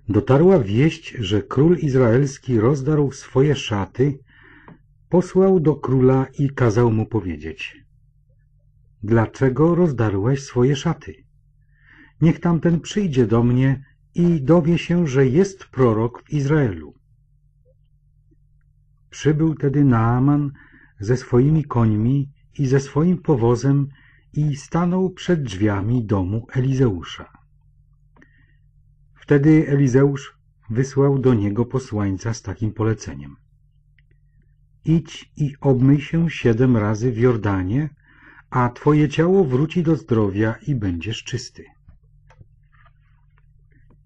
Speaker 1: dotarła wieść, że król izraelski rozdarł swoje szaty, posłał do króla i kazał mu powiedzieć Dlaczego rozdarłeś swoje szaty? Niech tamten przyjdzie do mnie i dowie się, że jest prorok w Izraelu. Przybył tedy Naaman ze swoimi końmi i ze swoim powozem i stanął przed drzwiami domu Elizeusza. Wtedy Elizeusz wysłał do niego posłańca z takim poleceniem. Idź i obmyj się siedem razy w Jordanie, a twoje ciało wróci do zdrowia i będziesz czysty.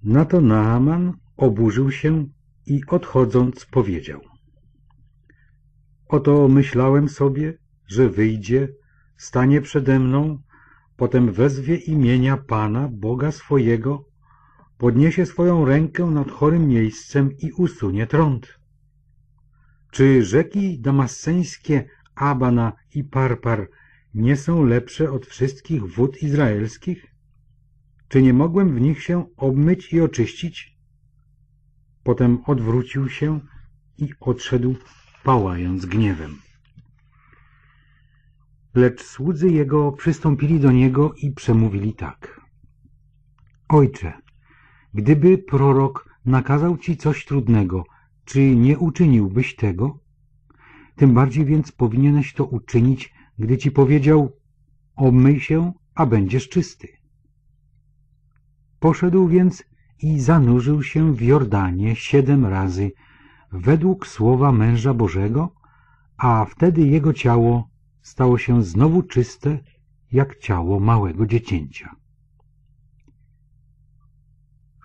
Speaker 1: Na to Naaman oburzył się i odchodząc powiedział Oto myślałem sobie, że wyjdzie, stanie przede mną, potem wezwie imienia Pana, Boga swojego, podniesie swoją rękę nad chorym miejscem i usunie trąd. Czy rzeki damasceńskie Abana i Parpar nie są lepsze od wszystkich wód izraelskich? Czy nie mogłem w nich się obmyć i oczyścić? Potem odwrócił się i odszedł, pałając gniewem. Lecz słudzy jego przystąpili do niego i przemówili tak. Ojcze, gdyby prorok nakazał ci coś trudnego, czy nie uczyniłbyś tego? Tym bardziej więc powinieneś to uczynić, gdy ci powiedział, obmyj się, a będziesz czysty. Poszedł więc i zanurzył się w Jordanie siedem razy, według słowa męża Bożego, a wtedy jego ciało stało się znowu czyste, jak ciało małego dziecięcia.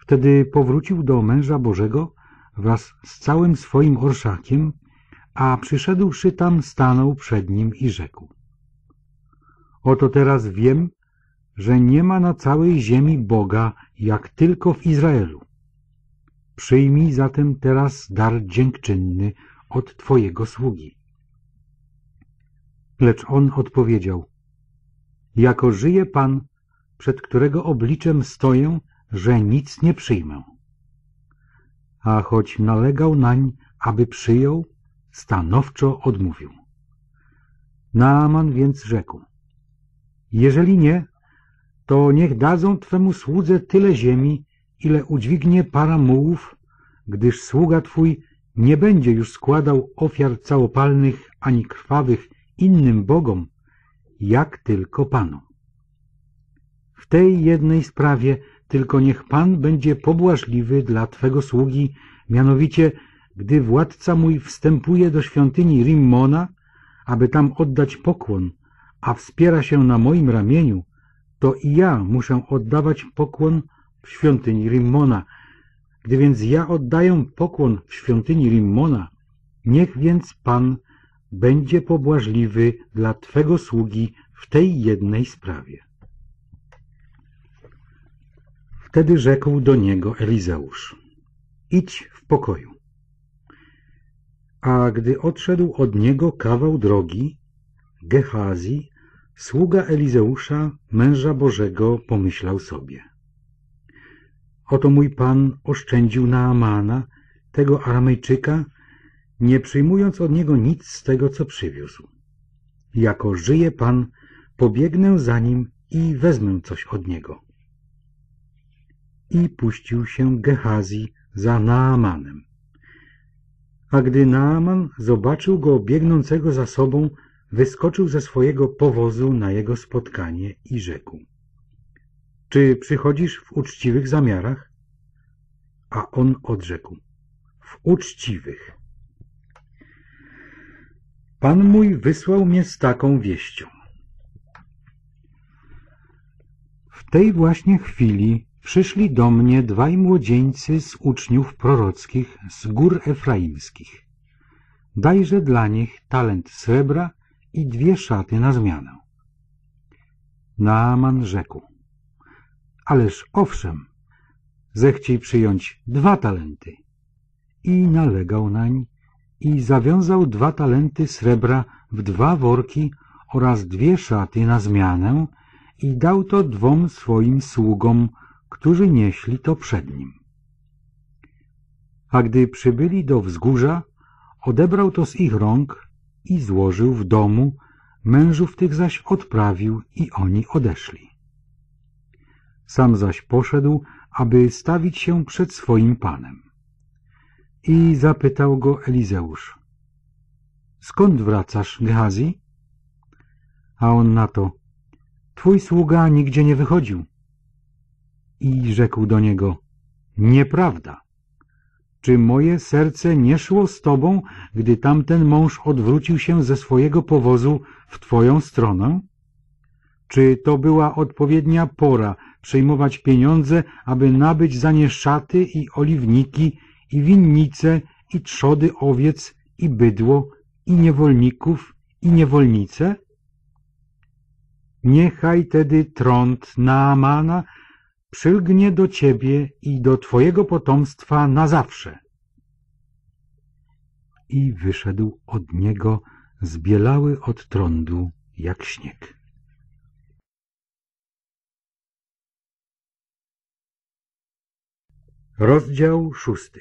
Speaker 1: Wtedy powrócił do męża Bożego wraz z całym swoim orszakiem, a przyszedłszy tam stanął przed nim i rzekł. Oto teraz wiem, że nie ma na całej ziemi Boga, jak tylko w Izraelu. Przyjmij zatem teraz dar dziękczynny od Twojego sługi. Lecz on odpowiedział, jako żyje Pan, przed którego obliczem stoję, że nic nie przyjmę. A choć nalegał nań, aby przyjął, stanowczo odmówił. Naaman więc rzekł, jeżeli nie, to niech dadzą Twemu słudze tyle ziemi, ile udźwignie para mułów, gdyż sługa Twój nie będzie już składał ofiar całopalnych ani krwawych innym bogom, jak tylko Panu. W tej jednej sprawie tylko niech Pan będzie pobłażliwy dla Twego sługi, mianowicie, gdy władca mój wstępuje do świątyni Rimmona, aby tam oddać pokłon, a wspiera się na moim ramieniu, to i ja muszę oddawać pokłon w świątyni Rimmona. Gdy więc ja oddaję pokłon w świątyni Rimmona, niech więc Pan będzie pobłażliwy dla Twego sługi w tej jednej sprawie. Wtedy rzekł do niego Elizeusz, idź w pokoju. A gdy odszedł od niego kawał drogi, Gehazi, Sługa Elizeusza, męża Bożego, pomyślał sobie. Oto mój Pan oszczędził Naamana, tego Aramejczyka, nie przyjmując od niego nic z tego, co przywiózł. Jako żyje Pan, pobiegnę za nim i wezmę coś od niego. I puścił się Gehazi za Naamanem. A gdy Naaman zobaczył go biegnącego za sobą, wyskoczył ze swojego powozu na jego spotkanie i rzekł — Czy przychodzisz w uczciwych zamiarach? A on odrzekł — W uczciwych. Pan mój wysłał mnie z taką wieścią. W tej właśnie chwili przyszli do mnie dwaj młodzieńcy z uczniów prorockich z gór efraimskich. Dajże dla nich talent srebra i dwie szaty na zmianę. Naaman rzekł, ależ owszem, zechciej przyjąć dwa talenty. I nalegał nań i zawiązał dwa talenty srebra w dwa worki oraz dwie szaty na zmianę i dał to dwom swoim sługom, którzy nieśli to przed nim. A gdy przybyli do wzgórza, odebrał to z ich rąk i złożył w domu, mężów tych zaś odprawił i oni odeszli. Sam zaś poszedł, aby stawić się przed swoim panem. I zapytał go Elizeusz. Skąd wracasz, Gehazi? A on na to. Twój sługa nigdzie nie wychodził. I rzekł do niego. Nieprawda. Czy moje serce nie szło z tobą, gdy tamten mąż odwrócił się ze swojego powozu w twoją stronę? Czy to była odpowiednia pora przyjmować pieniądze, aby nabyć za nie szaty i oliwniki, i winnice, i trzody owiec, i bydło, i niewolników, i niewolnice? Niechaj tedy trąd Naamana przylgnie do ciebie i do twojego potomstwa na zawsze. I wyszedł od niego zbielały od trądu jak śnieg. Rozdział szósty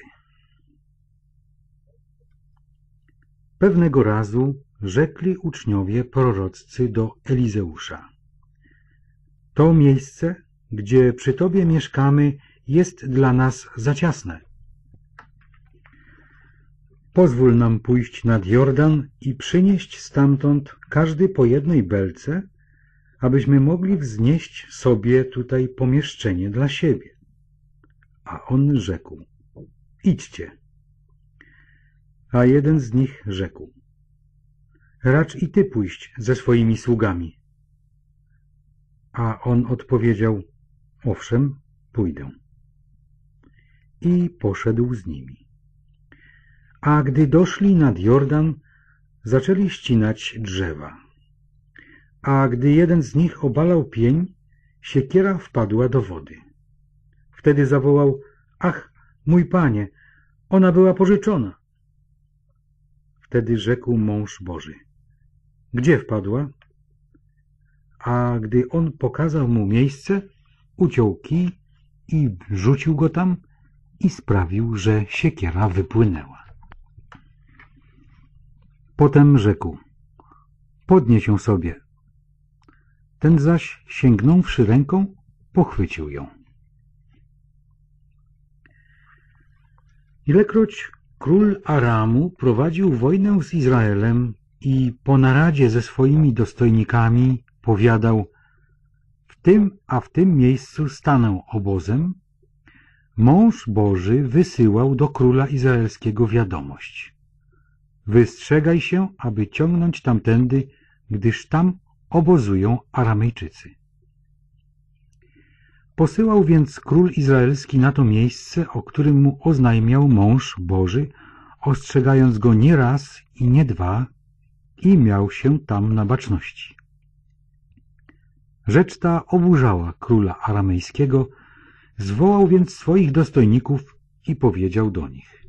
Speaker 1: Pewnego razu rzekli uczniowie proroccy do Elizeusza. To miejsce, gdzie przy Tobie mieszkamy, jest dla nas za ciasne. Pozwól nam pójść nad Jordan i przynieść stamtąd każdy po jednej belce, abyśmy mogli wznieść sobie tutaj pomieszczenie dla siebie. A on rzekł, idźcie. A jeden z nich rzekł, racz i ty pójść ze swoimi sługami. A on odpowiedział, owszem, pójdę. I poszedł z nimi. A gdy doszli nad Jordan, zaczęli ścinać drzewa. A gdy jeden z nich obalał pień, siekiera wpadła do wody. Wtedy zawołał, ach, mój panie, ona była pożyczona. Wtedy rzekł mąż Boży, gdzie wpadła? A gdy on pokazał mu miejsce, uciął kij i rzucił go tam i sprawił, że siekiera wypłynęła. Potem rzekł, podnieś ją sobie. Ten zaś, sięgnąwszy ręką, pochwycił ją. Ilekroć król Aramu prowadził wojnę z Izraelem i po naradzie ze swoimi dostojnikami powiadał tym, a w tym miejscu stanę obozem, mąż Boży wysyłał do króla izraelskiego wiadomość. Wystrzegaj się, aby ciągnąć tamtędy, gdyż tam obozują Aramejczycy. Posyłał więc król izraelski na to miejsce, o którym mu oznajmiał mąż Boży, ostrzegając go nie raz i nie dwa, i miał się tam na baczności. Rzecz ta oburzała króla aramejskiego, zwołał więc swoich dostojników i powiedział do nich.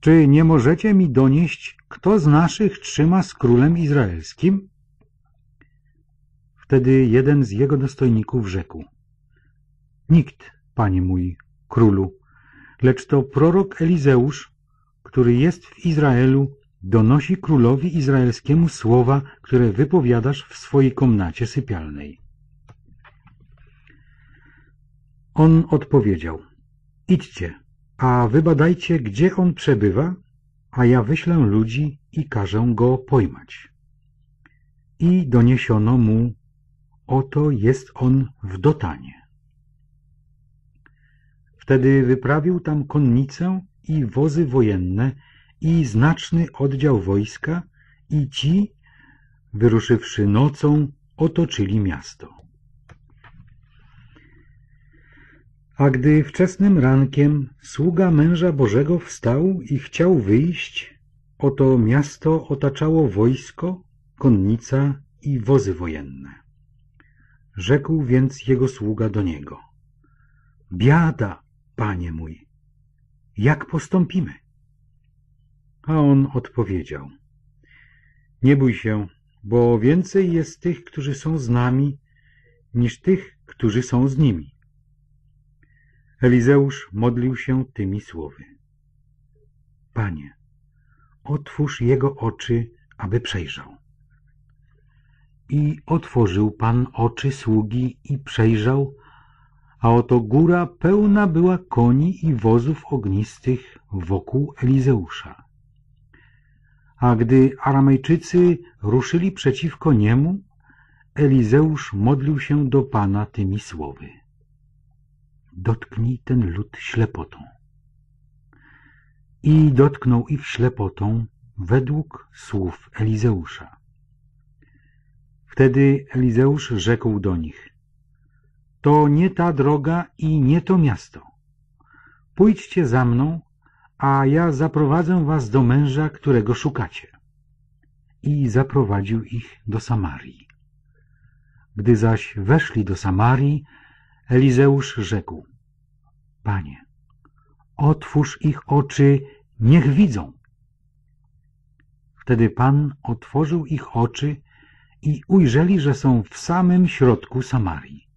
Speaker 1: Czy nie możecie mi donieść, kto z naszych trzyma z królem izraelskim? Wtedy jeden z jego dostojników rzekł. Nikt, panie mój, królu, lecz to prorok Elizeusz, który jest w Izraelu donosi królowi izraelskiemu słowa, które wypowiadasz w swojej komnacie sypialnej. On odpowiedział, idźcie, a wybadajcie, gdzie on przebywa, a ja wyślę ludzi i każę go pojmać. I doniesiono mu, oto jest on w Dotanie. Wtedy wyprawił tam konnicę i wozy wojenne i znaczny oddział wojska i ci, wyruszywszy nocą, otoczyli miasto. A gdy wczesnym rankiem sługa męża Bożego wstał i chciał wyjść, oto miasto otaczało wojsko, konnica i wozy wojenne. Rzekł więc jego sługa do niego. Biada, panie mój, jak postąpimy? A on odpowiedział, nie bój się, bo więcej jest tych, którzy są z nami, niż tych, którzy są z nimi. Elizeusz modlił się tymi słowy. Panie, otwórz jego oczy, aby przejrzał. I otworzył Pan oczy sługi i przejrzał, a oto góra pełna była koni i wozów ognistych wokół Elizeusza. A gdy Aramejczycy ruszyli przeciwko niemu, Elizeusz modlił się do Pana tymi słowy. Dotknij ten lud ślepotą. I dotknął ich ślepotą według słów Elizeusza. Wtedy Elizeusz rzekł do nich, to nie ta droga i nie to miasto. Pójdźcie za mną, a ja zaprowadzę was do męża, którego szukacie. I zaprowadził ich do Samarii. Gdy zaś weszli do Samarii, Elizeusz rzekł, Panie, otwórz ich oczy, niech widzą. Wtedy Pan otworzył ich oczy i ujrzeli, że są w samym środku Samarii.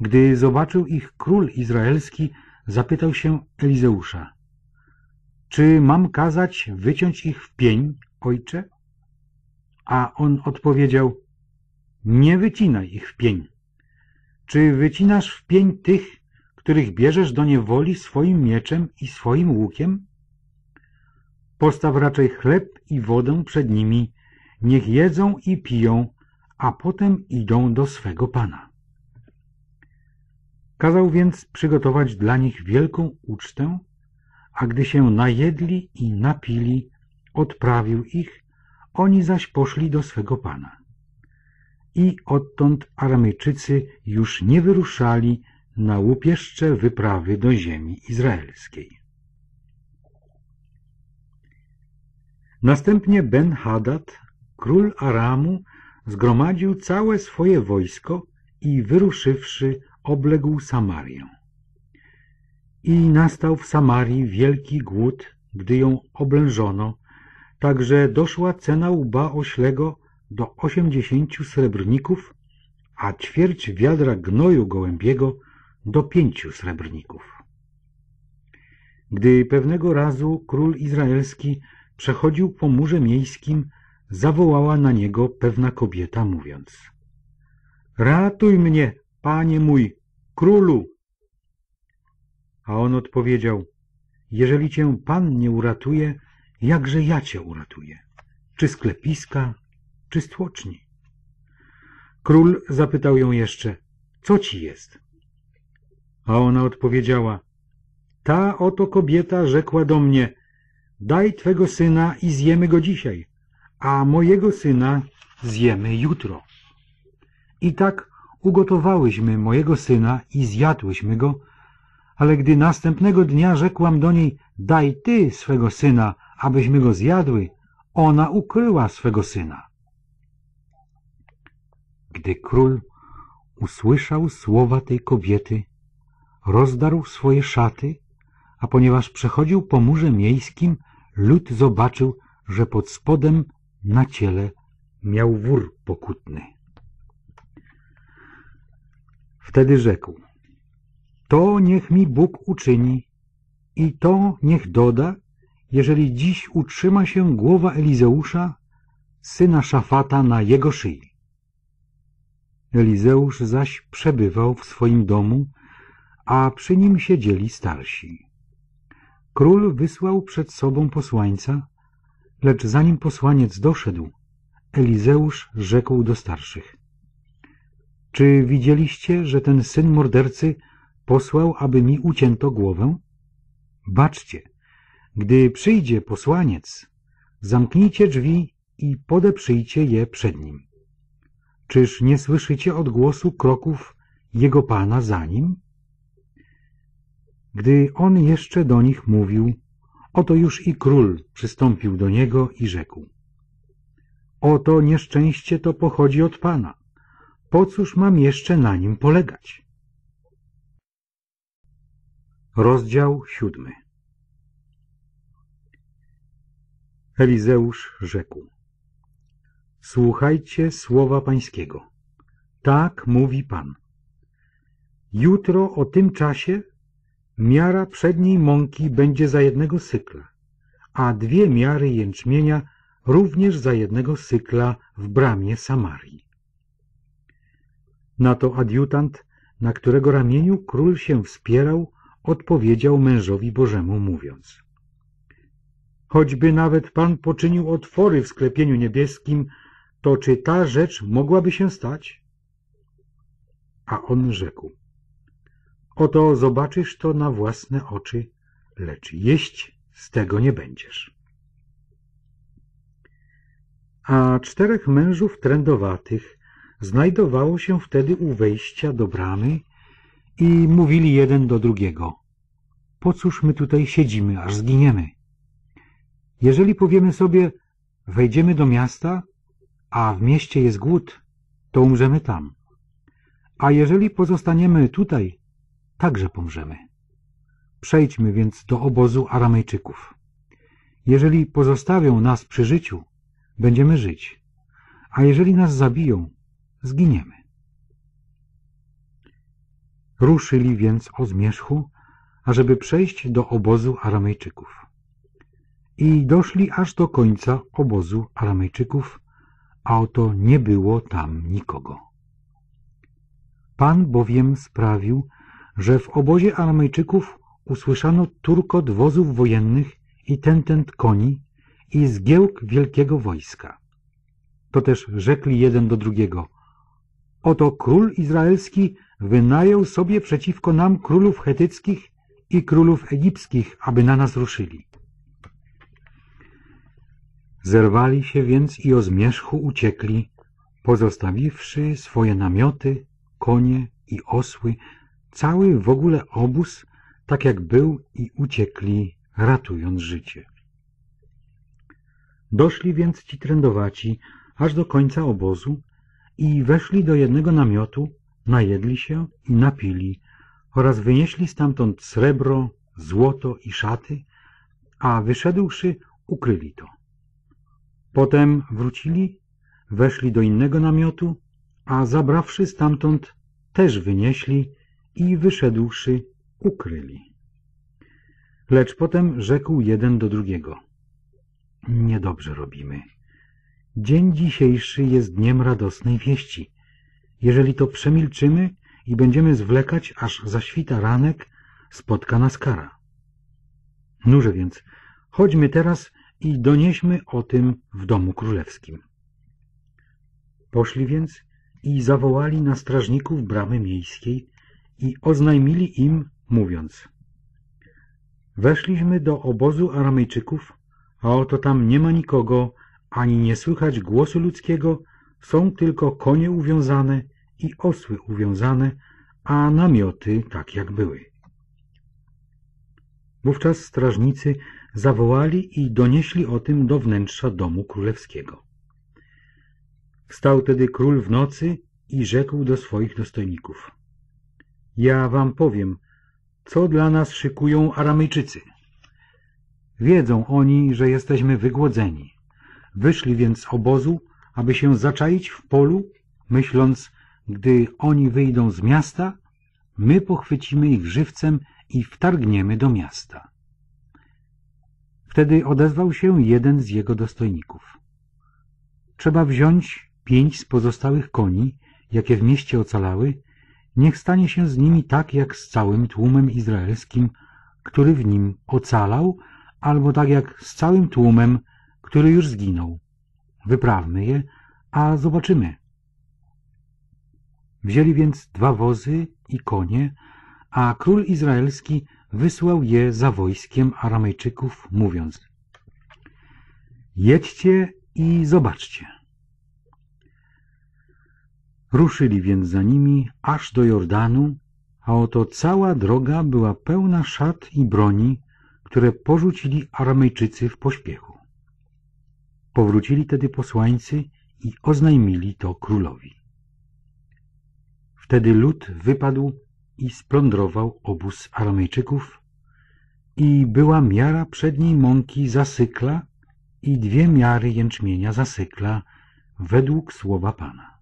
Speaker 1: Gdy zobaczył ich król izraelski, zapytał się Elizeusza, czy mam kazać wyciąć ich w pień, ojcze? A on odpowiedział, nie wycinaj ich w pień. Czy wycinasz w pień tych, których bierzesz do niewoli swoim mieczem i swoim łukiem? Postaw raczej chleb i wodę przed nimi, niech jedzą i piją, a potem idą do swego Pana. Kazał więc przygotować dla nich wielką ucztę, a gdy się najedli i napili, odprawił ich, oni zaś poszli do swego Pana. I odtąd Aramejczycy już nie wyruszali na łupieszcze wyprawy do ziemi izraelskiej. Następnie Ben-Hadad, król Aramu, zgromadził całe swoje wojsko i wyruszywszy obległ Samarię. I nastał w Samarii wielki głód, gdy ją oblężono, tak że doszła cena łba oślego do osiemdziesięciu srebrników, a ćwierć wiadra gnoju gołębiego do pięciu srebrników. Gdy pewnego razu król izraelski przechodził po murze miejskim, zawołała na niego pewna kobieta, mówiąc Ratuj mnie, panie mój, królu! A on odpowiedział Jeżeli cię pan nie uratuje, jakże ja cię uratuję? Czy sklepiska, czy stłoczni? Król zapytał ją jeszcze, co ci jest? A ona odpowiedziała, ta oto kobieta rzekła do mnie, daj twego syna i zjemy go dzisiaj, a mojego syna zjemy jutro. I tak ugotowałyśmy mojego syna i zjadłyśmy go, ale gdy następnego dnia rzekłam do niej, daj ty swego syna, abyśmy go zjadły, ona ukryła swego syna. Gdy król usłyszał słowa tej kobiety, rozdarł swoje szaty, a ponieważ przechodził po murze miejskim, lud zobaczył, że pod spodem na ciele miał wór pokutny. Wtedy rzekł, to niech mi Bóg uczyni i to niech doda, jeżeli dziś utrzyma się głowa Elizeusza, syna Szafata, na jego szyi. Elizeusz zaś przebywał w swoim domu, a przy nim siedzieli starsi. Król wysłał przed sobą posłańca, lecz zanim posłaniec doszedł, Elizeusz rzekł do starszych. Czy widzieliście, że ten syn mordercy posłał, aby mi ucięto głowę? Baczcie, gdy przyjdzie posłaniec, zamknijcie drzwi i podeprzyjcie je przed nim. Czyż nie słyszycie odgłosu kroków jego pana za nim? Gdy on jeszcze do nich mówił, oto już i król przystąpił do niego i rzekł. Oto nieszczęście to pochodzi od pana. Po cóż mam jeszcze na nim polegać? Rozdział siódmy Elizeusz rzekł Słuchajcie słowa pańskiego. Tak mówi Pan. Jutro o tym czasie miara przedniej mąki będzie za jednego sykla, a dwie miary jęczmienia również za jednego sykla w bramie Samarii. Na to adiutant, na którego ramieniu król się wspierał, odpowiedział mężowi Bożemu, mówiąc Choćby nawet Pan poczynił otwory w sklepieniu niebieskim, to czy ta rzecz mogłaby się stać? A on rzekł Oto zobaczysz to na własne oczy, lecz jeść z tego nie będziesz. A czterech mężów trędowatych znajdowało się wtedy u wejścia do bramy i mówili jeden do drugiego – po cóż my tutaj siedzimy, aż zginiemy? Jeżeli powiemy sobie, wejdziemy do miasta, a w mieście jest głód, to umrzemy tam. A jeżeli pozostaniemy tutaj, także pomrzemy. Przejdźmy więc do obozu Aramejczyków. Jeżeli pozostawią nas przy życiu, będziemy żyć, a jeżeli nas zabiją, zginiemy. Ruszyli więc o zmierzchu, ażeby przejść do obozu Aramejczyków. I doszli aż do końca obozu Aramejczyków, a oto nie było tam nikogo. Pan bowiem sprawił, że w obozie Aramejczyków usłyszano turkot wozów wojennych i tentent koni i zgiełk wielkiego wojska. To też rzekli jeden do drugiego. Oto król izraelski wynajął sobie przeciwko nam królów chetyckich i królów egipskich, aby na nas ruszyli. Zerwali się więc i o zmierzchu uciekli, pozostawiwszy swoje namioty, konie i osły, cały w ogóle obóz, tak jak był i uciekli, ratując życie. Doszli więc ci trędowaci aż do końca obozu i weszli do jednego namiotu, najedli się i napili oraz wynieśli stamtąd srebro, złoto i szaty, a wyszedłszy ukryli to. Potem wrócili, weszli do innego namiotu, a zabrawszy stamtąd też wynieśli i wyszedłszy ukryli. Lecz potem rzekł jeden do drugiego. Niedobrze robimy. Dzień dzisiejszy jest dniem radosnej wieści. Jeżeli to przemilczymy i będziemy zwlekać, aż zaświta ranek, spotka nas kara. Nurze więc, chodźmy teraz i donieśmy o tym w domu królewskim. Poszli więc i zawołali na strażników bramy miejskiej i oznajmili im, mówiąc Weszliśmy do obozu Aramejczyków, a oto tam nie ma nikogo, ani nie słychać głosu ludzkiego, są tylko konie uwiązane i osły uwiązane, a namioty tak jak były. Wówczas strażnicy zawołali i donieśli o tym do wnętrza domu królewskiego. Wstał tedy król w nocy i rzekł do swoich dostojników. Ja wam powiem, co dla nas szykują Aramejczycy. Wiedzą oni, że jesteśmy wygłodzeni. Wyszli więc z obozu, aby się zaczaić w polu, myśląc, gdy oni wyjdą z miasta, my pochwycimy ich żywcem i wtargniemy do miasta. Wtedy odezwał się jeden z jego dostojników. Trzeba wziąć pięć z pozostałych koni, jakie w mieście ocalały, niech stanie się z nimi tak, jak z całym tłumem izraelskim, który w nim ocalał, albo tak jak z całym tłumem, który już zginął. Wyprawmy je, a zobaczymy. Wzięli więc dwa wozy i konie, a król izraelski wysłał je za wojskiem Aramejczyków, mówiąc Jedźcie i zobaczcie. Ruszyli więc za nimi aż do Jordanu, a oto cała droga była pełna szat i broni, które porzucili Aramejczycy w pośpiechu. Powrócili tedy posłańcy i oznajmili to królowi. Wtedy lud wypadł i splądrował obóz Aramejczyków i była miara przedniej mąki za sykla i dwie miary jęczmienia za sykla, według słowa Pana.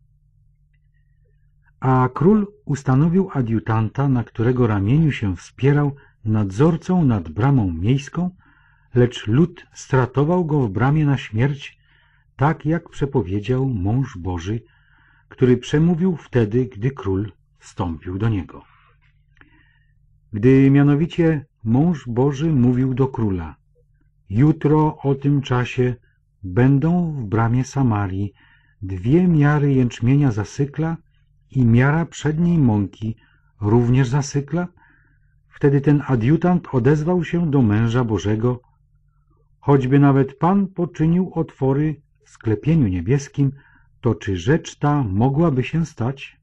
Speaker 1: A król ustanowił adiutanta, na którego ramieniu się wspierał nadzorcą nad bramą miejską, lecz lud stratował go w bramie na śmierć, tak jak przepowiedział mąż Boży, który przemówił wtedy, gdy król wstąpił do niego. Gdy mianowicie mąż Boży mówił do króla, jutro o tym czasie będą w bramie Samarii dwie miary jęczmienia za sykla i miara przedniej mąki również za sykla, wtedy ten adiutant odezwał się do męża Bożego, choćby nawet Pan poczynił otwory w sklepieniu niebieskim, to czy rzecz ta mogłaby się stać?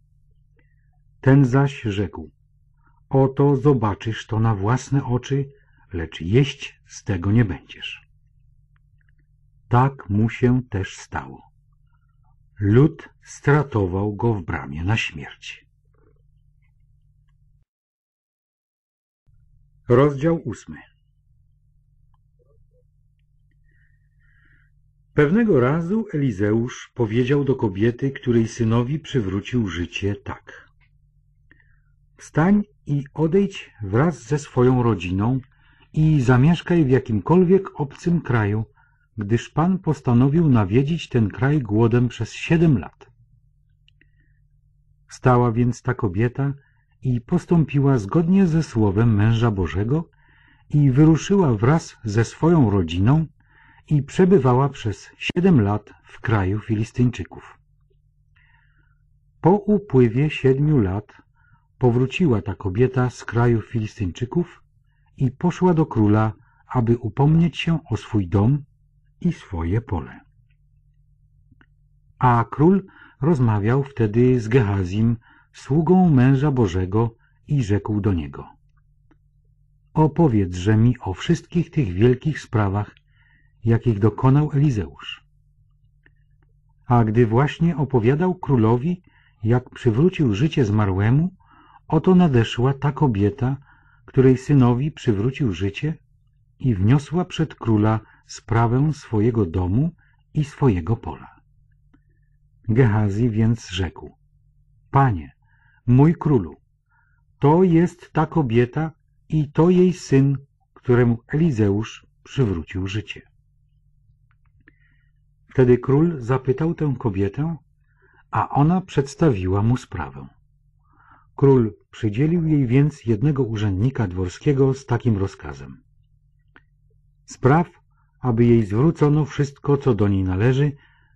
Speaker 1: Ten zaś rzekł, oto zobaczysz to na własne oczy, lecz jeść z tego nie będziesz. Tak mu się też stało. Lud stratował go w bramie na śmierć. Rozdział ósmy Pewnego razu Elizeusz powiedział do kobiety, której synowi przywrócił życie, tak. Wstań i odejdź wraz ze swoją rodziną i zamieszkaj w jakimkolwiek obcym kraju, gdyż Pan postanowił nawiedzić ten kraj głodem przez siedem lat. Wstała więc ta kobieta i postąpiła zgodnie ze słowem męża Bożego i wyruszyła wraz ze swoją rodziną i przebywała przez siedem lat w kraju Filistyńczyków. Po upływie siedmiu lat powróciła ta kobieta z kraju Filistyńczyków i poszła do króla, aby upomnieć się o swój dom i swoje pole. A król rozmawiał wtedy z Gehazim, sługą męża Bożego i rzekł do niego Opowiedz-że mi o wszystkich tych wielkich sprawach, jakich dokonał Elizeusz. A gdy właśnie opowiadał królowi, jak przywrócił życie zmarłemu, oto nadeszła ta kobieta, której synowi przywrócił życie i wniosła przed króla sprawę swojego domu i swojego pola. Gehazi więc rzekł, Panie, mój królu, to jest ta kobieta i to jej syn, któremu Elizeusz przywrócił życie. Wtedy król zapytał tę kobietę, a ona przedstawiła mu sprawę. Król przydzielił jej więc jednego urzędnika dworskiego z takim rozkazem. Spraw, aby jej zwrócono wszystko, co do niej należy,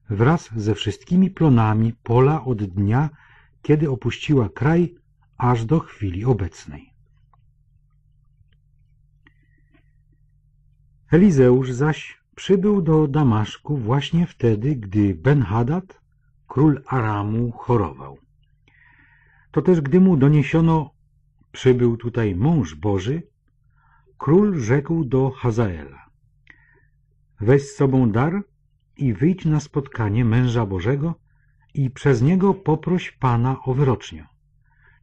Speaker 1: wraz ze wszystkimi plonami pola od dnia, kiedy opuściła kraj, aż do chwili obecnej. Elizeusz zaś przybył do Damaszku właśnie wtedy, gdy Ben-Hadad, król Aramu, chorował. To też gdy mu doniesiono, przybył tutaj mąż Boży, król rzekł do Hazaela, weź z sobą dar i wyjdź na spotkanie męża Bożego i przez niego poproś Pana o wyrocznię.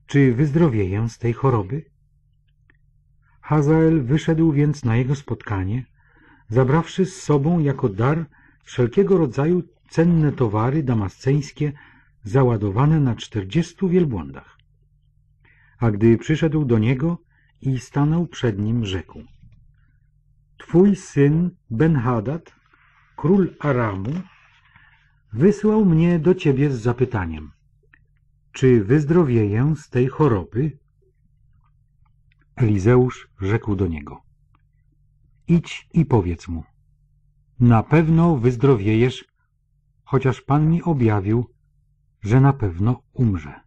Speaker 1: Czy wyzdrowieję z tej choroby? Hazael wyszedł więc na jego spotkanie, zabrawszy z sobą jako dar wszelkiego rodzaju cenne towary damasceńskie załadowane na czterdziestu wielbłądach. A gdy przyszedł do niego i stanął przed nim, rzekł Twój syn Ben-Hadad, król Aramu, wysłał mnie do ciebie z zapytaniem Czy wyzdrowieję z tej choroby? Elizeusz rzekł do niego Idź i powiedz mu Na pewno wyzdrowiejesz, chociaż Pan mi objawił, że na pewno umrze.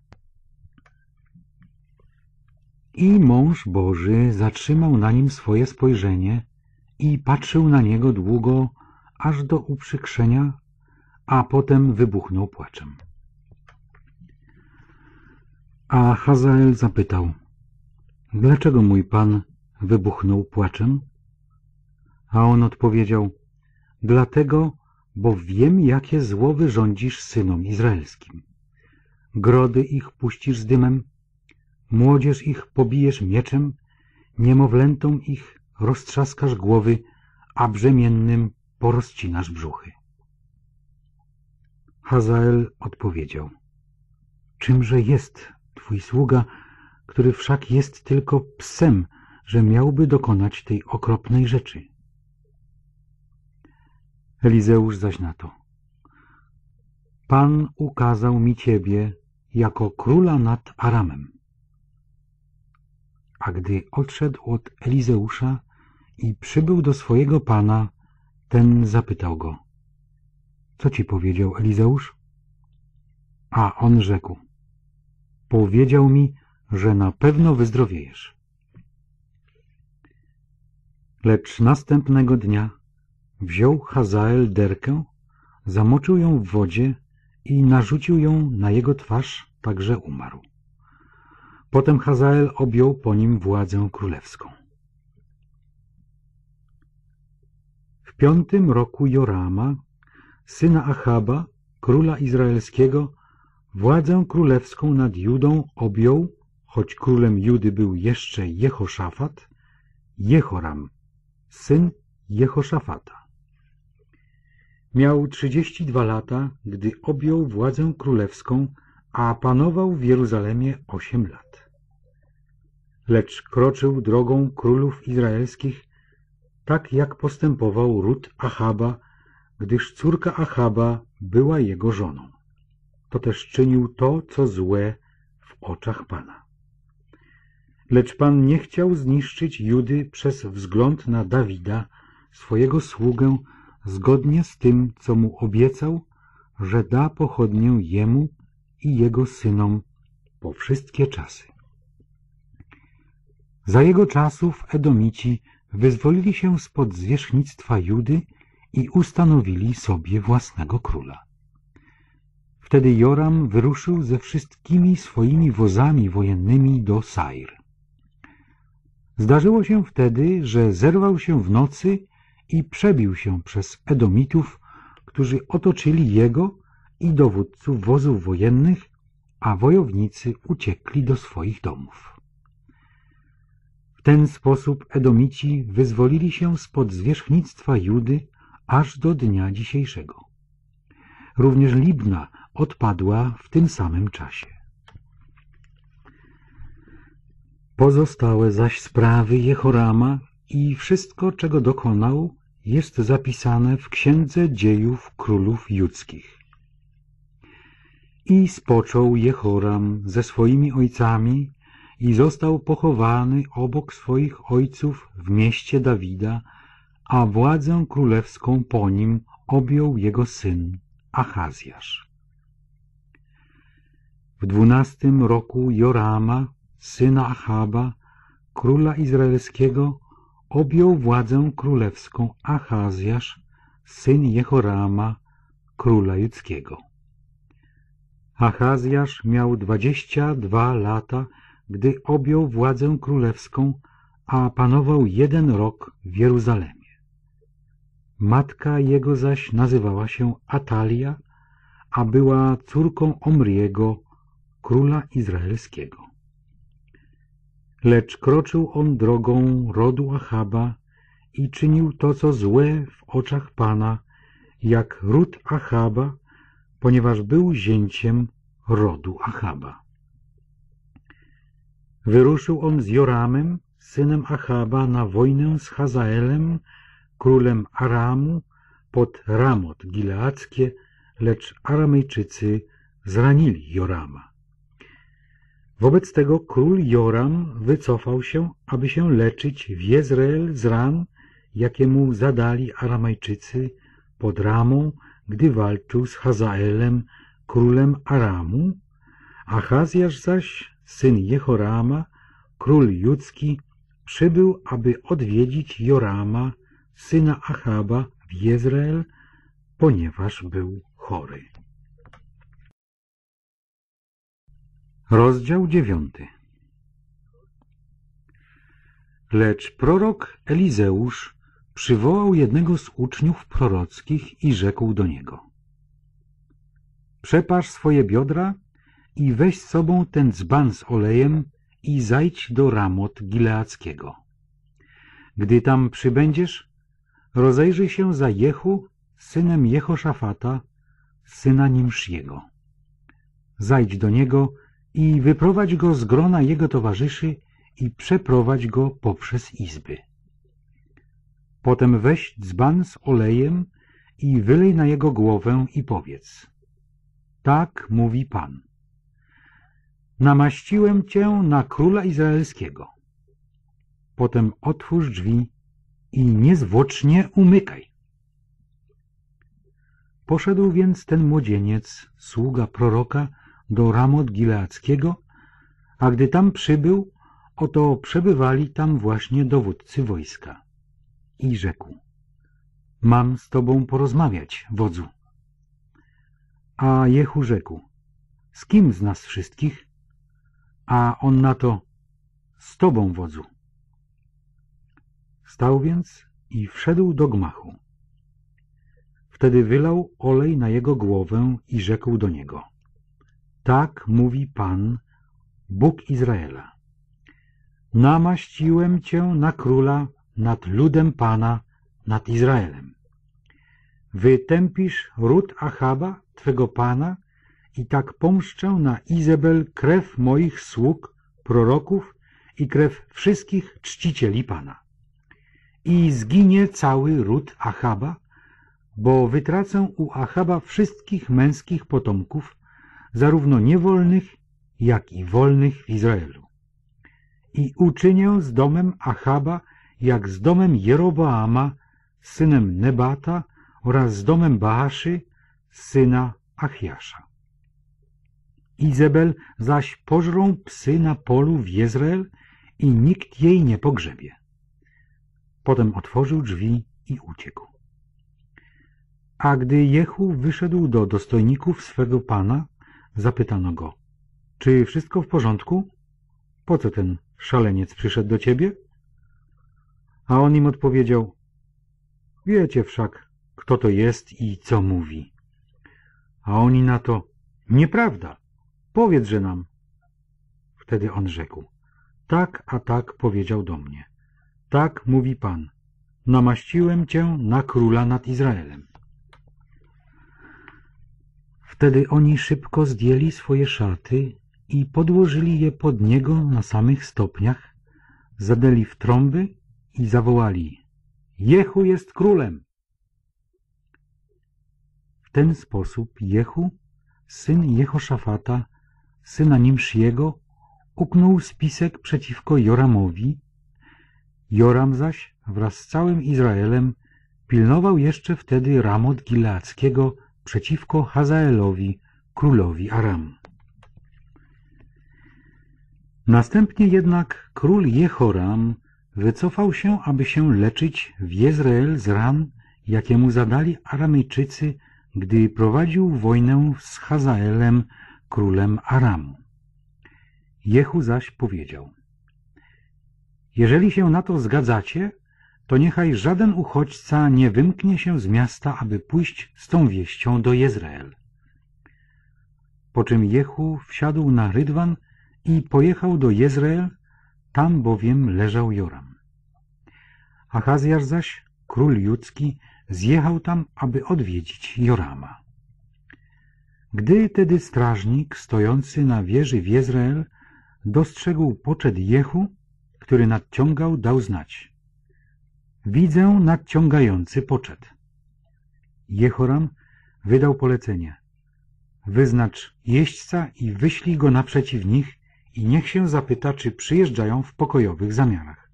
Speaker 1: I mąż Boży zatrzymał na nim swoje spojrzenie i patrzył na niego długo, aż do uprzykrzenia, a potem wybuchnął płaczem. A Hazael zapytał, dlaczego mój pan wybuchnął płaczem? A on odpowiedział, dlatego, bo wiem, jakie zło wyrządzisz synom izraelskim. Grody ich puścisz z dymem, młodzież ich pobijesz mieczem, niemowlętom ich roztrzaskasz głowy, a brzemiennym porozcinasz brzuchy. Hazael odpowiedział, czymże jest twój sługa, który wszak jest tylko psem, że miałby dokonać tej okropnej rzeczy. Elizeusz zaś na to. Pan ukazał mi ciebie jako króla nad Aramem. A gdy odszedł od Elizeusza i przybył do swojego pana, ten zapytał go. Co ci powiedział Elizeusz? A on rzekł. Powiedział mi, że na pewno wyzdrowiejesz. Lecz następnego dnia wziął Hazael derkę, zamoczył ją w wodzie i narzucił ją na jego twarz, tak że umarł. Potem Hazael objął po nim władzę królewską. W piątym roku Jorama, syna Achaba, króla izraelskiego, władzę królewską nad Judą objął, choć królem Judy był jeszcze Jehoszafat, Jehoram, syn Jehoszafata. Miał trzydzieści dwa lata, gdy objął władzę królewską, a panował w Jeruzalemie osiem lat. Lecz kroczył drogą królów izraelskich, tak jak postępował ród Achaba, gdyż córka Achaba była jego żoną. To też czynił to, co złe w oczach Pana. Lecz Pan nie chciał zniszczyć Judy przez wzgląd na Dawida, swojego sługę, zgodnie z tym, co mu obiecał, że da pochodnię jemu i jego synom po wszystkie czasy. Za jego czasów Edomici wyzwolili się spod zwierzchnictwa Judy i ustanowili sobie własnego króla. Wtedy Joram wyruszył ze wszystkimi swoimi wozami wojennymi do Sair. Zdarzyło się wtedy, że zerwał się w nocy i przebił się przez Edomitów, którzy otoczyli jego i dowódców wozów wojennych, a wojownicy uciekli do swoich domów. W ten sposób Edomici wyzwolili się spod zwierzchnictwa Judy aż do dnia dzisiejszego. Również Libna odpadła w tym samym czasie. Pozostałe zaś sprawy Jehorama i wszystko, czego dokonał, jest zapisane w Księdze Dziejów Królów Judzkich. I spoczął Jehoram ze swoimi ojcami i został pochowany obok swoich ojców w mieście Dawida, a władzę królewską po nim objął jego syn Achazjasz. W dwunastym roku Jorama, syna Achaba, króla izraelskiego, objął władzę królewską Achazjasz, syn Jehorama, króla judzkiego. Achazjasz miał dwadzieścia dwa lata, gdy objął władzę królewską, a panował jeden rok w Jeruzalemie. Matka jego zaś nazywała się Atalia, a była córką Omriego, króla izraelskiego. Lecz kroczył on drogą rodu Achaba i czynił to, co złe w oczach Pana, jak ród Achaba, ponieważ był zięciem rodu Achaba. Wyruszył on z Joramem, synem Achaba, na wojnę z Hazaelem, królem Aramu, pod Ramot Gileackie, lecz Aramejczycy zranili Jorama. Wobec tego król Joram wycofał się, aby się leczyć w Jezreel z ran, jakie mu zadali Aramajczycy pod Ramą, gdy walczył z Hazaelem, królem Aramu, a Hazjasz zaś, syn Jehorama, król judzki, przybył, aby odwiedzić Jorama, syna Achaba w Jezreel, ponieważ był chory. Rozdział dziewiąty Lecz prorok Elizeusz przywołał jednego z uczniów prorockich i rzekł do niego Przepasz swoje biodra i weź z sobą ten dzban z olejem i zajdź do Ramot Gileackiego. Gdy tam przybędziesz, rozejrzyj się za Jehu, synem Jehoszafata, syna Nimsziego. Zajdź do niego i wyprowadź go z grona jego towarzyszy i przeprowadź go poprzez izby. Potem weź dzban z olejem i wylej na jego głowę i powiedz. Tak mówi Pan. Namaściłem cię na króla izraelskiego. Potem otwórz drzwi i niezwłocznie umykaj. Poszedł więc ten młodzieniec, sługa proroka, do Ramot Gileackiego, a gdy tam przybył, oto przebywali tam właśnie dowódcy wojska. I rzekł, mam z tobą porozmawiać, wodzu. A Jehu rzekł, z kim z nas wszystkich? A on na to, z tobą, wodzu. Stał więc i wszedł do gmachu. Wtedy wylał olej na jego głowę i rzekł do niego. Tak mówi Pan, Bóg Izraela. Namaściłem Cię na króla nad ludem Pana, nad Izraelem. Wytępisz ród Achaba, Twego Pana, i tak pomszczę na Izabel krew moich sług, proroków i krew wszystkich czcicieli Pana. I zginie cały ród Achaba, bo wytracę u Achaba wszystkich męskich potomków, zarówno niewolnych, jak i wolnych w Izraelu. I uczynię z domem Achaba, jak z domem Jeroboama, synem Nebata, oraz z domem Baaszy, syna Achiasza. Izabel zaś pożrą psy na polu w Jezreel i nikt jej nie pogrzebie. Potem otworzył drzwi i uciekł. A gdy Jehu wyszedł do dostojników swego pana, zapytano go, czy wszystko w porządku? Po co ten szaleniec przyszedł do ciebie? A on im odpowiedział, wiecie wszak, kto to jest i co mówi. A oni na to, nieprawda, powiedz-że nam. Wtedy on rzekł, tak a tak powiedział do mnie. Tak mówi Pan, namaściłem cię na króla nad Izraelem. Wtedy oni szybko zdjęli swoje szaty i podłożyli je pod niego na samych stopniach, zadeli w trąby i zawołali Jehu jest królem! W ten sposób Jehu, syn Jehoszafata, syna Nimsziego, uknął spisek przeciwko Joramowi. Joram zaś wraz z całym Izraelem pilnował jeszcze wtedy Ramot Gileackiego przeciwko Hazaelowi, królowi Aram. Następnie jednak król Jehoram wycofał się, aby się leczyć w Jezreel z ran, jakie mu zadali Aramejczycy, gdy prowadził wojnę z Hazaelem, królem Aramu. Jehu zaś powiedział, jeżeli się na to zgadzacie, to niechaj żaden uchodźca nie wymknie się z miasta, aby pójść z tą wieścią do Jezreel. Po czym Jehu wsiadł na rydwan i pojechał do Jezreel, tam bowiem leżał Joram. Achazjasz zaś, król judzki, zjechał tam, aby odwiedzić Jorama. Gdy tedy strażnik stojący na wieży w Jezreel dostrzegł poczet Jehu, który nadciągał, dał znać. Widzę nadciągający poczet. Jehoram wydał polecenie. Wyznacz jeźdźca i wyślij go naprzeciw nich i niech się zapyta, czy przyjeżdżają w pokojowych zamiarach.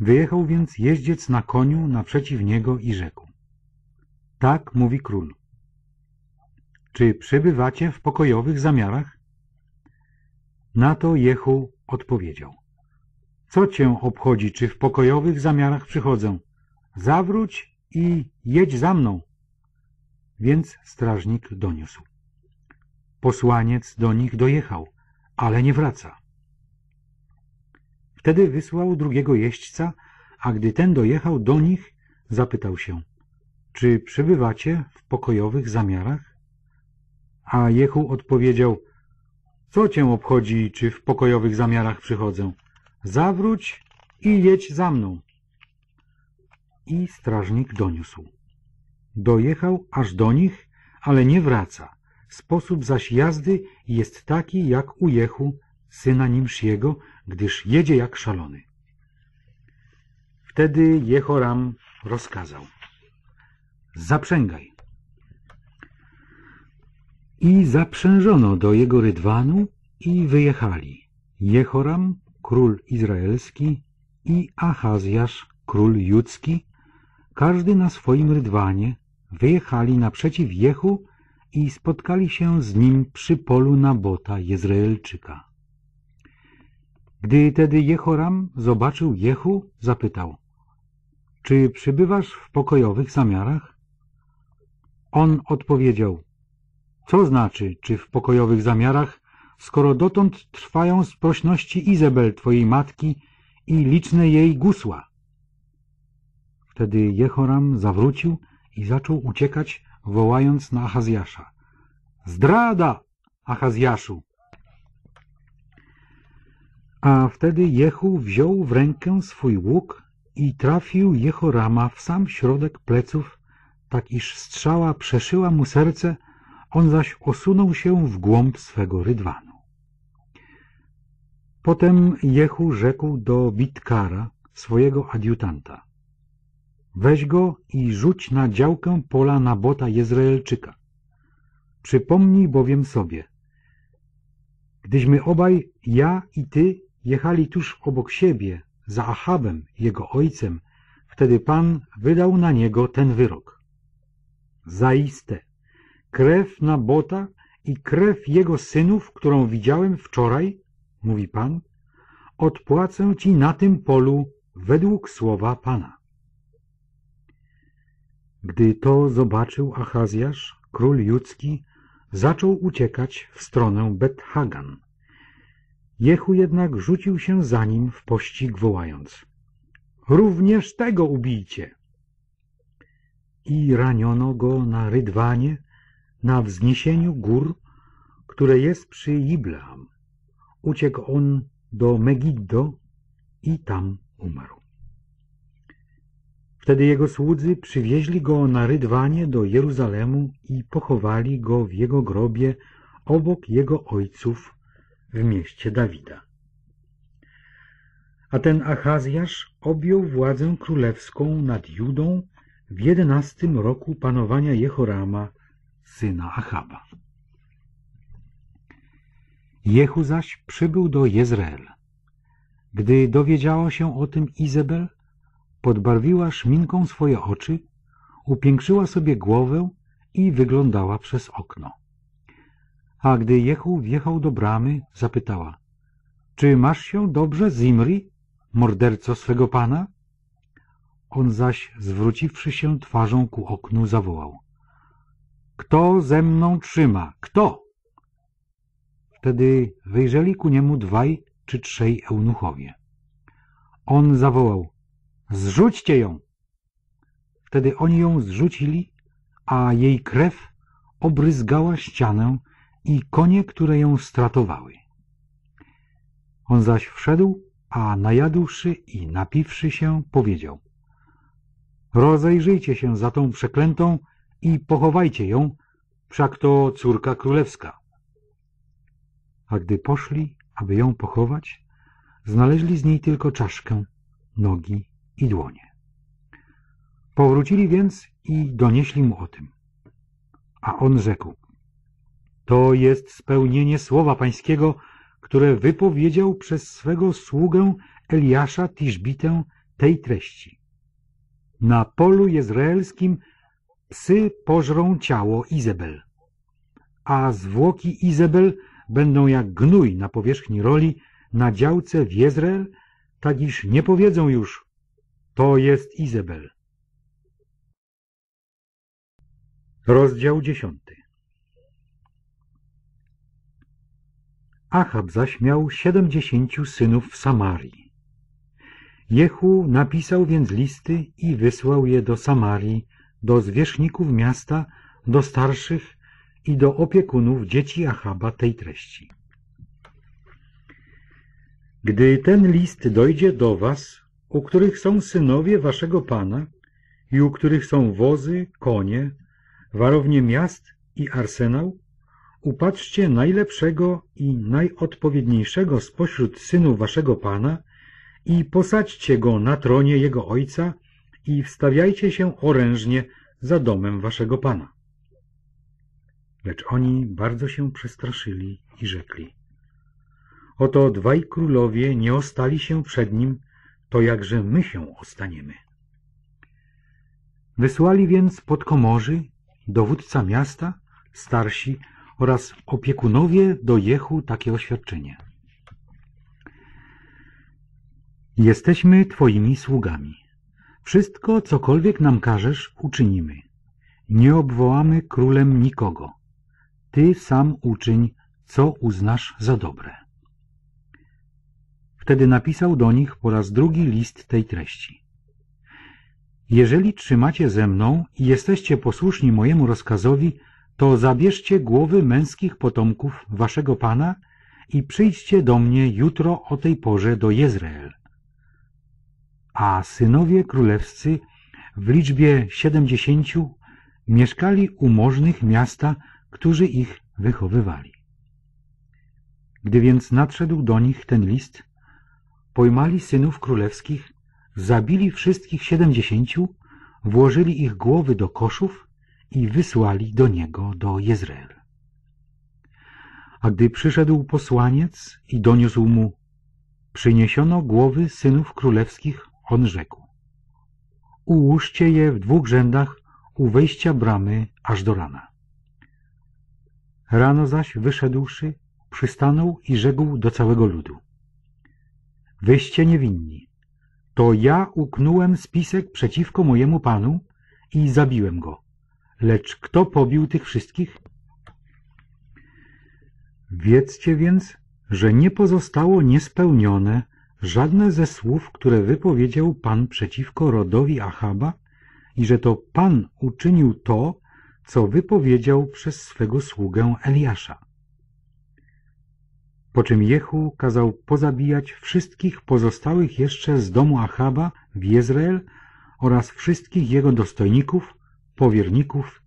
Speaker 1: Wyjechał więc jeździec na koniu naprzeciw niego i rzekł. Tak mówi król. Czy przybywacie w pokojowych zamiarach? Na to Jehu odpowiedział. Co cię obchodzi, czy w pokojowych zamiarach przychodzę? Zawróć i jedź za mną. Więc strażnik doniósł. Posłaniec do nich dojechał, ale nie wraca. Wtedy wysłał drugiego jeźdźca, a gdy ten dojechał do nich, zapytał się, czy przybywacie w pokojowych zamiarach? A Jehu odpowiedział, co cię obchodzi, czy w pokojowych zamiarach przychodzę? Zawróć i jedź za mną. I strażnik doniósł. Dojechał aż do nich, ale nie wraca. Sposób zaś jazdy jest taki jak u Jehu, syna Nimsziego, gdyż jedzie jak szalony. Wtedy Jehoram rozkazał. Zaprzęgaj. I zaprzężono do jego rydwanu i wyjechali. Jehoram, król izraelski i Achazjasz, król judzki, każdy na swoim rydwanie, wyjechali naprzeciw Jehu i spotkali się z nim przy polu Nabota Jezreelczyka. Gdy tedy Jehoram zobaczył Jehu, zapytał — Czy przybywasz w pokojowych zamiarach? On odpowiedział — Co znaczy, czy w pokojowych zamiarach, skoro dotąd trwają sprośności Izabel, twojej matki, i liczne jej gusła? Wtedy Jehoram zawrócił i zaczął uciekać, wołając na Achazjasza. Zdrada, Achazjaszu! A wtedy Jehu wziął w rękę swój łuk i trafił Jehorama w sam środek pleców, tak iż strzała przeszyła mu serce, on zaś osunął się w głąb swego rydwanu. Potem Jehu rzekł do Bitkara, swojego adiutanta. Weź go i rzuć na działkę pola Nabota Jezreelczyka. Przypomnij bowiem sobie, gdyśmy obaj, ja i ty, jechali tuż obok siebie, za Achabem, jego ojcem, wtedy Pan wydał na niego ten wyrok. Zaiste, krew Nabota i krew jego synów, którą widziałem wczoraj, mówi Pan, odpłacę ci na tym polu według słowa Pana. Gdy to zobaczył Achazjasz, król judzki, zaczął uciekać w stronę Bet-Hagan. Jehu jednak rzucił się za nim w pościg, wołając — Również tego ubijcie! I raniono go na Rydwanie, na wzniesieniu gór, które jest przy Ibleam. Uciekł on do Megiddo i tam umarł. Wtedy jego słudzy przywieźli go na rydwanie do Jeruzalemu i pochowali go w jego grobie obok jego ojców w mieście Dawida. A ten Achazjasz objął władzę królewską nad Judą w jedenastym roku panowania Jehorama, syna Achaba. Jehu zaś przybył do Jezreel. Gdy dowiedziało się o tym Izabel, podbarwiła szminką swoje oczy, upiększyła sobie głowę i wyglądała przez okno. A gdy Jehu wjechał do bramy, zapytała — Czy masz się dobrze, Zimri, morderco swego pana? On zaś, zwróciwszy się twarzą ku oknu, zawołał — Kto ze mną trzyma? Kto? Wtedy wyjrzeli ku niemu dwaj czy trzej eunuchowie. On zawołał Zrzućcie ją! Wtedy oni ją zrzucili, a jej krew obryzgała ścianę i konie, które ją stratowały. On zaś wszedł, a najadłszy i napiwszy się, powiedział Rozejrzyjcie się za tą przeklętą i pochowajcie ją, wszak to córka królewska. A gdy poszli, aby ją pochować, znaleźli z niej tylko czaszkę, nogi i dłonie. Powrócili więc i donieśli mu o tym. A on rzekł, to jest spełnienie słowa pańskiego, które wypowiedział przez swego sługę Eliasza Tiszbitę tej treści. Na polu jezreelskim psy pożrą ciało Izabel, a zwłoki Izabel będą jak gnój na powierzchni roli na działce w Jezreel, tak iż nie powiedzą już to jest Izabel. Rozdział dziesiąty Achab zaś miał siedemdziesięciu synów w Samarii. Jehu napisał więc listy i wysłał je do Samarii, do zwierzchników miasta, do starszych i do opiekunów dzieci Achaba tej treści. Gdy ten list dojdzie do was, u których są synowie waszego Pana i u których są wozy, konie, warownie miast i arsenał, upatrzcie najlepszego i najodpowiedniejszego spośród synów waszego Pana i posadźcie go na tronie jego ojca i wstawiajcie się orężnie za domem waszego Pana. Lecz oni bardzo się przestraszyli i rzekli. Oto dwaj królowie nie ostali się przed nim, to jakże my się ostaniemy. Wysłali więc podkomorzy, dowódca miasta, starsi oraz opiekunowie do Jehu takie oświadczenie. Jesteśmy Twoimi sługami. Wszystko, cokolwiek nam każesz, uczynimy. Nie obwołamy królem nikogo. Ty sam uczyń, co uznasz za dobre. Wtedy napisał do nich po raz drugi list tej treści. Jeżeli trzymacie ze mną i jesteście posłuszni mojemu rozkazowi, to zabierzcie głowy męskich potomków waszego Pana i przyjdźcie do mnie jutro o tej porze do Jezreel. A synowie królewscy w liczbie siedemdziesięciu mieszkali u możnych miasta, którzy ich wychowywali. Gdy więc nadszedł do nich ten list, pojmali synów królewskich, zabili wszystkich siedemdziesięciu, włożyli ich głowy do koszów i wysłali do niego do Jezreel. A gdy przyszedł posłaniec i doniósł mu, przyniesiono głowy synów królewskich, on rzekł, ułóżcie je w dwóch rzędach u wejścia bramy aż do rana. Rano zaś wyszedłszy, przystanął i rzekł do całego ludu. Wyście niewinni. To ja uknąłem spisek przeciwko mojemu panu i zabiłem go. Lecz kto pobił tych wszystkich? Wiedzcie więc, że nie pozostało niespełnione żadne ze słów, które wypowiedział Pan przeciwko rodowi Achaba i że to Pan uczynił to, co wypowiedział przez swego sługę Eliasza. Po czym Jehu kazał pozabijać wszystkich pozostałych jeszcze z domu Achaba w Jezreel oraz wszystkich jego dostojników, powierników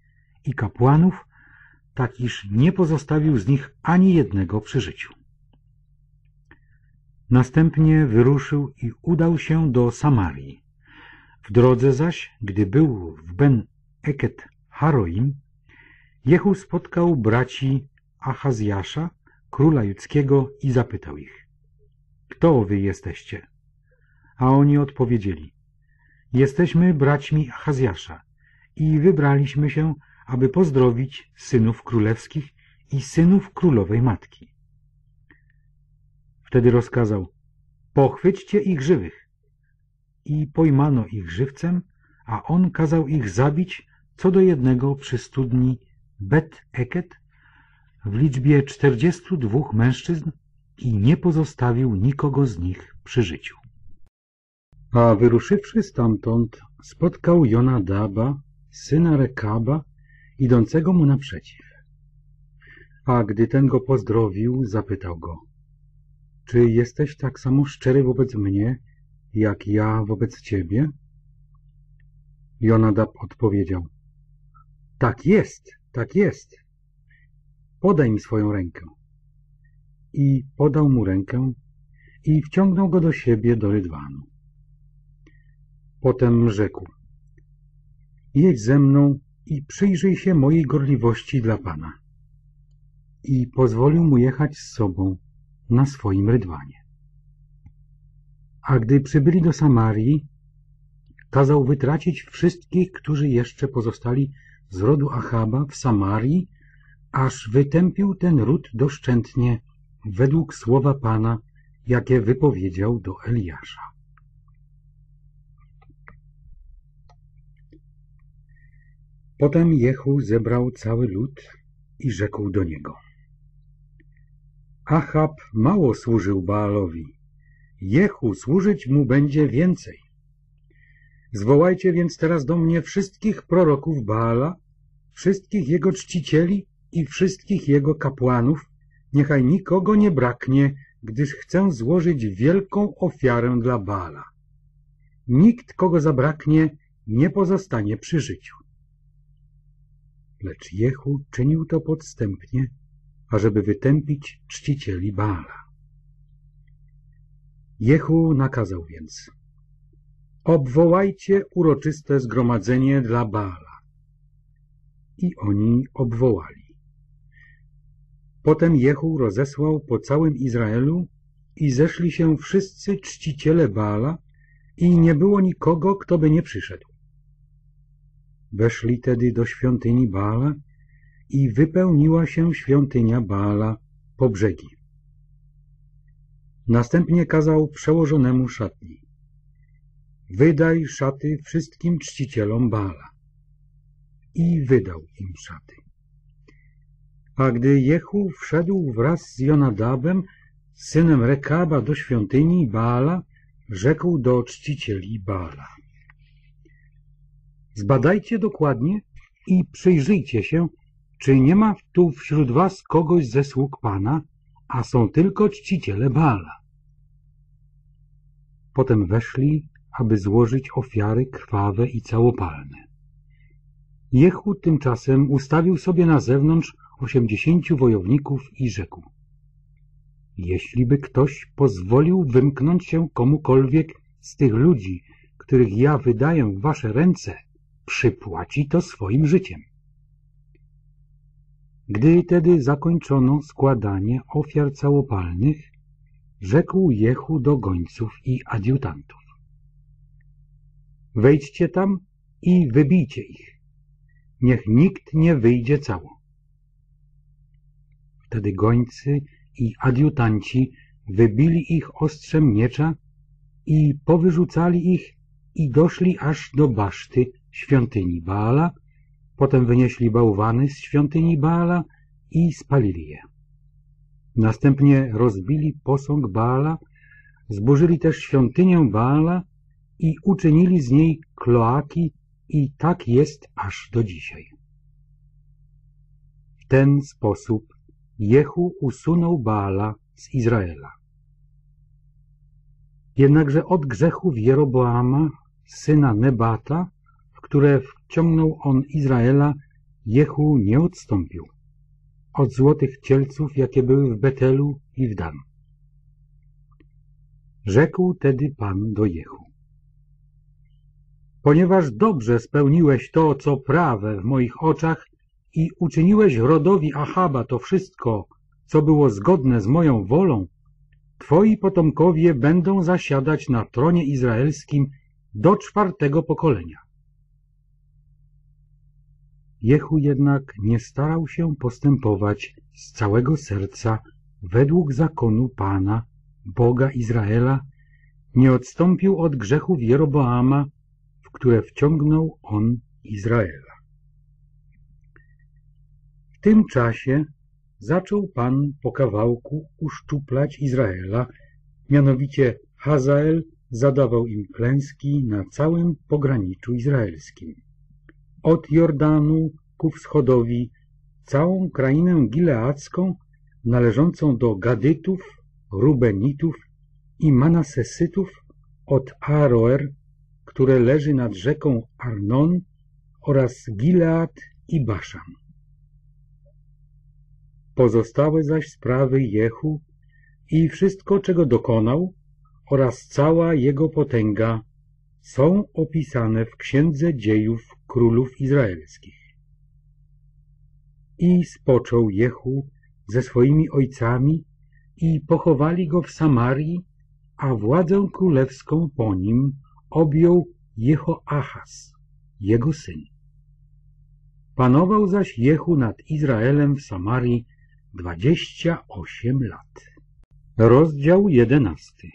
Speaker 1: i kapłanów, tak iż nie pozostawił z nich ani jednego przy życiu. Następnie wyruszył i udał się do Samarii. W drodze zaś, gdy był w Ben Eket Haroim, Jehu spotkał braci Achazjasza, króla judzkiego i zapytał ich, kto wy jesteście? A oni odpowiedzieli, jesteśmy braćmi Achazjasza i wybraliśmy się, aby pozdrowić synów królewskich i synów królowej matki. Wtedy rozkazał, pochwyćcie ich żywych. I pojmano ich żywcem, a on kazał ich zabić co do jednego przy studni Bet Eket w liczbie czterdziestu dwóch mężczyzn i nie pozostawił nikogo z nich przy życiu. A wyruszywszy stamtąd, spotkał Jonadaba, syna Rekaba, idącego mu naprzeciw. A gdy ten go pozdrowił, zapytał go – czy jesteś tak samo szczery wobec mnie, jak ja wobec ciebie? Jonadab odpowiedział, tak jest, tak jest. Podaj mi swoją rękę. I podał mu rękę i wciągnął go do siebie do rydwanu. Potem rzekł, jedź ze mną i przyjrzyj się mojej gorliwości dla Pana. I pozwolił mu jechać z sobą na swoim rydwanie. A gdy przybyli do Samarii, kazał wytracić wszystkich, którzy jeszcze pozostali z rodu Achaba w Samarii, aż wytępił ten ród doszczętnie według słowa Pana, jakie wypowiedział do Eliasza. Potem Jehu zebrał cały lud i rzekł do niego – Achab mało służył Baalowi. Jehu służyć mu będzie więcej. Zwołajcie więc teraz do mnie wszystkich proroków Baala, wszystkich jego czcicieli i wszystkich jego kapłanów, niechaj nikogo nie braknie, gdyż chcę złożyć wielką ofiarę dla Baala. nikt, kogo zabraknie, nie pozostanie przy życiu. Lecz Jehu czynił to podstępnie, ażeby wytępić czcicieli Baala. Jehu nakazał więc Obwołajcie uroczyste zgromadzenie dla Baala. I oni obwołali. Potem Jehu rozesłał po całym Izraelu i zeszli się wszyscy czciciele Baala i nie było nikogo, kto by nie przyszedł. Weszli tedy do świątyni Baala i wypełniła się świątynia Baala po brzegi. Następnie kazał przełożonemu szatni. Wydaj szaty wszystkim czcicielom Baala. I wydał im szaty. A gdy Jehu wszedł wraz z Jonadabem, synem Rekaba, do świątyni Baala, rzekł do czcicieli Baala. Zbadajcie dokładnie i przyjrzyjcie się, czy nie ma tu wśród was kogoś ze sług Pana, a są tylko czciciele Baala. Potem weszli, aby złożyć ofiary krwawe i całopalne. Jehu tymczasem ustawił sobie na zewnątrz osiemdziesięciu wojowników i rzekł Jeśli by ktoś pozwolił wymknąć się komukolwiek z tych ludzi, których ja wydaję w wasze ręce, przypłaci to swoim życiem. Gdy tedy zakończono składanie ofiar całopalnych, rzekł Jehu do gońców i adiutantów. Wejdźcie tam i wybijcie ich. Niech nikt nie wyjdzie cało. Wtedy gońcy i adiutanci wybili ich ostrzem miecza i powyrzucali ich i doszli aż do baszty świątyni Baala, potem wynieśli bałwany z świątyni Baala i spalili je. Następnie rozbili posąg Baala, zburzyli też świątynię Baala i uczynili z niej kloaki i tak jest aż do dzisiaj. W ten sposób Jehu usunął Baala z Izraela. Jednakże od grzechów Jeroboama, syna Nebata, w które wciągnął on Izraela, Jehu nie odstąpił od złotych cielców, jakie były w Betelu i w Dan. Rzekł tedy Pan do Jehu. Ponieważ dobrze spełniłeś to, co prawe w moich oczach i uczyniłeś rodowi Achaba to wszystko, co było zgodne z moją wolą, twoi potomkowie będą zasiadać na tronie izraelskim do czwartego pokolenia. Jehu jednak nie starał się postępować z całego serca według zakonu Pana, Boga Izraela, nie odstąpił od grzechów Jeroboama, które wciągnął on Izraela. W tym czasie zaczął Pan po kawałku uszczuplać Izraela, mianowicie Hazael zadawał im klęski na całym pograniczu izraelskim. Od Jordanu ku wschodowi całą krainę gileacką należącą do Gadytów, Rubenitów i Manasesytów od Aroer, które leży nad rzeką Arnon oraz Gilead i Baszan. Pozostałe zaś sprawy Jehu i wszystko, czego dokonał oraz cała jego potęga są opisane w Księdze Dziejów Królów Izraelskich. I spoczął Jehu ze swoimi ojcami i pochowali go w Samarii, a władzę królewską po nim objął Jehoachaz, jego syn. Panował zaś Jehu nad Izraelem w Samarii dwadzieścia osiem lat. Rozdział jedenasty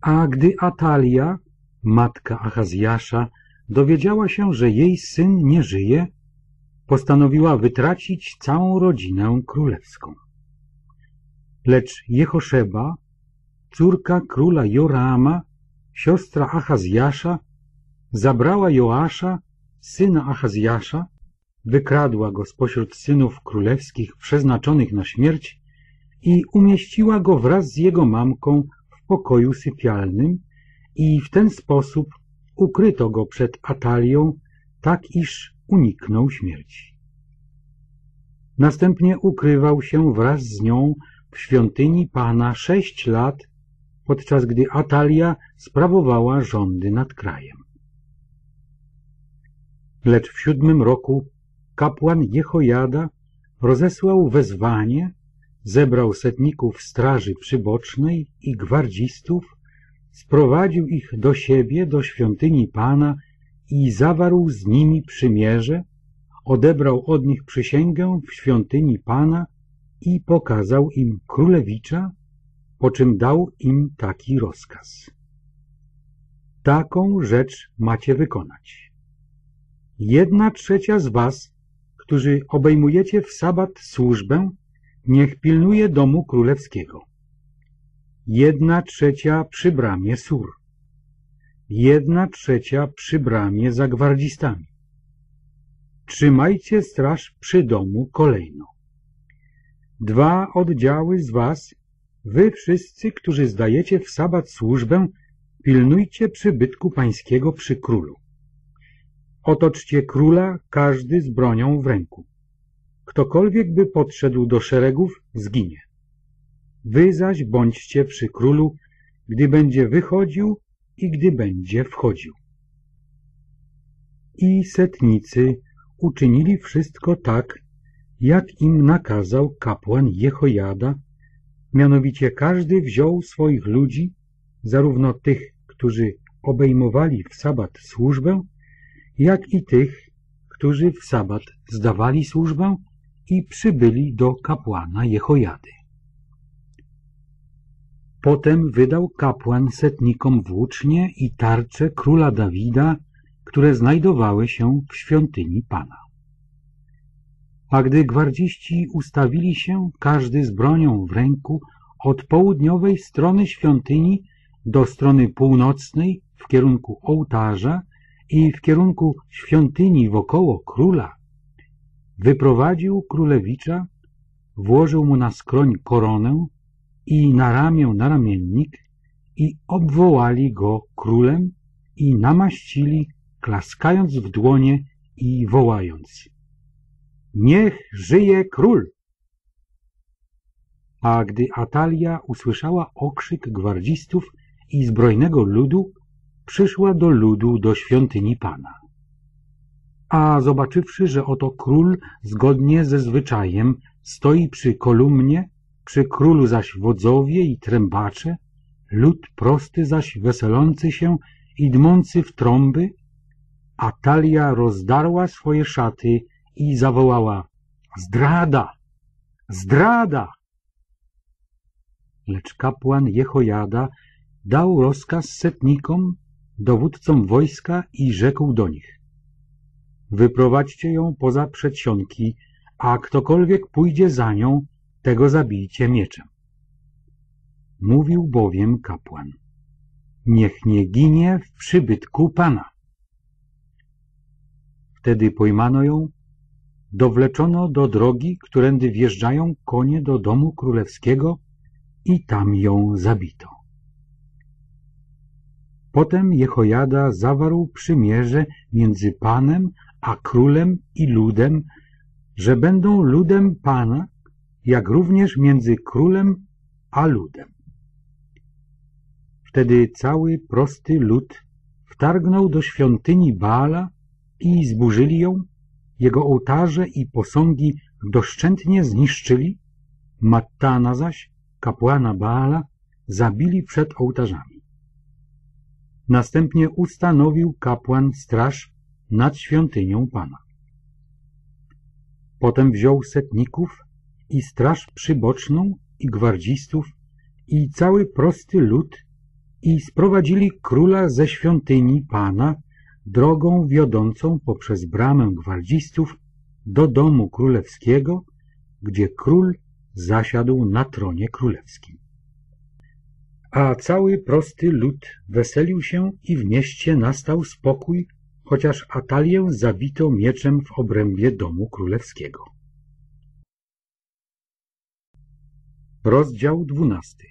Speaker 1: A gdy Atalia, matka Achazjasza, dowiedziała się, że jej syn nie żyje, postanowiła wytracić całą rodzinę królewską. Lecz Jehoszeba, córka króla Jorama, siostra Achazjasza, zabrała Joasza, syna Achazjasza, wykradła go spośród synów królewskich przeznaczonych na śmierć i umieściła go wraz z jego mamką w pokoju sypialnym i w ten sposób ukryto go przed Atalią, tak iż uniknął śmierci. Następnie ukrywał się wraz z nią w świątyni Pana sześć lat, podczas gdy Atalia sprawowała rządy nad krajem. Lecz w siódmym roku kapłan Jehojada rozesłał wezwanie, zebrał setników straży przybocznej i gwardzistów, sprowadził ich do siebie, do świątyni Pana i zawarł z nimi przymierze, odebrał od nich przysięgę w świątyni Pana i pokazał im królewicza, po czym dał im taki rozkaz. Taką rzecz macie wykonać. Jedna trzecia z was, którzy obejmujecie w sabat służbę, niech pilnuje domu królewskiego. Jedna trzecia przy bramie sur. Jedna trzecia przy bramie za gwardzistami. Trzymajcie straż przy domu kolejno. Dwa oddziały z was, wy wszyscy, którzy zdajecie w sabat służbę, pilnujcie przybytku pańskiego przy królu. Otoczcie króla, każdy z bronią w ręku. Ktokolwiek by podszedł do szeregów, zginie. Wy zaś bądźcie przy królu, gdy będzie wychodził i gdy będzie wchodził. I setnicy uczynili wszystko tak, jak im nakazał kapłan Jehojada, mianowicie każdy wziął swoich ludzi, zarówno tych, którzy obejmowali w sabat służbę, jak i tych, którzy w sabat zdawali służbę i przybyli do kapłana Jehojady. Potem wydał kapłan setnikom włócznie i tarcze króla Dawida, które znajdowały się w świątyni Pana. A gdy gwardziści ustawili się, każdy z bronią w ręku, od południowej strony świątyni do strony północnej w kierunku ołtarza i w kierunku świątyni wokoło króla, wyprowadził królewicza, włożył mu na skroń koronę i na ramię naramiennik i obwołali go królem i namaścili, klaskając w dłonie i wołając Niech żyje król! A gdy Atalia usłyszała okrzyk gwardzistów i zbrojnego ludu, przyszła do ludu do świątyni Pana. A zobaczywszy, że oto król zgodnie ze zwyczajem stoi przy kolumnie, przy królu zaś wodzowie i trębacze, lud prosty zaś weselący się i dmący w trąby, Atalia rozdarła swoje szaty i zawołała Zdrada! Zdrada! Lecz kapłan Jehojada dał rozkaz setnikom, dowódcom wojska i rzekł do nich Wyprowadźcie ją poza przedsionki, a ktokolwiek pójdzie za nią, tego zabijcie mieczem. Mówił bowiem kapłan, niech nie ginie w przybytku Pana. Wtedy pojmano ją, dowleczono do drogi, którędy wjeżdżają konie do domu królewskiego i tam ją zabito. Potem Jehojada zawarł przymierze między Panem a królem i ludem, że będą ludem Pana jak również między królem a ludem. Wtedy cały prosty lud wtargnął do świątyni Baala i zburzyli ją, jego ołtarze i posągi doszczętnie zniszczyli, Mattana zaś, kapłana Baala, zabili przed ołtarzami. Następnie ustanowił kapłan straż nad świątynią Pana. Potem wziął setników i straż przyboczną i gwardzistów i cały prosty lud i sprowadzili króla ze świątyni Pana drogą wiodącą poprzez bramę gwardzistów do domu królewskiego, gdzie król zasiadł na tronie królewskim. A cały prosty lud weselił się i w mieście nastał spokój, chociaż Atalię zabito mieczem w obrębie domu królewskiego. Rozdział dwunasty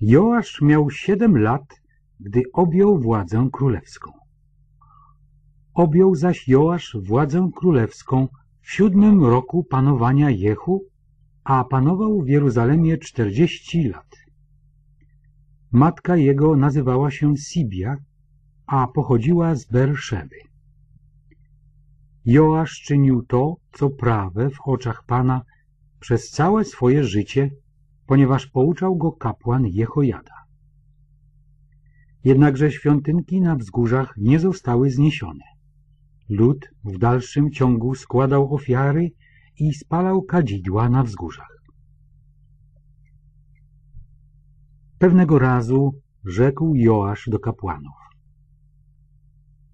Speaker 1: Joasz miał siedem lat, gdy objął władzę królewską. Objął zaś Joasz władzę królewską w siódmym roku panowania Jehu, a panował w Jeruzalemie czterdzieści lat. Matka jego nazywała się Sibia, a pochodziła z Berszeby. Joasz czynił to, co prawe w oczach Pana przez całe swoje życie, ponieważ pouczał go kapłan Jehojada. Jednakże świątynki na wzgórzach nie zostały zniesione. Lud w dalszym ciągu składał ofiary i spalał kadzidła na wzgórzach. Pewnego razu rzekł Joasz do kapłanów.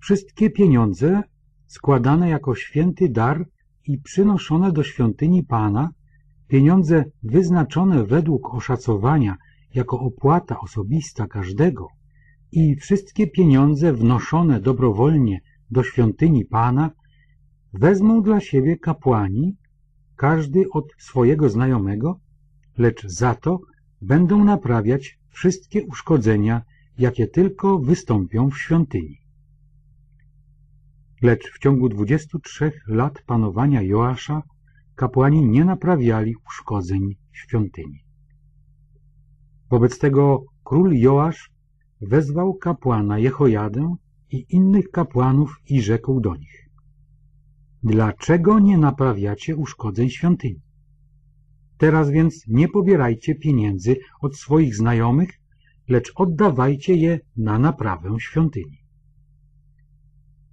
Speaker 1: Wszystkie pieniądze składane jako święty dar i przynoszone do świątyni Pana, pieniądze wyznaczone według oszacowania jako opłata osobista każdego i wszystkie pieniądze wnoszone dobrowolnie do świątyni Pana wezmą dla siebie kapłani, każdy od swojego znajomego, lecz za to będą naprawiać wszystkie uszkodzenia, jakie tylko wystąpią w świątyni. Lecz w ciągu 23 lat panowania Joasza kapłani nie naprawiali uszkodzeń świątyni. Wobec tego król Joasz wezwał kapłana Jehojadę i innych kapłanów i rzekł do nich Dlaczego nie naprawiacie uszkodzeń świątyni? Teraz więc nie pobierajcie pieniędzy od swoich znajomych, lecz oddawajcie je na naprawę świątyni.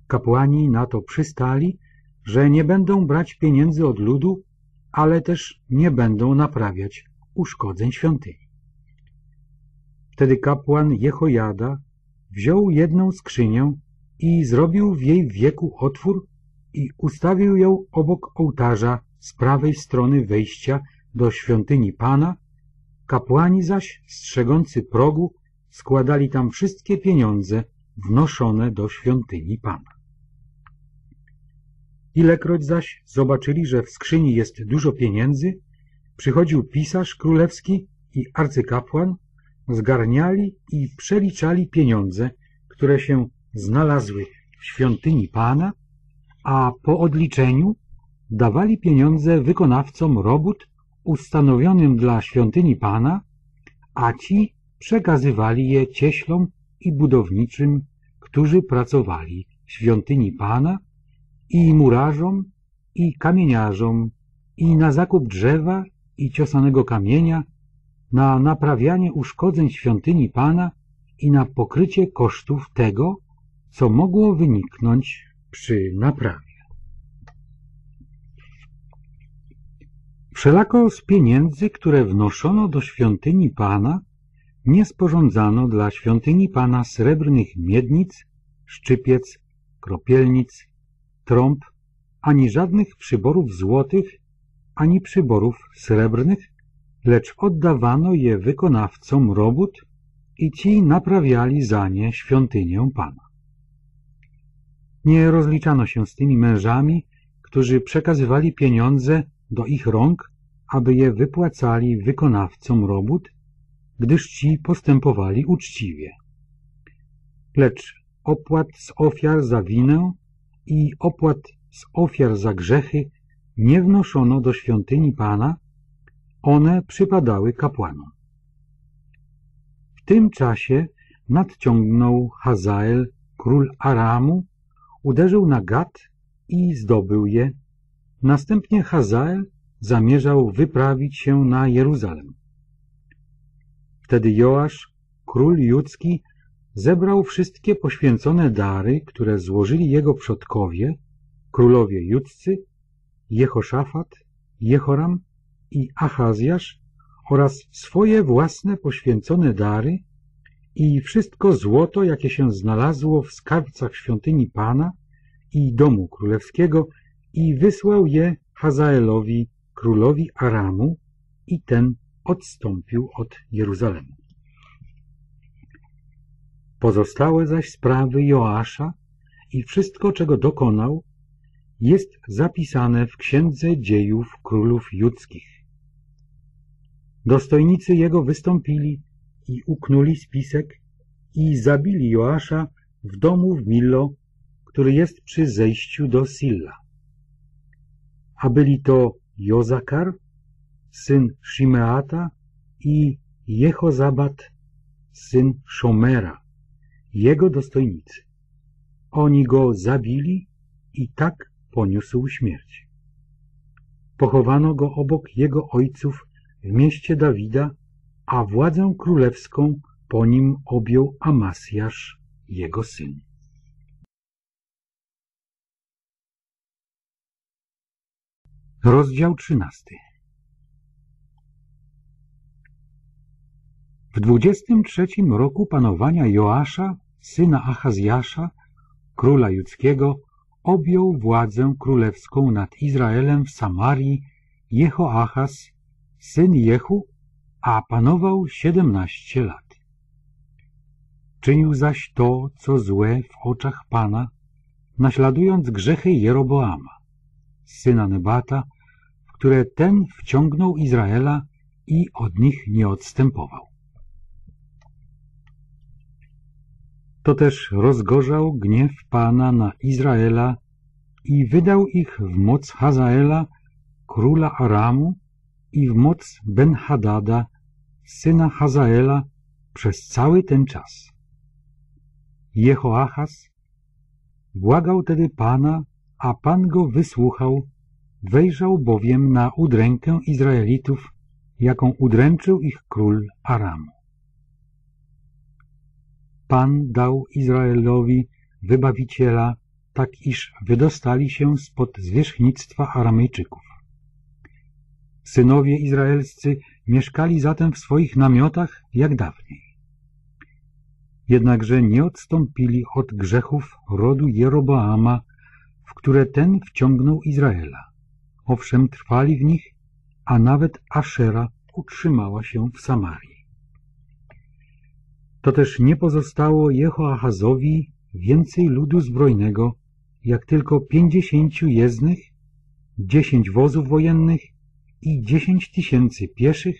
Speaker 1: Kapłani na to przystali, że nie będą brać pieniędzy od ludu, ale też nie będą naprawiać uszkodzeń świątyni. Wtedy kapłan Jehojada wziął jedną skrzynię i zrobił w jej wieku otwór i ustawił ją obok ołtarza z prawej strony wejścia do świątyni Pana, kapłani zaś strzegący progu składali tam wszystkie pieniądze wnoszone do świątyni Pana. Ilekroć zaś zobaczyli, że w skrzyni jest dużo pieniędzy, przychodził pisarz królewski i arcykapłan, zgarniali i przeliczali pieniądze, które się znalazły w świątyni Pana, a po odliczeniu dawali pieniądze wykonawcom robót ustanowionym dla świątyni Pana, a ci przekazywali je cieślom i budowniczym, którzy pracowali w świątyni Pana i murarzom, i kamieniarzom, i na zakup drzewa i ciosanego kamienia, na naprawianie uszkodzeń świątyni Pana i na pokrycie kosztów tego, co mogło wyniknąć przy naprawie. Wszelako z pieniędzy, które wnoszono do świątyni Pana, nie sporządzano dla świątyni Pana srebrnych miednic, szczypiec, kropielnic, trąb, ani żadnych przyborów złotych, ani przyborów srebrnych, lecz oddawano je wykonawcom robót i ci naprawiali za nie świątynię Pana. Nie rozliczano się z tymi mężami, którzy przekazywali pieniądze do ich rąk, aby je wypłacali wykonawcom robót, gdyż ci postępowali uczciwie. Lecz opłat z ofiar za winę i opłat z ofiar za grzechy nie wnoszono do świątyni Pana, one przypadały kapłanom. W tym czasie nadciągnął Hazael, król Aramu, uderzył na Gad i zdobył je. Następnie Hazael zamierzał wyprawić się na Jeruzalem. Wtedy Joasz, król judzki, zebrał wszystkie poświęcone dary, które złożyli jego przodkowie, królowie judzcy, Jehoszafat, Jehoram i Achazjasz oraz swoje własne poświęcone dary i wszystko złoto, jakie się znalazło w skarbcach świątyni Pana i domu królewskiego i wysłał je Hazaelowi, królowi Aramu i ten odstąpił od Jeruzalemu. Pozostałe zaś sprawy Joasza i wszystko, czego dokonał, jest zapisane w Księdze Dziejów Królów Judzkich. Dostojnicy jego wystąpili i uknuli spisek i zabili Joasza w domu w Millo, który jest przy zejściu do Silla. A byli to Jozakar, syn Shimeata i Jehozabat, syn Szomera, jego dostojnicy. Oni go zabili i tak poniósł śmierć. Pochowano go obok jego ojców w mieście Dawida, a władzę królewską po nim objął Amasjasz, jego syn. Rozdział trzynasty W dwudziestym trzecim roku panowania Joasza, syna Achazjasza, króla judzkiego, objął władzę królewską nad Izraelem w Samarii Jehoachaz, syn Jehu, a panował siedemnaście lat. Czynił zaś to, co złe w oczach Pana, naśladując grzechy Jeroboama, syna Nebata, w które ten wciągnął Izraela i od nich nie odstępował. To też rozgorzał gniew Pana na Izraela i wydał ich w moc Hazaela, króla Aramu, i w moc Ben-Hadada, syna Hazaela, przez cały ten czas. Jehoachaz błagał tedy Pana, a Pan go wysłuchał, wejrzał bowiem na udrękę Izraelitów, jaką udręczył ich król Aramu. Pan dał Izraelowi wybawiciela, tak iż wydostali się spod zwierzchnictwa Aramejczyków. Synowie izraelscy mieszkali zatem w swoich namiotach jak dawniej. Jednakże nie odstąpili od grzechów rodu Jeroboama, w które ten wciągnął Izraela. Owszem, trwali w nich, a nawet Ashera utrzymała się w Samarii. To też nie pozostało Jehoahazowi więcej ludu zbrojnego, jak tylko pięćdziesięciu jezdnych, dziesięć wozów wojennych i dziesięć tysięcy pieszych,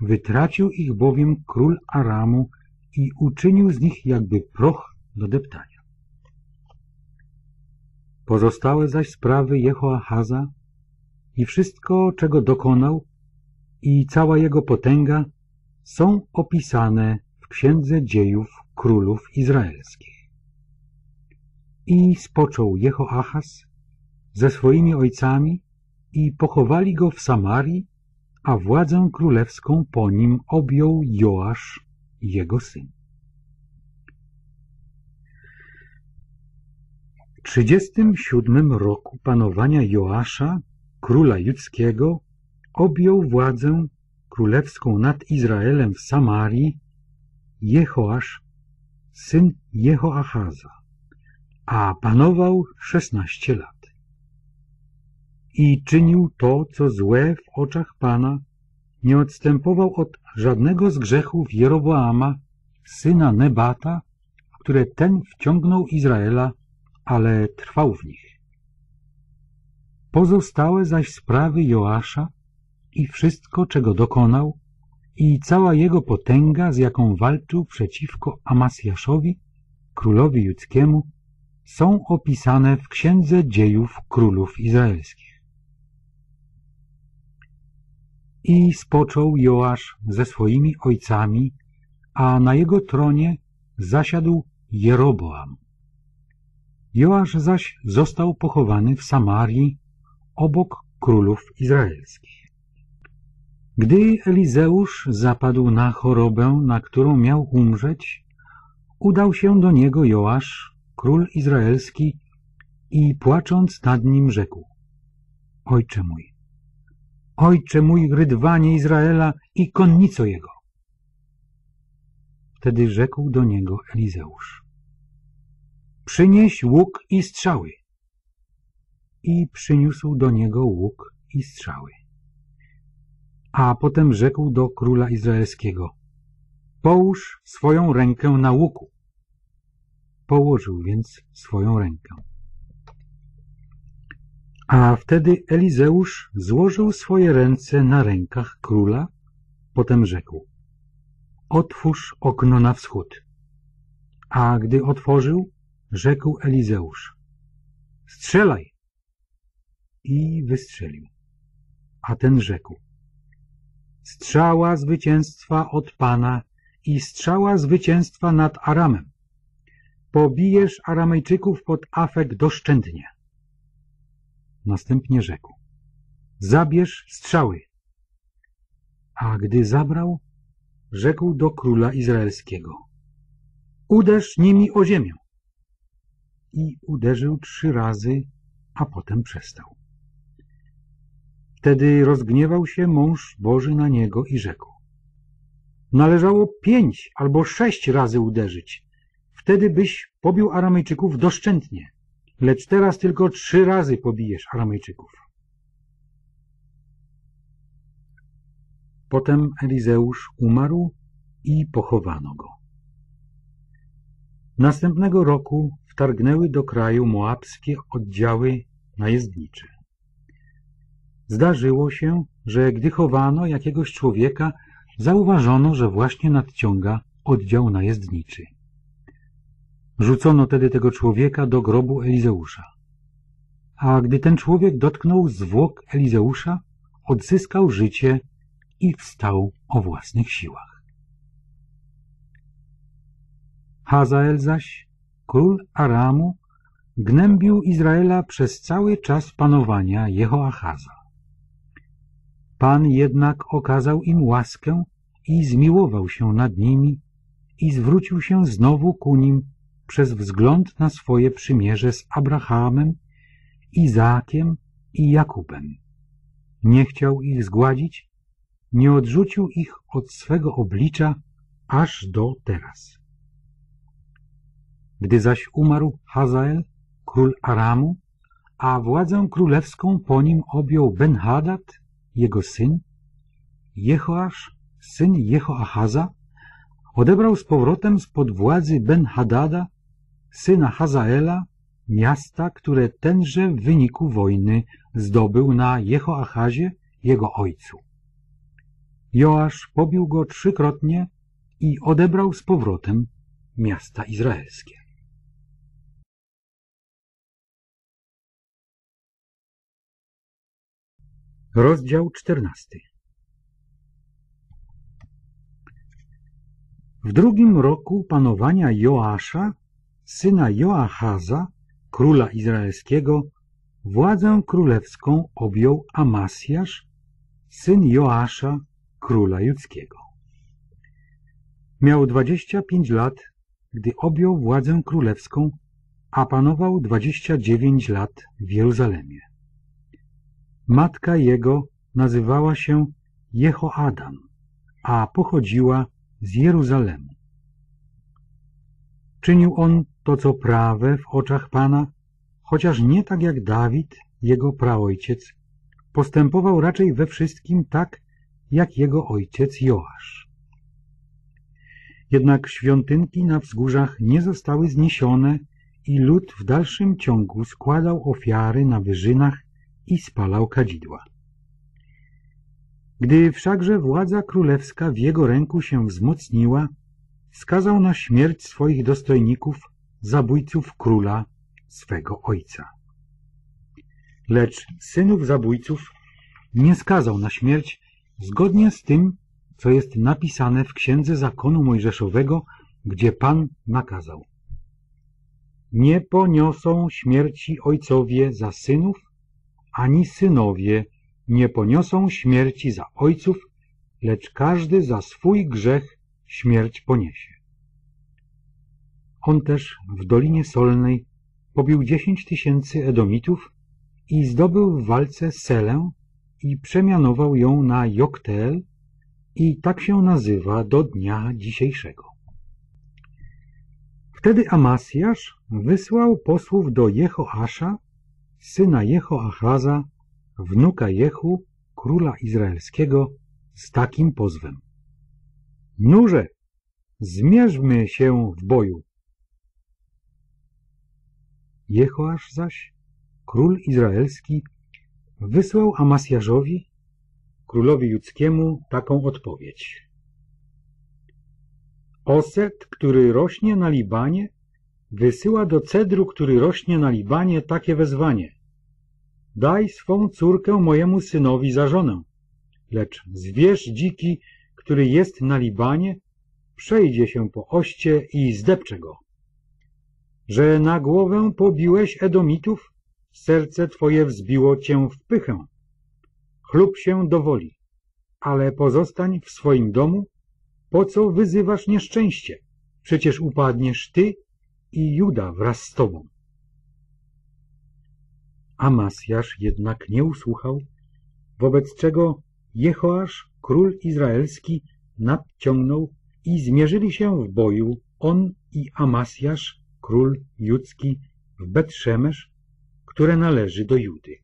Speaker 1: wytracił ich bowiem król Aramu i uczynił z nich jakby proch do deptania. Pozostałe zaś sprawy Jehoahaza i wszystko, czego dokonał i cała jego potęga są opisane Księdze Dziejów Królów Izraelskich. I spoczął Jehoachaz ze swoimi ojcami i pochowali go w Samarii, a władzę królewską po nim objął Joasz, jego syn. W trzydziestym siódmym roku panowania Joasza, króla judzkiego, objął władzę królewską nad Izraelem w Samarii Jehoasz, syn Jehoachaza, a panował szesnaście lat. I czynił to, co złe w oczach Pana, nie odstępował od żadnego z grzechów Jeroboama, syna Nebata, które ten wciągnął Izraela, ale trwał w nich. Pozostałe zaś sprawy Joasza i wszystko, czego dokonał, i cała jego potęga, z jaką walczył przeciwko Amasjaszowi, królowi judzkiemu, są opisane w Księdze Dziejów Królów Izraelskich. I spoczął Joasz ze swoimi ojcami, a na jego tronie zasiadł Jeroboam. Joasz zaś został pochowany w Samarii obok królów izraelskich. Gdy Elizeusz zapadł na chorobę, na którą miał umrzeć, udał się do niego Joasz, król izraelski, i płacząc nad nim rzekł: Ojcze mój, ojcze mój, rydwanie Izraela i konnico jego. Wtedy rzekł do niego Elizeusz: Przynieś łuk i strzały. I przyniósł do niego łuk i strzały. A potem rzekł do króla izraelskiego, połóż swoją rękę na łuku. Położył więc swoją rękę. A wtedy Elizeusz złożył swoje ręce na rękach króla, potem rzekł, otwórz okno na wschód. A gdy otworzył, rzekł Elizeusz, strzelaj! I wystrzelił. A ten rzekł, strzała zwycięstwa od Pana i strzała zwycięstwa nad Aramem. Pobijesz Aramejczyków pod Afek doszczętnie. Następnie rzekł, zabierz strzały. A gdy zabrał, rzekł do króla izraelskiego, uderz nimi o ziemię. I uderzył trzy razy, a potem przestał. Wtedy rozgniewał się mąż Boży na niego i rzekł, należało pięć albo sześć razy uderzyć, wtedy byś pobił Aramejczyków doszczętnie, lecz teraz tylko trzy razy pobijesz Aramejczyków. Potem Elizeusz umarł i pochowano go. Następnego roku wtargnęły do kraju moabskie oddziały najezdnicze. Zdarzyło się, że gdy chowano jakiegoś człowieka, zauważono, że właśnie nadciąga oddział najezdniczy. Rzucono tedy tego człowieka do grobu Elizeusza. A gdy ten człowiek dotknął zwłok Elizeusza, odzyskał życie i wstał o własnych siłach. Hazael zaś, król Aramu, gnębił Izraela przez cały czas panowania Jehoachaza. Pan jednak okazał im łaskę i zmiłował się nad nimi i zwrócił się znowu ku nim przez wzgląd na swoje przymierze z Abrahamem, Izaakiem i Jakubem. Nie chciał ich zgładzić, nie odrzucił ich od swego oblicza aż do teraz. Gdy zaś umarł Hazael, król Aramu, a władzę królewską po nim objął Ben-Hadad, jego syn, Jehoasz, syn Jehoachaza, odebrał z powrotem spod władzy Ben-Hadada, syna Hazaela, miasta, które tenże w wyniku wojny zdobył na Jehoachazie, jego ojcu. Joasz pobił go trzykrotnie i odebrał z powrotem miasta izraelskie. Rozdział czternasty W drugim roku panowania Joasza, syna Joachaza, króla izraelskiego, władzę królewską objął Amasjasz, syn Joasza, króla judzkiego. Miał dwadzieścia pięć lat, gdy objął władzę królewską, a panował dwadzieścia dziewięć lat w Jeruzalemie. Matka jego nazywała się Jehoadam, a pochodziła z Jeruzalemu. Czynił on to, co prawe w oczach Pana, chociaż nie tak jak Dawid, jego praojciec, postępował raczej we wszystkim tak, jak jego ojciec Joasz. Jednak świątynki na wzgórzach nie zostały zniesione i lud w dalszym ciągu składał ofiary na wyżynach i spalał kadzidła. Gdy wszakże władza królewska w jego ręku się wzmocniła, skazał na śmierć swoich dostojników, zabójców króla, swego ojca. Lecz synów zabójców nie skazał na śmierć zgodnie z tym, co jest napisane w Księdze Zakonu Mojżeszowego, gdzie Pan nakazał. Nie poniosą śmierci ojcowie za synów, ani synowie nie poniosą śmierci za ojców, lecz każdy za swój grzech śmierć poniesie. On też w Dolinie Solnej pobił dziesięć tysięcy Edomitów i zdobył w walce Selę i przemianował ją na Jokteel i tak się nazywa do dnia dzisiejszego. Wtedy Amasjasz wysłał posłów do Jehoasza, syna Jehoachaza, wnuka Jehu, króla izraelskiego, z takim pozwem. Nurze, zmierzmy się w boju. Jehoasz zaś, król izraelski, wysłał Amasjażowi, królowi judzkiemu, taką odpowiedź. Oset, który rośnie na Libanie, wysyła do cedru, który rośnie na Libanie, takie wezwanie. Daj swą córkę mojemu synowi za żonę. Lecz zwierz dziki, który jest na Libanie, przejdzie się po oście i zdepcze go. Że na głowę pobiłeś Edomitów, serce twoje wzbiło cię w pychę. Chlub się do woli, ale pozostań w swoim domu, po co wyzywasz nieszczęście? Przecież upadniesz ty i Juda wraz z tobą. Amasjasz jednak nie usłuchał, wobec czego Jehoasz, król izraelski, nadciągnął i zmierzyli się w boju on i Amasjasz, król judzki, w Betrzemesz, które należy do Judy.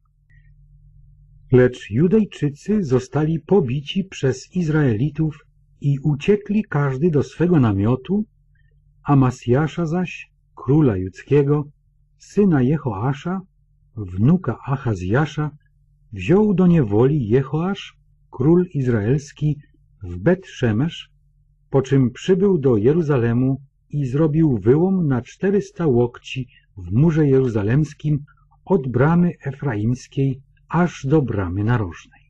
Speaker 1: Lecz Judejczycy zostali pobici przez Izraelitów i uciekli każdy do swego namiotu, Amasjasza zaś, króla judzkiego, syna Jehoasza, wnuka Achazjasza, wziął do niewoli Jehoasz, król izraelski, w Bet-Szemesz, po czym przybył do Jeruzalemu i zrobił wyłom na czterysta łokci w murze jeruzalemskim od bramy efraimskiej aż do bramy narożnej.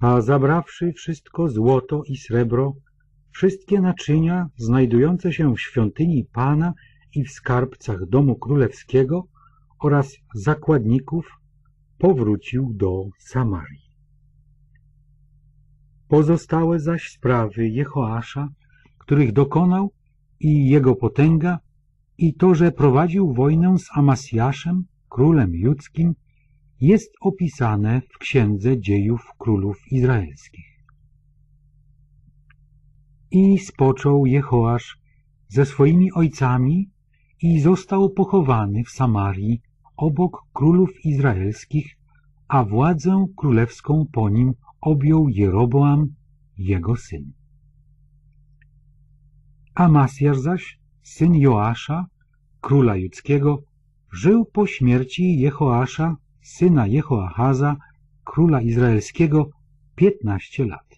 Speaker 1: A zabrawszy wszystko złoto i srebro, wszystkie naczynia znajdujące się w świątyni Pana i w skarbcach domu królewskiego oraz zakładników, powrócił do Samarii. Pozostałe zaś sprawy Jehoasza, których dokonał i jego potęga, i to, że prowadził wojnę z Amasjaszem, królem judzkim, jest opisane w Księdze Dziejów Królów Izraelskich. I spoczął Jehoasz ze swoimi ojcami i został pochowany w Samarii obok królów izraelskich, a władzę królewską po nim objął Jeroboam, jego syn. Amasjasz zaś, syn Joasza, króla judzkiego, żył po śmierci Jehoasza, syna Jehoachaza, króla izraelskiego, piętnaście lat.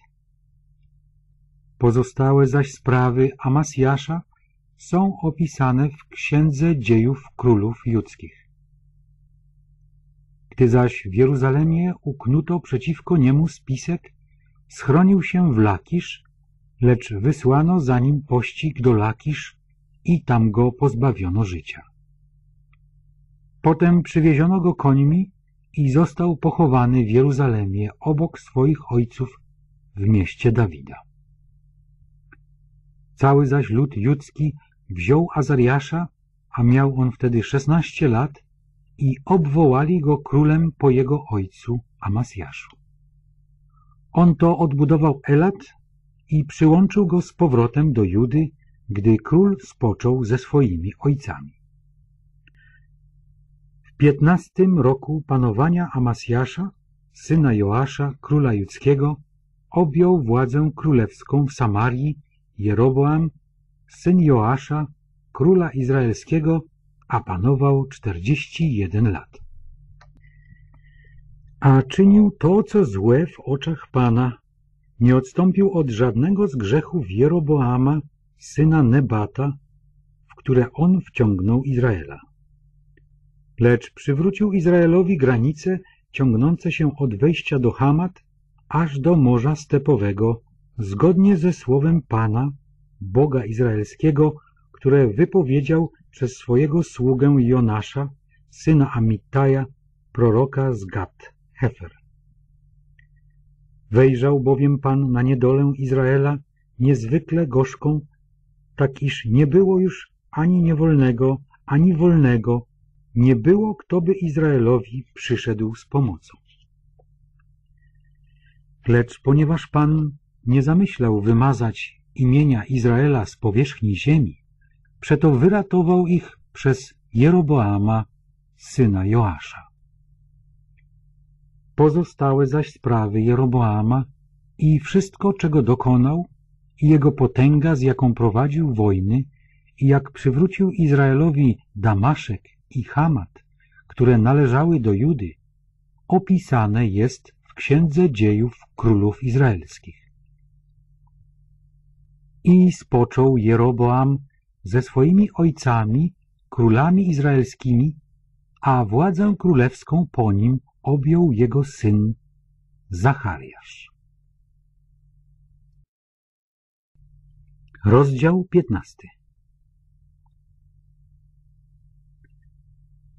Speaker 1: Pozostałe zaś sprawy Amasjasza są opisane w Księdze Dziejów Królów Judzkich. Gdy zaś w Jeruzalemie uknuto przeciwko niemu spisek, schronił się w Lakisz, lecz wysłano za nim pościg do Lakisz i tam go pozbawiono życia. Potem przywieziono go końmi i został pochowany w Jeruzalemie obok swoich ojców w mieście Dawida. Cały zaś lud judzki wziął Azariasza, a miał on wtedy szesnaście lat, i obwołali go królem po jego ojcu Amasjaszu. On to odbudował Elat i przyłączył go z powrotem do Judy, gdy król spoczął ze swoimi ojcami. W piętnastym roku panowania Amasjasza, syna Joasza, króla judzkiego, objął władzę królewską w Samarii Jeroboam, syn Joasza, króla izraelskiego, a panował czterdzieści jeden lat. A czynił to, co złe w oczach Pana, nie odstąpił od żadnego z grzechów Jeroboama, syna Nebata, w które on wciągnął Izraela. Lecz przywrócił Izraelowi granice ciągnące się od wejścia do Hamat aż do Morza Stepowego, zgodnie ze słowem Pana, Boga Izraelskiego, które wypowiedział przez swojego sługę Jonasza, syna Amittaja, proroka z Gad, Hefer. Wejrzał bowiem Pan na niedolę Izraela niezwykle gorzką, tak iż nie było już ani niewolnego, ani wolnego, nie było, kto by Izraelowi przyszedł z pomocą. Lecz ponieważ Pan nie zamyślał wymazać imienia Izraela z powierzchni ziemi, przeto wyratował ich przez Jeroboama, syna Joasza. Pozostałe zaś sprawy Jeroboama i wszystko, czego dokonał, i jego potęga, z jaką prowadził wojny, i jak przywrócił Izraelowi Damaszek i Hamat, które należały do Judy, opisane jest w Księdze Dziejów Królów Izraelskich. I spoczął Jeroboam ze swoimi ojcami, królami izraelskimi, a władzę królewską po nim objął jego syn Zachariasz. Rozdział 15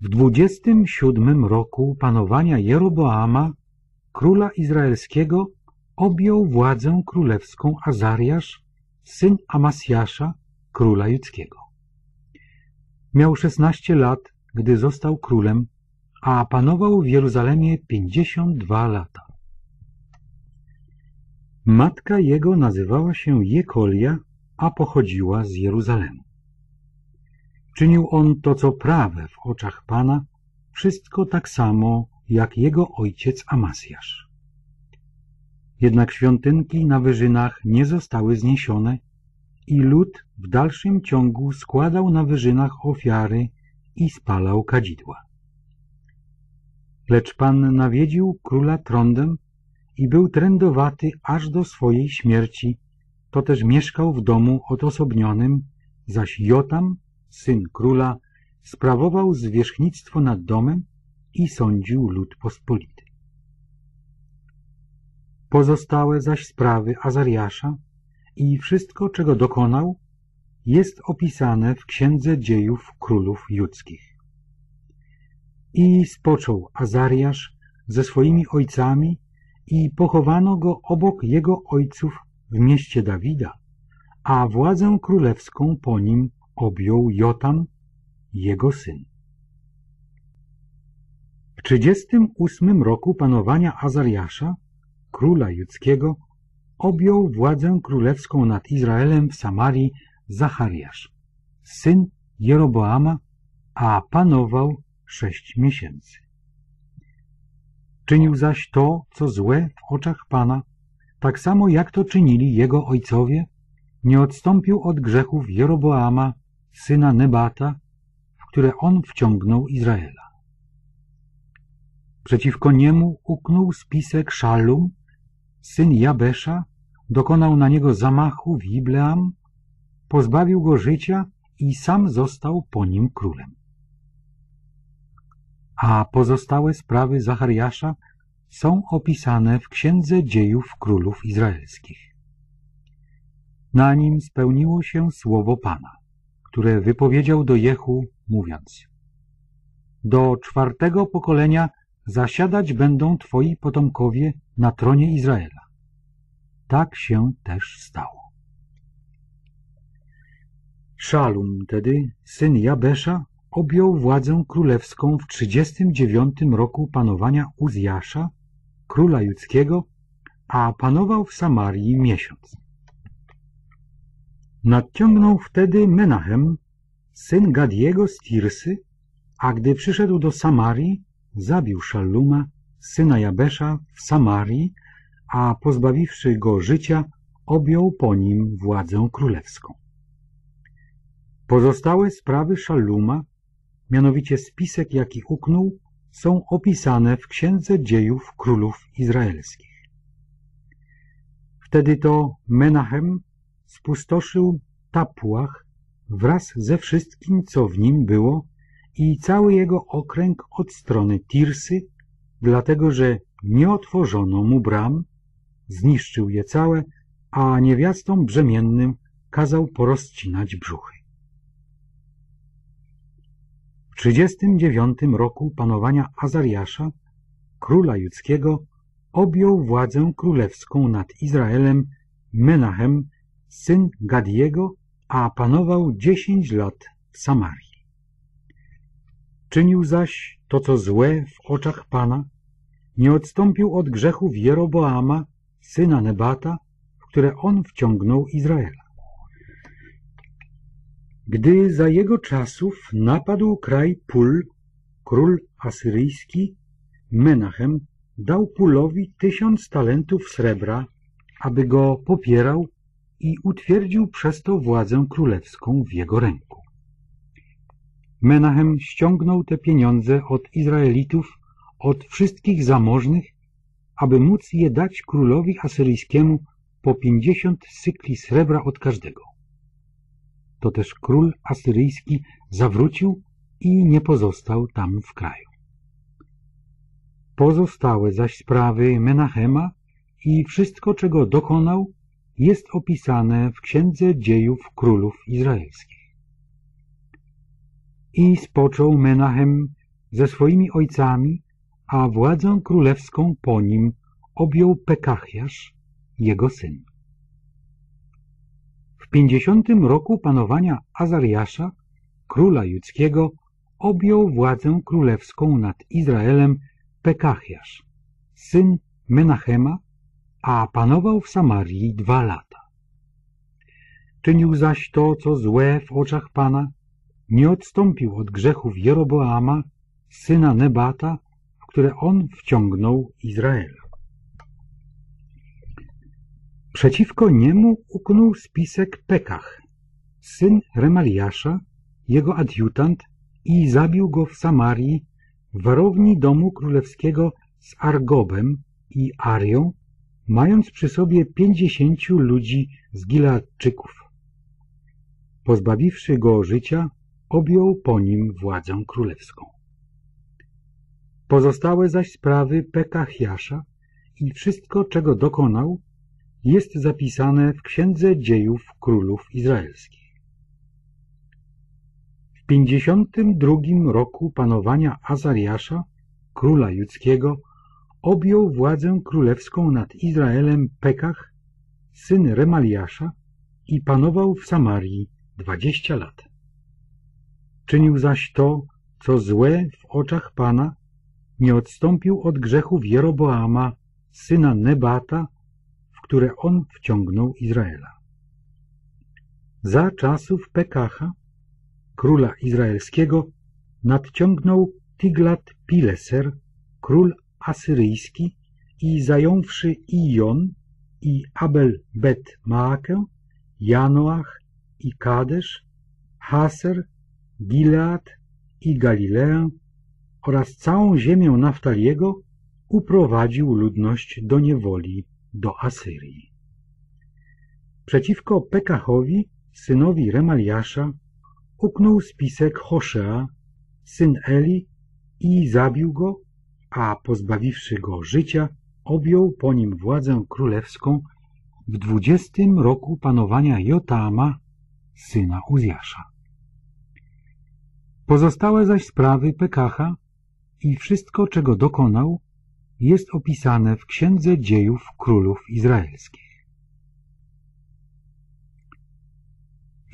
Speaker 1: W dwudziestym siódmym roku panowania Jeroboama, króla izraelskiego, objął władzę królewską Azariasz, syn Amasjasza, króla judzkiego. Miał szesnaście lat, gdy został królem, a panował w Jeruzalemie pięćdziesiąt dwa lata. Matka jego nazywała się Jekolia, a pochodziła z Jeruzalemu. Czynił on to, co prawe w oczach Pana, wszystko tak samo, jak jego ojciec Amasjasz. Jednak świątynki na wyżynach nie zostały zniesione i lud w dalszym ciągu składał na wyżynach ofiary i spalał kadzidła. Lecz Pan nawiedził króla trądem i był trędowaty aż do swojej śmierci, to też mieszkał w domu odosobnionym, zaś Jotam, syn króla, sprawował zwierzchnictwo nad domem i sądził lud pospolity. Pozostałe zaś sprawy Azariasza i wszystko, czego dokonał, jest opisane w Księdze Dziejów Królów Judzkich. I spoczął Azariasz ze swoimi ojcami i pochowano go obok jego ojców w mieście Dawida, a władzę królewską po nim objął Jotam, jego syn. W trzydziestym ósmym roku panowania Azariasza, króla judzkiego, objął władzę królewską nad Izraelem w Samarii Zachariasz, syn Jeroboama, a panował sześć miesięcy. Czynił zaś to, co złe w oczach Pana, tak samo jak to czynili jego ojcowie, nie odstąpił od grzechów Jeroboama, syna Nebata, w które on wciągnął Izraela. Przeciwko niemu uknął spisek Szalum, syn Jabesza, dokonał na niego zamachu w Ibleam, pozbawił go życia i sam został po nim królem. A pozostałe sprawy Zachariasza są opisane w Księdze Dziejów Królów Izraelskich. Na nim spełniło się słowo Pana, które wypowiedział do Jehu, mówiąc Do czwartego pokolenia zasiadać będą Twoi potomkowie na tronie Izraela. Tak się też stało. Szalum tedy, syn Jabesza, objął władzę królewską w trzydziestym dziewiątym roku panowania Uzjasza, króla judzkiego, a panował w Samarii miesiąc. Nadciągnął wtedy Menachem, syn Gadiego z Tirsy, a gdy przyszedł do Samarii, zabił Szalluma, syna Jabesza w Samarii, a pozbawiwszy go życia, objął po nim władzę królewską. Pozostałe sprawy Szalluma, mianowicie spisek, jaki uknął, są opisane w Księdze Dziejów Królów Izraelskich. Wtedy to Menachem spustoszył Tapłach wraz ze wszystkim, co w nim było i cały jego okręg od strony Tirsy, dlatego że nie otworzono mu bram, zniszczył je całe, a niewiastom brzemiennym kazał porozcinać brzuchy. W 39 roku panowania Azariasza, króla judzkiego, objął władzę królewską nad Izraelem Menachem, syn Gadiego, a panował dziesięć lat w Samarii. Czynił zaś to, co złe w oczach Pana, nie odstąpił od grzechów Jeroboama, syna Nebata, w które on wciągnął Izraela. Gdy za jego czasów napadł kraj Pul, król asyryjski, Menachem dał Pulowi tysiąc talentów srebra, aby go popierał i utwierdził przez to władzę królewską w jego ręku. Menachem ściągnął te pieniądze od Izraelitów, od wszystkich zamożnych, aby móc je dać królowi asyryjskiemu po pięćdziesiąt sykli srebra od każdego. To też król asyryjski zawrócił i nie pozostał tam w kraju. Pozostałe zaś sprawy Menachema i wszystko, czego dokonał, jest opisane w Księdze Dziejów Królów Izraelskich. I spoczął Menachem ze swoimi ojcami, a władzę królewską po nim objął Pekachiasz, jego syn. W pięćdziesiątym roku panowania Azariasza, króla judzkiego, objął władzę królewską nad Izraelem Pekachiasz, syn Menachema, a panował w Samarii dwa lata. Czynił zaś to, co złe w oczach Pana, nie odstąpił od grzechów Jeroboama, syna Nebata, w które on wciągnął Izrael. Przeciwko niemu uknął spisek Pekach, syn Remaliasza, jego adiutant i zabił go w Samarii w warowni domu królewskiego z Argobem i Arią, mając przy sobie pięćdziesięciu ludzi z Gileadczyków. Pozbawiwszy go życia, objął po nim władzę królewską. Pozostałe zaś sprawy Pekachiasza i wszystko, czego dokonał, jest zapisane w Księdze Dziejów Królów Izraelskich. W pięćdziesiątym drugim roku panowania Azariasza, króla judzkiego, objął władzę królewską nad Izraelem Pekach, syn Remaliasza i panował w Samarii dwadzieścia lat. Czynił zaś to, co złe w oczach Pana, nie odstąpił od grzechów Jeroboama, syna Nebata, w które on wciągnął Izraela. Za czasów Pekacha, króla izraelskiego, nadciągnął Tiglat-Pileser, król asyryjski i zająwszy Ijon i Abel-Bet-Maakę, Janoach i Kadesz, Haser, Gilead i Galileę oraz całą ziemię Naftaliego uprowadził ludność do niewoli do Asyrii. Przeciwko Pekachowi, synowi Remaliasza, uknął spisek Hoszea, syn Eli i zabił go, a pozbawiwszy go życia, objął po nim władzę królewską w dwudziestym roku panowania Jotama, syna Uzjasza. Pozostałe zaś sprawy Pekacha i wszystko, czego dokonał, jest opisane w Księdze Dziejów Królów Izraelskich.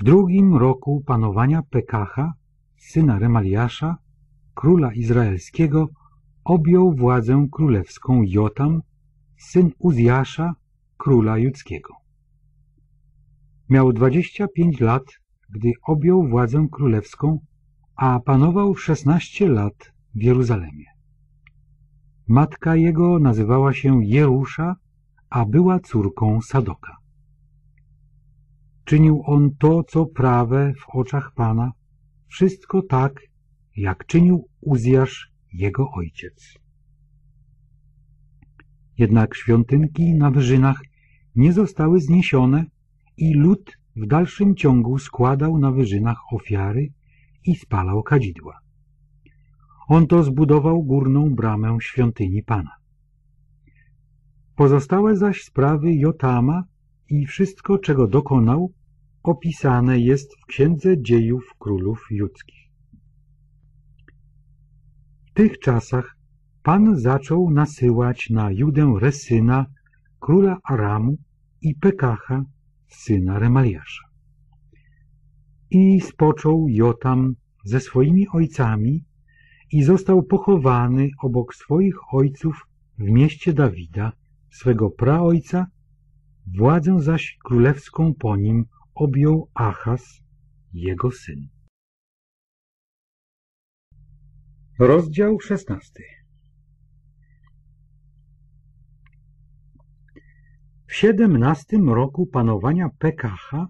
Speaker 1: W drugim roku panowania Pekacha, syna Remaliasza, króla izraelskiego, objął władzę królewską Jotam, syn Uzjasza, króla judzkiego. Miał dwadzieścia pięć lat, gdy objął władzę królewską, a panował szesnaście lat w Jeruzalemie. Matka jego nazywała się Jerusza, a była córką Sadoka. Czynił on to, co prawe w oczach Pana, wszystko tak, jak czynił Uzjasz, jego ojciec. Jednak świątynki na wyżynach nie zostały zniesione i lud w dalszym ciągu składał na wyżynach ofiary i spalał kadzidła. On to zbudował górną bramę świątyni Pana. Pozostałe zaś sprawy Jotama i wszystko, czego dokonał, opisane jest w Księdze Dziejów Królów Judzkich. W tych czasach Pan zaczął nasyłać na Judę Resyna, króla Aramu i Pekacha, syna Remaliasza. I spoczął Jotam ze swoimi ojcami i został pochowany obok swoich ojców w mieście Dawida, swego praojca, władzę zaś królewską po nim objął Achaz, jego syn. Rozdział szesnasty W siedemnastym roku panowania Pekacha,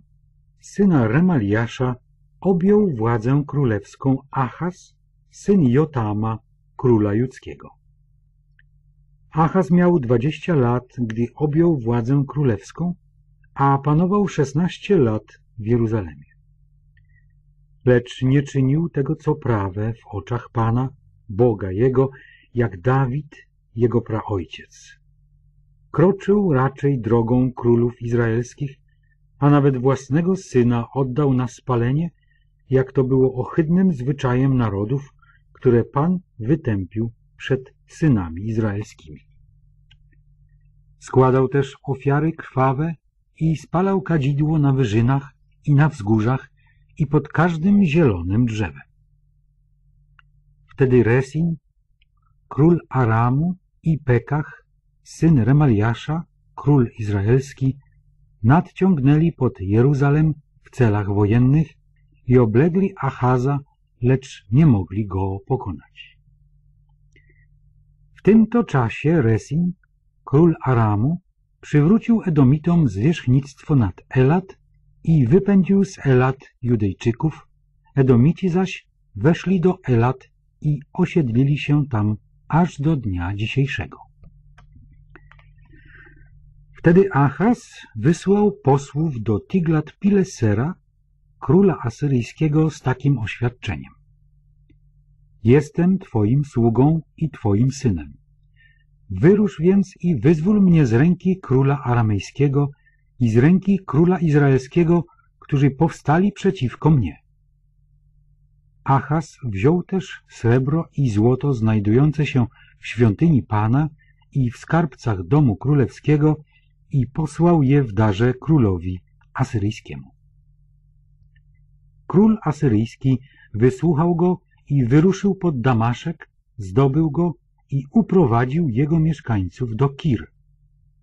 Speaker 1: syna Remaliasza, objął władzę królewską Achaz, syn Jotama, króla judzkiego. Achaz miał dwadzieścia lat, gdy objął władzę królewską a panował szesnaście lat w Jeruzalemie. Lecz nie czynił tego, co prawe w oczach Pana, Boga Jego, jak Dawid, jego praojciec. Kroczył raczej drogą królów izraelskich, a nawet własnego syna oddał na spalenie, jak to było ohydnym zwyczajem narodów, które Pan wytępił przed synami izraelskimi. Składał też ofiary krwawe i spalał kadzidło na wyżynach i na wzgórzach i pod każdym zielonym drzewem. Wtedy Resin, król Aramu i Pekach, syn Remaliasza, król izraelski, nadciągnęli pod Jeruzalem w celach wojennych i oblegli Achaza, lecz nie mogli go pokonać. W tym to czasie Resin, król Aramu, przywrócił Edomitom zwierzchnictwo nad Elat i wypędził z Elat Judejczyków, Edomici zaś weszli do Elat i osiedlili się tam aż do dnia dzisiejszego. Wtedy Achaz wysłał posłów do Tiglat-Pilesera, króla asyryjskiego, z takim oświadczeniem. Jestem twoim sługą i twoim synem. Wyrusz więc i wyzwól mnie z ręki króla aramejskiego i z ręki króla izraelskiego, którzy powstali przeciwko mnie. Achaz wziął też srebro i złoto znajdujące się w świątyni Pana i w skarbcach domu królewskiego i posłał je w darze królowi asyryjskiemu. Król asyryjski wysłuchał go i wyruszył pod Damaszek, zdobył go i uprowadził jego mieszkańców do Kir.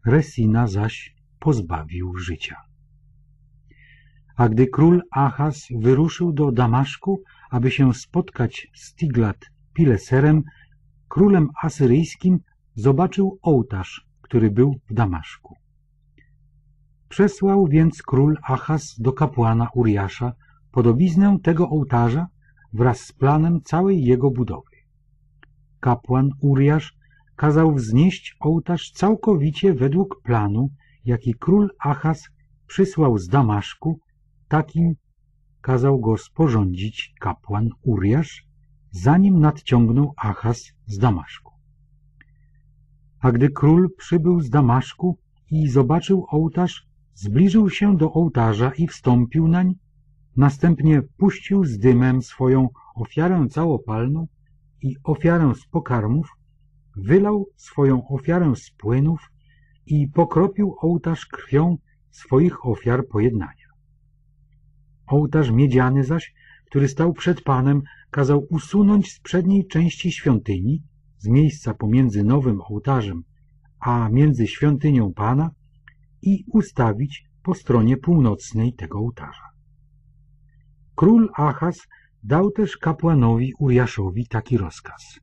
Speaker 1: Resina zaś pozbawił życia. A gdy król Achaz wyruszył do Damaszku, aby się spotkać z Tiglat Pileserem, królem asyryjskim, zobaczył ołtarz, który był w Damaszku. Przesłał więc król Achaz do kapłana Uriasza podobiznę tego ołtarza wraz z planem całej jego budowy. Kapłan Uriasz kazał wznieść ołtarz całkowicie według planu, jaki król Achaz przysłał z Damaszku, takim kazał go sporządzić kapłan Uriasz, zanim nadciągnął Achaz z Damaszku. A gdy król przybył z Damaszku i zobaczył ołtarz, zbliżył się do ołtarza i wstąpił nań, następnie puścił z dymem swoją ofiarę całopalną i ofiarę z pokarmów, wylał swoją ofiarę z płynów i pokropił ołtarz krwią swoich ofiar pojednania. Ołtarz miedziany zaś, który stał przed Panem, kazał usunąć z przedniej części świątyni, z miejsca pomiędzy nowym ołtarzem a między świątynią Pana i ustawić po stronie północnej tego ołtarza. Król Achaz dał też kapłanowi Uriaszowi taki rozkaz.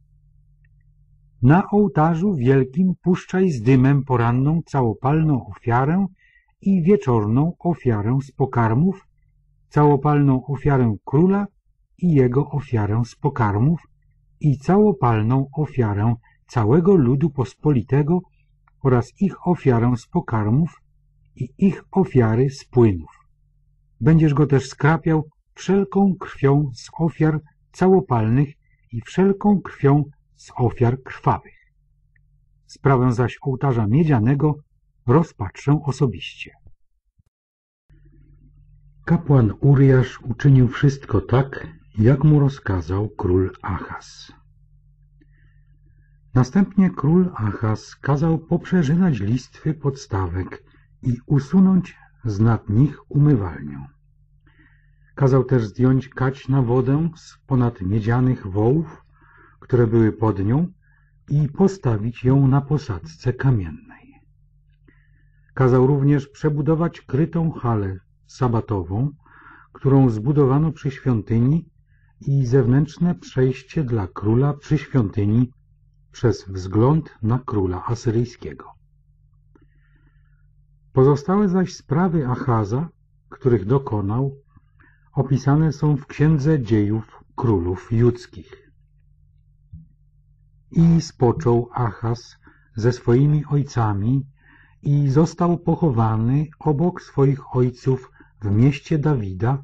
Speaker 1: Na ołtarzu wielkim puszczaj z dymem poranną całopalną ofiarę i wieczorną ofiarę z pokarmów, całopalną ofiarę króla i jego ofiarę z pokarmów i całopalną ofiarę całego ludu pospolitego oraz ich ofiarę z pokarmów i ich ofiary z płynów. Będziesz go też skrapiał wszelką krwią z ofiar całopalnych i wszelką krwią z ofiar krwawych. Sprawę zaś ołtarza miedzianego rozpatrzę osobiście. Kapłan Uriasz uczynił wszystko tak, jak mu rozkazał król Achaz. Następnie król Achaz kazał poprzeżynać listwy podstawek i usunąć z nad nich umywalnię. Kazał też zdjąć kać na wodę z ponad miedzianych wołów, które były pod nią, i postawić ją na posadzce kamiennej. Kazał również przebudować krytą halę sabatową, którą zbudowano przy świątyni i zewnętrzne przejście dla króla przy świątyni przez wzgląd na króla asyryjskiego. Pozostałe zaś sprawy Achaza, których dokonał, opisane są w Księdze Dziejów Królów Judzkich. I spoczął Achaz ze swoimi ojcami i został pochowany obok swoich ojców w mieście Dawida,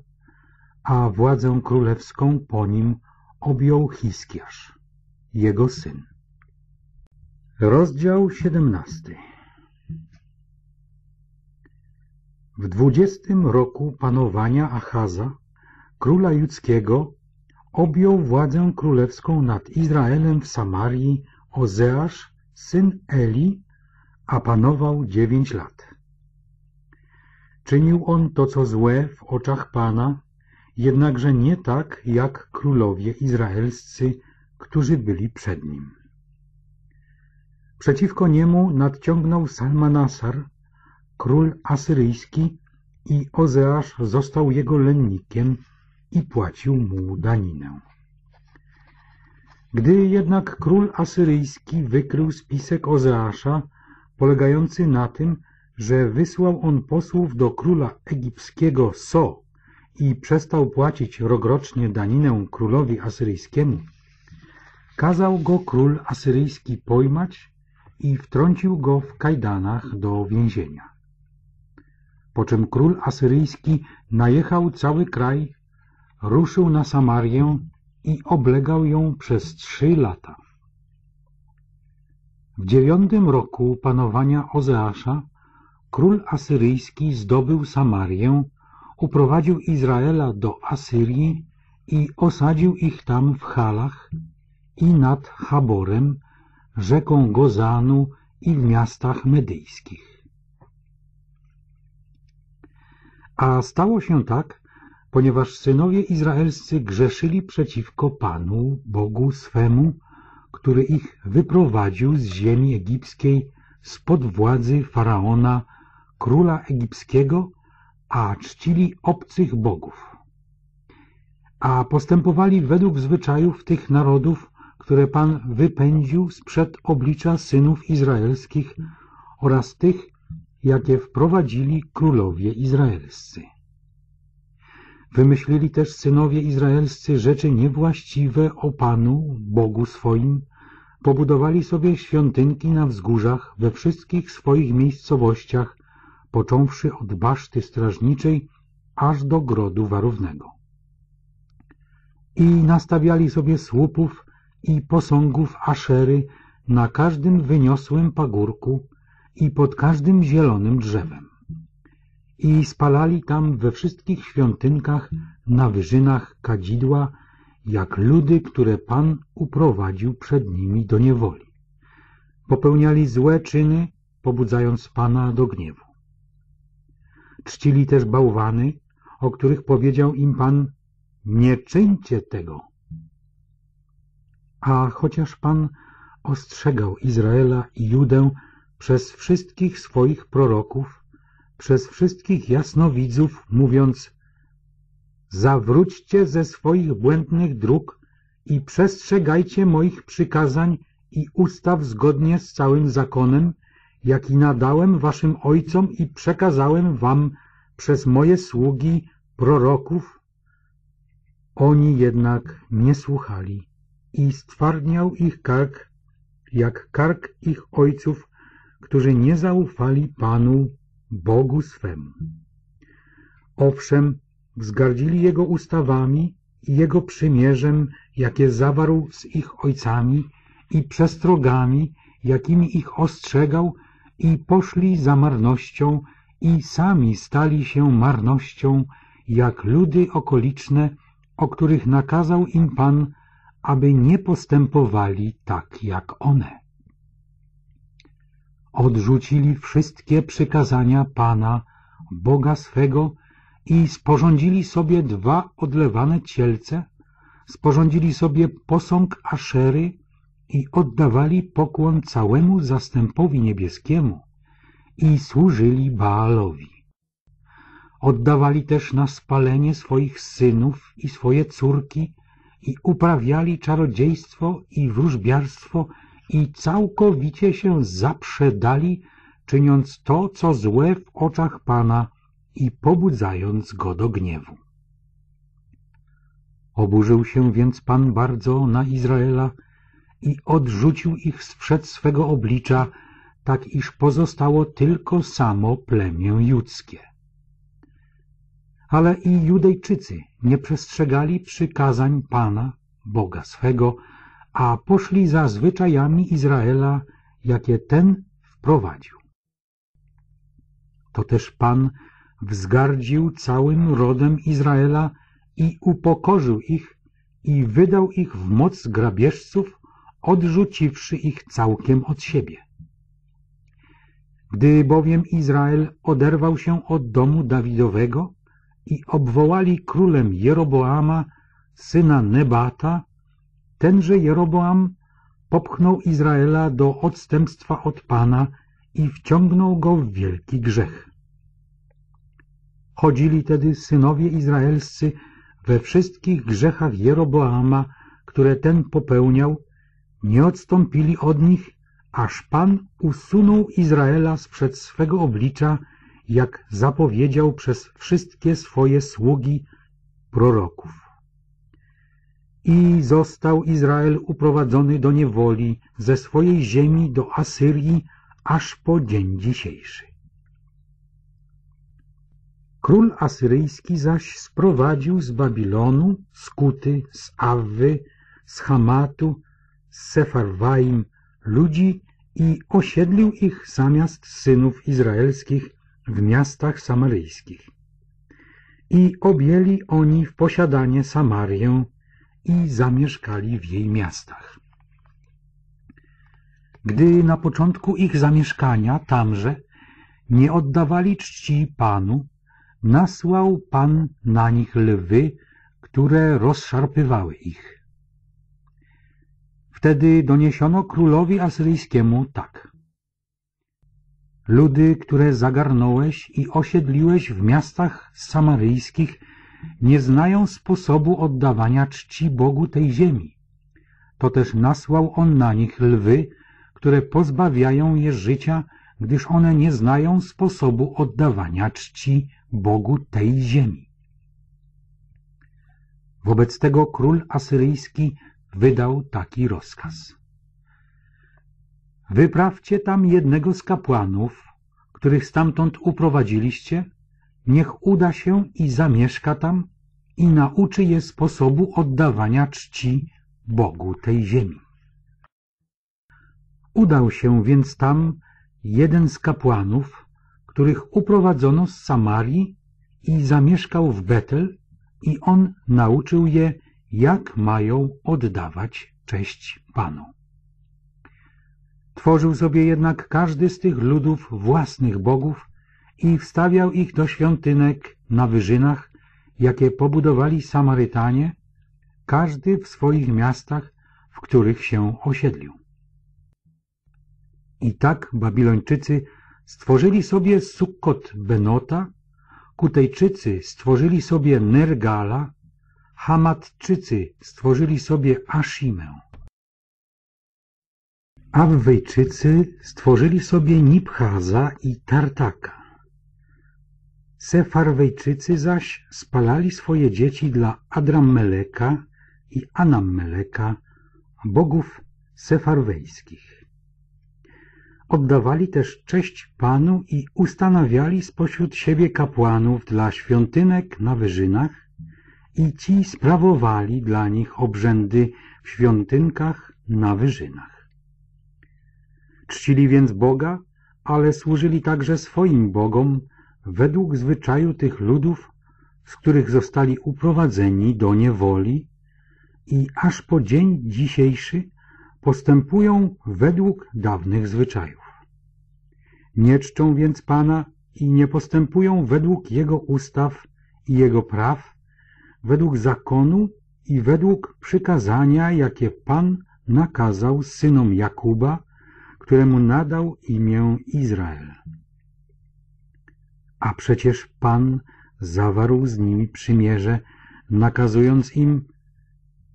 Speaker 1: a władzę królewską po nim objął Hiskiarz, jego syn. Rozdział 17 W dwudziestym roku panowania Achaza, króla judzkiego, objął władzę królewską nad Izraelem w Samarii Ozeasz, syn Eli, a panował dziewięć lat. Czynił on to, co złe w oczach Pana, jednakże nie tak, jak królowie izraelscy, którzy byli przed nim. Przeciwko niemu nadciągnął Salmanasar, król asyryjski i Ozeasz został jego lennikiem i płacił mu daninę. Gdy jednak król asyryjski wykrył spisek Ozeasza, polegający na tym, że wysłał on posłów do króla egipskiego So i przestał płacić rokrocznie daninę królowi asyryjskiemu, kazał go król asyryjski pojmać i wtrącił go w kajdanach do więzienia. Po czym król asyryjski najechał cały kraj, ruszył na Samarię i oblegał ją przez trzy lata. W dziewiątym roku panowania Ozeasza król asyryjski zdobył Samarię, uprowadził Izraela do Asyrii i osadził ich tam w Halach i nad Haborem, rzeką Gozanu i w miastach medyjskich. A stało się tak, ponieważ synowie izraelscy grzeszyli przeciwko Panu, Bogu swemu, który ich wyprowadził z ziemi egipskiej spod władzy Faraona, króla egipskiego, a czcili obcych bogów. A postępowali według zwyczajów tych narodów, które Pan wypędził sprzed oblicza synów izraelskich oraz tych, jakie wprowadzili królowie izraelscy. Wymyślili też synowie izraelscy rzeczy niewłaściwe o Panu, Bogu swoim, pobudowali sobie świątynki na wzgórzach we wszystkich swoich miejscowościach, począwszy od baszty strażniczej aż do grodu warownego. I nastawiali sobie słupów i posągów Aszery na każdym wyniosłym pagórku i pod każdym zielonym drzewem i spalali tam we wszystkich świątynkach na wyżynach kadzidła, jak ludy, które Pan uprowadził przed nimi do niewoli. Popełniali złe czyny, pobudzając Pana do gniewu. Czcili też bałwany, o których powiedział im Pan, nie czyńcie tego. A chociaż Pan ostrzegał Izraela i Judę przez wszystkich swoich proroków, przez wszystkich jasnowidzów, mówiąc Zawróćcie ze swoich błędnych dróg i przestrzegajcie moich przykazań i ustaw zgodnie z całym zakonem, jaki nadałem waszym ojcom i przekazałem wam przez moje sługi, proroków. Oni jednak nie słuchali i stwardniał ich kark, jak kark ich ojców, którzy nie zaufali Panu, Bogu swemu. Owszem, wzgardzili Jego ustawami i Jego przymierzem, jakie zawarł z ich ojcami i przestrogami, jakimi ich ostrzegał i poszli za marnością i sami stali się marnością, jak ludy okoliczne, o których nakazał im Pan, aby nie postępowali tak jak one odrzucili wszystkie przykazania Pana, Boga swego i sporządzili sobie dwa odlewane cielce, sporządzili sobie posąg Aszery i oddawali pokłon całemu zastępowi niebieskiemu i służyli Baalowi. Oddawali też na spalenie swoich synów i swoje córki i uprawiali czarodziejstwo i wróżbiarstwo i całkowicie się zaprzedali, czyniąc to, co złe w oczach Pana i pobudzając go do gniewu. Oburzył się więc Pan bardzo na Izraela i odrzucił ich sprzed swego oblicza, tak iż pozostało tylko samo plemię judzkie. Ale i Judejczycy nie przestrzegali przykazań Pana, Boga swego, a poszli za zwyczajami Izraela, jakie ten wprowadził. To też Pan wzgardził całym rodem Izraela i upokorzył ich i wydał ich w moc grabieżców, odrzuciwszy ich całkiem od siebie. Gdy bowiem Izrael oderwał się od domu Dawidowego i obwołali królem Jeroboama, syna Nebata, tenże Jeroboam popchnął Izraela do odstępstwa od Pana i wciągnął go w wielki grzech. Chodzili tedy synowie izraelscy we wszystkich grzechach Jeroboama, które ten popełniał, nie odstąpili od nich, aż Pan usunął Izraela sprzed swego oblicza, jak zapowiedział przez wszystkie swoje sługi proroków. I został Izrael uprowadzony do niewoli ze swojej ziemi do Asyrii aż po dzień dzisiejszy. Król asyryjski zaś sprowadził z Babilonu, z Kuty, z Awwy, z Hamatu, z Sefarwaim ludzi i osiedlił ich zamiast synów izraelskich w miastach samaryjskich. I objęli oni w posiadanie Samarię i zamieszkali w jej miastach. Gdy na początku ich zamieszkania tamże nie oddawali czci Panu, nasłał Pan na nich lwy, które rozszarpywały ich. Wtedy doniesiono królowi asyryjskiemu tak. Ludy, które zagarnąłeś i osiedliłeś w miastach samaryjskich, nie znają sposobu oddawania czci Bogu tej ziemi. To też nasłał on na nich lwy, które pozbawiają je życia, gdyż one nie znają sposobu oddawania czci Bogu tej ziemi. Wobec tego król asyryjski wydał taki rozkaz. Wyprawcie tam jednego z kapłanów, których stamtąd uprowadziliście, niech uda się i zamieszka tam i nauczy je sposobu oddawania czci Bogu tej ziemi. Udał się więc tam jeden z kapłanów, których uprowadzono z Samarii i zamieszkał w Betel i on nauczył je, jak mają oddawać cześć Panu. Tworzył sobie jednak każdy z tych ludów własnych bogów i wstawiał ich do świątynek na wyżynach, jakie pobudowali Samarytanie, każdy w swoich miastach, w których się osiedlił. I tak Babilończycy stworzyli sobie Sukkot Benota, Kutejczycy stworzyli sobie Nergala, Hamatczycy stworzyli sobie Ashimę. Awwejczycy stworzyli sobie Nibchaza i Tartaka. Sefarwejczycy zaś spalali swoje dzieci dla Adrammeleka i Anammeleka, bogów sefarwejskich. Oddawali też cześć Panu i ustanawiali spośród siebie kapłanów dla świątynek na wyżynach i ci sprawowali dla nich obrzędy w świątynkach na wyżynach. Czcili więc Boga, ale służyli także swoim bogom według zwyczaju tych ludów, z których zostali uprowadzeni do niewoli i aż po dzień dzisiejszy postępują według dawnych zwyczajów. Nie czczą więc Pana i nie postępują według Jego ustaw i Jego praw, według zakonu i według przykazania, jakie Pan nakazał synom Jakuba, któremu nadał imię Izrael. A przecież Pan zawarł z nimi przymierze, nakazując im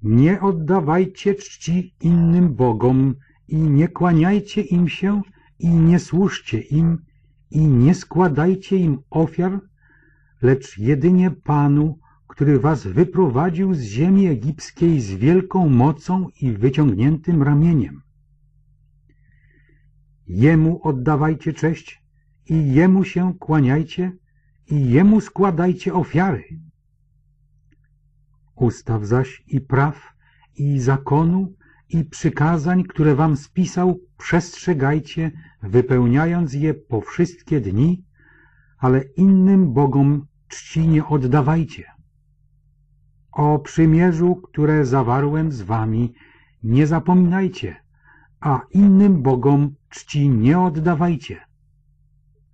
Speaker 1: nie oddawajcie czci innym bogom i nie kłaniajcie im się i nie służcie im i nie składajcie im ofiar, lecz jedynie Panu, który was wyprowadził z ziemi egipskiej z wielką mocą i wyciągniętym ramieniem. Jemu oddawajcie cześć i Jemu się kłaniajcie i Jemu składajcie ofiary. Ustaw zaś i praw, i zakonu, i przykazań, które wam spisał, przestrzegajcie, wypełniając je po wszystkie dni, ale innym bogom czci nie oddawajcie. O przymierzu, które zawarłem z wami, nie zapominajcie, a innym bogom czci nie oddawajcie.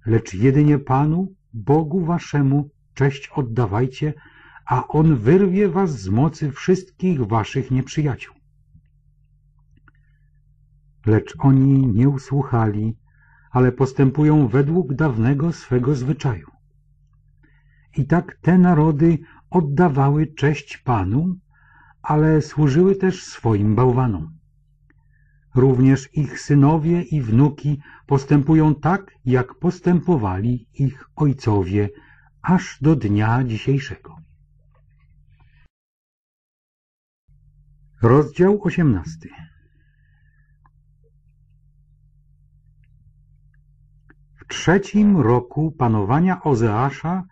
Speaker 1: Lecz jedynie Panu, Bogu waszemu, cześć oddawajcie, a On wyrwie was z mocy wszystkich waszych nieprzyjaciół. Lecz oni nie usłuchali, ale postępują według dawnego swego zwyczaju. I tak te narody oddawały cześć Panu, ale służyły też swoim bałwanom. Również ich synowie i wnuki postępują tak, jak postępowali ich ojcowie, aż do dnia dzisiejszego. Rozdział osiemnasty W trzecim roku panowania Ozeasza,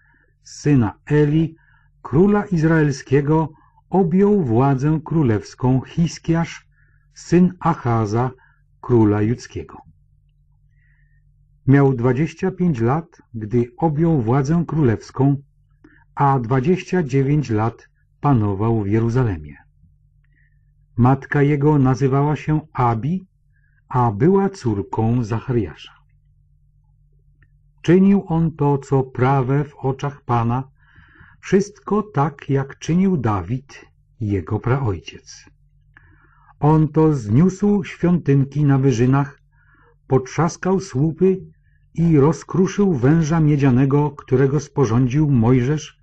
Speaker 1: syna Eli, króla izraelskiego, objął władzę królewską Hiskiasz, syn Achaza, króla judzkiego. Miał dwadzieścia pięć lat, gdy objął władzę królewską, a dwadzieścia dziewięć lat panował w Jeruzalemie. Matka jego nazywała się Abi, a była córką Zachariasza. Czynił on to, co prawe w oczach Pana, wszystko tak, jak czynił Dawid, jego praojciec. On to zniósł świątynki na wyżynach, potrzaskał słupy i rozkruszył węża miedzianego, którego sporządził Mojżesz.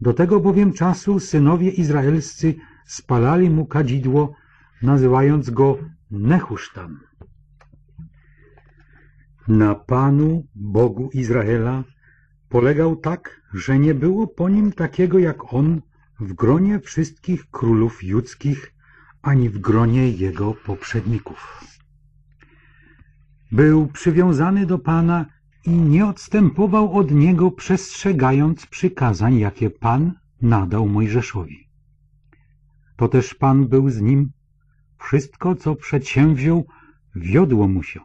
Speaker 1: Do tego bowiem czasu synowie izraelscy spalali mu kadzidło, nazywając go Nehusztan. Na Panu, Bogu Izraela, polegał tak, że nie było po nim takiego jak on w gronie wszystkich królów judzkich, ani w gronie jego poprzedników. Był przywiązany do Pana i nie odstępował od niego, przestrzegając przykazań, jakie Pan nadał Mojżeszowi. To też Pan był z nim. Wszystko, co przedsięwziął, wiodło mu się.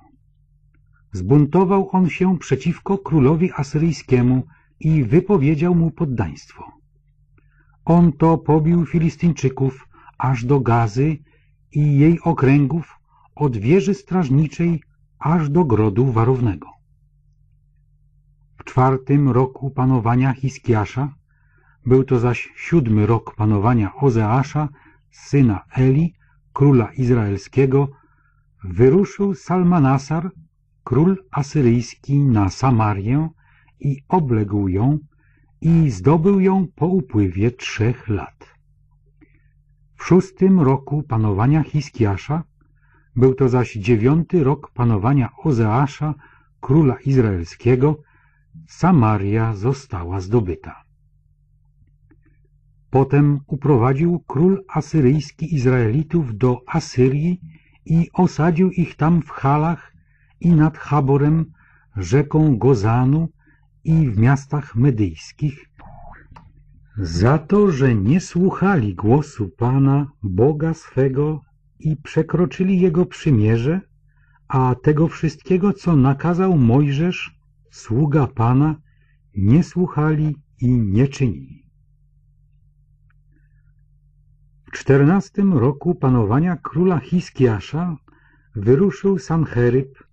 Speaker 1: Zbuntował on się przeciwko królowi asyryjskiemu i wypowiedział mu poddaństwo. On to pobił Filistyńczyków aż do Gazy i jej okręgów, od wieży strażniczej aż do grodu warownego. W czwartym roku panowania Hiskiasza, był to zaś siódmy rok panowania Ozeasza, syna Eli, króla izraelskiego, wyruszył Salmanasar, król asyryjski, na Samarię i obległ ją i zdobył ją po upływie trzech lat. W szóstym roku panowania Hiskiasza, był to zaś dziewiąty rok panowania Ozeasza, króla izraelskiego, Samaria została zdobyta. Potem uprowadził król asyryjski Izraelitów do Asyrii i osadził ich tam w Halach i nad Chaborem, rzeką Gozanu i w miastach medyjskich, za to, że nie słuchali głosu Pana, Boga swego i przekroczyli Jego przymierze, a tego wszystkiego, co nakazał Mojżesz, sługa Pana, nie słuchali i nie czynili. W czternastym roku panowania króla Hiskiasza wyruszył Sancheryb,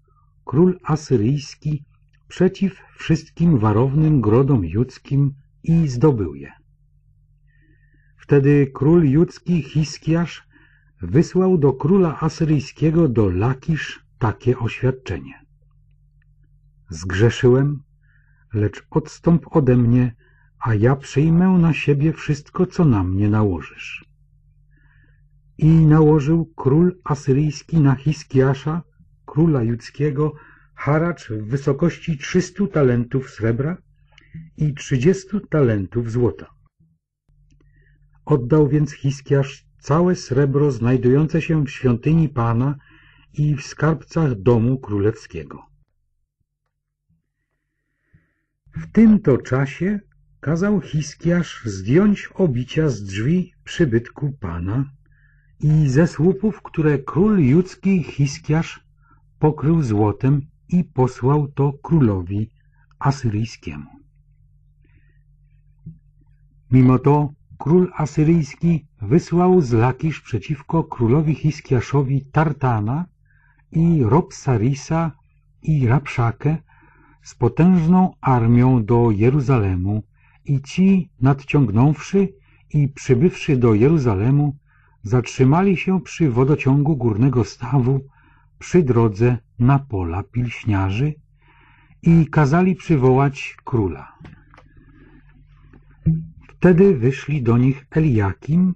Speaker 1: król asyryjski, przeciw wszystkim warownym grodom judzkim i zdobył je. Wtedy król judzki Hiskiasz wysłał do króla asyryjskiego do Lakisz takie oświadczenie. Zgrzeszyłem, lecz odstąp ode mnie, a ja przyjmę na siebie wszystko, co na mnie nałożysz. I nałożył król asyryjski na Hiskiasza, króla judzkiego, haracz w wysokości trzystu talentów srebra i trzydziestu talentów złota. Oddał więc Hiskiasz całe srebro znajdujące się w świątyni Pana i w skarbcach domu królewskiego. W tym to czasie kazał Hiskiasz zdjąć obicia z drzwi przybytku Pana i ze słupów, które król judzki Hiskiasz pokrył złotem i posłał to królowi asyryjskiemu. Mimo to król asyryjski wysłał z Lakisz przeciwko królowi Hiskiaszowi Tartana i Robsarisa i Rapszakę z potężną armią do Jeruzalemu i ci, nadciągnąwszy i przybywszy do Jeruzalemu, zatrzymali się przy wodociągu górnego stawu przy drodze na pola pilśniarzy i kazali przywołać króla. Wtedy wyszli do nich Eliakim,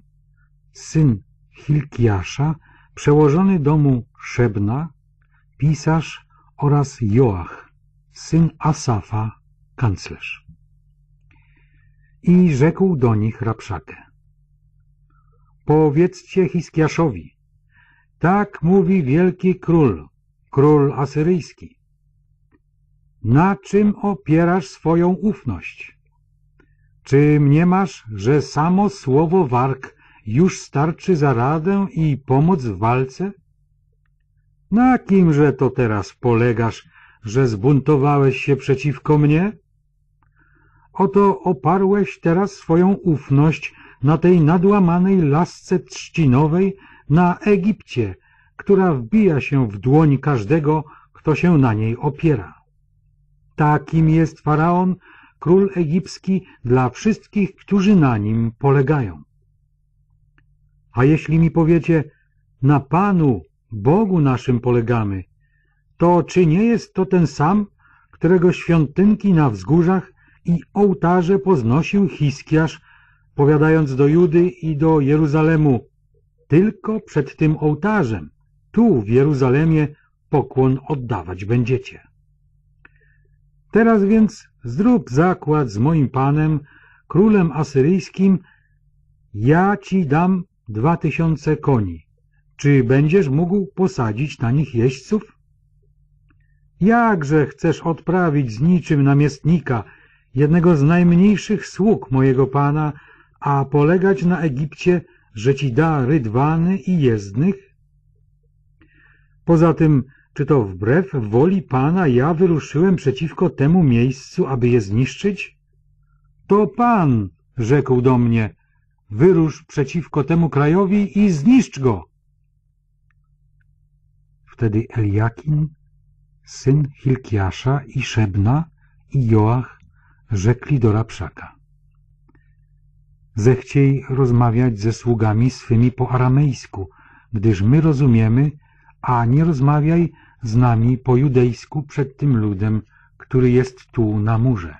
Speaker 1: syn Hilkiasza, przełożony domu Szebna, pisarz oraz Joach, syn Asafa, kanclerz. I rzekł do nich Rapszakę. Powiedzcie Hiskiaszowi, tak mówi wielki król, król asyryjski. Na czym opierasz swoją ufność? Czy mniemasz, że samo słowo warg już starczy za radę i pomoc w walce? Na kimże to teraz polegasz, że zbuntowałeś się przeciwko mnie? Oto oparłeś teraz swoją ufność na tej nadłamanej lasce trzcinowej na Egipcie, która wbija się w dłoń każdego, kto się na niej opiera. Takim jest Faraon, król egipski, dla wszystkich, którzy na nim polegają. A jeśli mi powiecie, na Panu, Bogu naszym polegamy, to czy nie jest to ten sam, którego świątynki na wzgórzach i ołtarze poznosił Hiskiasz, powiadając do Judy i do Jeruzalemu, tylko przed tym ołtarzem, tu w Jeruzalemie pokłon oddawać będziecie. Teraz więc zrób zakład z moim panem, królem asyryjskim, ja ci dam dwa tysiące koni. Czy będziesz mógł posadzić na nich jeźdźców? Jakże chcesz odprawić z niczym namiestnika, jednego z najmniejszych sług mojego pana, a polegać na Egipcie, że ci da rydwany i jezdnych? Poza tym, czy to wbrew woli Pana ja wyruszyłem przeciwko temu miejscu, aby je zniszczyć? To Pan, rzekł do mnie, wyrusz przeciwko temu krajowi i zniszcz go. Wtedy Eliakim, syn Hilkiasza i Szebna i Joach rzekli do Rapszaka. Zechciej rozmawiać ze sługami swymi po aramejsku, gdyż my rozumiemy, a nie rozmawiaj z nami po judejsku przed tym ludem, który jest tu na murze.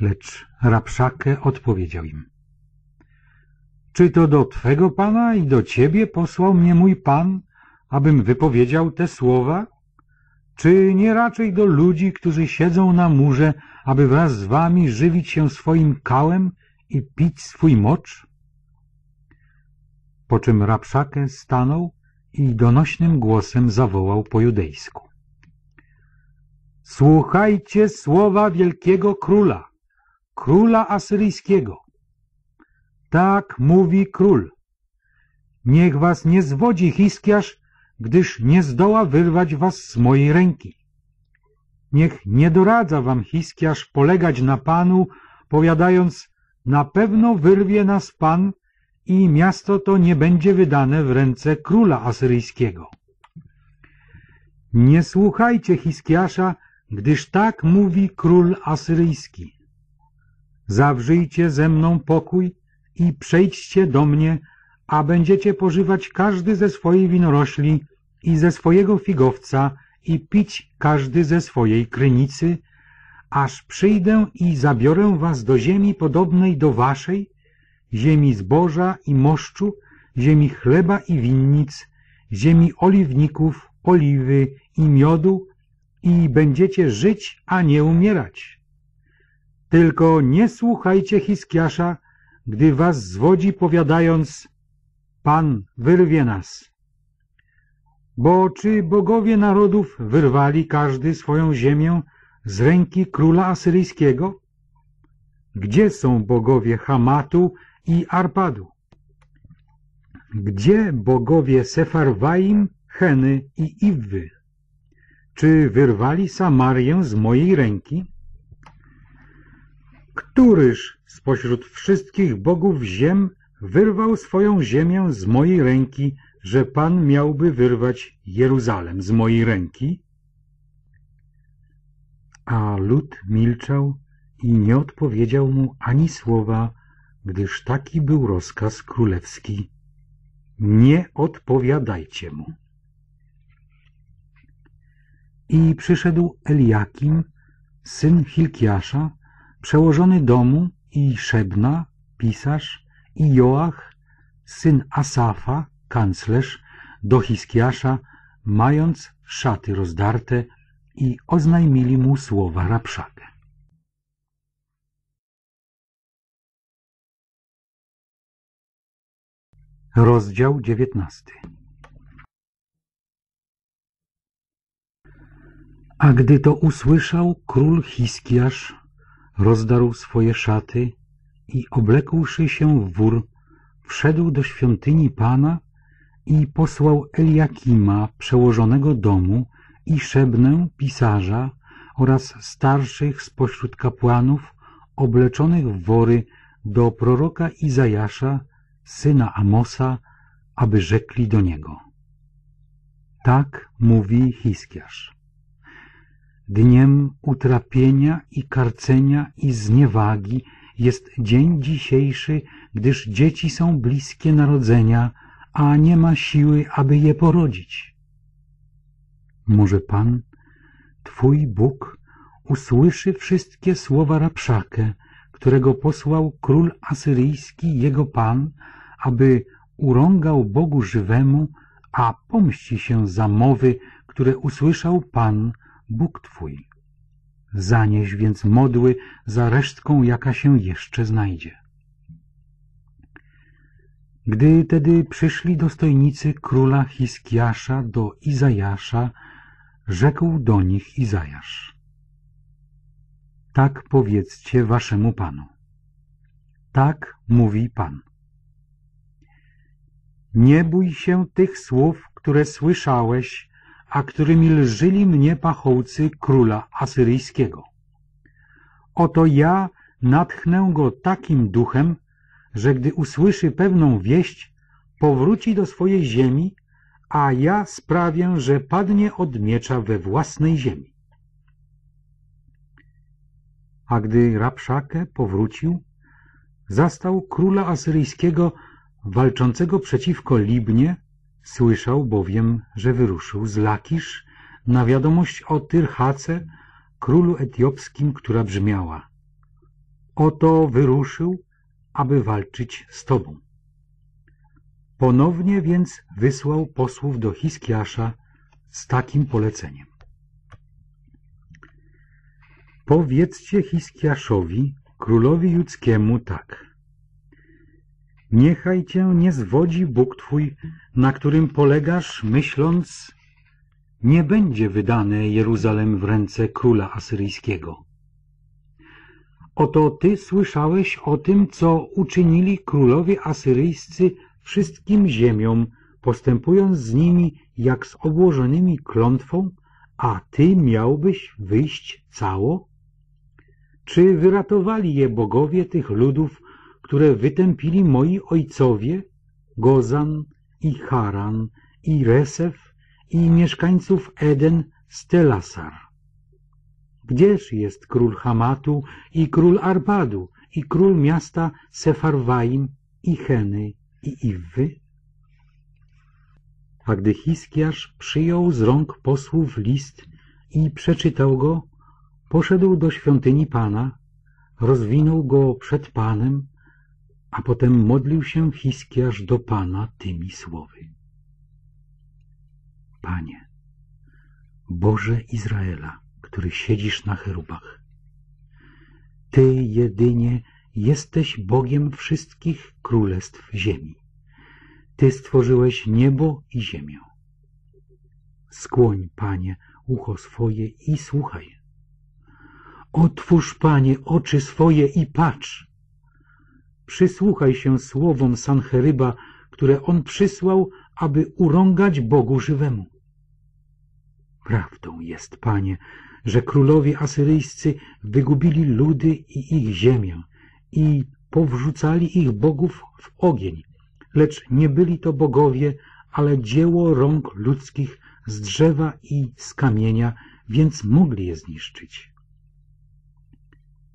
Speaker 1: Lecz Rapszakę odpowiedział im. Czy to do Twego Pana i do Ciebie posłał mnie mój Pan, abym wypowiedział te słowa? Czy nie raczej do ludzi, którzy siedzą na murze, aby wraz z Wami żywić się swoim kałem i pić swój mocz? Po czym Rapszakę stanął i donośnym głosem zawołał po judejsku. Słuchajcie słowa wielkiego króla, króla asyryjskiego. Tak mówi król. Niech was nie zwodzi Hiskiasz, gdyż nie zdoła wyrwać was z mojej ręki. Niech nie doradza wam Hiskiasz polegać na Panu, powiadając, na pewno wyrwie nas Pan i miasto to nie będzie wydane w ręce króla asyryjskiego. Nie słuchajcie Hiskiasza, gdyż tak mówi król asyryjski. Zawrzyjcie ze mną pokój i przejdźcie do mnie, a będziecie pożywać każdy ze swojej winorośli i ze swojego figowca i pić każdy ze swojej krynicy, aż przyjdę i zabiorę was do ziemi podobnej do waszej, ziemi zboża i moszczu, ziemi chleba i winnic, ziemi oliwników, oliwy i miodu i będziecie żyć, a nie umierać. Tylko nie słuchajcie Hiskiasza, gdy was zwodzi powiadając Pan wyrwie nas. Bo czy bogowie narodów wyrwali każdy swoją ziemię z ręki króla asyryjskiego? Gdzie są bogowie Hamatu i Arpadu? Gdzie bogowie Sefarwaim, Heny i Iwwy? Czy wyrwali Samarię z mojej ręki? Któryż spośród wszystkich bogów ziem wyrwał swoją ziemię z mojej ręki, że Pan miałby wyrwać Jeruzalem z mojej ręki? A lud milczał i nie odpowiedział mu ani słowa, gdyż taki był rozkaz królewski. Nie odpowiadajcie mu. I przyszedł Eliakim, syn Hilkiasza, przełożony domu i Szebna, pisarz, i Joach, syn Asafa, kanclerz, do Hiskiasza, mając szaty rozdarte i oznajmili mu słowa Rapszakę. Rozdział dziewiętnasty. A gdy to usłyszał król Hiskiasz, rozdarł swoje szaty i oblekłszy się w wór, wszedł do świątyni Pana i posłał Eliakima, przełożonego domu, i Szebnę, pisarza, oraz starszych spośród kapłanów, obleczonych w wory, do proroka Izajasza, syna Amosa, aby rzekli do niego. Tak mówi Hiskiarz. Dniem utrapienia i karcenia i zniewagi jest dzień dzisiejszy, gdyż dzieci są bliskie narodzenia, a nie ma siły, aby je porodzić. Może Pan, Twój Bóg, usłyszy wszystkie słowa Rapszakę, którego posłał król asyryjski, jego Pan, aby urągał Bogu żywemu, a pomści się za mowy, które usłyszał Pan, Bóg Twój. Zanieś więc modły za resztką, jaka się jeszcze znajdzie. Gdy tedy przyszli dostojnicy króla Hiskiasza do Izajasza, rzekł do nich Izajasz. Tak powiedzcie waszemu Panu. Tak mówi Pan. Nie bój się tych słów, które słyszałeś a którymi lżyli mnie pachołcy króla asyryjskiego. Oto ja natchnę go takim duchem, że gdy usłyszy pewną wieść, powróci do swojej ziemi, a ja sprawię, że padnie od miecza we własnej ziemi. A gdy Rapszakę powrócił, zastał króla asyryjskiego walczącego przeciwko Libnie Słyszał bowiem, że wyruszył z Lakisz na wiadomość o Tyrchace, królu etiopskim, która brzmiała Oto wyruszył, aby walczyć z tobą. Ponownie więc wysłał posłów do Hiskiasza z takim poleceniem. Powiedzcie Hiskiaszowi, królowi judzkiemu tak. Niechaj cię nie zwodzi Bóg Twój, na którym polegasz, myśląc, nie będzie wydane Jeruzalem w ręce króla asyryjskiego. Oto Ty słyszałeś o tym, co uczynili królowie asyryjscy wszystkim ziemiom, postępując z nimi jak z obłożonymi klątwą, a Ty miałbyś wyjść cało? Czy wyratowali je bogowie tych ludów które wytępili moi ojcowie, Gozan i Haran i Resef i mieszkańców Eden z Telasar. Gdzież jest król Hamatu i król Arpadu i król miasta Sefarwaim i Heny i Iwwy? A gdy Hiskiarz przyjął z rąk posłów list i przeczytał go, poszedł do świątyni Pana, rozwinął go przed Panem a potem modlił się Hiskiarz do Pana tymi słowy. Panie, Boże Izraela, który siedzisz na cherubach, Ty jedynie jesteś Bogiem wszystkich królestw ziemi. Ty stworzyłeś niebo i ziemię. skłoń, Panie, ucho swoje i słuchaj. Otwórz, Panie, oczy swoje i patrz. Przysłuchaj się słowom Sancheryba, które on przysłał, aby urągać Bogu żywemu. Prawdą jest, Panie, że królowie asyryjscy wygubili ludy i ich ziemię i powrzucali ich bogów w ogień, lecz nie byli to bogowie, ale dzieło rąk ludzkich z drzewa i z kamienia, więc mogli je zniszczyć.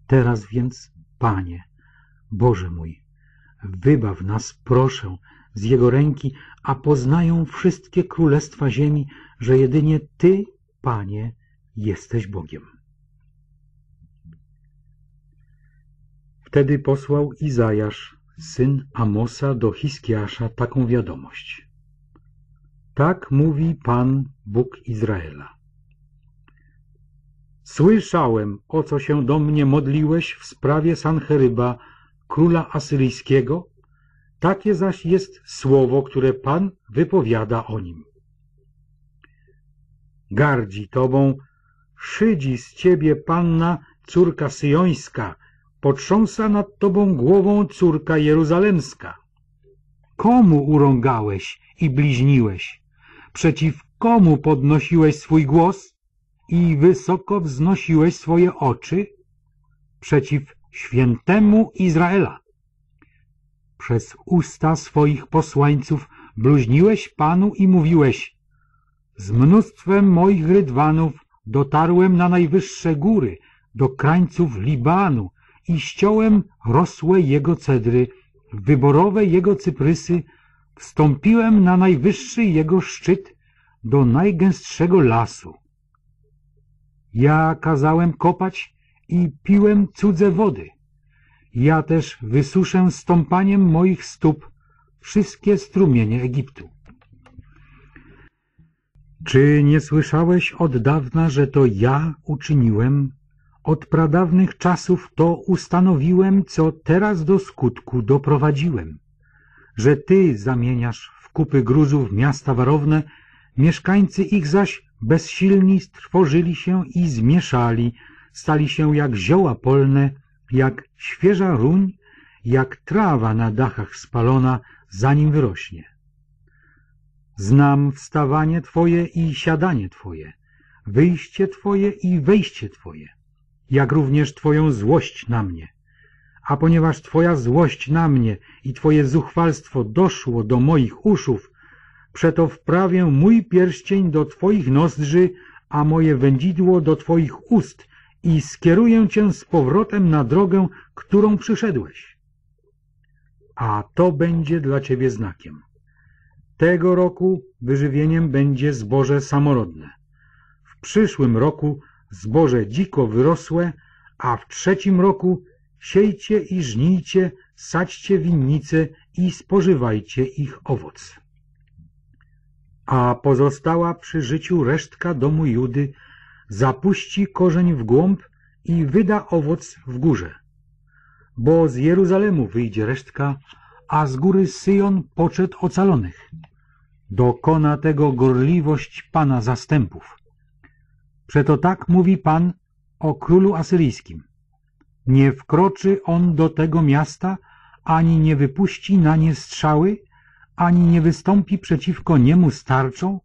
Speaker 1: Teraz więc, Panie, Boże mój, wybaw nas, proszę, z Jego ręki, a poznają wszystkie królestwa ziemi, że jedynie Ty, Panie, jesteś Bogiem. Wtedy posłał Izajasz, syn Amosa, do Hiskiasza taką wiadomość. Tak mówi Pan, Bóg Izraela. Słyszałem, o co się do mnie modliłeś w sprawie Sancheryba, króla asyryjskiego, takie zaś jest słowo, które Pan wypowiada o nim. Gardzi tobą, szydzi z ciebie panna, córka syjońska, potrząsa nad tobą głową córka jeruzalemska. Komu urągałeś i bliźniłeś? Przeciw komu podnosiłeś swój głos i wysoko wznosiłeś swoje oczy? Przeciw świętemu Izraela. Przez usta swoich posłańców bluźniłeś Panu i mówiłeś Z mnóstwem moich rydwanów dotarłem na najwyższe góry, do krańców Libanu i ściąłem rosłe jego cedry, wyborowe jego cyprysy, wstąpiłem na najwyższy jego szczyt, do najgęstszego lasu. Ja kazałem kopać i piłem cudze wody. Ja też wysuszę stąpaniem moich stóp wszystkie strumienie Egiptu. Czy nie słyszałeś od dawna, że to ja uczyniłem? Od pradawnych czasów to ustanowiłem, co teraz do skutku doprowadziłem. Że ty zamieniasz w kupy gruzów miasta warowne, mieszkańcy ich zaś bezsilni strwożyli się i zmieszali, stali się jak zioła polne, jak świeża ruń, jak trawa na dachach spalona, zanim wyrośnie. Znam wstawanie Twoje i siadanie Twoje, wyjście Twoje i wejście Twoje, jak również Twoją złość na mnie. A ponieważ Twoja złość na mnie i Twoje zuchwalstwo doszło do moich uszów, przeto wprawię mój pierścień do Twoich nozdrzy, a moje wędzidło do Twoich ust i skieruję Cię z powrotem na drogę, którą przyszedłeś. A to będzie dla Ciebie znakiem. Tego roku wyżywieniem będzie zboże samorodne. W przyszłym roku zboże dziko wyrosłe, a w trzecim roku siejcie i żnijcie, sadźcie winnice i spożywajcie ich owoc. A pozostała przy życiu resztka domu Judy zapuści korzeń w głąb i wyda owoc w górze. Bo z Jeruzalemu wyjdzie resztka, a z góry Syjon poczet ocalonych. Dokona tego gorliwość Pana zastępów. Przeto tak mówi Pan o królu asyryjskim. Nie wkroczy on do tego miasta, ani nie wypuści na nie strzały, ani nie wystąpi przeciwko niemu starczą,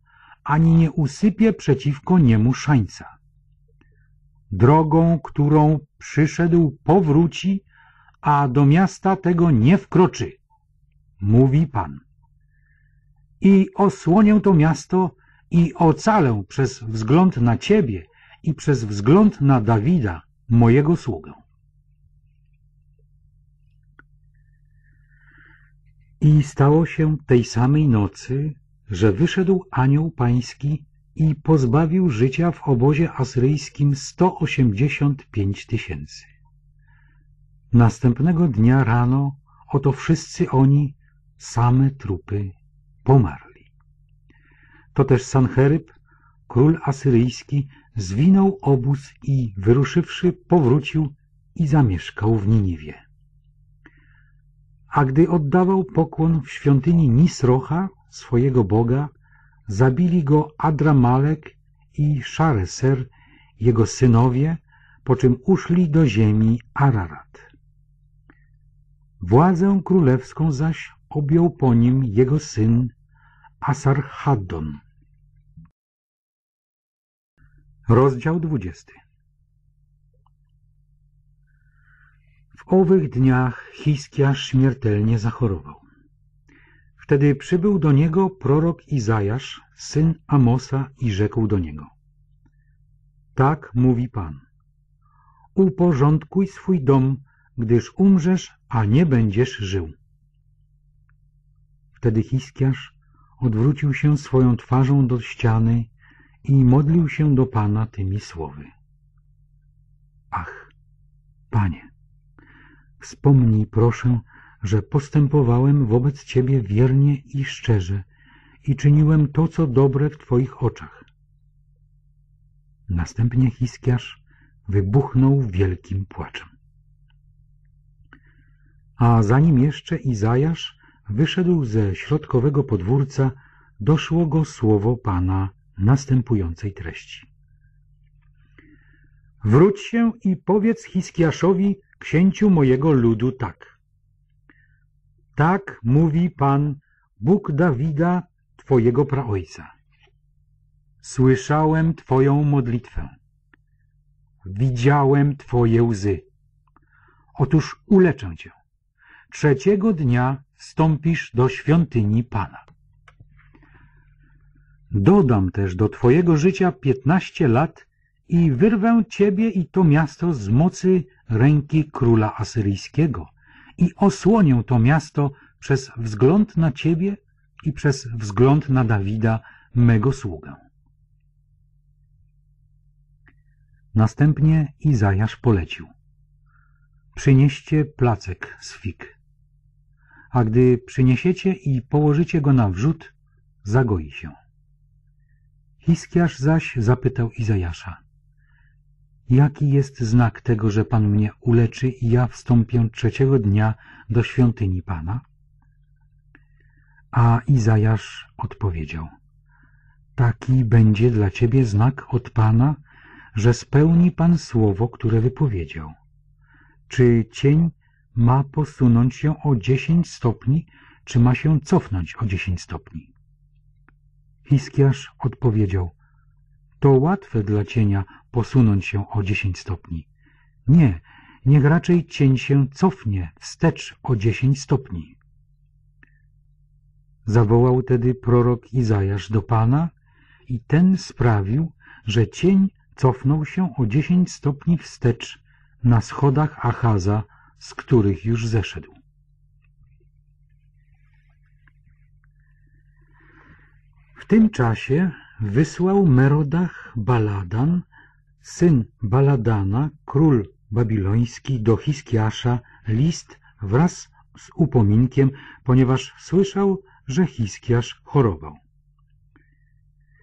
Speaker 1: ani nie usypie przeciwko niemu szańca. Drogą, którą przyszedł, powróci, a do miasta tego nie wkroczy, mówi Pan. I osłonię to miasto i ocalę przez wzgląd na Ciebie i przez wzgląd na Dawida, mojego sługę. I stało się tej samej nocy, że wyszedł anioł pański i pozbawił życia w obozie asyryjskim 185 tysięcy. Następnego dnia rano oto wszyscy oni, same trupy, pomarli. To też Sancheryb, król asyryjski, zwinął obóz i wyruszywszy powrócił i zamieszkał w Niniwie. A gdy oddawał pokłon w świątyni Nisrocha, swojego Boga, zabili go Adramalek i Szareser, jego synowie, po czym uszli do ziemi Ararat. Władzę królewską zaś objął po nim jego syn Asarhaddon. Rozdział 20 owych dniach Hiskiasz śmiertelnie zachorował. Wtedy przybył do niego prorok Izajasz, syn Amosa i rzekł do niego. Tak mówi Pan. Uporządkuj swój dom, gdyż umrzesz, a nie będziesz żył. Wtedy Hiskiasz odwrócił się swoją twarzą do ściany i modlił się do Pana tymi słowy. Ach, Panie, wspomnij proszę, że postępowałem wobec Ciebie wiernie i szczerze i czyniłem to, co dobre w Twoich oczach. Następnie Hiskiasz wybuchnął wielkim płaczem. A zanim jeszcze Izajasz wyszedł ze środkowego podwórca, doszło go słowo Pana następującej treści. Wróć się i powiedz Hiskiaszowi, księciu mojego ludu, tak. Tak mówi Pan, Bóg Dawida, Twojego praojca. Słyszałem Twoją modlitwę. Widziałem Twoje łzy. Otóż uleczę Cię. Trzeciego dnia wstąpisz do świątyni Pana. Dodam też do Twojego życia piętnaście lat i wyrwę Ciebie i to miasto z mocy ręki króla asyryjskiego i osłonię to miasto przez wzgląd na Ciebie i przez wzgląd na Dawida, mego sługę. Następnie Izajasz polecił. Przynieście placek z fig. A gdy przyniesiecie i położycie go na wrzód, zagoi się. Hiskiasz zaś zapytał Izajasza. Jaki jest znak tego, że Pan mnie uleczy i ja wstąpię trzeciego dnia do świątyni Pana? A Izajasz odpowiedział. Taki będzie dla ciebie znak od Pana, że spełni Pan słowo, które wypowiedział. Czy cień ma posunąć się o dziesięć stopni, czy ma się cofnąć o dziesięć stopni? Hiskiasz odpowiedział, to łatwe dla cienia posunąć się o dziesięć stopni. Nie, niech raczej cień się cofnie wstecz o dziesięć stopni. Zawołał tedy prorok Izajasz do Pana i ten sprawił, że cień cofnął się o dziesięć stopni wstecz na schodach Achaza, z których już zeszedł. W tym czasie wysłał Merodach Baladan, syn Baladana, król babiloński, do Hiskiasza list wraz z upominkiem, ponieważ słyszał, że Hiskiasz chorował.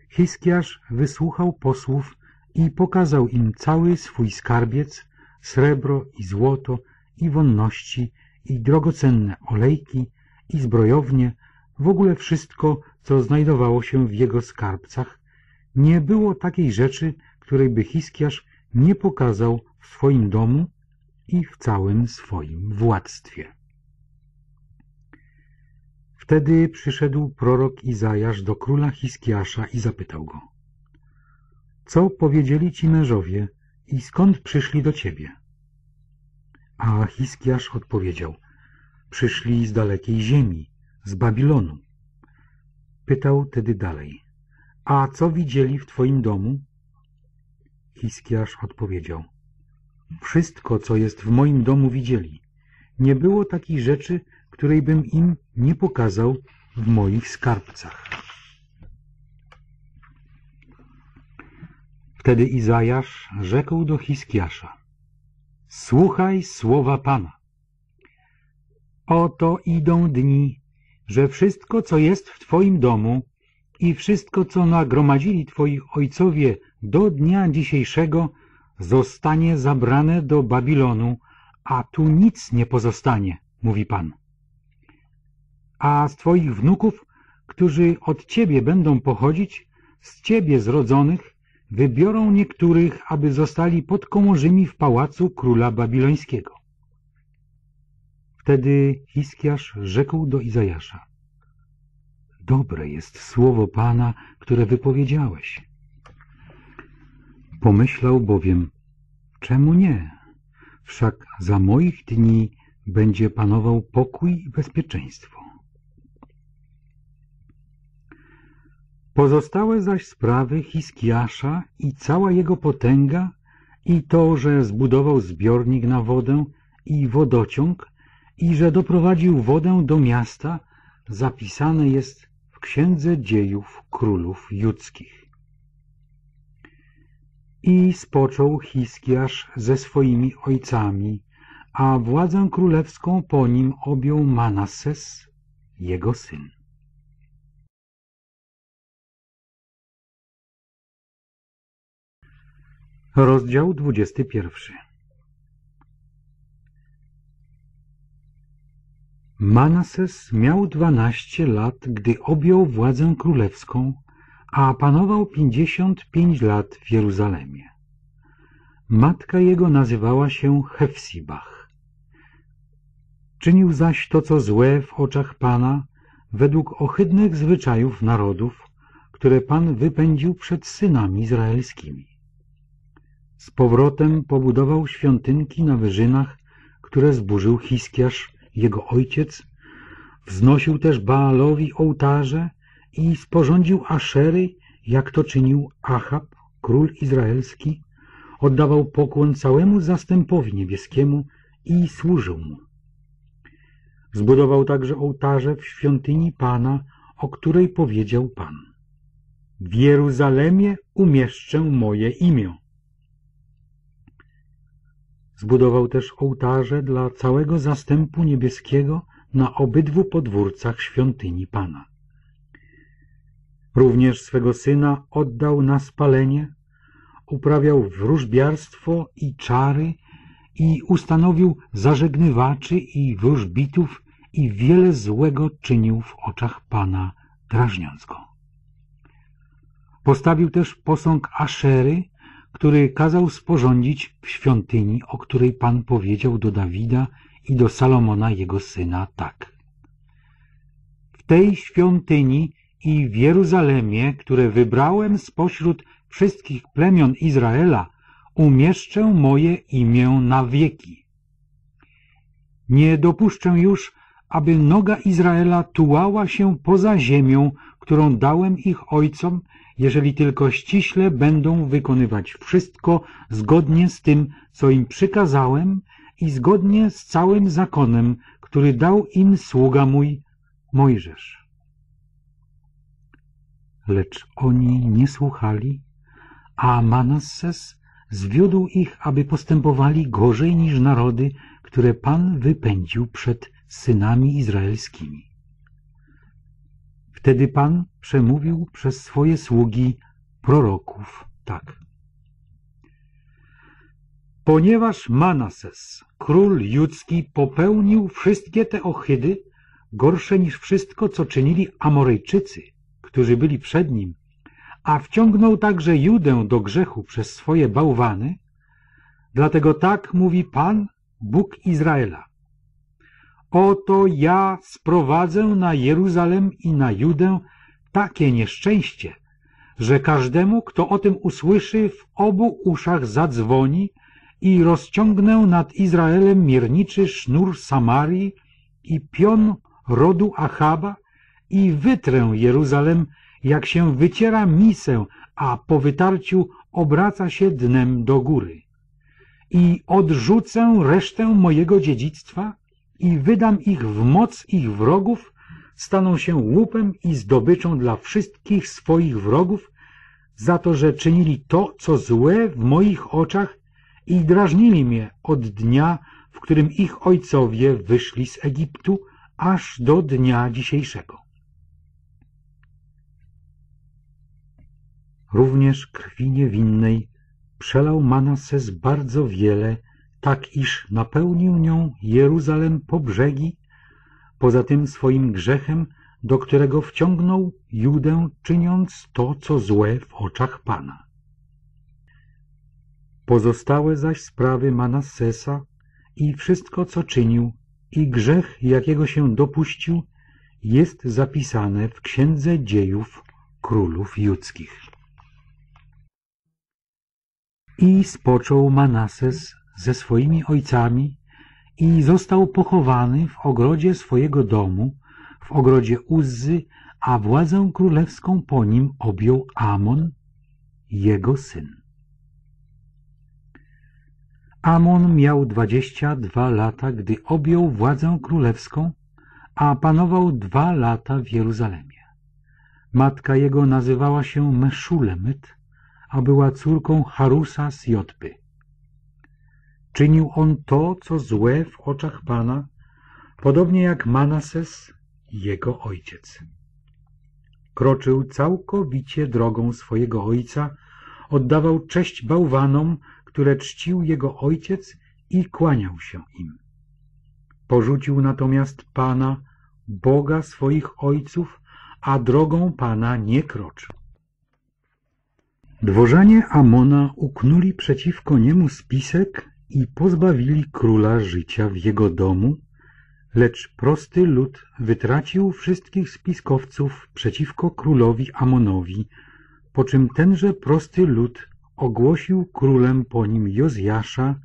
Speaker 1: Hiskiasz wysłuchał posłów i pokazał im cały swój skarbiec, srebro i złoto, i wonności, i drogocenne olejki, i zbrojownie, w ogóle wszystko, co znajdowało się w jego skarbcach. Nie było takiej rzeczy, której by Hiskiasz nie pokazał w swoim domu i w całym swoim władztwie. Wtedy przyszedł prorok Izajasz do króla Hiskiasza i zapytał go Co powiedzieli ci mężowie i skąd przyszli do ciebie? A Hiskiasz odpowiedział Przyszli z dalekiej ziemi, z Babilonu. Pytał tedy dalej A co widzieli w twoim domu? Hiskiasz odpowiedział Wszystko, co jest w moim domu widzieli. Nie było takiej rzeczy, której bym im nie pokazał w moich skarbcach. Wtedy Izajasz rzekł do Hiskiasza Słuchaj słowa Pana. Oto idą dni, że wszystko, co jest w Twoim domu i wszystko, co nagromadzili Twoi ojcowie do dnia dzisiejszego, zostanie zabrane do Babilonu, a tu nic nie pozostanie, mówi Pan a z Twoich wnuków którzy od ciebie będą pochodzić, z ciebie zrodzonych, wybiorą niektórych, aby zostali podkomorzymi w pałacu króla babilońskiego. Wtedy Hiskiasz rzekł do Izajasza. Dobre jest słowo Pana, które wypowiedziałeś. Pomyślał bowiem, czemu nie? Wszak za moich dni będzie panował pokój i bezpieczeństwo. Pozostałe zaś sprawy Hiskiasza i cała jego potęga i to, że zbudował zbiornik na wodę i wodociąg i że doprowadził wodę do miasta, zapisane jest w Księdze Dziejów Królów Judzkich. I spoczął Hiskiasz ze swoimi ojcami, a władzę królewską po nim objął Manasses, jego syn. Rozdział 21 Manases miał dwanaście lat, gdy objął władzę królewską, a panował pięćdziesiąt pięć lat w Jeruzalemie. Matka jego nazywała się Hefsibach. Czynił zaś to, co złe w oczach Pana, według ohydnych zwyczajów narodów, które Pan wypędził przed synami izraelskimi. Z powrotem pobudował świątynki na wyżynach, które zburzył Hiskiasz, jego ojciec, wznosił też Baalowi ołtarze i sporządził Aszery, jak to czynił Achab, król izraelski, oddawał pokłon całemu zastępowi niebieskiemu i służył mu. Zbudował także ołtarze w świątyni Pana, o której powiedział Pan. W Jeruzalemie umieszczę moje imię. Zbudował też ołtarze dla całego zastępu niebieskiego na obydwu podwórcach świątyni Pana. Również swego syna oddał na spalenie, uprawiał wróżbiarstwo i czary i ustanowił zażegnywaczy i wróżbitów i wiele złego czynił w oczach Pana, drażniąc go. Postawił też posąg Aszery, który kazał sporządzić w świątyni, o której Pan powiedział do Dawida i do Salomona jego syna tak. W tej świątyni i w Jeruzalemie, które wybrałem spośród wszystkich plemion Izraela, umieszczę moje imię na wieki. Nie dopuszczę już, aby noga Izraela tułała się poza ziemią, którą dałem ich ojcom jeżeli tylko ściśle będą wykonywać wszystko zgodnie z tym, co im przykazałem i zgodnie z całym zakonem, który dał im sługa mój Mojżesz. Lecz oni nie słuchali, a Manasses zwiódł ich, aby postępowali gorzej niż narody, które Pan wypędził przed synami izraelskimi. Wtedy Pan przemówił przez swoje sługi proroków tak. Ponieważ Manases, król judzki, popełnił wszystkie te ohydy, gorsze niż wszystko, co czynili Amorejczycy, którzy byli przed nim, a wciągnął także Judę do grzechu przez swoje bałwany, dlatego tak mówi Pan, Bóg Izraela. Oto ja sprowadzę na Jeruzalem i na Judę takie nieszczęście, że każdemu, kto o tym usłyszy, w obu uszach zadzwoni i rozciągnę nad Izraelem mierniczy sznur Samarii i pion rodu Achaba i wytrę Jeruzalem, jak się wyciera misę, a po wytarciu obraca się dnem do góry. I odrzucę resztę mojego dziedzictwa, i wydam ich w moc ich wrogów, staną się łupem i zdobyczą dla wszystkich swoich wrogów, za to, że czynili to, co złe w moich oczach i drażnili mnie od dnia, w którym ich ojcowie wyszli z Egiptu, aż do dnia dzisiejszego. Również krwi niewinnej przelał Manases bardzo wiele tak iż napełnił nią Jeruzalem po brzegi, poza tym swoim grzechem do którego wciągnął Judę, czyniąc to, co złe w oczach Pana. Pozostałe zaś sprawy Manassesa i wszystko, co czynił, i grzech, jakiego się dopuścił, jest zapisane w Księdze Dziejów Królów Judzkich. I spoczął Manases ze swoimi ojcami i został pochowany w ogrodzie swojego domu, w ogrodzie Uzzy, a władzę królewską po nim objął Amon, jego syn. Amon miał dwadzieścia dwa lata, gdy objął władzę królewską, a panował dwa lata w Jeruzalemie. Matka jego nazywała się Meszulemyt, a była córką Harusa z Jotby. Czynił on to, co złe w oczach Pana, podobnie jak Manases, jego ojciec. Kroczył całkowicie drogą swojego ojca, oddawał cześć bałwanom, które czcił jego ojciec i kłaniał się im. Porzucił natomiast Pana, Boga swoich ojców, a drogą Pana nie kroczył. Dworzanie Amona uknuli przeciwko niemu spisek i pozbawili króla życia w jego domu, lecz prosty lud wytracił wszystkich spiskowców przeciwko królowi Amonowi, po czym tenże prosty lud ogłosił królem po nim Jozjasza,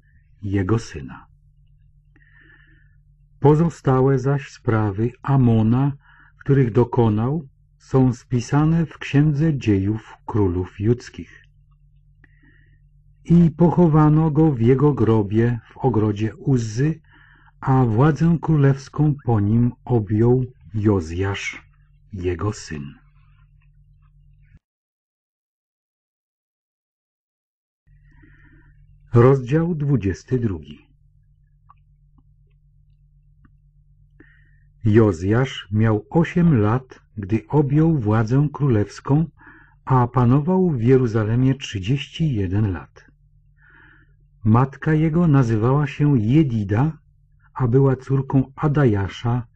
Speaker 1: jego syna. Pozostałe zaś sprawy Amona, których dokonał, są spisane w Księdze Dziejów Królów Judzkich. I pochowano go w jego grobie w ogrodzie Uzzy, a władzę królewską po nim objął Jozjasz, jego syn. Rozdział dwudziesty drugi Jozjasz miał osiem lat, gdy objął władzę królewską, a panował w Jeruzalemie trzydzieści jeden lat. Matka jego nazywała się Jedida, a była córką Adajasza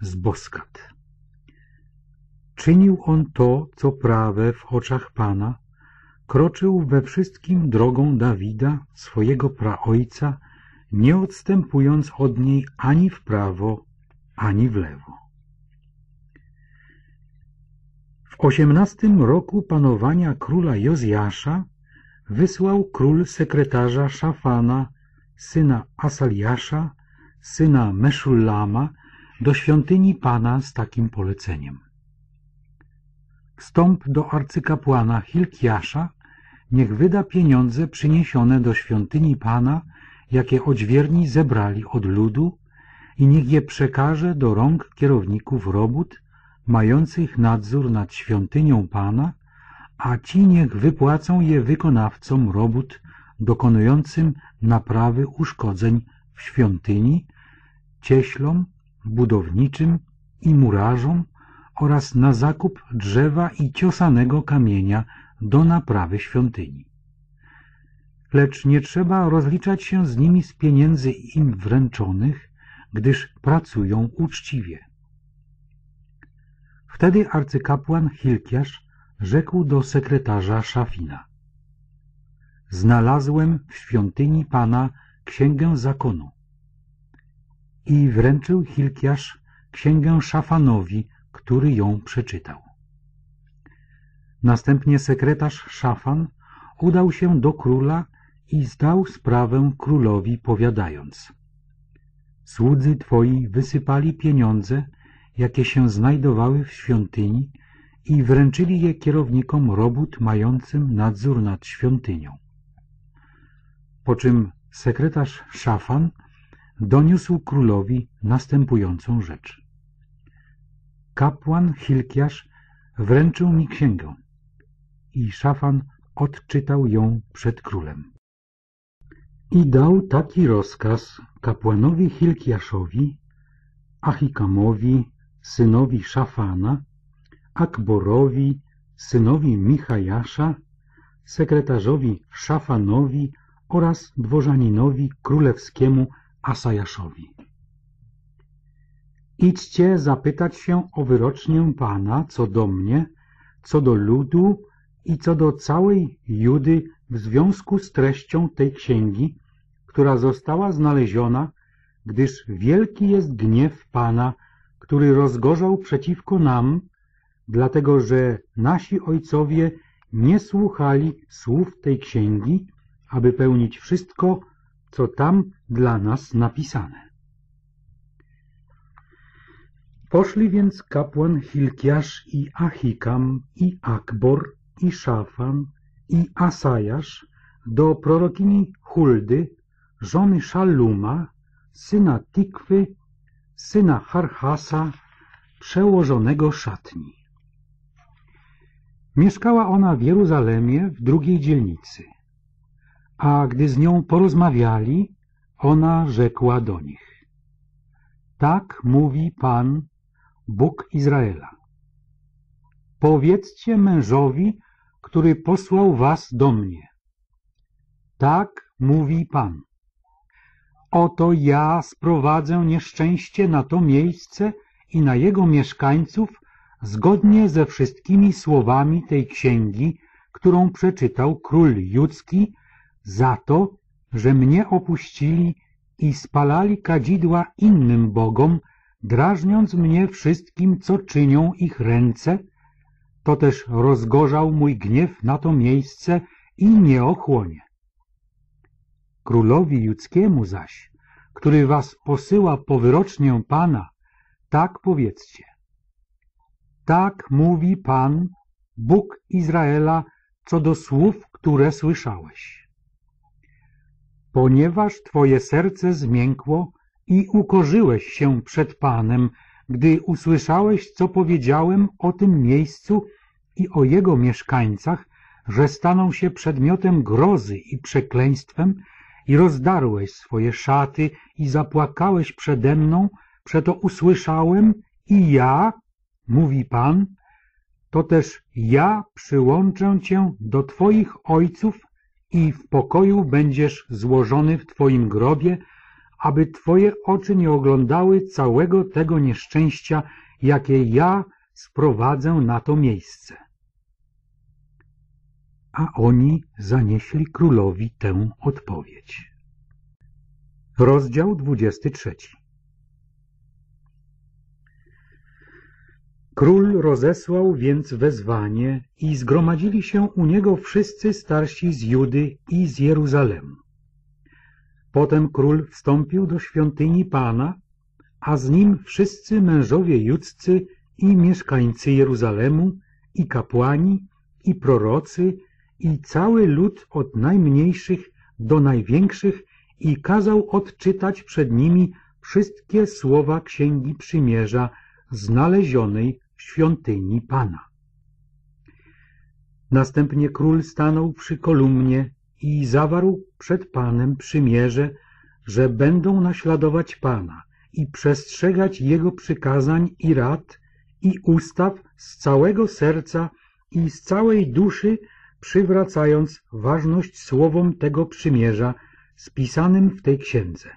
Speaker 1: z Boskat. Czynił on to, co prawe w oczach Pana, kroczył we wszystkim drogą Dawida, swojego praojca, nie odstępując od niej ani w prawo, ani w lewo. W osiemnastym roku panowania króla Jozjasza wysłał król sekretarza Szafana, syna Asaliasza, syna Meszullama, do świątyni Pana z takim poleceniem. Wstąp do arcykapłana Hilkiasza, niech wyda pieniądze przyniesione do świątyni Pana, jakie odźwierni zebrali od ludu, i niech je przekaże do rąk kierowników robót, mających nadzór nad świątynią Pana, a ci niech wypłacą je wykonawcom robót dokonującym naprawy uszkodzeń w świątyni, cieślom, budowniczym i murarzom oraz na zakup drzewa i ciosanego kamienia do naprawy świątyni. Lecz nie trzeba rozliczać się z nimi z pieniędzy im wręczonych, gdyż pracują uczciwie. Wtedy arcykapłan Hilkiasz rzekł do sekretarza Szafina. Znalazłem w świątyni Pana księgę zakonu. I wręczył Hilkiasz księgę Szafanowi, który ją przeczytał. Następnie sekretarz Szafan udał się do króla i zdał sprawę królowi, powiadając Słudzy twoi wysypali pieniądze, jakie się znajdowały w świątyni i wręczyli je kierownikom robót mającym nadzór nad świątynią. Po czym sekretarz Szafan doniósł królowi następującą rzecz. Kapłan Hilkiasz wręczył mi księgę i Szafan odczytał ją przed królem. I dał taki rozkaz kapłanowi Hilkiaszowi, Achikamowi, synowi Szafana, Akborowi, synowi Michajasza, sekretarzowi Szafanowi oraz dworzaninowi królewskiemu Asajaszowi. Idźcie zapytać się o wyrocznię Pana co do mnie, co do ludu i co do całej Judy w związku z treścią tej księgi, która została znaleziona, gdyż wielki jest gniew Pana, który rozgorzał przeciwko nam, dlatego że nasi ojcowie nie słuchali słów tej księgi, aby pełnić wszystko, co tam dla nas napisane. Poszli więc kapłan Hilkiasz i Achikam i Akbor i Szafan i Asajasz do prorokini Huldy, żony Szalluma, syna Tikwy, syna Harhasa, przełożonego szatni. Mieszkała ona w Jeruzalemie w drugiej dzielnicy. A gdy z nią porozmawiali, ona rzekła do nich. Tak mówi Pan, Bóg Izraela. Powiedzcie mężowi, który posłał was do mnie. Tak mówi Pan. Oto ja sprowadzę nieszczęście na to miejsce i na jego mieszkańców zgodnie ze wszystkimi słowami tej księgi, którą przeczytał król judzki, za to, że mnie opuścili i spalali kadzidła innym bogom, drażniąc mnie wszystkim, co czynią ich ręce, to też rozgorzał mój gniew na to miejsce i nie ochłonie. Królowi judzkiemu zaś, który was posyła po wyrocznię Pana, tak powiedzcie. Tak mówi Pan, Bóg Izraela, co do słów, które słyszałeś. Ponieważ Twoje serce zmiękło i ukorzyłeś się przed Panem, gdy usłyszałeś, co powiedziałem o tym miejscu i o jego mieszkańcach, że staną się przedmiotem grozy i przekleństwem, i rozdarłeś swoje szaty i zapłakałeś przede mną, przeto usłyszałem i ja, mówi Pan, to też ja przyłączę Cię do Twoich ojców i w pokoju będziesz złożony w Twoim grobie, aby Twoje oczy nie oglądały całego tego nieszczęścia, jakie ja sprowadzę na to miejsce. A oni zanieśli królowi tę odpowiedź. Rozdział 23 Król rozesłał więc wezwanie i zgromadzili się u niego wszyscy starsi z Judy i z Jeruzalemu. Potem król wstąpił do świątyni Pana, a z nim wszyscy mężowie judzcy i mieszkańcy Jeruzalemu, i kapłani, i prorocy, i cały lud od najmniejszych do największych i kazał odczytać przed nimi wszystkie słowa Księgi Przymierza znalezionej w świątyni Pana. Następnie król stanął przy kolumnie i zawarł przed Panem przymierze, że będą naśladować Pana i przestrzegać Jego przykazań i rad i ustaw z całego serca i z całej duszy, przywracając ważność słowom tego przymierza spisanym w tej księdze.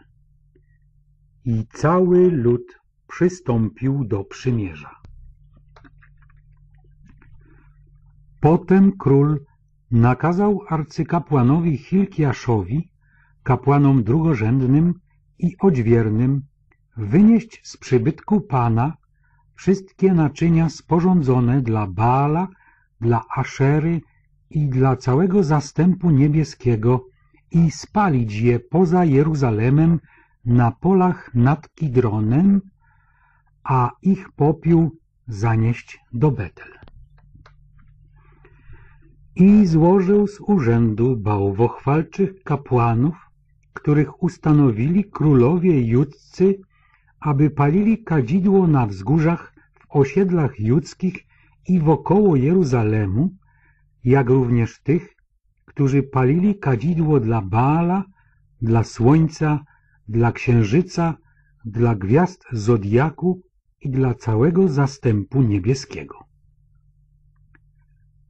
Speaker 1: I cały lud przystąpił do przymierza. Potem król nakazał arcykapłanowi Hilkiaszowi, kapłanom drugorzędnym i odźwiernym, wynieść z przybytku Pana wszystkie naczynia sporządzone dla Baala, dla Aszery i dla całego zastępu niebieskiego i spalić je poza Jeruzalemem na polach nad Kidronem, a ich popiół zanieść do Betel. I złożył z urzędu bałwochwalczych kapłanów, których ustanowili królowie judzcy, aby palili kadzidło na wzgórzach w osiedlach judzkich i wokoło Jeruzalemu, jak również tych, którzy palili kadzidło dla Baala, dla słońca, dla księżyca, dla gwiazd zodiaku i dla całego zastępu niebieskiego.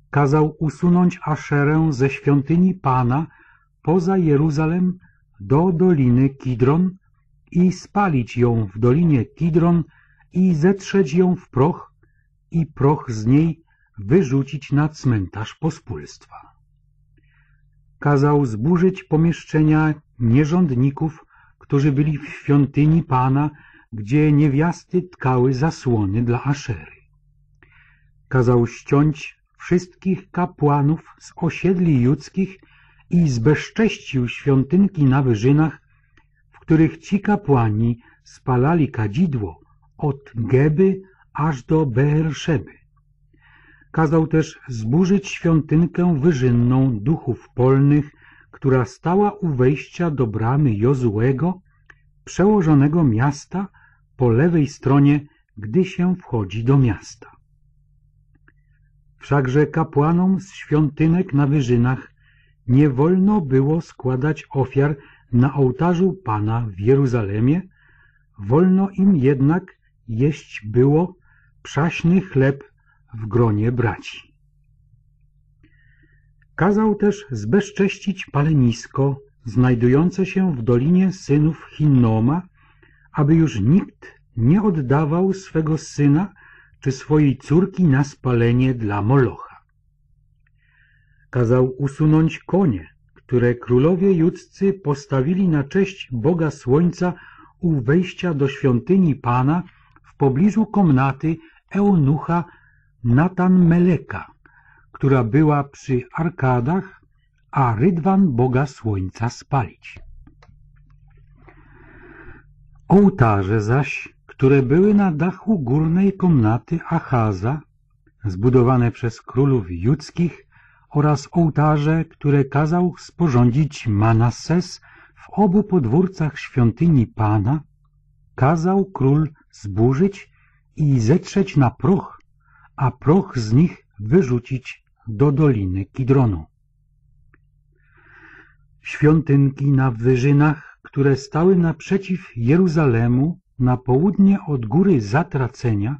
Speaker 1: Kazał usunąć Aszerę ze świątyni Pana poza Jeruzalem do doliny Kidron i spalić ją w dolinie Kidron i zetrzeć ją w proch i proch z niej wyrzucić na cmentarz pospólstwa. Kazał zburzyć pomieszczenia nierządników, którzy byli w świątyni Pana, gdzie niewiasty tkały zasłony dla Aszery. Kazał ściąć wszystkich kapłanów z osiedli judzkich i zbezcześcił świątynki na wyżynach, w których ci kapłani spalali kadzidło od Geby aż do Beerszeby. Kazał też zburzyć świątynkę wyżynną duchów polnych, która stała u wejścia do bramy Jozułego, przełożonego miasta po lewej stronie, gdy się wchodzi do miasta. Wszakże kapłanom z świątynek na wyżynach nie wolno było składać ofiar na ołtarzu Pana w Jeruzalemie, wolno im jednak jeść było przaśny chleb w gronie braci. Kazał też zbezcześcić palenisko znajdujące się w dolinie synów Hinnoma, aby już nikt nie oddawał swego syna czy swojej córki na spalenie dla Molocha. Kazał usunąć konie, które królowie judzcy postawili na cześć Boga Słońca u wejścia do świątyni Pana w pobliżu komnaty eunucha Natan Meleka, która była przy arkadach, a rydwan Boga Słońca spalić. Ołtarze zaś, które były na dachu górnej komnaty Achaza, zbudowane przez królów judzkich, oraz ołtarze, które kazał sporządzić Manasses w obu podwórcach świątyni Pana, kazał król zburzyć i zetrzeć na proch, a proch z nich wyrzucić do doliny Kidronu. Świątynki na wyżynach, które stały naprzeciw Jeruzalemu na południe od góry Zatracenia,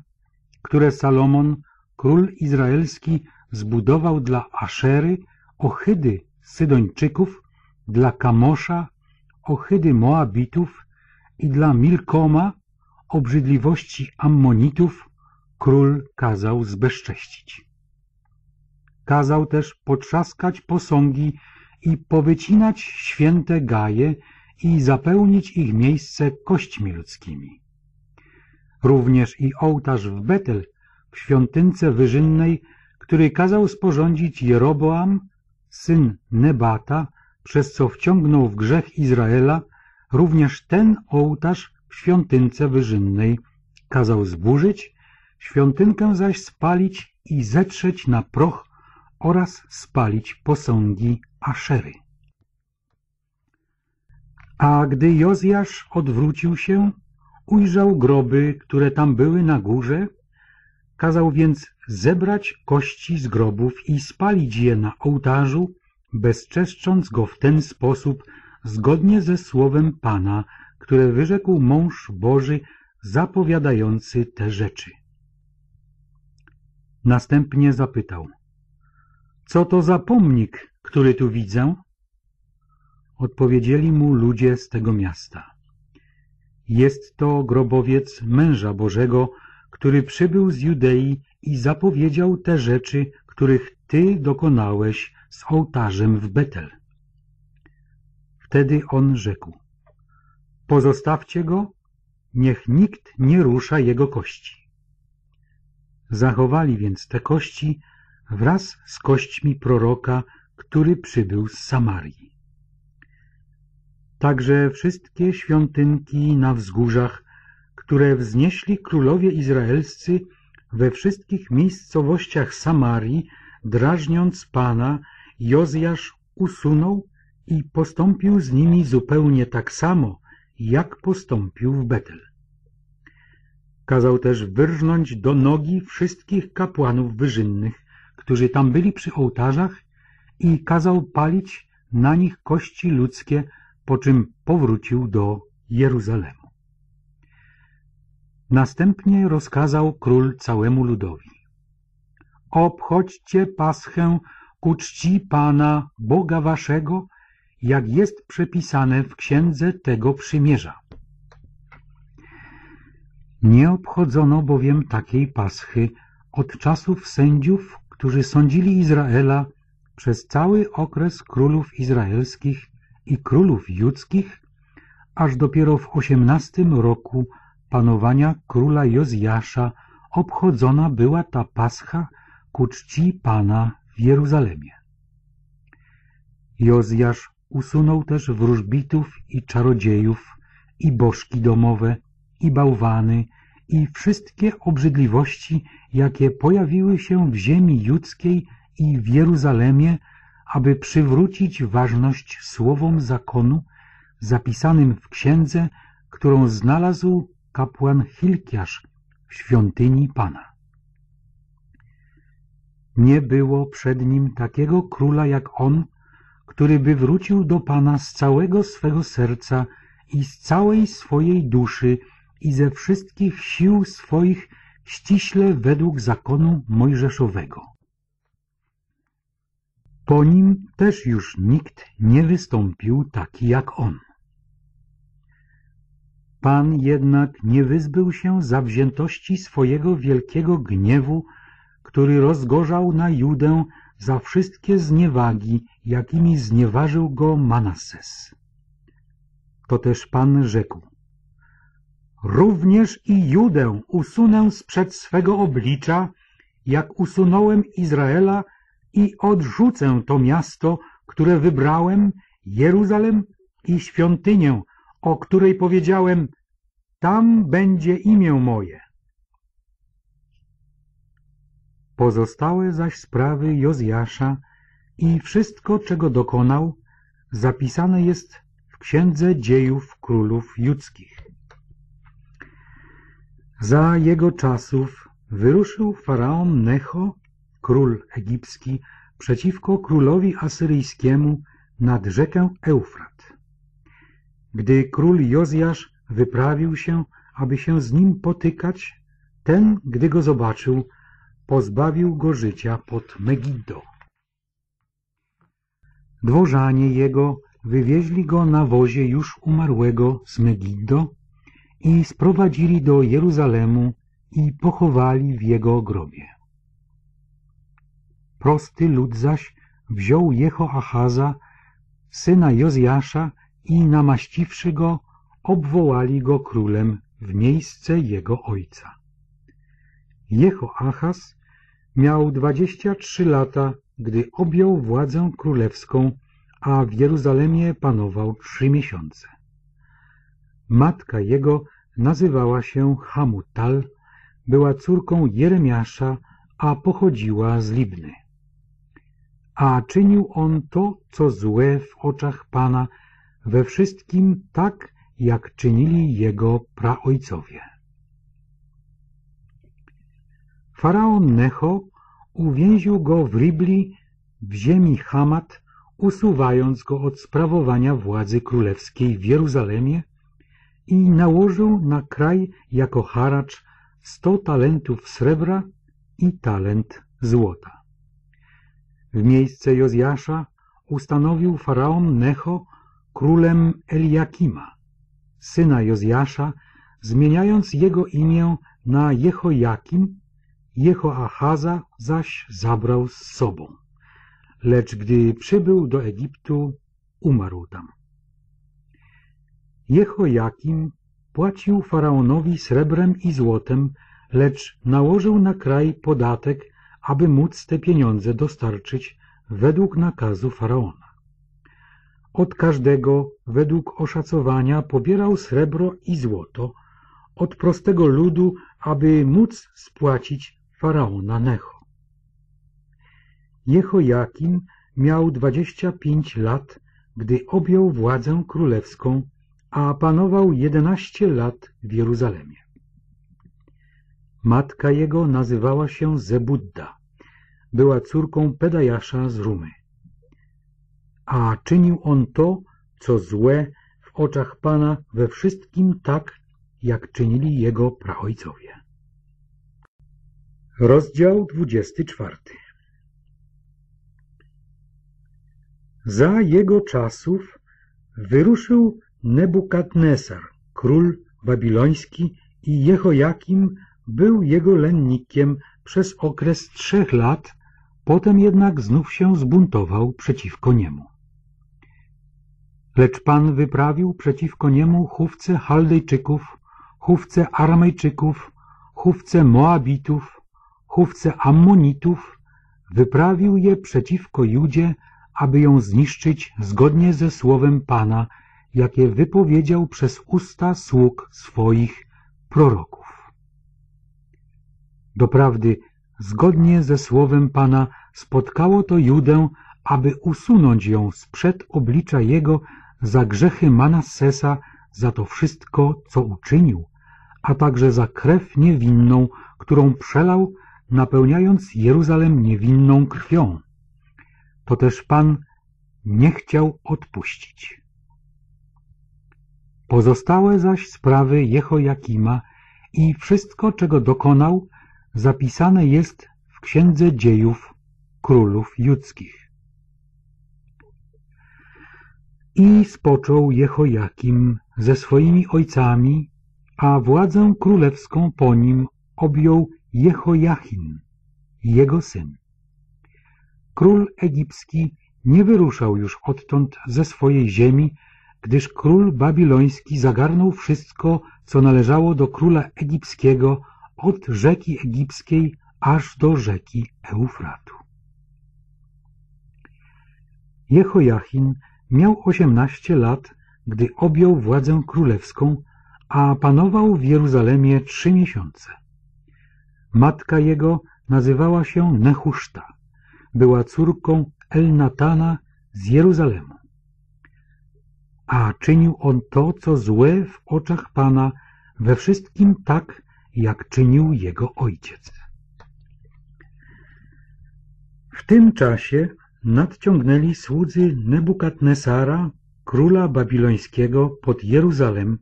Speaker 1: które Salomon, król izraelski, zbudował dla Aszery ohydy Sydończyków, dla Kamosza ohydy Moabitów i dla Milkoma obrzydliwości Ammonitów król kazał zbezcześcić. Kazał też potrzaskać posągi i powycinać święte gaje i zapełnić ich miejsce kośćmi ludzkimi. Również i ołtarz w Betel w świątynce wyżynnej który kazał sporządzić Jeroboam, syn Nebata, przez co wciągnął w grzech Izraela, również ten ołtarz w świątynce wyżynnej kazał zburzyć, świątynkę zaś spalić i zetrzeć na proch oraz spalić posągi Aszery. A gdy Jozjasz odwrócił się, ujrzał groby, które tam były na górze, kazał więc zebrać kości z grobów i spalić je na ołtarzu, bezczeszcząc go w ten sposób, zgodnie ze słowem Pana, które wyrzekł mąż Boży, zapowiadający te rzeczy. Następnie zapytał, co to za pomnik, który tu widzę? Odpowiedzieli mu ludzie z tego miasta. Jest to grobowiec męża Bożego, który przybył z Judei i zapowiedział te rzeczy, których Ty dokonałeś z ołtarzem w Betel. Wtedy on rzekł, pozostawcie go, niech nikt nie rusza jego kości. Zachowali więc te kości wraz z kośćmi proroka, który przybył z Samarii. Także wszystkie świątynki na wzgórzach, które wznieśli królowie izraelscy, we wszystkich miejscowościach Samarii, drażniąc Pana, Jozjasz usunął i postąpił z nimi zupełnie tak samo, jak postąpił w Betel. Kazał też wyrżnąć do nogi wszystkich kapłanów wyżynnych, którzy tam byli przy ołtarzach i kazał palić na nich kości ludzkie, po czym powrócił do Jeruzalemu. Następnie rozkazał król całemu ludowi. Obchodźcie paschę ku czci Pana, Boga waszego, jak jest przepisane w księdze tego przymierza. Nie obchodzono bowiem takiej paschy od czasów sędziów, którzy sądzili Izraela przez cały okres królów izraelskich i królów judzkich, aż dopiero w osiemnastym roku panowania króla Jozjasza obchodzona była ta pascha ku czci Pana w Jeruzalemie. Jozjasz usunął też wróżbitów i czarodziejów, i bożki domowe, i bałwany, i wszystkie obrzydliwości, jakie pojawiły się w ziemi judzkiej i w Jeruzalemie, aby przywrócić ważność słowom zakonu zapisanym w księdze, którą znalazł kapłan Hilkiasz w świątyni Pana. Nie było przed nim takiego króla jak on, który by wrócił do Pana z całego swego serca i z całej swojej duszy i ze wszystkich sił swoich ściśle według zakonu mojżeszowego. Po nim też już nikt nie wystąpił taki jak on. Pan jednak nie wyzbył się zawziętości swojego wielkiego gniewu, który rozgorzał na Judę za wszystkie zniewagi, jakimi znieważył go Manasses. To też Pan rzekł, Również i Judę usunę sprzed swego oblicza, jak usunąłem Izraela i odrzucę to miasto, które wybrałem, Jeruzalem i świątynię, o której powiedziałem, tam będzie imię moje. Pozostałe zaś sprawy Jozjasza i wszystko, czego dokonał, zapisane jest w Księdze Dziejów Królów Judzkich. Za jego czasów wyruszył faraon Necho, król egipski, przeciwko królowi asyryjskiemu nad rzekę Eufrat. Gdy król Jozjasz wyprawił się, aby się z nim potykać, ten, gdy go zobaczył, pozbawił go życia pod Megiddo. Dworzanie jego wywieźli go na wozie już umarłego z Megiddo i sprowadzili do Jeruzalemu i pochowali w jego grobie. Prosty lud zaś wziął Jehoachaza, syna Jozjasza i namaściwszy go, obwołali go królem w miejsce jego ojca. Jehoachaz miał dwadzieścia trzy lata, gdy objął władzę królewską, a w Jeruzalemie panował trzy miesiące. Matka jego nazywała się Hamutal, była córką Jeremiasza, a pochodziła z Libny. A czynił on to, co złe w oczach Pana, we wszystkim tak, jak czynili jego praojcowie. Faraon Necho uwięził go w Ribli w ziemi Hamat, usuwając go od sprawowania władzy królewskiej w Jeruzalemie i nałożył na kraj jako haracz sto talentów srebra i talent złota. W miejsce Jozjasza ustanowił faraon Necho królem Eliakima, syna Jozjasza, zmieniając jego imię na Jehojakim, Jehoachaza zaś zabrał z sobą. Lecz gdy przybył do Egiptu, umarł tam. Jehojakim płacił faraonowi srebrem i złotem, lecz nałożył na kraj podatek, aby móc te pieniądze dostarczyć według nakazu faraona. Od każdego według oszacowania pobierał srebro i złoto od prostego ludu, aby móc spłacić faraona Necho. Jehojakim miał dwadzieścia pięć lat, gdy objął władzę królewską, a panował jedenaście lat w Jeruzalemie. Matka jego nazywała się Zebudda, była córką Pedajasza z Rumy a czynił on to, co złe w oczach Pana we wszystkim tak, jak czynili jego praojcowie. Rozdział 24 Za jego czasów wyruszył Nebukadnesar, król babiloński i Jehojakim był jego lennikiem przez okres trzech lat, potem jednak znów się zbuntował przeciwko niemu. Lecz Pan wyprawił przeciwko niemu chówce Chaldejczyków, chówce Aramejczyków, chówce Moabitów, chówce Ammonitów, wyprawił je przeciwko Judzie, aby ją zniszczyć zgodnie ze słowem Pana, jakie wypowiedział przez usta sług swoich proroków. Doprawdy, zgodnie ze słowem Pana spotkało to Judę, aby usunąć ją sprzed oblicza Jego za grzechy Manassesa, za to wszystko, co uczynił, a także za krew niewinną, którą przelał, napełniając Jeruzalem niewinną krwią. To też Pan nie chciał odpuścić. Pozostałe zaś sprawy Jehojakima i wszystko, czego dokonał, zapisane jest w Księdze Dziejów Królów Judzkich. I spoczął Jehojakim ze swoimi ojcami, a władzę królewską po nim objął Jehojachin, jego syn. Król egipski nie wyruszał już odtąd ze swojej ziemi, gdyż król babiloński zagarnął wszystko, co należało do króla egipskiego od rzeki egipskiej aż do rzeki Eufratu. Jehojachin miał osiemnaście lat, gdy objął władzę królewską, a panował w Jeruzalemie trzy miesiące. Matka jego nazywała się Nehuszta, była córką Elnatana z Jeruzalemu. A czynił on to, co złe w oczach Pana, we wszystkim tak, jak czynił jego ojciec. W tym czasie nadciągnęli słudzy Nebukadnesara, króla babilońskiego, pod Jeruzalem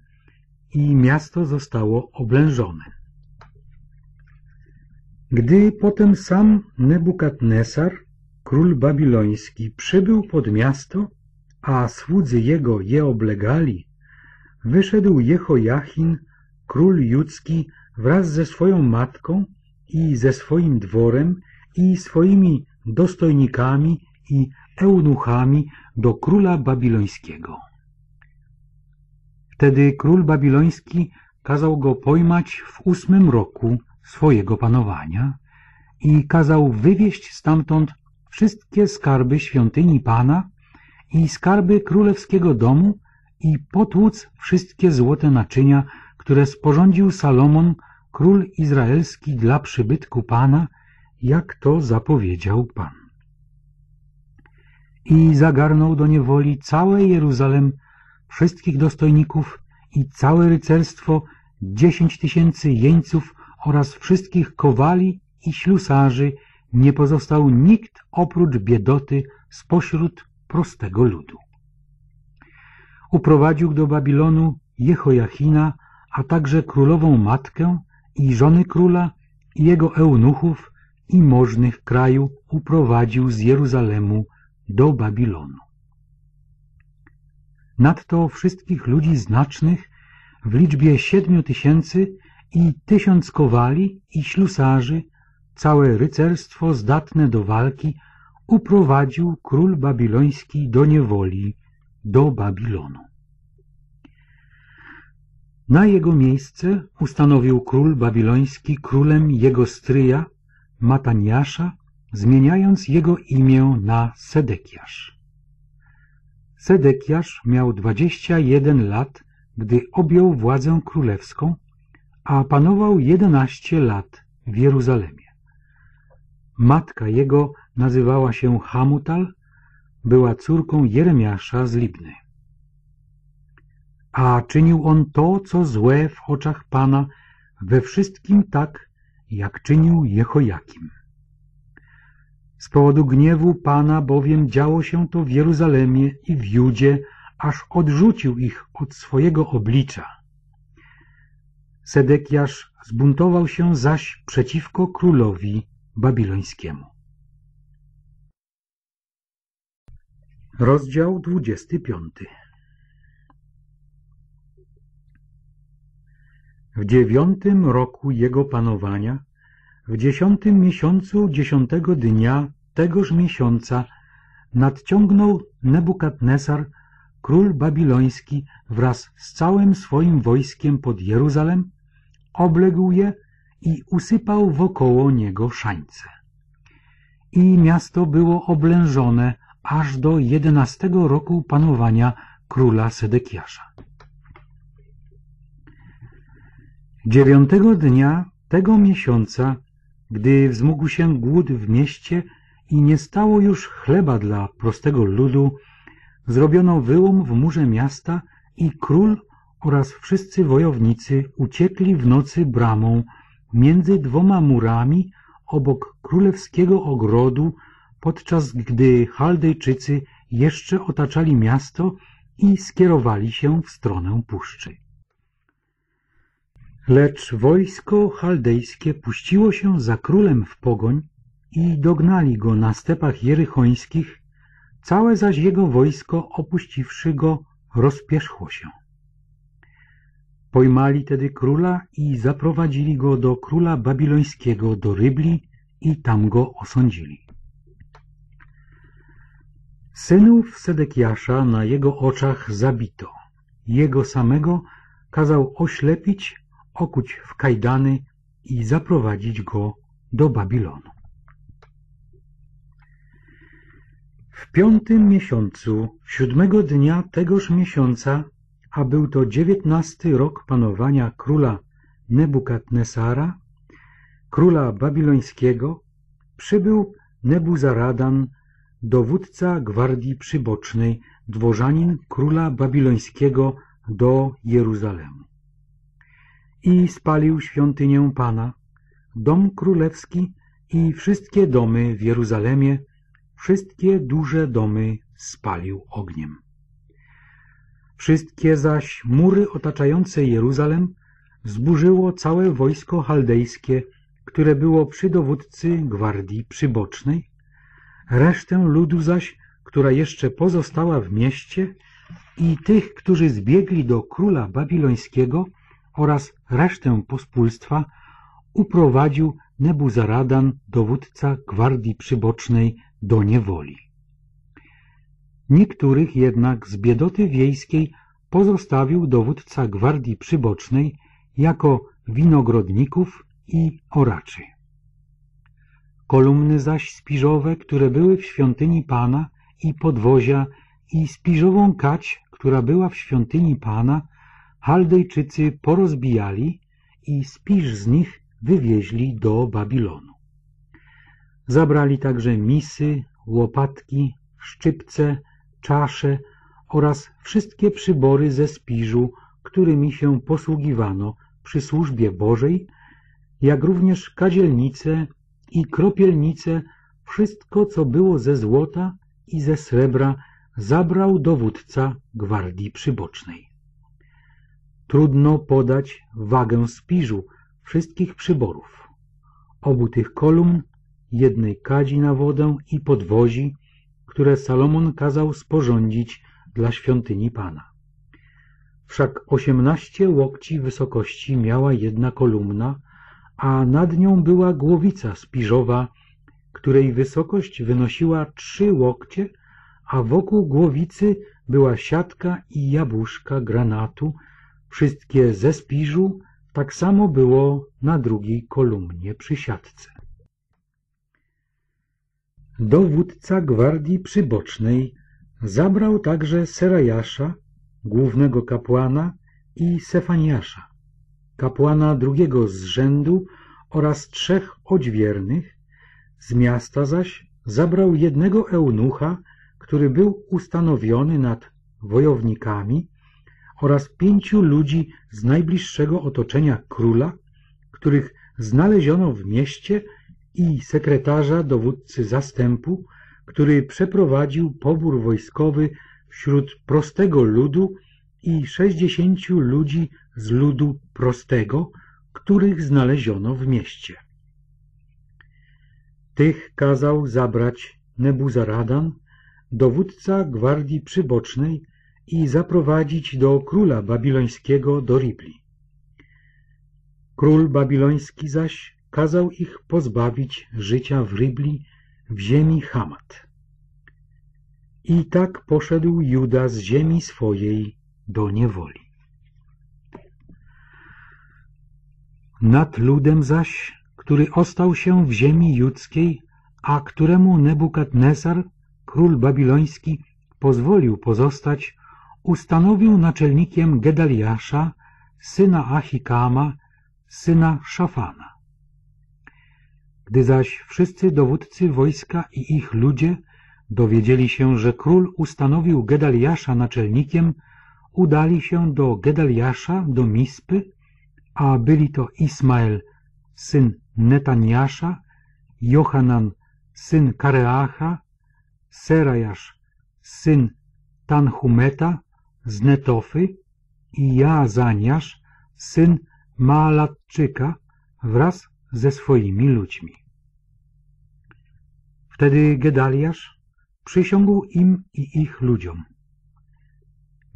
Speaker 1: i miasto zostało oblężone. Gdy potem sam Nebukadnesar, król babiloński, przybył pod miasto, a słudzy jego je oblegali, wyszedł Jehojachin, król judzki, wraz ze swoją matką i ze swoim dworem i swoimi dostojnikami i eunuchami do króla babilońskiego. Wtedy król babiloński kazał go pojmać w ósmym roku swojego panowania i kazał wywieźć stamtąd wszystkie skarby świątyni Pana i skarby królewskiego domu i potłuc wszystkie złote naczynia, które sporządził Salomon, król izraelski dla przybytku Pana, jak to zapowiedział Pan. I zagarnął do niewoli całe Jeruzalem, wszystkich dostojników i całe rycerstwo, dziesięć tysięcy jeńców oraz wszystkich kowali i ślusarzy, nie pozostał nikt oprócz biedoty spośród prostego ludu. Uprowadził do Babilonu Jehojachina, a także królową matkę i żony króla i jego eunuchów i możnych kraju uprowadził z Jeruzalemu do Babilonu. Nadto wszystkich ludzi znacznych w liczbie siedmiu tysięcy i tysiąc kowali i ślusarzy, całe rycerstwo zdatne do walki, uprowadził król babiloński do niewoli, do Babilonu. Na jego miejsce ustanowił król babiloński królem jego stryja, Mataniasza, zmieniając jego imię na Sedekiasz. Sedekiasz miał dwadzieścia jeden lat, gdy objął władzę królewską, a panował jedenaście lat w Jeruzalemie. Matka jego nazywała się Hamutal, była córką Jeremiasza z Libny. A czynił on to, co złe w oczach Pana, we wszystkim tak, jak czynił Jehojakim. Z powodu gniewu Pana bowiem działo się to w Jeruzalemie i w Judzie, aż odrzucił ich od swojego oblicza. Sedekiasz zbuntował się zaś przeciwko królowi babilońskiemu. Rozdział 25 W dziewiątym roku jego panowania, w dziesiątym miesiącu dziesiątego dnia tegoż miesiąca nadciągnął Nebukadnesar, król babiloński, wraz z całym swoim wojskiem pod Jeruzalem, obległ je i usypał wokoło niego szańce. I miasto było oblężone aż do jedenastego roku panowania króla Sedekiasza. Dziewiątego dnia tego miesiąca, gdy wzmógł się głód w mieście i nie stało już chleba dla prostego ludu, zrobiono wyłom w murze miasta i król oraz wszyscy wojownicy uciekli w nocy bramą między dwoma murami obok królewskiego ogrodu, podczas gdy Chaldejczycy jeszcze otaczali miasto i skierowali się w stronę puszczy. Lecz wojsko chaldejskie puściło się za królem w pogoń i dognali go na stepach jerychońskich, całe zaś jego wojsko opuściwszy go rozpierzchło się. Pojmali tedy króla i zaprowadzili go do króla babilońskiego do Rybli i tam go osądzili. Synów Sedekiasza na jego oczach zabito. Jego samego kazał oślepić, okuć w kajdany i zaprowadzić go do Babilonu. W piątym miesiącu, siódmego dnia tegoż miesiąca, a był to dziewiętnasty rok panowania króla Nebukadnesara, króla babilońskiego, przybył Nebuzaradan, dowódca gwardii przybocznej, dworzanin króla babilońskiego do Jeruzalemu. I spalił świątynię Pana, dom królewski i wszystkie domy w Jeruzalemie, wszystkie duże domy spalił ogniem. Wszystkie zaś mury otaczające Jeruzalem zburzyło całe wojsko chaldejskie, które było przy dowódcy gwardii przybocznej, resztę ludu zaś, która jeszcze pozostała w mieście i tych, którzy zbiegli do króla babilońskiego oraz resztę pospólstwa uprowadził Nebuzaradan, dowódca gwardii przybocznej, do niewoli. Niektórych jednak z biedoty wiejskiej pozostawił dowódca gwardii przybocznej jako winogrodników i oraczy. Kolumny zaś spiżowe, które były w świątyni Pana i podwozia i spiżową kać, która była w świątyni Pana, Chaldejczycy porozbijali i spiż z nich wywieźli do Babilonu. Zabrali także misy, łopatki, szczypce, czasze oraz wszystkie przybory ze spiżu, którymi się posługiwano przy służbie Bożej, jak również kadzielnice i kropielnice, wszystko, co było ze złota i ze srebra, zabrał dowódca gwardii przybocznej. Trudno podać wagę spiżu wszystkich przyborów, obu tych kolumn, jednej kadzi na wodę i podwozi, które Salomon kazał sporządzić dla świątyni Pana. Wszak osiemnaście łokci wysokości miała jedna kolumna, a nad nią była głowica spiżowa, której wysokość wynosiła trzy łokcie, a wokół głowicy była siatka i jabłuszka granatu, wszystkie ze spiżu, tak samo było na drugiej kolumnie przy siatce. Dowódca gwardii przybocznej zabrał także Serajasza, głównego kapłana i Sefaniasza, kapłana drugiego z rzędu oraz trzech odźwiernych, z miasta zaś zabrał jednego eunucha, który był ustanowiony nad wojownikami oraz pięciu ludzi z najbliższego otoczenia króla, których znaleziono w mieście i sekretarza dowódcy zastępu, który przeprowadził pobór wojskowy wśród prostego ludu i sześćdziesięciu ludzi z ludu prostego, których znaleziono w mieście. Tych kazał zabrać Nebuzaradan, dowódca gwardii przybocznej i zaprowadzić do króla babilońskiego do Ribli. Król babiloński zaś kazał ich pozbawić życia w Rybli w ziemi Hamat. I tak poszedł Juda z ziemi swojej do niewoli. Nad ludem zaś, który ostał się w ziemi judzkiej, a któremu Nebukadnesar, król babiloński, pozwolił pozostać, ustanowił naczelnikiem Gedaliasza, syna Achikama, syna Szafana. Gdy zaś wszyscy dowódcy wojska i ich ludzie dowiedzieli się, że król ustanowił Gedaliasza naczelnikiem, udali się do Gedaliasza, do Mispy, a byli to Ismael, syn Netaniasza, Johanan, syn Kareacha, Serajasz, syn Tanhumeta z Netofy i Jaazaniasz, syn Maalatczyka wraz ze swoimi ludźmi. Wtedy Gedaliasz przysiągł im i ich ludziom.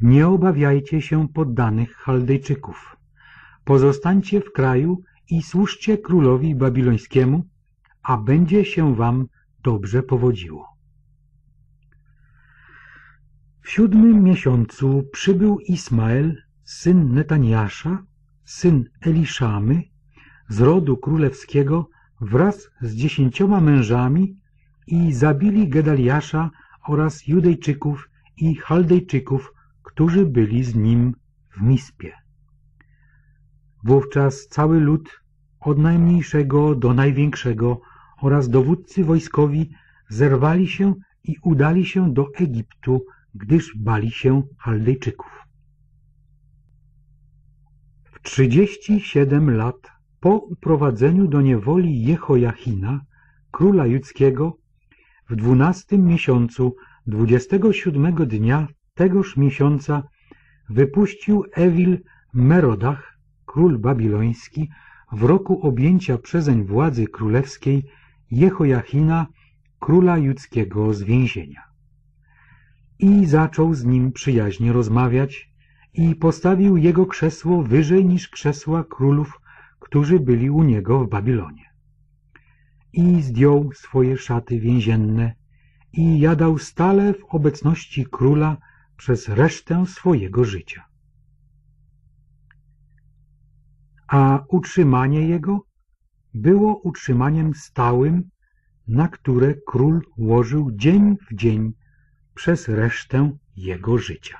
Speaker 1: Nie obawiajcie się poddanych Chaldejczyków. Pozostańcie w kraju i służcie królowi babilońskiemu, a będzie się wam dobrze powodziło. W siódmym miesiącu przybył Ismael, syn Netaniasza, syn Eliszamy, z rodu królewskiego wraz z dziesięcioma mężami i zabili Gedaliasza oraz Judejczyków i Chaldejczyków, którzy byli z nim w Mispie. Wówczas cały lud, od najmniejszego do największego oraz dowódcy wojskowi zerwali się i udali się do Egiptu, gdyż bali się Chaldejczyków. W trzydzieści siedem lat po uprowadzeniu do niewoli Jehojachina, króla judzkiego, w dwunastym miesiącu, dwudziestego siódmego dnia tegoż miesiąca wypuścił Ewil Merodach, król babiloński, w roku objęcia przezeń władzy królewskiej Jehojachina, króla judzkiego z więzienia. I zaczął z nim przyjaźnie rozmawiać i postawił jego krzesło wyżej niż krzesła królów, którzy byli u niego w Babilonie. I zdjął swoje szaty więzienne i jadał stale w obecności króla przez resztę swojego życia. A utrzymanie jego było utrzymaniem stałym, na które król łożył dzień w dzień przez resztę jego życia.